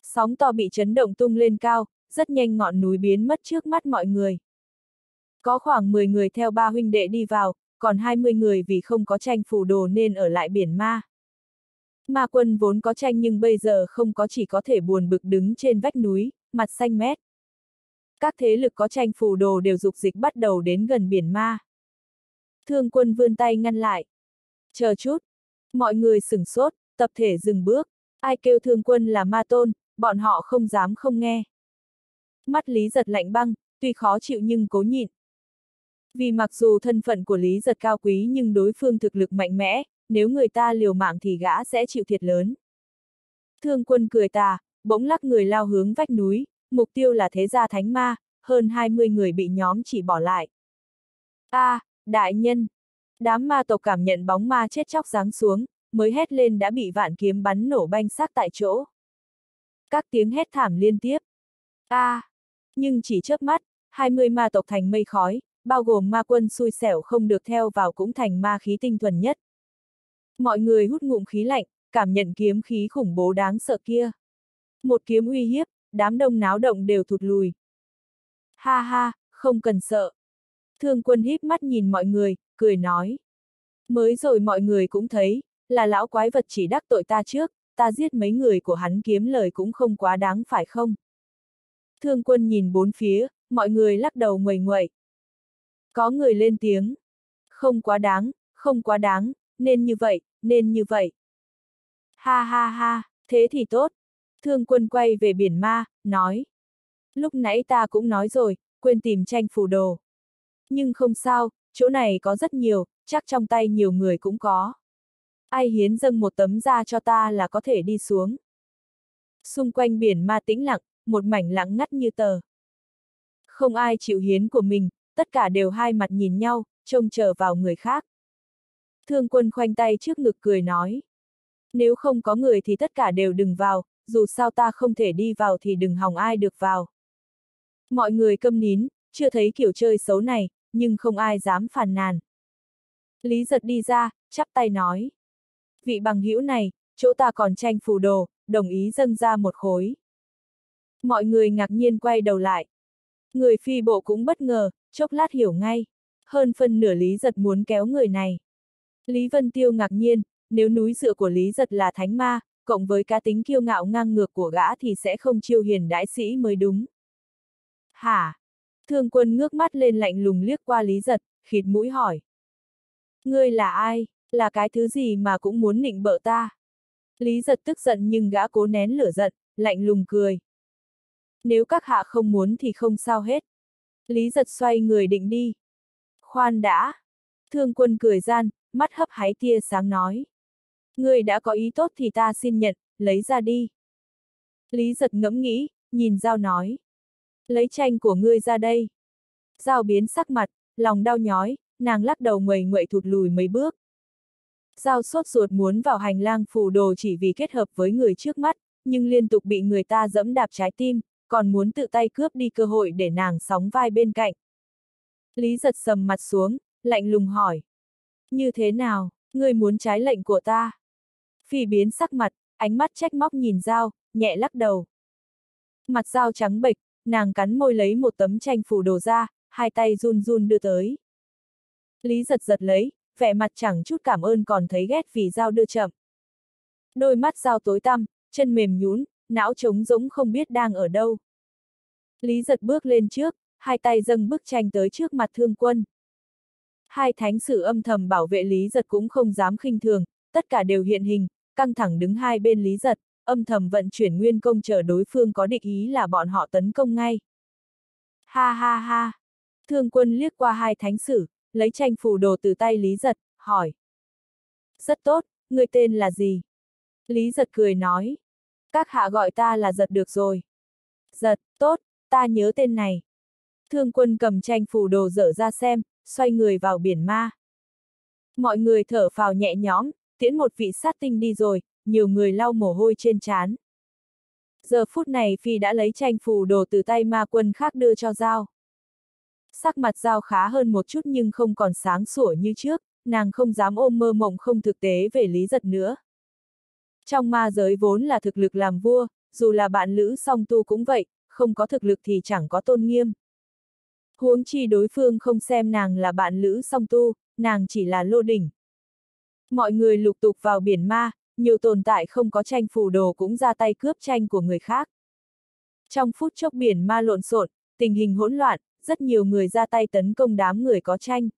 Sóng to bị chấn động tung lên cao, rất nhanh ngọn núi biến mất trước mắt mọi người. Có khoảng 10 người theo ba huynh đệ đi vào, còn 20 người vì không có tranh phù đồ nên ở lại biển ma. Ma quân vốn có tranh nhưng bây giờ không có chỉ có thể buồn bực đứng trên vách núi, mặt xanh mét. Các thế lực có tranh phù đồ đều dục dịch bắt đầu đến gần biển ma. Thương quân vươn tay ngăn lại. Chờ chút. Mọi người sửng sốt, tập thể dừng bước. Ai kêu thương quân là ma tôn, bọn họ không dám không nghe. Mắt Lý giật lạnh băng, tuy khó chịu nhưng cố nhịn. Vì mặc dù thân phận của Lý giật cao quý nhưng đối phương thực lực mạnh mẽ, nếu người ta liều mạng thì gã sẽ chịu thiệt lớn. Thương quân cười tà, bỗng lắc người lao hướng vách núi, mục tiêu là thế gia thánh ma, hơn 20 người bị nhóm chỉ bỏ lại. A, à, đại nhân! Đám ma tộc cảm nhận bóng ma chết chóc giáng xuống, mới hét lên đã bị vạn kiếm bắn nổ banh xác tại chỗ. Các tiếng hét thảm liên tiếp. a à, nhưng chỉ chớp mắt, 20 ma tộc thành mây khói, bao gồm ma quân xui xẻo không được theo vào cũng thành ma khí tinh thuần nhất. Mọi người hút ngụm khí lạnh, cảm nhận kiếm khí khủng bố đáng sợ kia. Một kiếm uy hiếp, đám đông náo động đều thụt lùi. Ha ha, không cần sợ. Thương quân híp mắt nhìn mọi người, cười nói. Mới rồi mọi người cũng thấy, là lão quái vật chỉ đắc tội ta trước, ta giết mấy người của hắn kiếm lời cũng không quá đáng phải không? Thương quân nhìn bốn phía, mọi người lắc đầu nguầy nguậy. Có người lên tiếng. Không quá đáng, không quá đáng, nên như vậy, nên như vậy. Ha ha ha, thế thì tốt. Thương quân quay về biển ma, nói. Lúc nãy ta cũng nói rồi, quên tìm tranh phù đồ. Nhưng không sao, chỗ này có rất nhiều, chắc trong tay nhiều người cũng có. Ai hiến dâng một tấm da cho ta là có thể đi xuống. Xung quanh biển ma tĩnh lặng, một mảnh lặng ngắt như tờ. Không ai chịu hiến của mình, tất cả đều hai mặt nhìn nhau, trông chờ vào người khác. Thương quân khoanh tay trước ngực cười nói. Nếu không có người thì tất cả đều đừng vào, dù sao ta không thể đi vào thì đừng hòng ai được vào. Mọi người câm nín, chưa thấy kiểu chơi xấu này, nhưng không ai dám phàn nàn. Lý giật đi ra, chắp tay nói. Vị bằng hữu này, chỗ ta còn tranh phù đồ, đồng ý dâng ra một khối. Mọi người ngạc nhiên quay đầu lại. Người phi bộ cũng bất ngờ, chốc lát hiểu ngay. Hơn phân nửa Lý giật muốn kéo người này. Lý Vân Tiêu ngạc nhiên, nếu núi dựa của Lý giật là thánh ma, cộng với cá tính kiêu ngạo ngang ngược của gã thì sẽ không chiêu hiền đãi sĩ mới đúng. Hả? Thương quân ngước mắt lên lạnh lùng liếc qua Lý giật, khịt mũi hỏi. Ngươi là ai, là cái thứ gì mà cũng muốn nịnh bợ ta? Lý giật tức giận nhưng gã cố nén lửa giận, lạnh lùng cười. Nếu các hạ không muốn thì không sao hết. Lý giật xoay người định đi. Khoan đã. Thương quân cười gian, mắt hấp háy tia sáng nói. Người đã có ý tốt thì ta xin nhận, lấy ra đi. Lý giật ngẫm nghĩ, nhìn dao nói. Lấy tranh của ngươi ra đây. Giao biến sắc mặt, lòng đau nhói, nàng lắc đầu nguầy nguậy thụt lùi mấy bước. Giao sốt ruột muốn vào hành lang phủ đồ chỉ vì kết hợp với người trước mắt, nhưng liên tục bị người ta dẫm đạp trái tim, còn muốn tự tay cướp đi cơ hội để nàng sóng vai bên cạnh. Lý giật sầm mặt xuống, lạnh lùng hỏi. Như thế nào, ngươi muốn trái lệnh của ta? Phi biến sắc mặt, ánh mắt trách móc nhìn dao, nhẹ lắc đầu. Mặt dao trắng bệch, nàng cắn môi lấy một tấm tranh phủ đồ ra, hai tay run run đưa tới. Lý giật giật lấy, vẻ mặt chẳng chút cảm ơn còn thấy ghét vì dao đưa chậm. Đôi mắt dao tối tăm, chân mềm nhún, não trống rỗng không biết đang ở đâu. Lý giật bước lên trước, hai tay dâng bức tranh tới trước mặt thương quân. Hai thánh sử âm thầm bảo vệ Lý giật cũng không dám khinh thường, tất cả đều hiện hình, căng thẳng đứng hai bên Lý giật, âm thầm vận chuyển nguyên công chờ đối phương có định ý là bọn họ tấn công ngay. Ha ha ha! Thương quân liếc qua hai thánh sử, lấy tranh phù đồ từ tay Lý giật, hỏi. Rất tốt, người tên là gì? Lý giật cười nói. Các hạ gọi ta là giật được rồi. Giật, tốt, ta nhớ tên này. Thương quân cầm tranh phù đồ dở ra xem, xoay người vào biển ma. Mọi người thở phào nhẹ nhõm, tiễn một vị sát tinh đi rồi, nhiều người lau mồ hôi trên trán. Giờ phút này Phi đã lấy tranh phù đồ từ tay ma quân khác đưa cho Giao. Sắc mặt Giao khá hơn một chút nhưng không còn sáng sủa như trước, nàng không dám ôm mơ mộng không thực tế về lý giật nữa. Trong ma giới vốn là thực lực làm vua, dù là bạn lữ song tu cũng vậy, không có thực lực thì chẳng có tôn nghiêm. Huống chi đối phương không xem nàng là bạn lữ song tu, nàng chỉ là lô đỉnh. Mọi người lục tục vào biển ma, nhiều tồn tại không có tranh phù đồ cũng ra tay cướp tranh của người khác. Trong phút chốc biển ma lộn xộn, tình hình hỗn loạn, rất nhiều người ra tay tấn công đám người có tranh.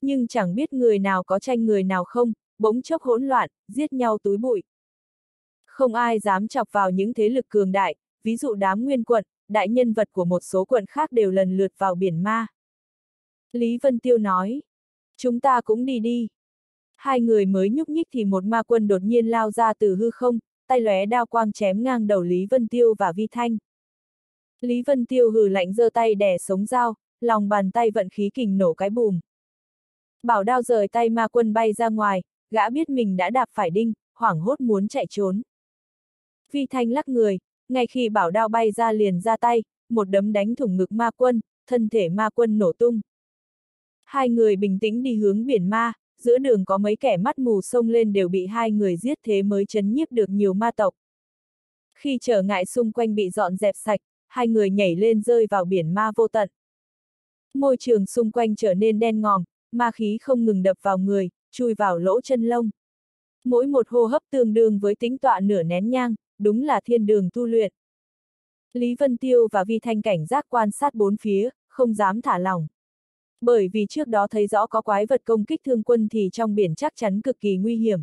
Nhưng chẳng biết người nào có tranh người nào không, bỗng chốc hỗn loạn, giết nhau túi bụi. Không ai dám chọc vào những thế lực cường đại, ví dụ đám nguyên quận, đại nhân vật của một số quận khác đều lần lượt vào biển ma. Lý Vân Tiêu nói, chúng ta cũng đi đi. Hai người mới nhúc nhích thì một ma quân đột nhiên lao ra từ hư không, tay lóe đao quang chém ngang đầu Lý Vân Tiêu và Vi Thanh. Lý Vân Tiêu hừ lạnh giơ tay đè sống dao, lòng bàn tay vận khí kình nổ cái bùm. Bảo đao rời tay ma quân bay ra ngoài, gã biết mình đã đạp phải đinh, hoảng hốt muốn chạy trốn. Vi Thanh lắc người, ngay khi bảo đao bay ra liền ra tay, một đấm đánh thủng ngực ma quân, thân thể ma quân nổ tung. Hai người bình tĩnh đi hướng biển ma, giữa đường có mấy kẻ mắt mù xông lên đều bị hai người giết thế mới chấn nhiếp được nhiều ma tộc. Khi trở ngại xung quanh bị dọn dẹp sạch, hai người nhảy lên rơi vào biển ma vô tận. Môi trường xung quanh trở nên đen ngòm, ma khí không ngừng đập vào người, chui vào lỗ chân lông. Mỗi một hô hấp tương đương với tính tọa nửa nén nhang, đúng là thiên đường tu luyện. Lý Vân Tiêu và Vi Thanh cảnh giác quan sát bốn phía, không dám thả lỏng. Bởi vì trước đó thấy rõ có quái vật công kích thương quân thì trong biển chắc chắn cực kỳ nguy hiểm.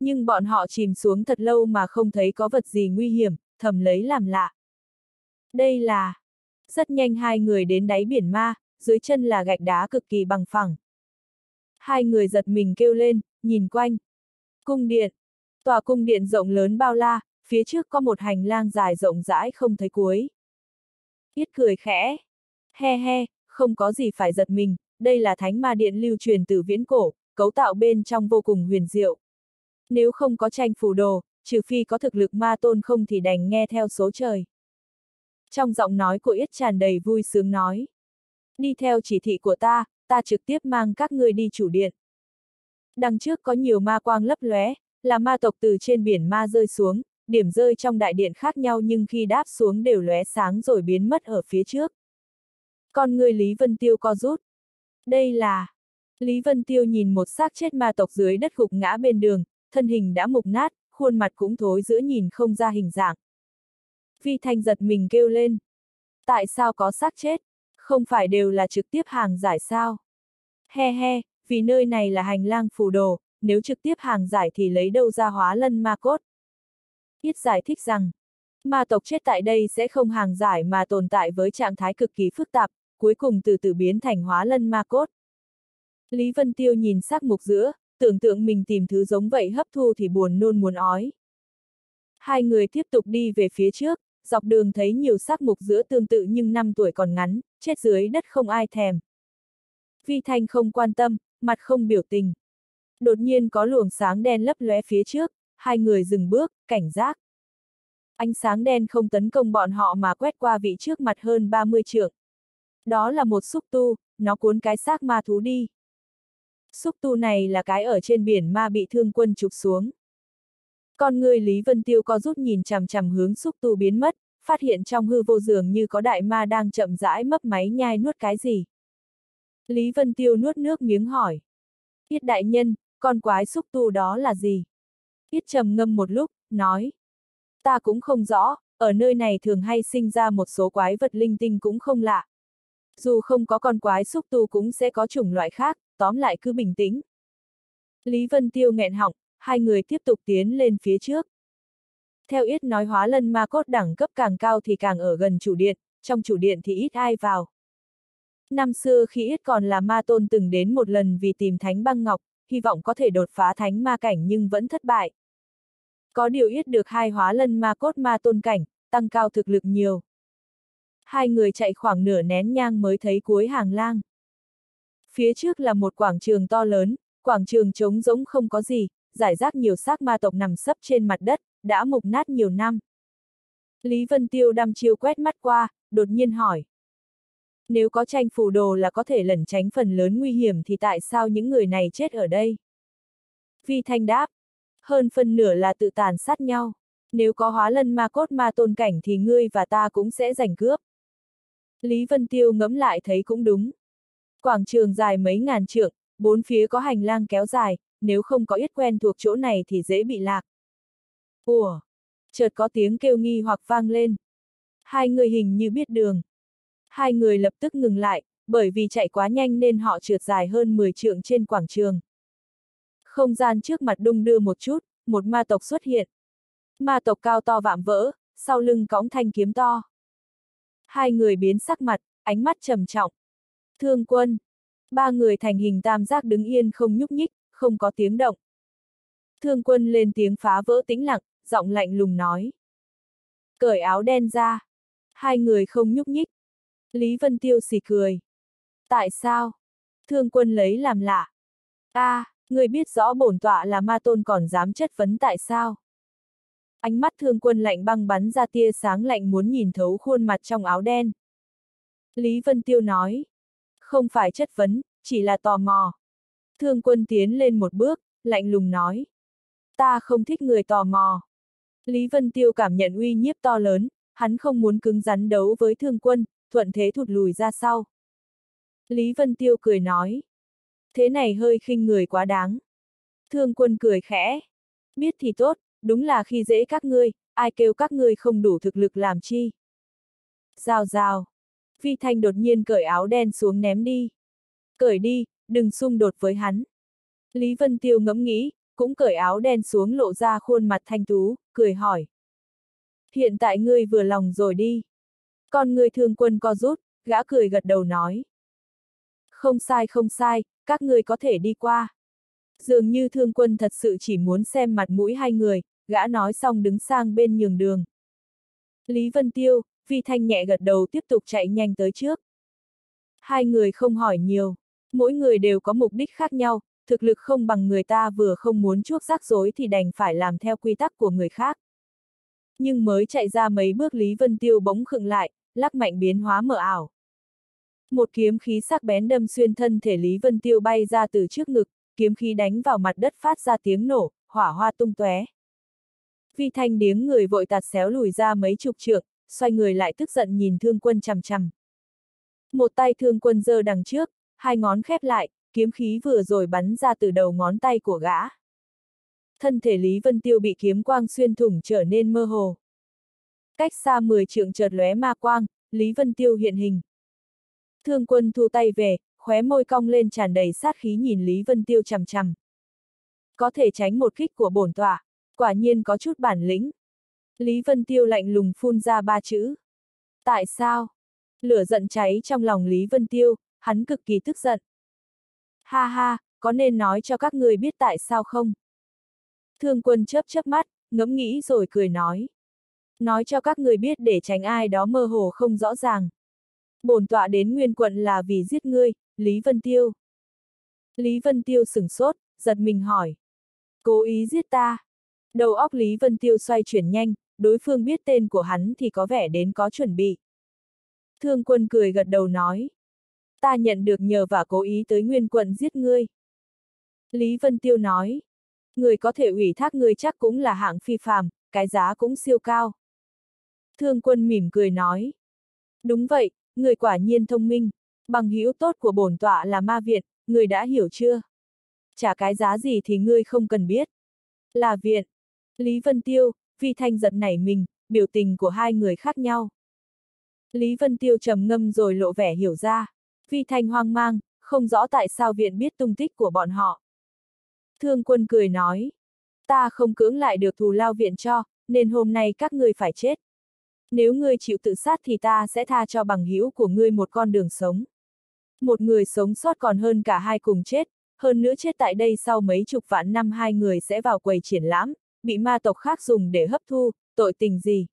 Nhưng bọn họ chìm xuống thật lâu mà không thấy có vật gì nguy hiểm, thầm lấy làm lạ. Đây là... Rất nhanh hai người đến đáy biển ma, dưới chân là gạch đá cực kỳ bằng phẳng. Hai người giật mình kêu lên, nhìn quanh. Cung điện. Tòa cung điện rộng lớn bao la, phía trước có một hành lang dài rộng rãi không thấy cuối. Yết cười khẽ. He he, không có gì phải giật mình, đây là thánh ma điện lưu truyền từ viễn cổ, cấu tạo bên trong vô cùng huyền diệu. Nếu không có tranh phù đồ, trừ phi có thực lực ma tôn không thì đành nghe theo số trời. Trong giọng nói của Yết tràn đầy vui sướng nói. Đi theo chỉ thị của ta, ta trực tiếp mang các ngươi đi chủ điện. Đằng trước có nhiều ma quang lấp lóe, là ma tộc từ trên biển ma rơi xuống, điểm rơi trong đại điện khác nhau nhưng khi đáp xuống đều lóe sáng rồi biến mất ở phía trước. Con người Lý Vân Tiêu co rút. Đây là... Lý Vân Tiêu nhìn một xác chết ma tộc dưới đất gục ngã bên đường, thân hình đã mục nát, khuôn mặt cũng thối giữa nhìn không ra hình dạng. Phi Thanh giật mình kêu lên. Tại sao có xác chết? Không phải đều là trực tiếp hàng giải sao? He he, vì nơi này là hành lang phù đồ, nếu trực tiếp hàng giải thì lấy đâu ra hóa lân ma cốt? Ít giải thích rằng, ma tộc chết tại đây sẽ không hàng giải mà tồn tại với trạng thái cực kỳ phức tạp, cuối cùng từ từ biến thành hóa lân ma cốt. Lý Vân Tiêu nhìn sắc mục giữa, tưởng tượng mình tìm thứ giống vậy hấp thu thì buồn nôn muốn ói. Hai người tiếp tục đi về phía trước, dọc đường thấy nhiều sắc mục giữa tương tự nhưng năm tuổi còn ngắn, chết dưới đất không ai thèm. Vi Thanh không quan tâm, mặt không biểu tình. Đột nhiên có luồng sáng đen lấp lóe phía trước, hai người dừng bước, cảnh giác. Ánh sáng đen không tấn công bọn họ mà quét qua vị trước mặt hơn 30 trượng. Đó là một xúc tu, nó cuốn cái xác ma thú đi. Xúc tu này là cái ở trên biển ma bị thương quân trục xuống. Con người Lý Vân Tiêu có rút nhìn chằm chằm hướng xúc tu biến mất, phát hiện trong hư vô dường như có đại ma đang chậm rãi mấp máy nhai nuốt cái gì. Lý Vân Tiêu nuốt nước miếng hỏi. Thiết đại nhân, con quái xúc tu đó là gì? Thiết trầm ngâm một lúc, nói. Ta cũng không rõ, ở nơi này thường hay sinh ra một số quái vật linh tinh cũng không lạ. Dù không có con quái xúc tu cũng sẽ có chủng loại khác, tóm lại cứ bình tĩnh. Lý Vân Tiêu nghẹn họng, hai người tiếp tục tiến lên phía trước. Theo ít nói hóa lân ma cốt đẳng cấp càng cao thì càng ở gần chủ điện, trong chủ điện thì ít ai vào. Năm xưa khi ít còn là ma tôn từng đến một lần vì tìm thánh băng ngọc, hy vọng có thể đột phá thánh ma cảnh nhưng vẫn thất bại. Có điều ít được hai hóa lân ma cốt ma tôn cảnh, tăng cao thực lực nhiều. Hai người chạy khoảng nửa nén nhang mới thấy cuối hàng lang. Phía trước là một quảng trường to lớn, quảng trường trống rỗng không có gì, giải rác nhiều xác ma tộc nằm sấp trên mặt đất, đã mục nát nhiều năm. Lý Vân Tiêu đăm chiêu quét mắt qua, đột nhiên hỏi. Nếu có tranh phù đồ là có thể lẩn tránh phần lớn nguy hiểm thì tại sao những người này chết ở đây? Vi Thanh đáp. Hơn phần nửa là tự tàn sát nhau. Nếu có hóa lân ma cốt ma tôn cảnh thì ngươi và ta cũng sẽ giành cướp. Lý Vân Tiêu ngẫm lại thấy cũng đúng. Quảng trường dài mấy ngàn trượng, bốn phía có hành lang kéo dài, nếu không có ít quen thuộc chỗ này thì dễ bị lạc. Ủa! Chợt có tiếng kêu nghi hoặc vang lên. Hai người hình như biết đường. Hai người lập tức ngừng lại, bởi vì chạy quá nhanh nên họ trượt dài hơn 10 trượng trên quảng trường. Không gian trước mặt đung đưa một chút, một ma tộc xuất hiện. Ma tộc cao to vạm vỡ, sau lưng cõng thanh kiếm to. Hai người biến sắc mặt, ánh mắt trầm trọng. Thương quân. Ba người thành hình tam giác đứng yên không nhúc nhích, không có tiếng động. Thương quân lên tiếng phá vỡ tĩnh lặng, giọng lạnh lùng nói. Cởi áo đen ra. Hai người không nhúc nhích. Lý Vân Tiêu xì cười. Tại sao? Thương quân lấy làm lạ. a à, người biết rõ bổn tọa là ma tôn còn dám chất vấn tại sao? Ánh mắt thương quân lạnh băng bắn ra tia sáng lạnh muốn nhìn thấu khuôn mặt trong áo đen. Lý Vân Tiêu nói. Không phải chất vấn, chỉ là tò mò. Thương quân tiến lên một bước, lạnh lùng nói. Ta không thích người tò mò. Lý Vân Tiêu cảm nhận uy nhiếp to lớn, hắn không muốn cứng rắn đấu với thương quân, thuận thế thụt lùi ra sau. Lý Vân Tiêu cười nói. Thế này hơi khinh người quá đáng. Thương quân cười khẽ. Biết thì tốt, đúng là khi dễ các ngươi, ai kêu các ngươi không đủ thực lực làm chi. Rào rào. Phi Thanh đột nhiên cởi áo đen xuống ném đi. Cởi đi, đừng xung đột với hắn. Lý Vân Tiêu ngẫm nghĩ, cũng cởi áo đen xuống lộ ra khuôn mặt thanh tú, cười hỏi. Hiện tại ngươi vừa lòng rồi đi. Con người thương quân co rút, gã cười gật đầu nói. Không sai không sai, các ngươi có thể đi qua. Dường như thương quân thật sự chỉ muốn xem mặt mũi hai người, gã nói xong đứng sang bên nhường đường. Lý Vân Tiêu, Vi Thanh nhẹ gật đầu tiếp tục chạy nhanh tới trước. Hai người không hỏi nhiều, mỗi người đều có mục đích khác nhau, thực lực không bằng người ta vừa không muốn chuốc rắc rối thì đành phải làm theo quy tắc của người khác. Nhưng mới chạy ra mấy bước Lý Vân Tiêu bỗng khựng lại, lắc mạnh biến hóa mở ảo. Một kiếm khí sắc bén đâm xuyên thân thể Lý Vân Tiêu bay ra từ trước ngực, kiếm khí đánh vào mặt đất phát ra tiếng nổ, hỏa hoa tung tóe. Vi thanh điếng người vội tạt xéo lùi ra mấy chục trượng, xoay người lại tức giận nhìn thương quân chằm chằm. Một tay thương quân giơ đằng trước, hai ngón khép lại, kiếm khí vừa rồi bắn ra từ đầu ngón tay của gã. Thân thể Lý Vân Tiêu bị kiếm quang xuyên thủng trở nên mơ hồ. Cách xa 10 trượng chợt lóe ma quang, Lý Vân Tiêu hiện hình. Thương quân thu tay về, khóe môi cong lên tràn đầy sát khí nhìn Lý Vân Tiêu chằm chằm. Có thể tránh một kích của bổn tỏa, quả nhiên có chút bản lĩnh. Lý Vân Tiêu lạnh lùng phun ra ba chữ. Tại sao? Lửa giận cháy trong lòng Lý Vân Tiêu, hắn cực kỳ tức giận. Ha ha, có nên nói cho các người biết tại sao không? Thương quân chớp chớp mắt, ngẫm nghĩ rồi cười nói. Nói cho các người biết để tránh ai đó mơ hồ không rõ ràng. Bổn tọa đến nguyên quận là vì giết ngươi, Lý Vân Tiêu. Lý Vân Tiêu sửng sốt, giật mình hỏi. Cố ý giết ta. Đầu óc Lý Vân Tiêu xoay chuyển nhanh, đối phương biết tên của hắn thì có vẻ đến có chuẩn bị. Thương quân cười gật đầu nói. Ta nhận được nhờ và cố ý tới nguyên quận giết ngươi. Lý Vân Tiêu nói. Người có thể ủy thác ngươi chắc cũng là hạng phi phàm, cái giá cũng siêu cao. Thương quân mỉm cười nói. Đúng vậy, người quả nhiên thông minh, bằng hữu tốt của bổn tọa là ma viện, người đã hiểu chưa? Trả cái giá gì thì ngươi không cần biết. Là viện. Lý Vân Tiêu, Vi Thanh giật nảy mình, biểu tình của hai người khác nhau. Lý Vân Tiêu trầm ngâm rồi lộ vẻ hiểu ra. Vi Thanh hoang mang, không rõ tại sao viện biết tung tích của bọn họ. Thương quân cười nói. Ta không cưỡng lại được thù lao viện cho, nên hôm nay các người phải chết. Nếu ngươi chịu tự sát thì ta sẽ tha cho bằng hữu của ngươi một con đường sống. Một người sống sót còn hơn cả hai cùng chết, hơn nữa chết tại đây sau mấy chục vạn năm hai người sẽ vào quầy triển lãm, bị ma tộc khác dùng để hấp thu, tội tình gì.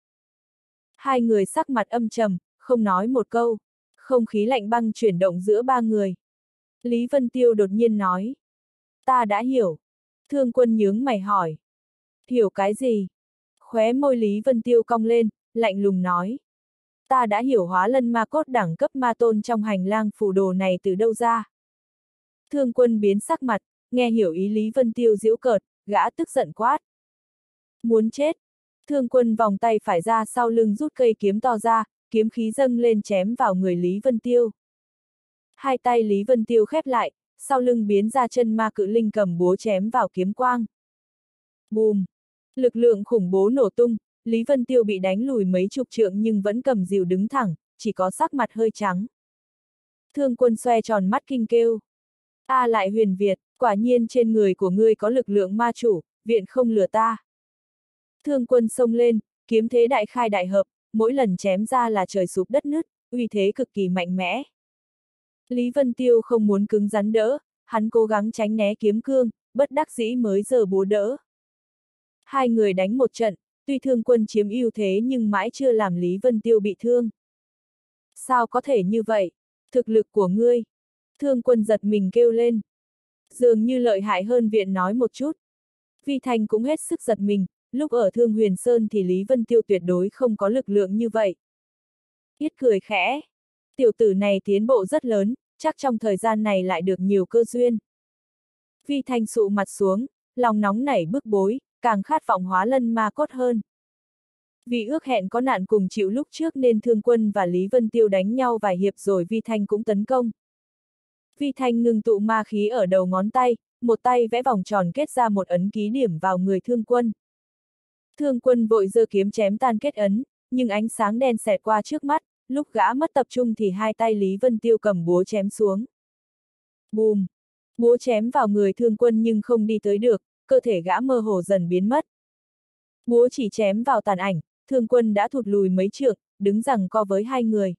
Hai người sắc mặt âm trầm, không nói một câu. Không khí lạnh băng chuyển động giữa ba người. Lý Vân Tiêu đột nhiên nói. Ta đã hiểu. Thương quân nhướng mày hỏi. Hiểu cái gì? Khóe môi Lý Vân Tiêu cong lên, lạnh lùng nói. Ta đã hiểu hóa lân ma cốt đẳng cấp ma tôn trong hành lang phù đồ này từ đâu ra. Thương quân biến sắc mặt, nghe hiểu ý Lý Vân Tiêu giễu cợt, gã tức giận quát. Muốn chết. Thương quân vòng tay phải ra sau lưng rút cây kiếm to ra, kiếm khí dâng lên chém vào người Lý Vân Tiêu. Hai tay Lý Vân Tiêu khép lại, sau lưng biến ra chân ma cự linh cầm búa chém vào kiếm quang. Bùm! Lực lượng khủng bố nổ tung, Lý Vân Tiêu bị đánh lùi mấy chục trượng nhưng vẫn cầm dìu đứng thẳng, chỉ có sắc mặt hơi trắng. Thương quân xoe tròn mắt kinh kêu. A lại huyền Việt, quả nhiên trên người của ngươi có lực lượng ma chủ, viện không lừa ta. Thương quân xông lên, kiếm thế đại khai đại hợp, mỗi lần chém ra là trời sụp đất nứt, uy thế cực kỳ mạnh mẽ. Lý Vân Tiêu không muốn cứng rắn đỡ, hắn cố gắng tránh né kiếm cương, bất đắc dĩ mới giờ bố đỡ. Hai người đánh một trận, tuy thương quân chiếm ưu thế nhưng mãi chưa làm Lý Vân Tiêu bị thương. Sao có thể như vậy? Thực lực của ngươi. Thương quân giật mình kêu lên. Dường như lợi hại hơn viện nói một chút. Vi Thành cũng hết sức giật mình, lúc ở Thương Huyền Sơn thì Lý Vân Tiêu tuyệt đối không có lực lượng như vậy. Yết cười khẽ. Tiểu tử này tiến bộ rất lớn, chắc trong thời gian này lại được nhiều cơ duyên. Vi Thanh sụ mặt xuống, lòng nóng nảy bức bối, càng khát vọng hóa lân ma cốt hơn. Vì ước hẹn có nạn cùng chịu lúc trước nên Thương Quân và Lý Vân Tiêu đánh nhau vài hiệp rồi Vi Thanh cũng tấn công. Vi Thanh ngừng tụ ma khí ở đầu ngón tay, một tay vẽ vòng tròn kết ra một ấn ký điểm vào người Thương Quân. Thương Quân vội giơ kiếm chém tan kết ấn, nhưng ánh sáng đen xẹt qua trước mắt, lúc gã mất tập trung thì hai tay Lý Vân Tiêu cầm búa chém xuống. Bùm! Búa chém vào người Thương Quân nhưng không đi tới được, cơ thể gã mơ hồ dần biến mất. Búa chỉ chém vào tàn ảnh, thương quân đã thụt lùi mấy trượng, đứng rằng co với hai người.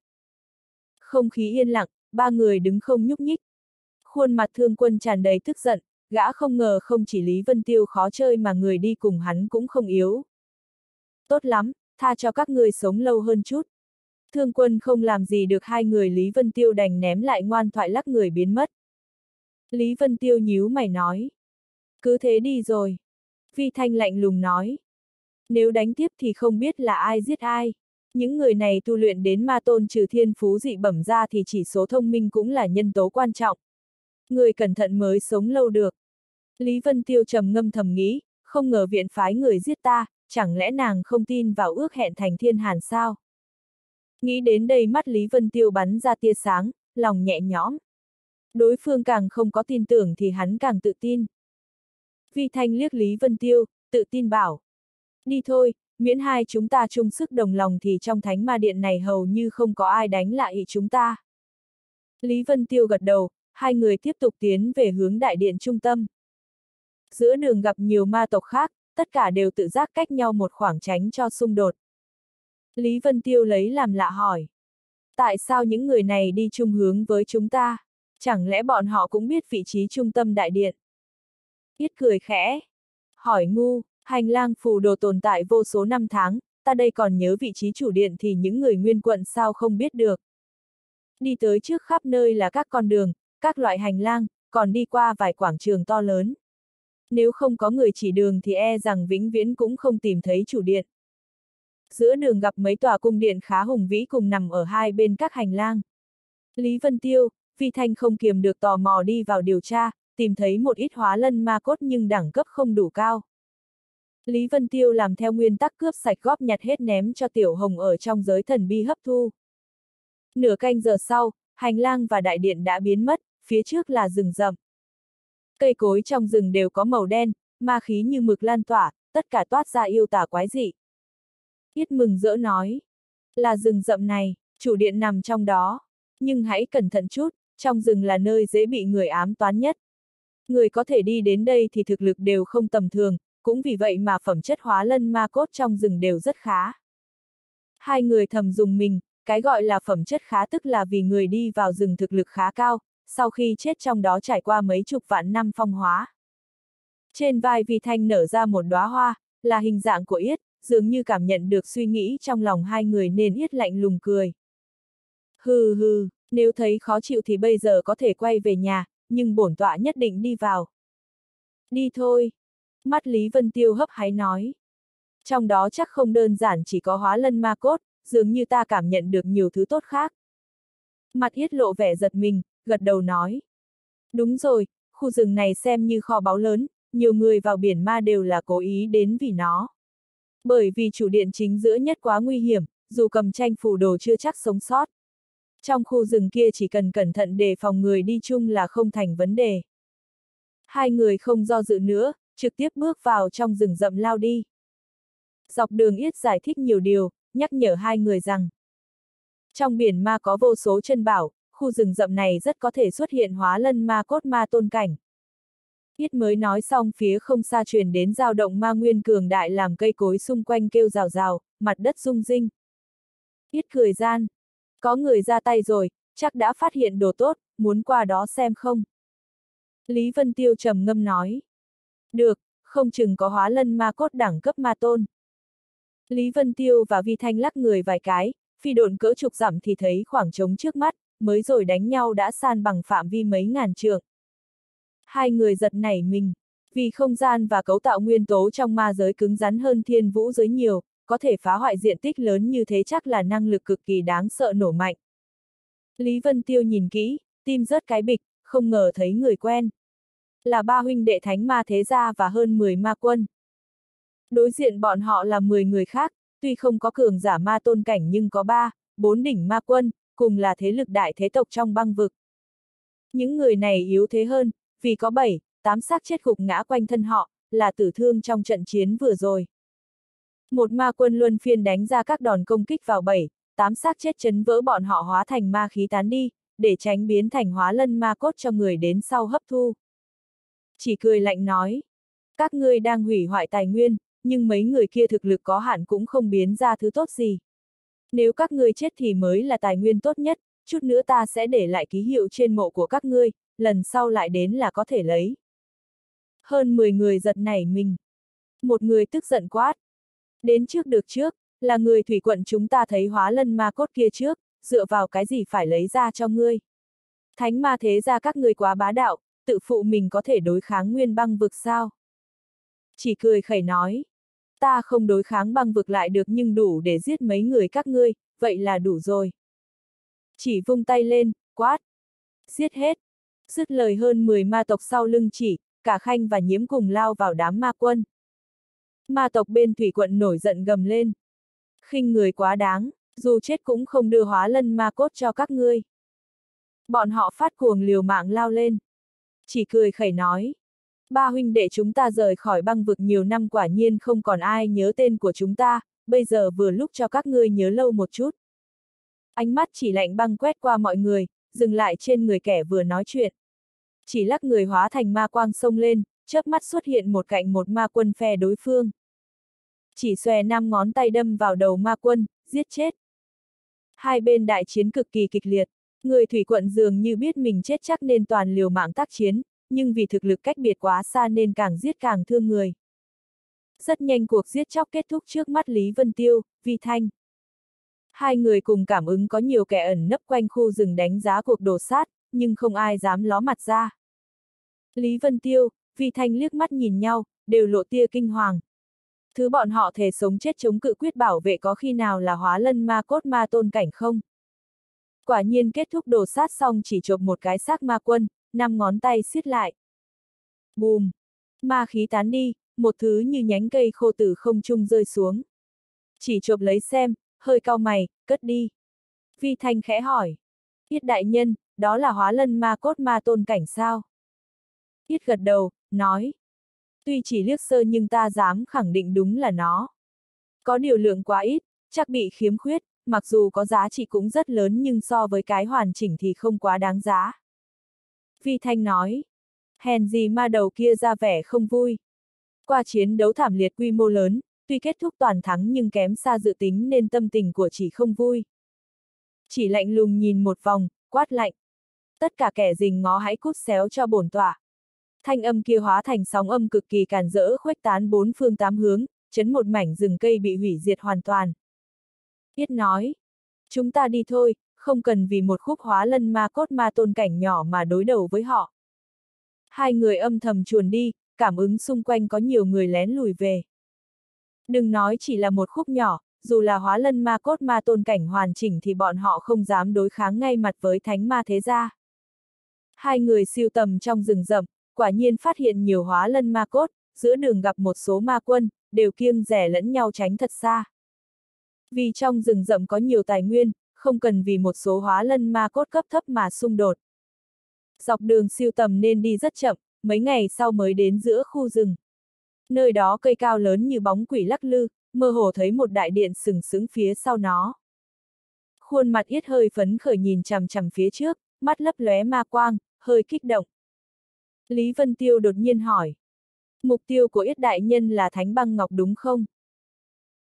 Không khí yên lặng, ba người đứng không nhúc nhích. Khuôn mặt thương quân tràn đầy tức giận, gã không ngờ không chỉ Lý Vân Tiêu khó chơi mà người đi cùng hắn cũng không yếu. Tốt lắm, tha cho các người sống lâu hơn chút. Thương quân không làm gì được hai người Lý Vân Tiêu đành ném lại ngoan thoại lắc người biến mất. Lý Vân Tiêu nhíu mày nói. Cứ thế đi rồi. Vi Thanh lạnh lùng nói. Nếu đánh tiếp thì không biết là ai giết ai. Những người này tu luyện đến ma tôn trừ thiên phú dị bẩm ra thì chỉ số thông minh cũng là nhân tố quan trọng. Người cẩn thận mới sống lâu được. Lý Vân Tiêu trầm ngâm thầm nghĩ, không ngờ viện phái người giết ta, chẳng lẽ nàng không tin vào ước hẹn thành thiên hàn sao? Nghĩ đến đây mắt Lý Vân Tiêu bắn ra tia sáng, lòng nhẹ nhõm. Đối phương càng không có tin tưởng thì hắn càng tự tin. Vi Thanh liếc Lý Vân Tiêu, tự tin bảo. Đi thôi, miễn hai chúng ta chung sức đồng lòng thì trong thánh ma điện này hầu như không có ai đánh lại chúng ta. Lý Vân Tiêu gật đầu, hai người tiếp tục tiến về hướng đại điện trung tâm. Giữa đường gặp nhiều ma tộc khác, tất cả đều tự giác cách nhau một khoảng tránh cho xung đột. Lý Vân Tiêu lấy làm lạ hỏi. Tại sao những người này đi chung hướng với chúng ta? Chẳng lẽ bọn họ cũng biết vị trí trung tâm đại điện? Yết cười khẽ. Hỏi ngu, hành lang phù đồ tồn tại vô số năm tháng, ta đây còn nhớ vị trí chủ điện thì những người nguyên quận sao không biết được. Đi tới trước khắp nơi là các con đường, các loại hành lang, còn đi qua vài quảng trường to lớn. Nếu không có người chỉ đường thì e rằng vĩnh viễn cũng không tìm thấy chủ điện. Giữa đường gặp mấy tòa cung điện khá hùng vĩ cùng nằm ở hai bên các hành lang. Lý Vân Tiêu, Vi Thanh không kiềm được tò mò đi vào điều tra, tìm thấy một ít hóa lân ma cốt nhưng đẳng cấp không đủ cao. Lý Vân Tiêu làm theo nguyên tắc cướp sạch góp nhặt hết ném cho Tiểu Hồng ở trong giới thần bi hấp thu. Nửa canh giờ sau, hành lang và đại điện đã biến mất, phía trước là rừng rậm. Cây cối trong rừng đều có màu đen, ma khí như mực lan tỏa, tất cả toát ra yêu tả quái dị. Yết mừng rỡ nói, là rừng rậm này, chủ điện nằm trong đó, nhưng hãy cẩn thận chút, trong rừng là nơi dễ bị người ám toán nhất. Người có thể đi đến đây thì thực lực đều không tầm thường, cũng vì vậy mà phẩm chất hóa lân ma cốt trong rừng đều rất khá. Hai người thầm dùng mình, cái gọi là phẩm chất khá tức là vì người đi vào rừng thực lực khá cao, sau khi chết trong đó trải qua mấy chục vạn năm phong hóa. Trên vai Vi Thanh nở ra một đóa hoa, là hình dạng của Yết, dường như cảm nhận được suy nghĩ trong lòng hai người nên Yết lạnh lùng cười. Hừ hừ, nếu thấy khó chịu thì bây giờ có thể quay về nhà, nhưng bổn tọa nhất định đi vào. Đi thôi. Mắt Lý Vân Tiêu hấp háy nói. Trong đó chắc không đơn giản chỉ có hóa lân ma cốt, dường như ta cảm nhận được nhiều thứ tốt khác. Mặt yết lộ vẻ giật mình, gật đầu nói. Đúng rồi, khu rừng này xem như kho báu lớn, nhiều người vào biển ma đều là cố ý đến vì nó. Bởi vì chủ điện chính giữa nhất quá nguy hiểm, dù cầm tranh phù đồ chưa chắc sống sót. Trong khu rừng kia chỉ cần cẩn thận đề phòng người đi chung là không thành vấn đề. Hai người không do dự nữa, trực tiếp bước vào trong rừng rậm lao đi. Dọc đường Yết giải thích nhiều điều, nhắc nhở hai người rằng trong biển ma có vô số chân bảo, khu rừng rậm này rất có thể xuất hiện hóa lân ma cốt ma tôn cảnh. Yết mới nói xong phía không xa truyền đến dao động ma nguyên cường đại làm cây cối xung quanh kêu rào rào, mặt đất rung rinh. Yết cười gian. Có người ra tay rồi, chắc đã phát hiện đồ tốt, muốn qua đó xem không? Lý Vân Tiêu trầm ngâm nói. Được, không chừng có hóa lân ma cốt đẳng cấp ma tôn. Lý Vân Tiêu và Vi Thanh lắc người vài cái, phi độn cỡ trục giảm thì thấy khoảng trống trước mắt, mới rồi đánh nhau đã san bằng phạm vi mấy ngàn trượng. Hai người giật nảy mình, Vì không gian và cấu tạo nguyên tố trong ma giới cứng rắn hơn thiên vũ giới nhiều, có thể phá hoại diện tích lớn như thế chắc là năng lực cực kỳ đáng sợ nổ mạnh. Lý Vân Tiêu nhìn kỹ, tim rớt cái bịch, không ngờ thấy người quen. Là ba huynh đệ thánh ma thế gia và hơn 10 ma quân. Đối diện bọn họ là 10 người khác, tuy không có cường giả ma tôn cảnh nhưng có ba, bốn đỉnh ma quân, cùng là thế lực đại thế tộc trong băng vực. Những người này yếu thế hơn, vì có bảy, tám xác chết gục ngã quanh thân họ, là tử thương trong trận chiến vừa rồi. Một ma quân luân phiên đánh ra các đòn công kích vào bảy, tám xác chết chấn vỡ bọn họ hóa thành ma khí tán đi, để tránh biến thành hóa lân ma cốt cho người đến sau hấp thu. Chỉ cười lạnh nói, các ngươi đang hủy hoại tài nguyên, nhưng mấy người kia thực lực có hạn cũng không biến ra thứ tốt gì. Nếu các ngươi chết thì mới là tài nguyên tốt nhất, chút nữa ta sẽ để lại ký hiệu trên mộ của các ngươi, lần sau lại đến là có thể lấy. Hơn 10 người giật nảy mình. Một người tức giận quát. Đến trước được trước, là người thủy quận chúng ta thấy hóa lân ma cốt kia trước, dựa vào cái gì phải lấy ra cho ngươi. Thánh ma thế ra các ngươi quá bá đạo, tự phụ mình có thể đối kháng nguyên băng vực sao. Chỉ cười khẩy nói. Ta không đối kháng băng vực lại được nhưng đủ để giết mấy người các ngươi, vậy là đủ rồi. Chỉ vung tay lên, quát. Giết hết. Dứt lời hơn 10 ma tộc sau lưng chỉ, cả khanh và nhiễm cùng lao vào đám ma quân. Ma tộc bên thủy quận nổi giận gầm lên. khinh người quá đáng, dù chết cũng không đưa hóa lân ma cốt cho các ngươi. Bọn họ phát cuồng liều mạng lao lên. Chỉ cười khẩy nói. Ba huynh đệ chúng ta rời khỏi băng vực nhiều năm quả nhiên không còn ai nhớ tên của chúng ta, bây giờ vừa lúc cho các ngươi nhớ lâu một chút. Ánh mắt chỉ lạnh băng quét qua mọi người, dừng lại trên người kẻ vừa nói chuyện. Chỉ lắc người hóa thành ma quang sông lên, chớp mắt xuất hiện một cạnh một ma quân phe đối phương. Chỉ xòe năm ngón tay đâm vào đầu ma quân, giết chết. Hai bên đại chiến cực kỳ kịch liệt, người thủy quận dường như biết mình chết chắc nên toàn liều mạng tác chiến, nhưng vì thực lực cách biệt quá xa nên càng giết càng thương người. Rất nhanh cuộc giết chóc kết thúc trước mắt Lý Vân Tiêu, Vi Thanh. Hai người cùng cảm ứng có nhiều kẻ ẩn nấp quanh khu rừng đánh giá cuộc đổ sát, nhưng không ai dám ló mặt ra. Lý Vân Tiêu, Vi Thanh liếc mắt nhìn nhau, đều lộ tia kinh hoàng. Thứ bọn họ thể sống chết chống cự quyết bảo vệ có khi nào là hóa lân ma cốt ma tôn cảnh không? Quả nhiên kết thúc đồ sát xong chỉ chộp một cái xác ma quân, năm ngón tay xiết lại. Bùm! Ma khí tán đi, một thứ như nhánh cây khô từ không trung rơi xuống. Chỉ chộp lấy xem, hơi cau mày, cất đi. Vi Thanh khẽ hỏi. Yết đại nhân, đó là hóa lân ma cốt ma tôn cảnh sao? Yết gật đầu, nói. Tuy chỉ liếc sơ nhưng ta dám khẳng định đúng là nó. Có điều lượng quá ít, chắc bị khiếm khuyết, mặc dù có giá trị cũng rất lớn nhưng so với cái hoàn chỉnh thì không quá đáng giá. Vi Thanh nói. Hèn gì ma đầu kia ra vẻ không vui. Qua chiến đấu thảm liệt quy mô lớn, tuy kết thúc toàn thắng nhưng kém xa dự tính nên tâm tình của chỉ không vui. Chỉ lạnh lùng nhìn một vòng, quát lạnh. Tất cả kẻ rình ngó hãy cút xéo cho bổn tỏa. Thanh âm kia hóa thành sóng âm cực kỳ càn rỡ khuếch tán bốn phương tám hướng, chấn một mảnh rừng cây bị hủy diệt hoàn toàn. Yết nói. Chúng ta đi thôi, không cần vì một khúc hóa lân ma cốt ma tôn cảnh nhỏ mà đối đầu với họ. Hai người âm thầm chuồn đi, cảm ứng xung quanh có nhiều người lén lùi về. Đừng nói chỉ là một khúc nhỏ, dù là hóa lân ma cốt ma tôn cảnh hoàn chỉnh thì bọn họ không dám đối kháng ngay mặt với thánh ma thế gia. Hai người siêu tầm trong rừng rậm, quả nhiên phát hiện nhiều hóa lân ma cốt, giữa đường gặp một số ma quân, đều kiêng rẻ lẫn nhau tránh thật xa. Vì trong rừng rậm có nhiều tài nguyên, không cần vì một số hóa lân ma cốt cấp thấp mà xung đột. Dọc đường siêu tầm nên đi rất chậm, mấy ngày sau mới đến giữa khu rừng. Nơi đó cây cao lớn như bóng quỷ lắc lư, mơ hồ thấy một đại điện sừng sững phía sau nó. Khuôn mặt yết hơi phấn khởi nhìn chằm chằm phía trước, mắt lấp lóe ma quang, hơi kích động. Lý Vân Tiêu đột nhiên hỏi. Mục tiêu của yết đại nhân là thánh băng ngọc đúng không?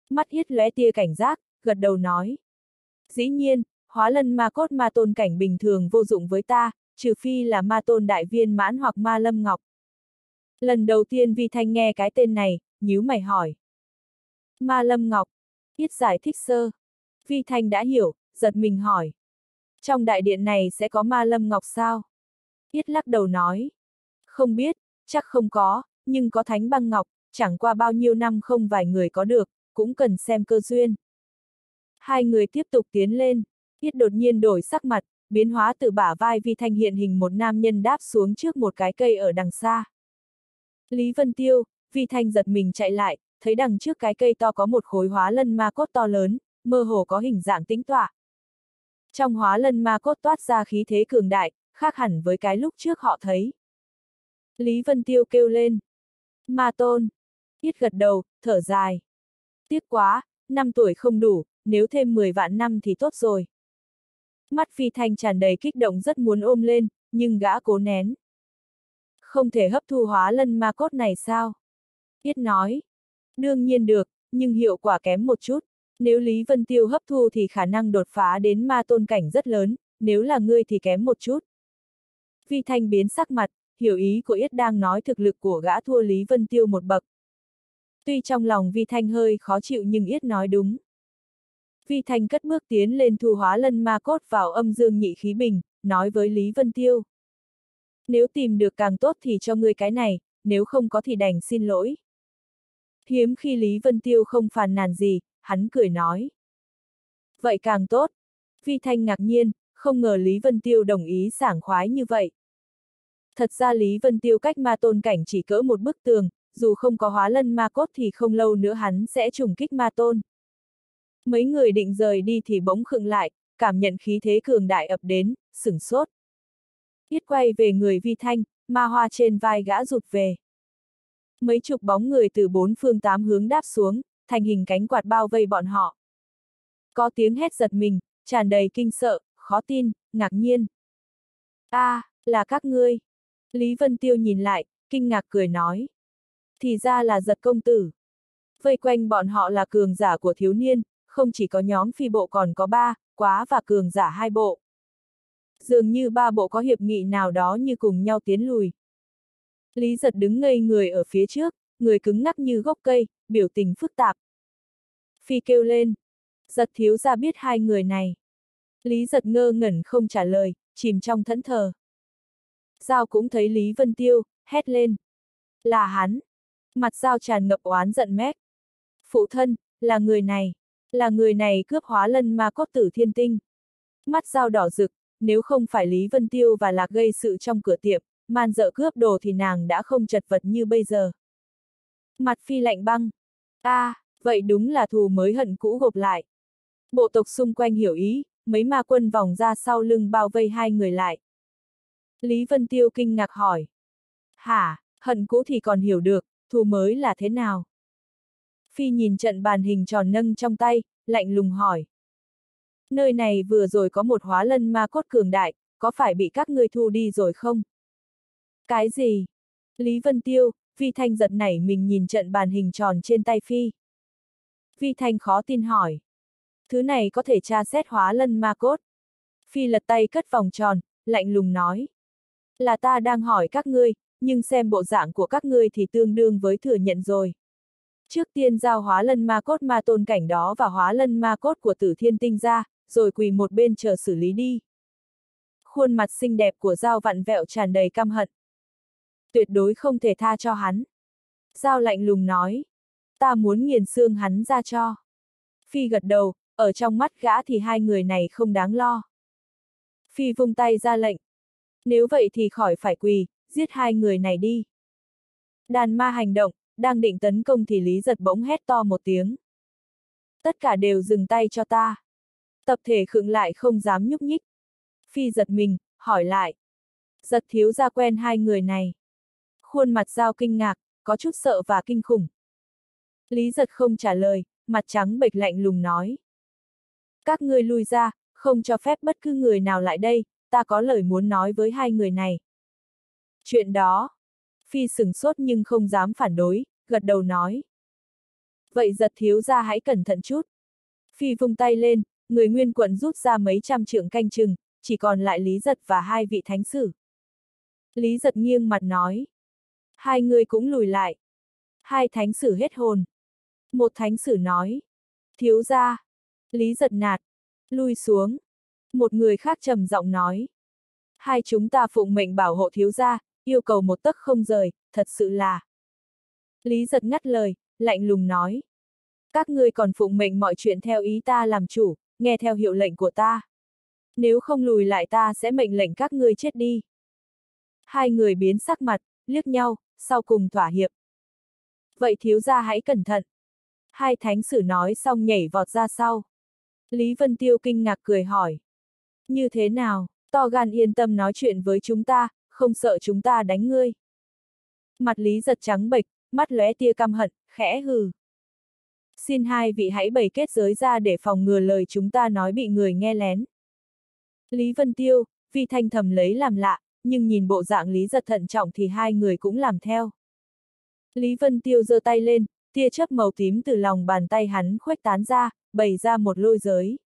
Mắt yết lóe tia cảnh giác, gật đầu nói. Dĩ nhiên, hóa lân ma cốt ma tôn cảnh bình thường vô dụng với ta, trừ phi là ma tôn đại viên mãn hoặc ma lâm ngọc. Lần đầu tiên Vi Thanh nghe cái tên này, nhíu mày hỏi. Ma lâm ngọc, Yết giải thích sơ. Vi Thanh đã hiểu, giật mình hỏi. Trong đại điện này sẽ có ma lâm ngọc sao? Yết lắc đầu nói. Không biết, chắc không có, nhưng có thánh băng ngọc, chẳng qua bao nhiêu năm không vài người có được, cũng cần xem cơ duyên. Hai người tiếp tục tiến lên, Yết đột nhiên đổi sắc mặt, biến hóa từ bả vai Vi Thanh hiện hình một nam nhân đáp xuống trước một cái cây ở đằng xa. Lý Vân Tiêu, Vi Thanh giật mình chạy lại, thấy đằng trước cái cây to có một khối hóa lân ma cốt to lớn, mơ hồ có hình dạng tính tọa. Trong hóa lân ma cốt toát ra khí thế cường đại, khác hẳn với cái lúc trước họ thấy. Lý Vân Tiêu kêu lên. Ma tôn. Yết gật đầu, thở dài. Tiếc quá, năm tuổi không đủ, nếu thêm 10 vạn năm thì tốt rồi. Mắt phi thanh tràn đầy kích động rất muốn ôm lên, nhưng gã cố nén. Không thể hấp thu hóa lân ma cốt này sao? Yết nói. Đương nhiên được, nhưng hiệu quả kém một chút. Nếu Lý Vân Tiêu hấp thu thì khả năng đột phá đến ma tôn cảnh rất lớn, nếu là ngươi thì kém một chút. Phi Thanh biến sắc mặt, hiểu ý của Yết đang nói thực lực của gã thua Lý Vân Tiêu một bậc. Tuy trong lòng Vi Thanh hơi khó chịu nhưng Yết nói đúng. Vi Thanh cất bước tiến lên thu hóa lân ma cốt vào âm dương nhị khí bình, nói với Lý Vân Tiêu. Nếu tìm được càng tốt thì cho ngươi cái này, nếu không có thì đành xin lỗi. Hiếm khi Lý Vân Tiêu không phàn nàn gì, hắn cười nói. Vậy càng tốt. Vi Thanh ngạc nhiên, không ngờ Lý Vân Tiêu đồng ý sảng khoái như vậy. Thật ra Lý Vân Tiêu cách ma tôn cảnh chỉ cỡ một bức tường, dù không có hóa lân ma cốt thì không lâu nữa hắn sẽ trùng kích ma tôn. Mấy người định rời đi thì bỗng khựng lại, cảm nhận khí thế cường đại ập đến, sửng sốt. Yết quay về người vi thanh, ma hoa trên vai gã rụt về. Mấy chục bóng người từ bốn phương tám hướng đáp xuống, thành hình cánh quạt bao vây bọn họ. Có tiếng hét giật mình, tràn đầy kinh sợ, khó tin, ngạc nhiên. a à, là các ngươi. Lý Vân Tiêu nhìn lại, kinh ngạc cười nói. Thì ra là giật công tử. Vây quanh bọn họ là cường giả của thiếu niên, không chỉ có nhóm phi bộ còn có ba, quá và cường giả hai bộ. Dường như ba bộ có hiệp nghị nào đó như cùng nhau tiến lùi. Lý giật đứng ngây người ở phía trước, người cứng ngắc như gốc cây, biểu tình phức tạp. Phi kêu lên. Giật thiếu ra biết hai người này. Lý giật ngơ ngẩn không trả lời, chìm trong thẫn thờ. Giao cũng thấy Lý Vân Tiêu, hét lên. Là hắn. Mặt Giao tràn ngập oán giận mét. Phụ thân, là người này. Là người này cướp hóa lân ma cốt tử thiên tinh. Mắt Giao đỏ rực, nếu không phải Lý Vân Tiêu và Lạc gây sự trong cửa tiệm, man dợ cướp đồ thì nàng đã không chật vật như bây giờ. Mặt phi lạnh băng. a à, vậy đúng là thù mới hận cũ gộp lại. Bộ tộc xung quanh hiểu ý, mấy ma quân vòng ra sau lưng bao vây hai người lại. Lý Vân Tiêu kinh ngạc hỏi. Hả, hận cũ thì còn hiểu được, thù mới là thế nào? Phi nhìn trận bàn hình tròn nâng trong tay, lạnh lùng hỏi. Nơi này vừa rồi có một hóa lân ma cốt cường đại, có phải bị các ngươi thu đi rồi không? Cái gì? Lý Vân Tiêu, Phi Thanh giật nảy mình nhìn trận bàn hình tròn trên tay Phi. Phi Thanh khó tin hỏi. Thứ này có thể tra xét hóa lân ma cốt. Phi lật tay cất vòng tròn, lạnh lùng nói. Là ta đang hỏi các ngươi, nhưng xem bộ dạng của các ngươi thì tương đương với thừa nhận rồi. Trước tiên giao hóa lân ma cốt ma tôn cảnh đó và hóa lân ma cốt của tử thiên tinh ra, rồi quỳ một bên chờ xử lý đi. Khuôn mặt xinh đẹp của Giao vặn vẹo tràn đầy căm hận. Tuyệt đối không thể tha cho hắn. Giao lạnh lùng nói. Ta muốn nghiền xương hắn ra cho. Phi gật đầu, ở trong mắt gã thì hai người này không đáng lo. Phi vung tay ra lệnh. Nếu vậy thì khỏi phải quỳ, giết hai người này đi. Đàn ma hành động, đang định tấn công thì Lý giật bỗng hét to một tiếng. Tất cả đều dừng tay cho ta. Tập thể khựng lại không dám nhúc nhích. Phi giật mình, hỏi lại. Giật thiếu ra quen hai người này. Khuôn mặt giao kinh ngạc, có chút sợ và kinh khủng. Lý giật không trả lời, mặt trắng bệch lạnh lùng nói. Các ngươi lui ra, không cho phép bất cứ người nào lại đây, ta có lời muốn nói với hai người này. Chuyện đó, Phi sừng sốt nhưng không dám phản đối, gật đầu nói. Vậy giật thiếu ra hãy cẩn thận chút. Phi vung tay lên, người nguyên quận rút ra mấy trăm trượng canh chừng, chỉ còn lại Lý Giật và hai vị thánh sử. Lý Giật nghiêng mặt nói. Hai người cũng lùi lại. Hai thánh sử hết hồn. Một thánh sử nói. Thiếu ra. Lý Giật nạt. Lui xuống. Một người khác trầm giọng nói. Hai chúng ta phụng mệnh bảo hộ thiếu gia, yêu cầu một tấc không rời, thật sự là. Lý giật ngắt lời, lạnh lùng nói. Các ngươi còn phụng mệnh mọi chuyện theo ý ta làm chủ, nghe theo hiệu lệnh của ta. Nếu không lùi lại ta sẽ mệnh lệnh các ngươi chết đi. Hai người biến sắc mặt, liếc nhau, sau cùng thỏa hiệp. Vậy thiếu gia hãy cẩn thận. Hai thánh sử nói xong nhảy vọt ra sau. Lý Vân Tiêu kinh ngạc cười hỏi. Như thế nào, to gan yên tâm nói chuyện với chúng ta, không sợ chúng ta đánh ngươi. Mặt Lý giật trắng bệch, mắt lóe tia căm hận, khẽ hừ. Xin hai vị hãy bày kết giới ra để phòng ngừa lời chúng ta nói bị người nghe lén. Lý Vân Tiêu, vì thanh thầm lấy làm lạ, nhưng nhìn bộ dạng Lý giật thận trọng thì hai người cũng làm theo. Lý Vân Tiêu giơ tay lên, tia chớp màu tím từ lòng bàn tay hắn khuếch tán ra, bày ra một lôi giới.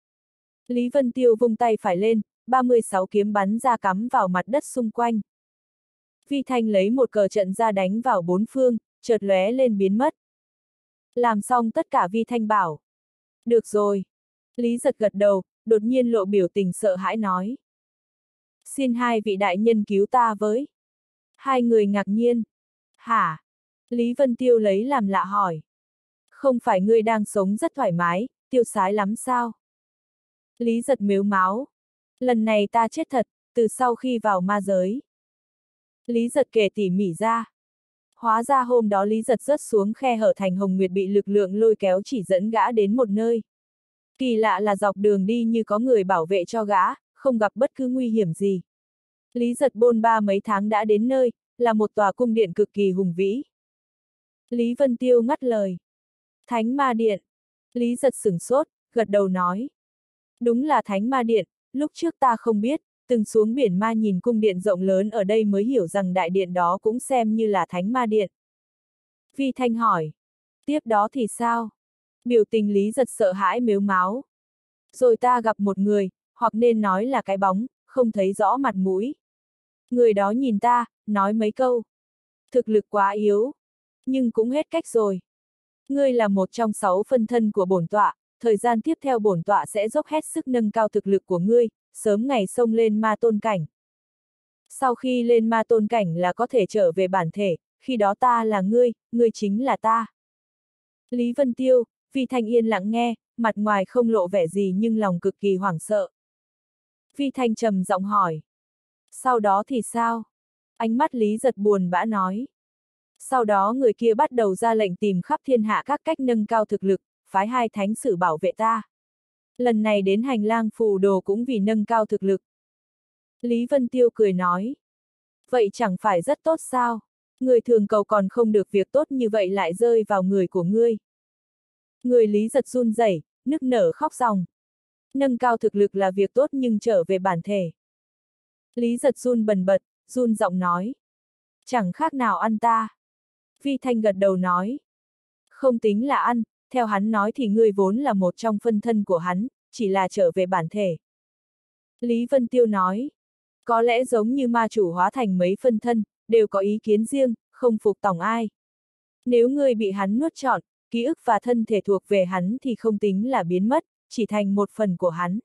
Lý Vân Tiêu vung tay phải lên, 36 kiếm bắn ra cắm vào mặt đất xung quanh. Vi Thanh lấy một cờ trận ra đánh vào bốn phương, chợt lóe lên biến mất. Làm xong tất cả Vi Thanh bảo. Được rồi. Lý giật gật đầu, đột nhiên lộ biểu tình sợ hãi nói. Xin hai vị đại nhân cứu ta với. Hai người ngạc nhiên. Hả? Lý Vân Tiêu lấy làm lạ hỏi. Không phải ngươi đang sống rất thoải mái, tiêu sái lắm sao? Lý giật mếu máu. Lần này ta chết thật, từ sau khi vào ma giới. Lý giật kể tỉ mỉ ra. Hóa ra hôm đó Lý giật rớt xuống khe hở thành hồng nguyệt bị lực lượng lôi kéo chỉ dẫn gã đến một nơi. Kỳ lạ là dọc đường đi như có người bảo vệ cho gã, không gặp bất cứ nguy hiểm gì. Lý giật bôn ba mấy tháng đã đến nơi, là một tòa cung điện cực kỳ hùng vĩ. Lý Vân Tiêu ngắt lời. Thánh ma điện. Lý giật sửng sốt, gật đầu nói. Đúng là thánh ma điện, lúc trước ta không biết, từng xuống biển ma nhìn cung điện rộng lớn ở đây mới hiểu rằng đại điện đó cũng xem như là thánh ma điện. Vi Thanh hỏi. Tiếp đó thì sao? Biểu tình Lý giật sợ hãi mếu máu. Rồi ta gặp một người, hoặc nên nói là cái bóng, không thấy rõ mặt mũi. Người đó nhìn ta, nói mấy câu. Thực lực quá yếu. Nhưng cũng hết cách rồi. Ngươi là một trong sáu phân thân của bổn tọa, thời gian tiếp theo bổn tọa sẽ dốc hết sức nâng cao thực lực của ngươi, sớm ngày xông lên ma tôn cảnh. Sau khi lên ma tôn cảnh là có thể trở về bản thể, khi đó ta là ngươi, ngươi chính là ta. Lý Vân Tiêu, Vi Thanh yên lặng nghe, mặt ngoài không lộ vẻ gì nhưng lòng cực kỳ hoảng sợ. Vi Thanh trầm giọng hỏi. Sau đó thì sao? Ánh mắt Lý giật buồn bã nói. Sau đó người kia bắt đầu ra lệnh tìm khắp thiên hạ các cách nâng cao thực lực, phái hai thánh sử bảo vệ ta. Lần này đến hành lang phù đồ cũng vì nâng cao thực lực. Lý Vân Tiêu cười nói. Vậy chẳng phải rất tốt sao? Người thường cầu còn không được việc tốt như vậy lại rơi vào người của ngươi. Người Lý giật run rẩy, nức nở khóc ròng. Nâng cao thực lực là việc tốt nhưng trở về bản thể. Lý giật run bần bật, run giọng nói. Chẳng khác nào ăn ta. Vi Thanh gật đầu nói. Không tính là ăn, theo hắn nói thì ngươi vốn là một trong phân thân của hắn, chỉ là trở về bản thể. Lý Vân Tiêu nói. Có lẽ giống như ma chủ hóa thành mấy phân thân, đều có ý kiến riêng, không phục tòng ai. Nếu ngươi bị hắn nuốt trọn, ký ức và thân thể thuộc về hắn thì không tính là biến mất, chỉ thành một phần của hắn.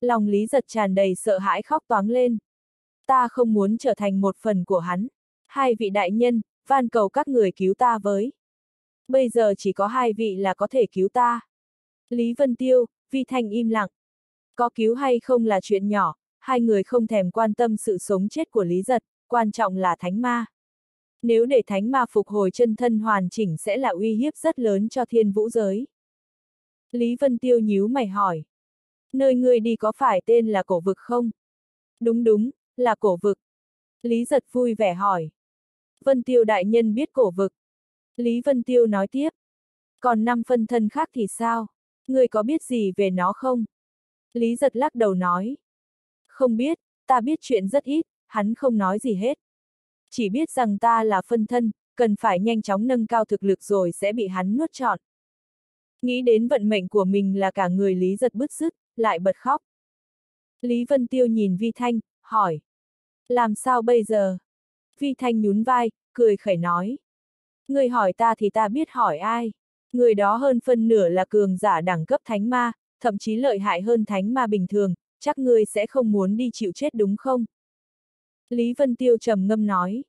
Lòng Lý giật tràn đầy sợ hãi khóc toáng lên. Ta không muốn trở thành một phần của hắn. Hai vị đại nhân, van cầu các người cứu ta với. Bây giờ chỉ có hai vị là có thể cứu ta. Lý Vân Tiêu, Vi Thanh im lặng. Có cứu hay không là chuyện nhỏ, hai người không thèm quan tâm sự sống chết của Lý Giật, quan trọng là thánh ma. Nếu để thánh ma phục hồi chân thân hoàn chỉnh sẽ là uy hiếp rất lớn cho thiên vũ giới. Lý Vân Tiêu nhíu mày hỏi. Nơi ngươi đi có phải tên là cổ vực không? Đúng đúng, là cổ vực. Lý giật vui vẻ hỏi. Vân Tiêu đại nhân biết cổ vực. Lý Vân Tiêu nói tiếp. Còn năm phân thân khác thì sao? Ngươi có biết gì về nó không? Lý giật lắc đầu nói. Không biết, ta biết chuyện rất ít, hắn không nói gì hết. Chỉ biết rằng ta là phân thân, cần phải nhanh chóng nâng cao thực lực rồi sẽ bị hắn nuốt trọn. Nghĩ đến vận mệnh của mình là cả người Lý giật bứt rứt, lại bật khóc. Lý Vân Tiêu nhìn Vi Thanh, hỏi. Làm sao bây giờ? Vi Thanh nhún vai, cười khẩy nói. Người hỏi ta thì ta biết hỏi ai. Người đó hơn phân nửa là cường giả đẳng cấp thánh ma, thậm chí lợi hại hơn thánh ma bình thường, chắc ngươi sẽ không muốn đi chịu chết đúng không? Lý Vân Tiêu trầm ngâm nói.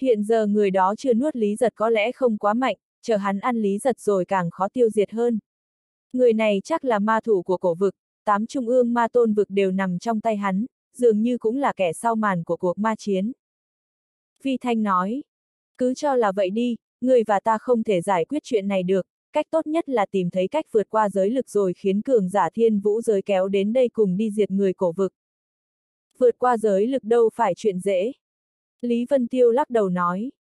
Hiện giờ người đó chưa nuốt lý giật có lẽ không quá mạnh, chờ hắn ăn lý giật rồi càng khó tiêu diệt hơn. Người này chắc là ma thủ của cổ vực, tám trung ương ma tôn vực đều nằm trong tay hắn, dường như cũng là kẻ sau màn của cuộc ma chiến. Vi Thanh nói, cứ cho là vậy đi, người và ta không thể giải quyết chuyện này được, cách tốt nhất là tìm thấy cách vượt qua giới lực rồi khiến cường giả thiên vũ giới kéo đến đây cùng đi diệt người cổ vực. Vượt qua giới lực đâu phải chuyện dễ. Lý Vân Tiêu lắc đầu nói.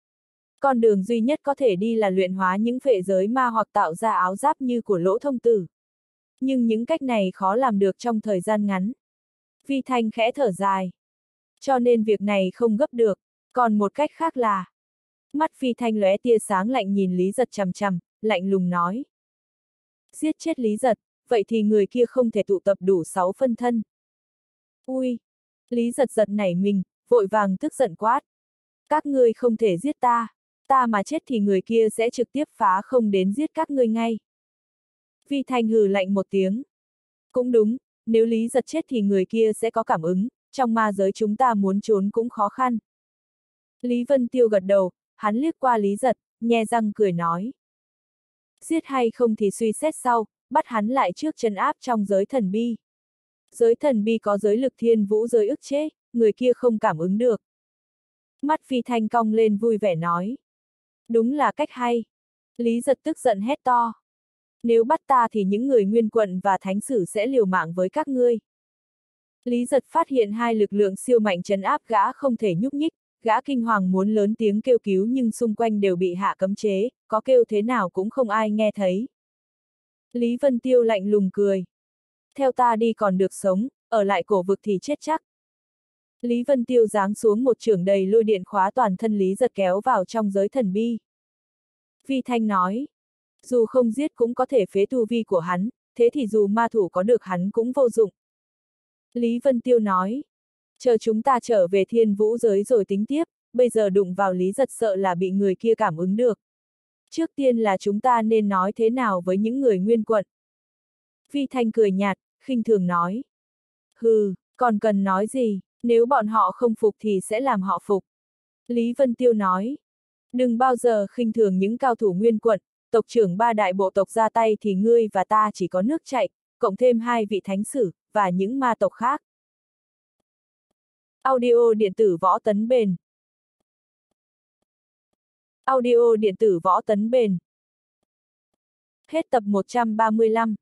Con đường duy nhất có thể đi là luyện hóa những phệ giới ma hoặc tạo ra áo giáp như của lỗ thông tử. Nhưng những cách này khó làm được trong thời gian ngắn. Vi Thanh khẽ thở dài. Cho nên việc này không gấp được, còn một cách khác là... Mắt Phi Thanh lóe tia sáng lạnh nhìn Lý Giật chằm chằm, lạnh lùng nói. Giết chết Lý Giật, vậy thì người kia không thể tụ tập đủ sáu phân thân. Ui! Lý Giật giật nảy mình, vội vàng tức giận quát. Các ngươi không thể giết ta, ta mà chết thì người kia sẽ trực tiếp phá không đến giết các ngươi ngay. phi Thanh hừ lạnh một tiếng. Cũng đúng, nếu Lý giật chết thì người kia sẽ có cảm ứng, trong ma giới chúng ta muốn trốn cũng khó khăn. Lý Vân Tiêu gật đầu, hắn liếc qua Lý giật, nhe răng cười nói. Giết hay không thì suy xét sau, bắt hắn lại trước chân áp trong giới thần bi. Giới thần bi có giới lực thiên vũ giới ức chế, người kia không cảm ứng được. Mắt phi thanh cong lên vui vẻ nói. Đúng là cách hay. Lý giật tức giận hét to. Nếu bắt ta thì những người nguyên quận và thánh sử sẽ liều mạng với các ngươi. Lý giật phát hiện hai lực lượng siêu mạnh chấn áp gã không thể nhúc nhích, gã kinh hoàng muốn lớn tiếng kêu cứu nhưng xung quanh đều bị hạ cấm chế, có kêu thế nào cũng không ai nghe thấy. Lý Vân Tiêu lạnh lùng cười. Theo ta đi còn được sống, ở lại cổ vực thì chết chắc. Lý Vân Tiêu giáng xuống một trường đầy lôi điện khóa toàn thân Lý giật kéo vào trong giới thần bi. Phi Thanh nói, dù không giết cũng có thể phế tu vi của hắn, thế thì dù ma thủ có được hắn cũng vô dụng. Lý Vân Tiêu nói, chờ chúng ta trở về thiên vũ giới rồi tính tiếp, bây giờ đụng vào Lý giật sợ là bị người kia cảm ứng được. Trước tiên là chúng ta nên nói thế nào với những người nguyên quận. phi Thanh cười nhạt, khinh thường nói. Hừ, còn cần nói gì? Nếu bọn họ không phục thì sẽ làm họ phục. Lý Vân Tiêu nói, đừng bao giờ khinh thường những cao thủ nguyên quận, tộc trưởng ba đại bộ tộc ra tay thì ngươi và ta chỉ có nước chạy, cộng thêm hai vị thánh sử, và những ma tộc khác. Audio điện tử võ tấn bền. Audio điện tử võ tấn bền. Hết tập 135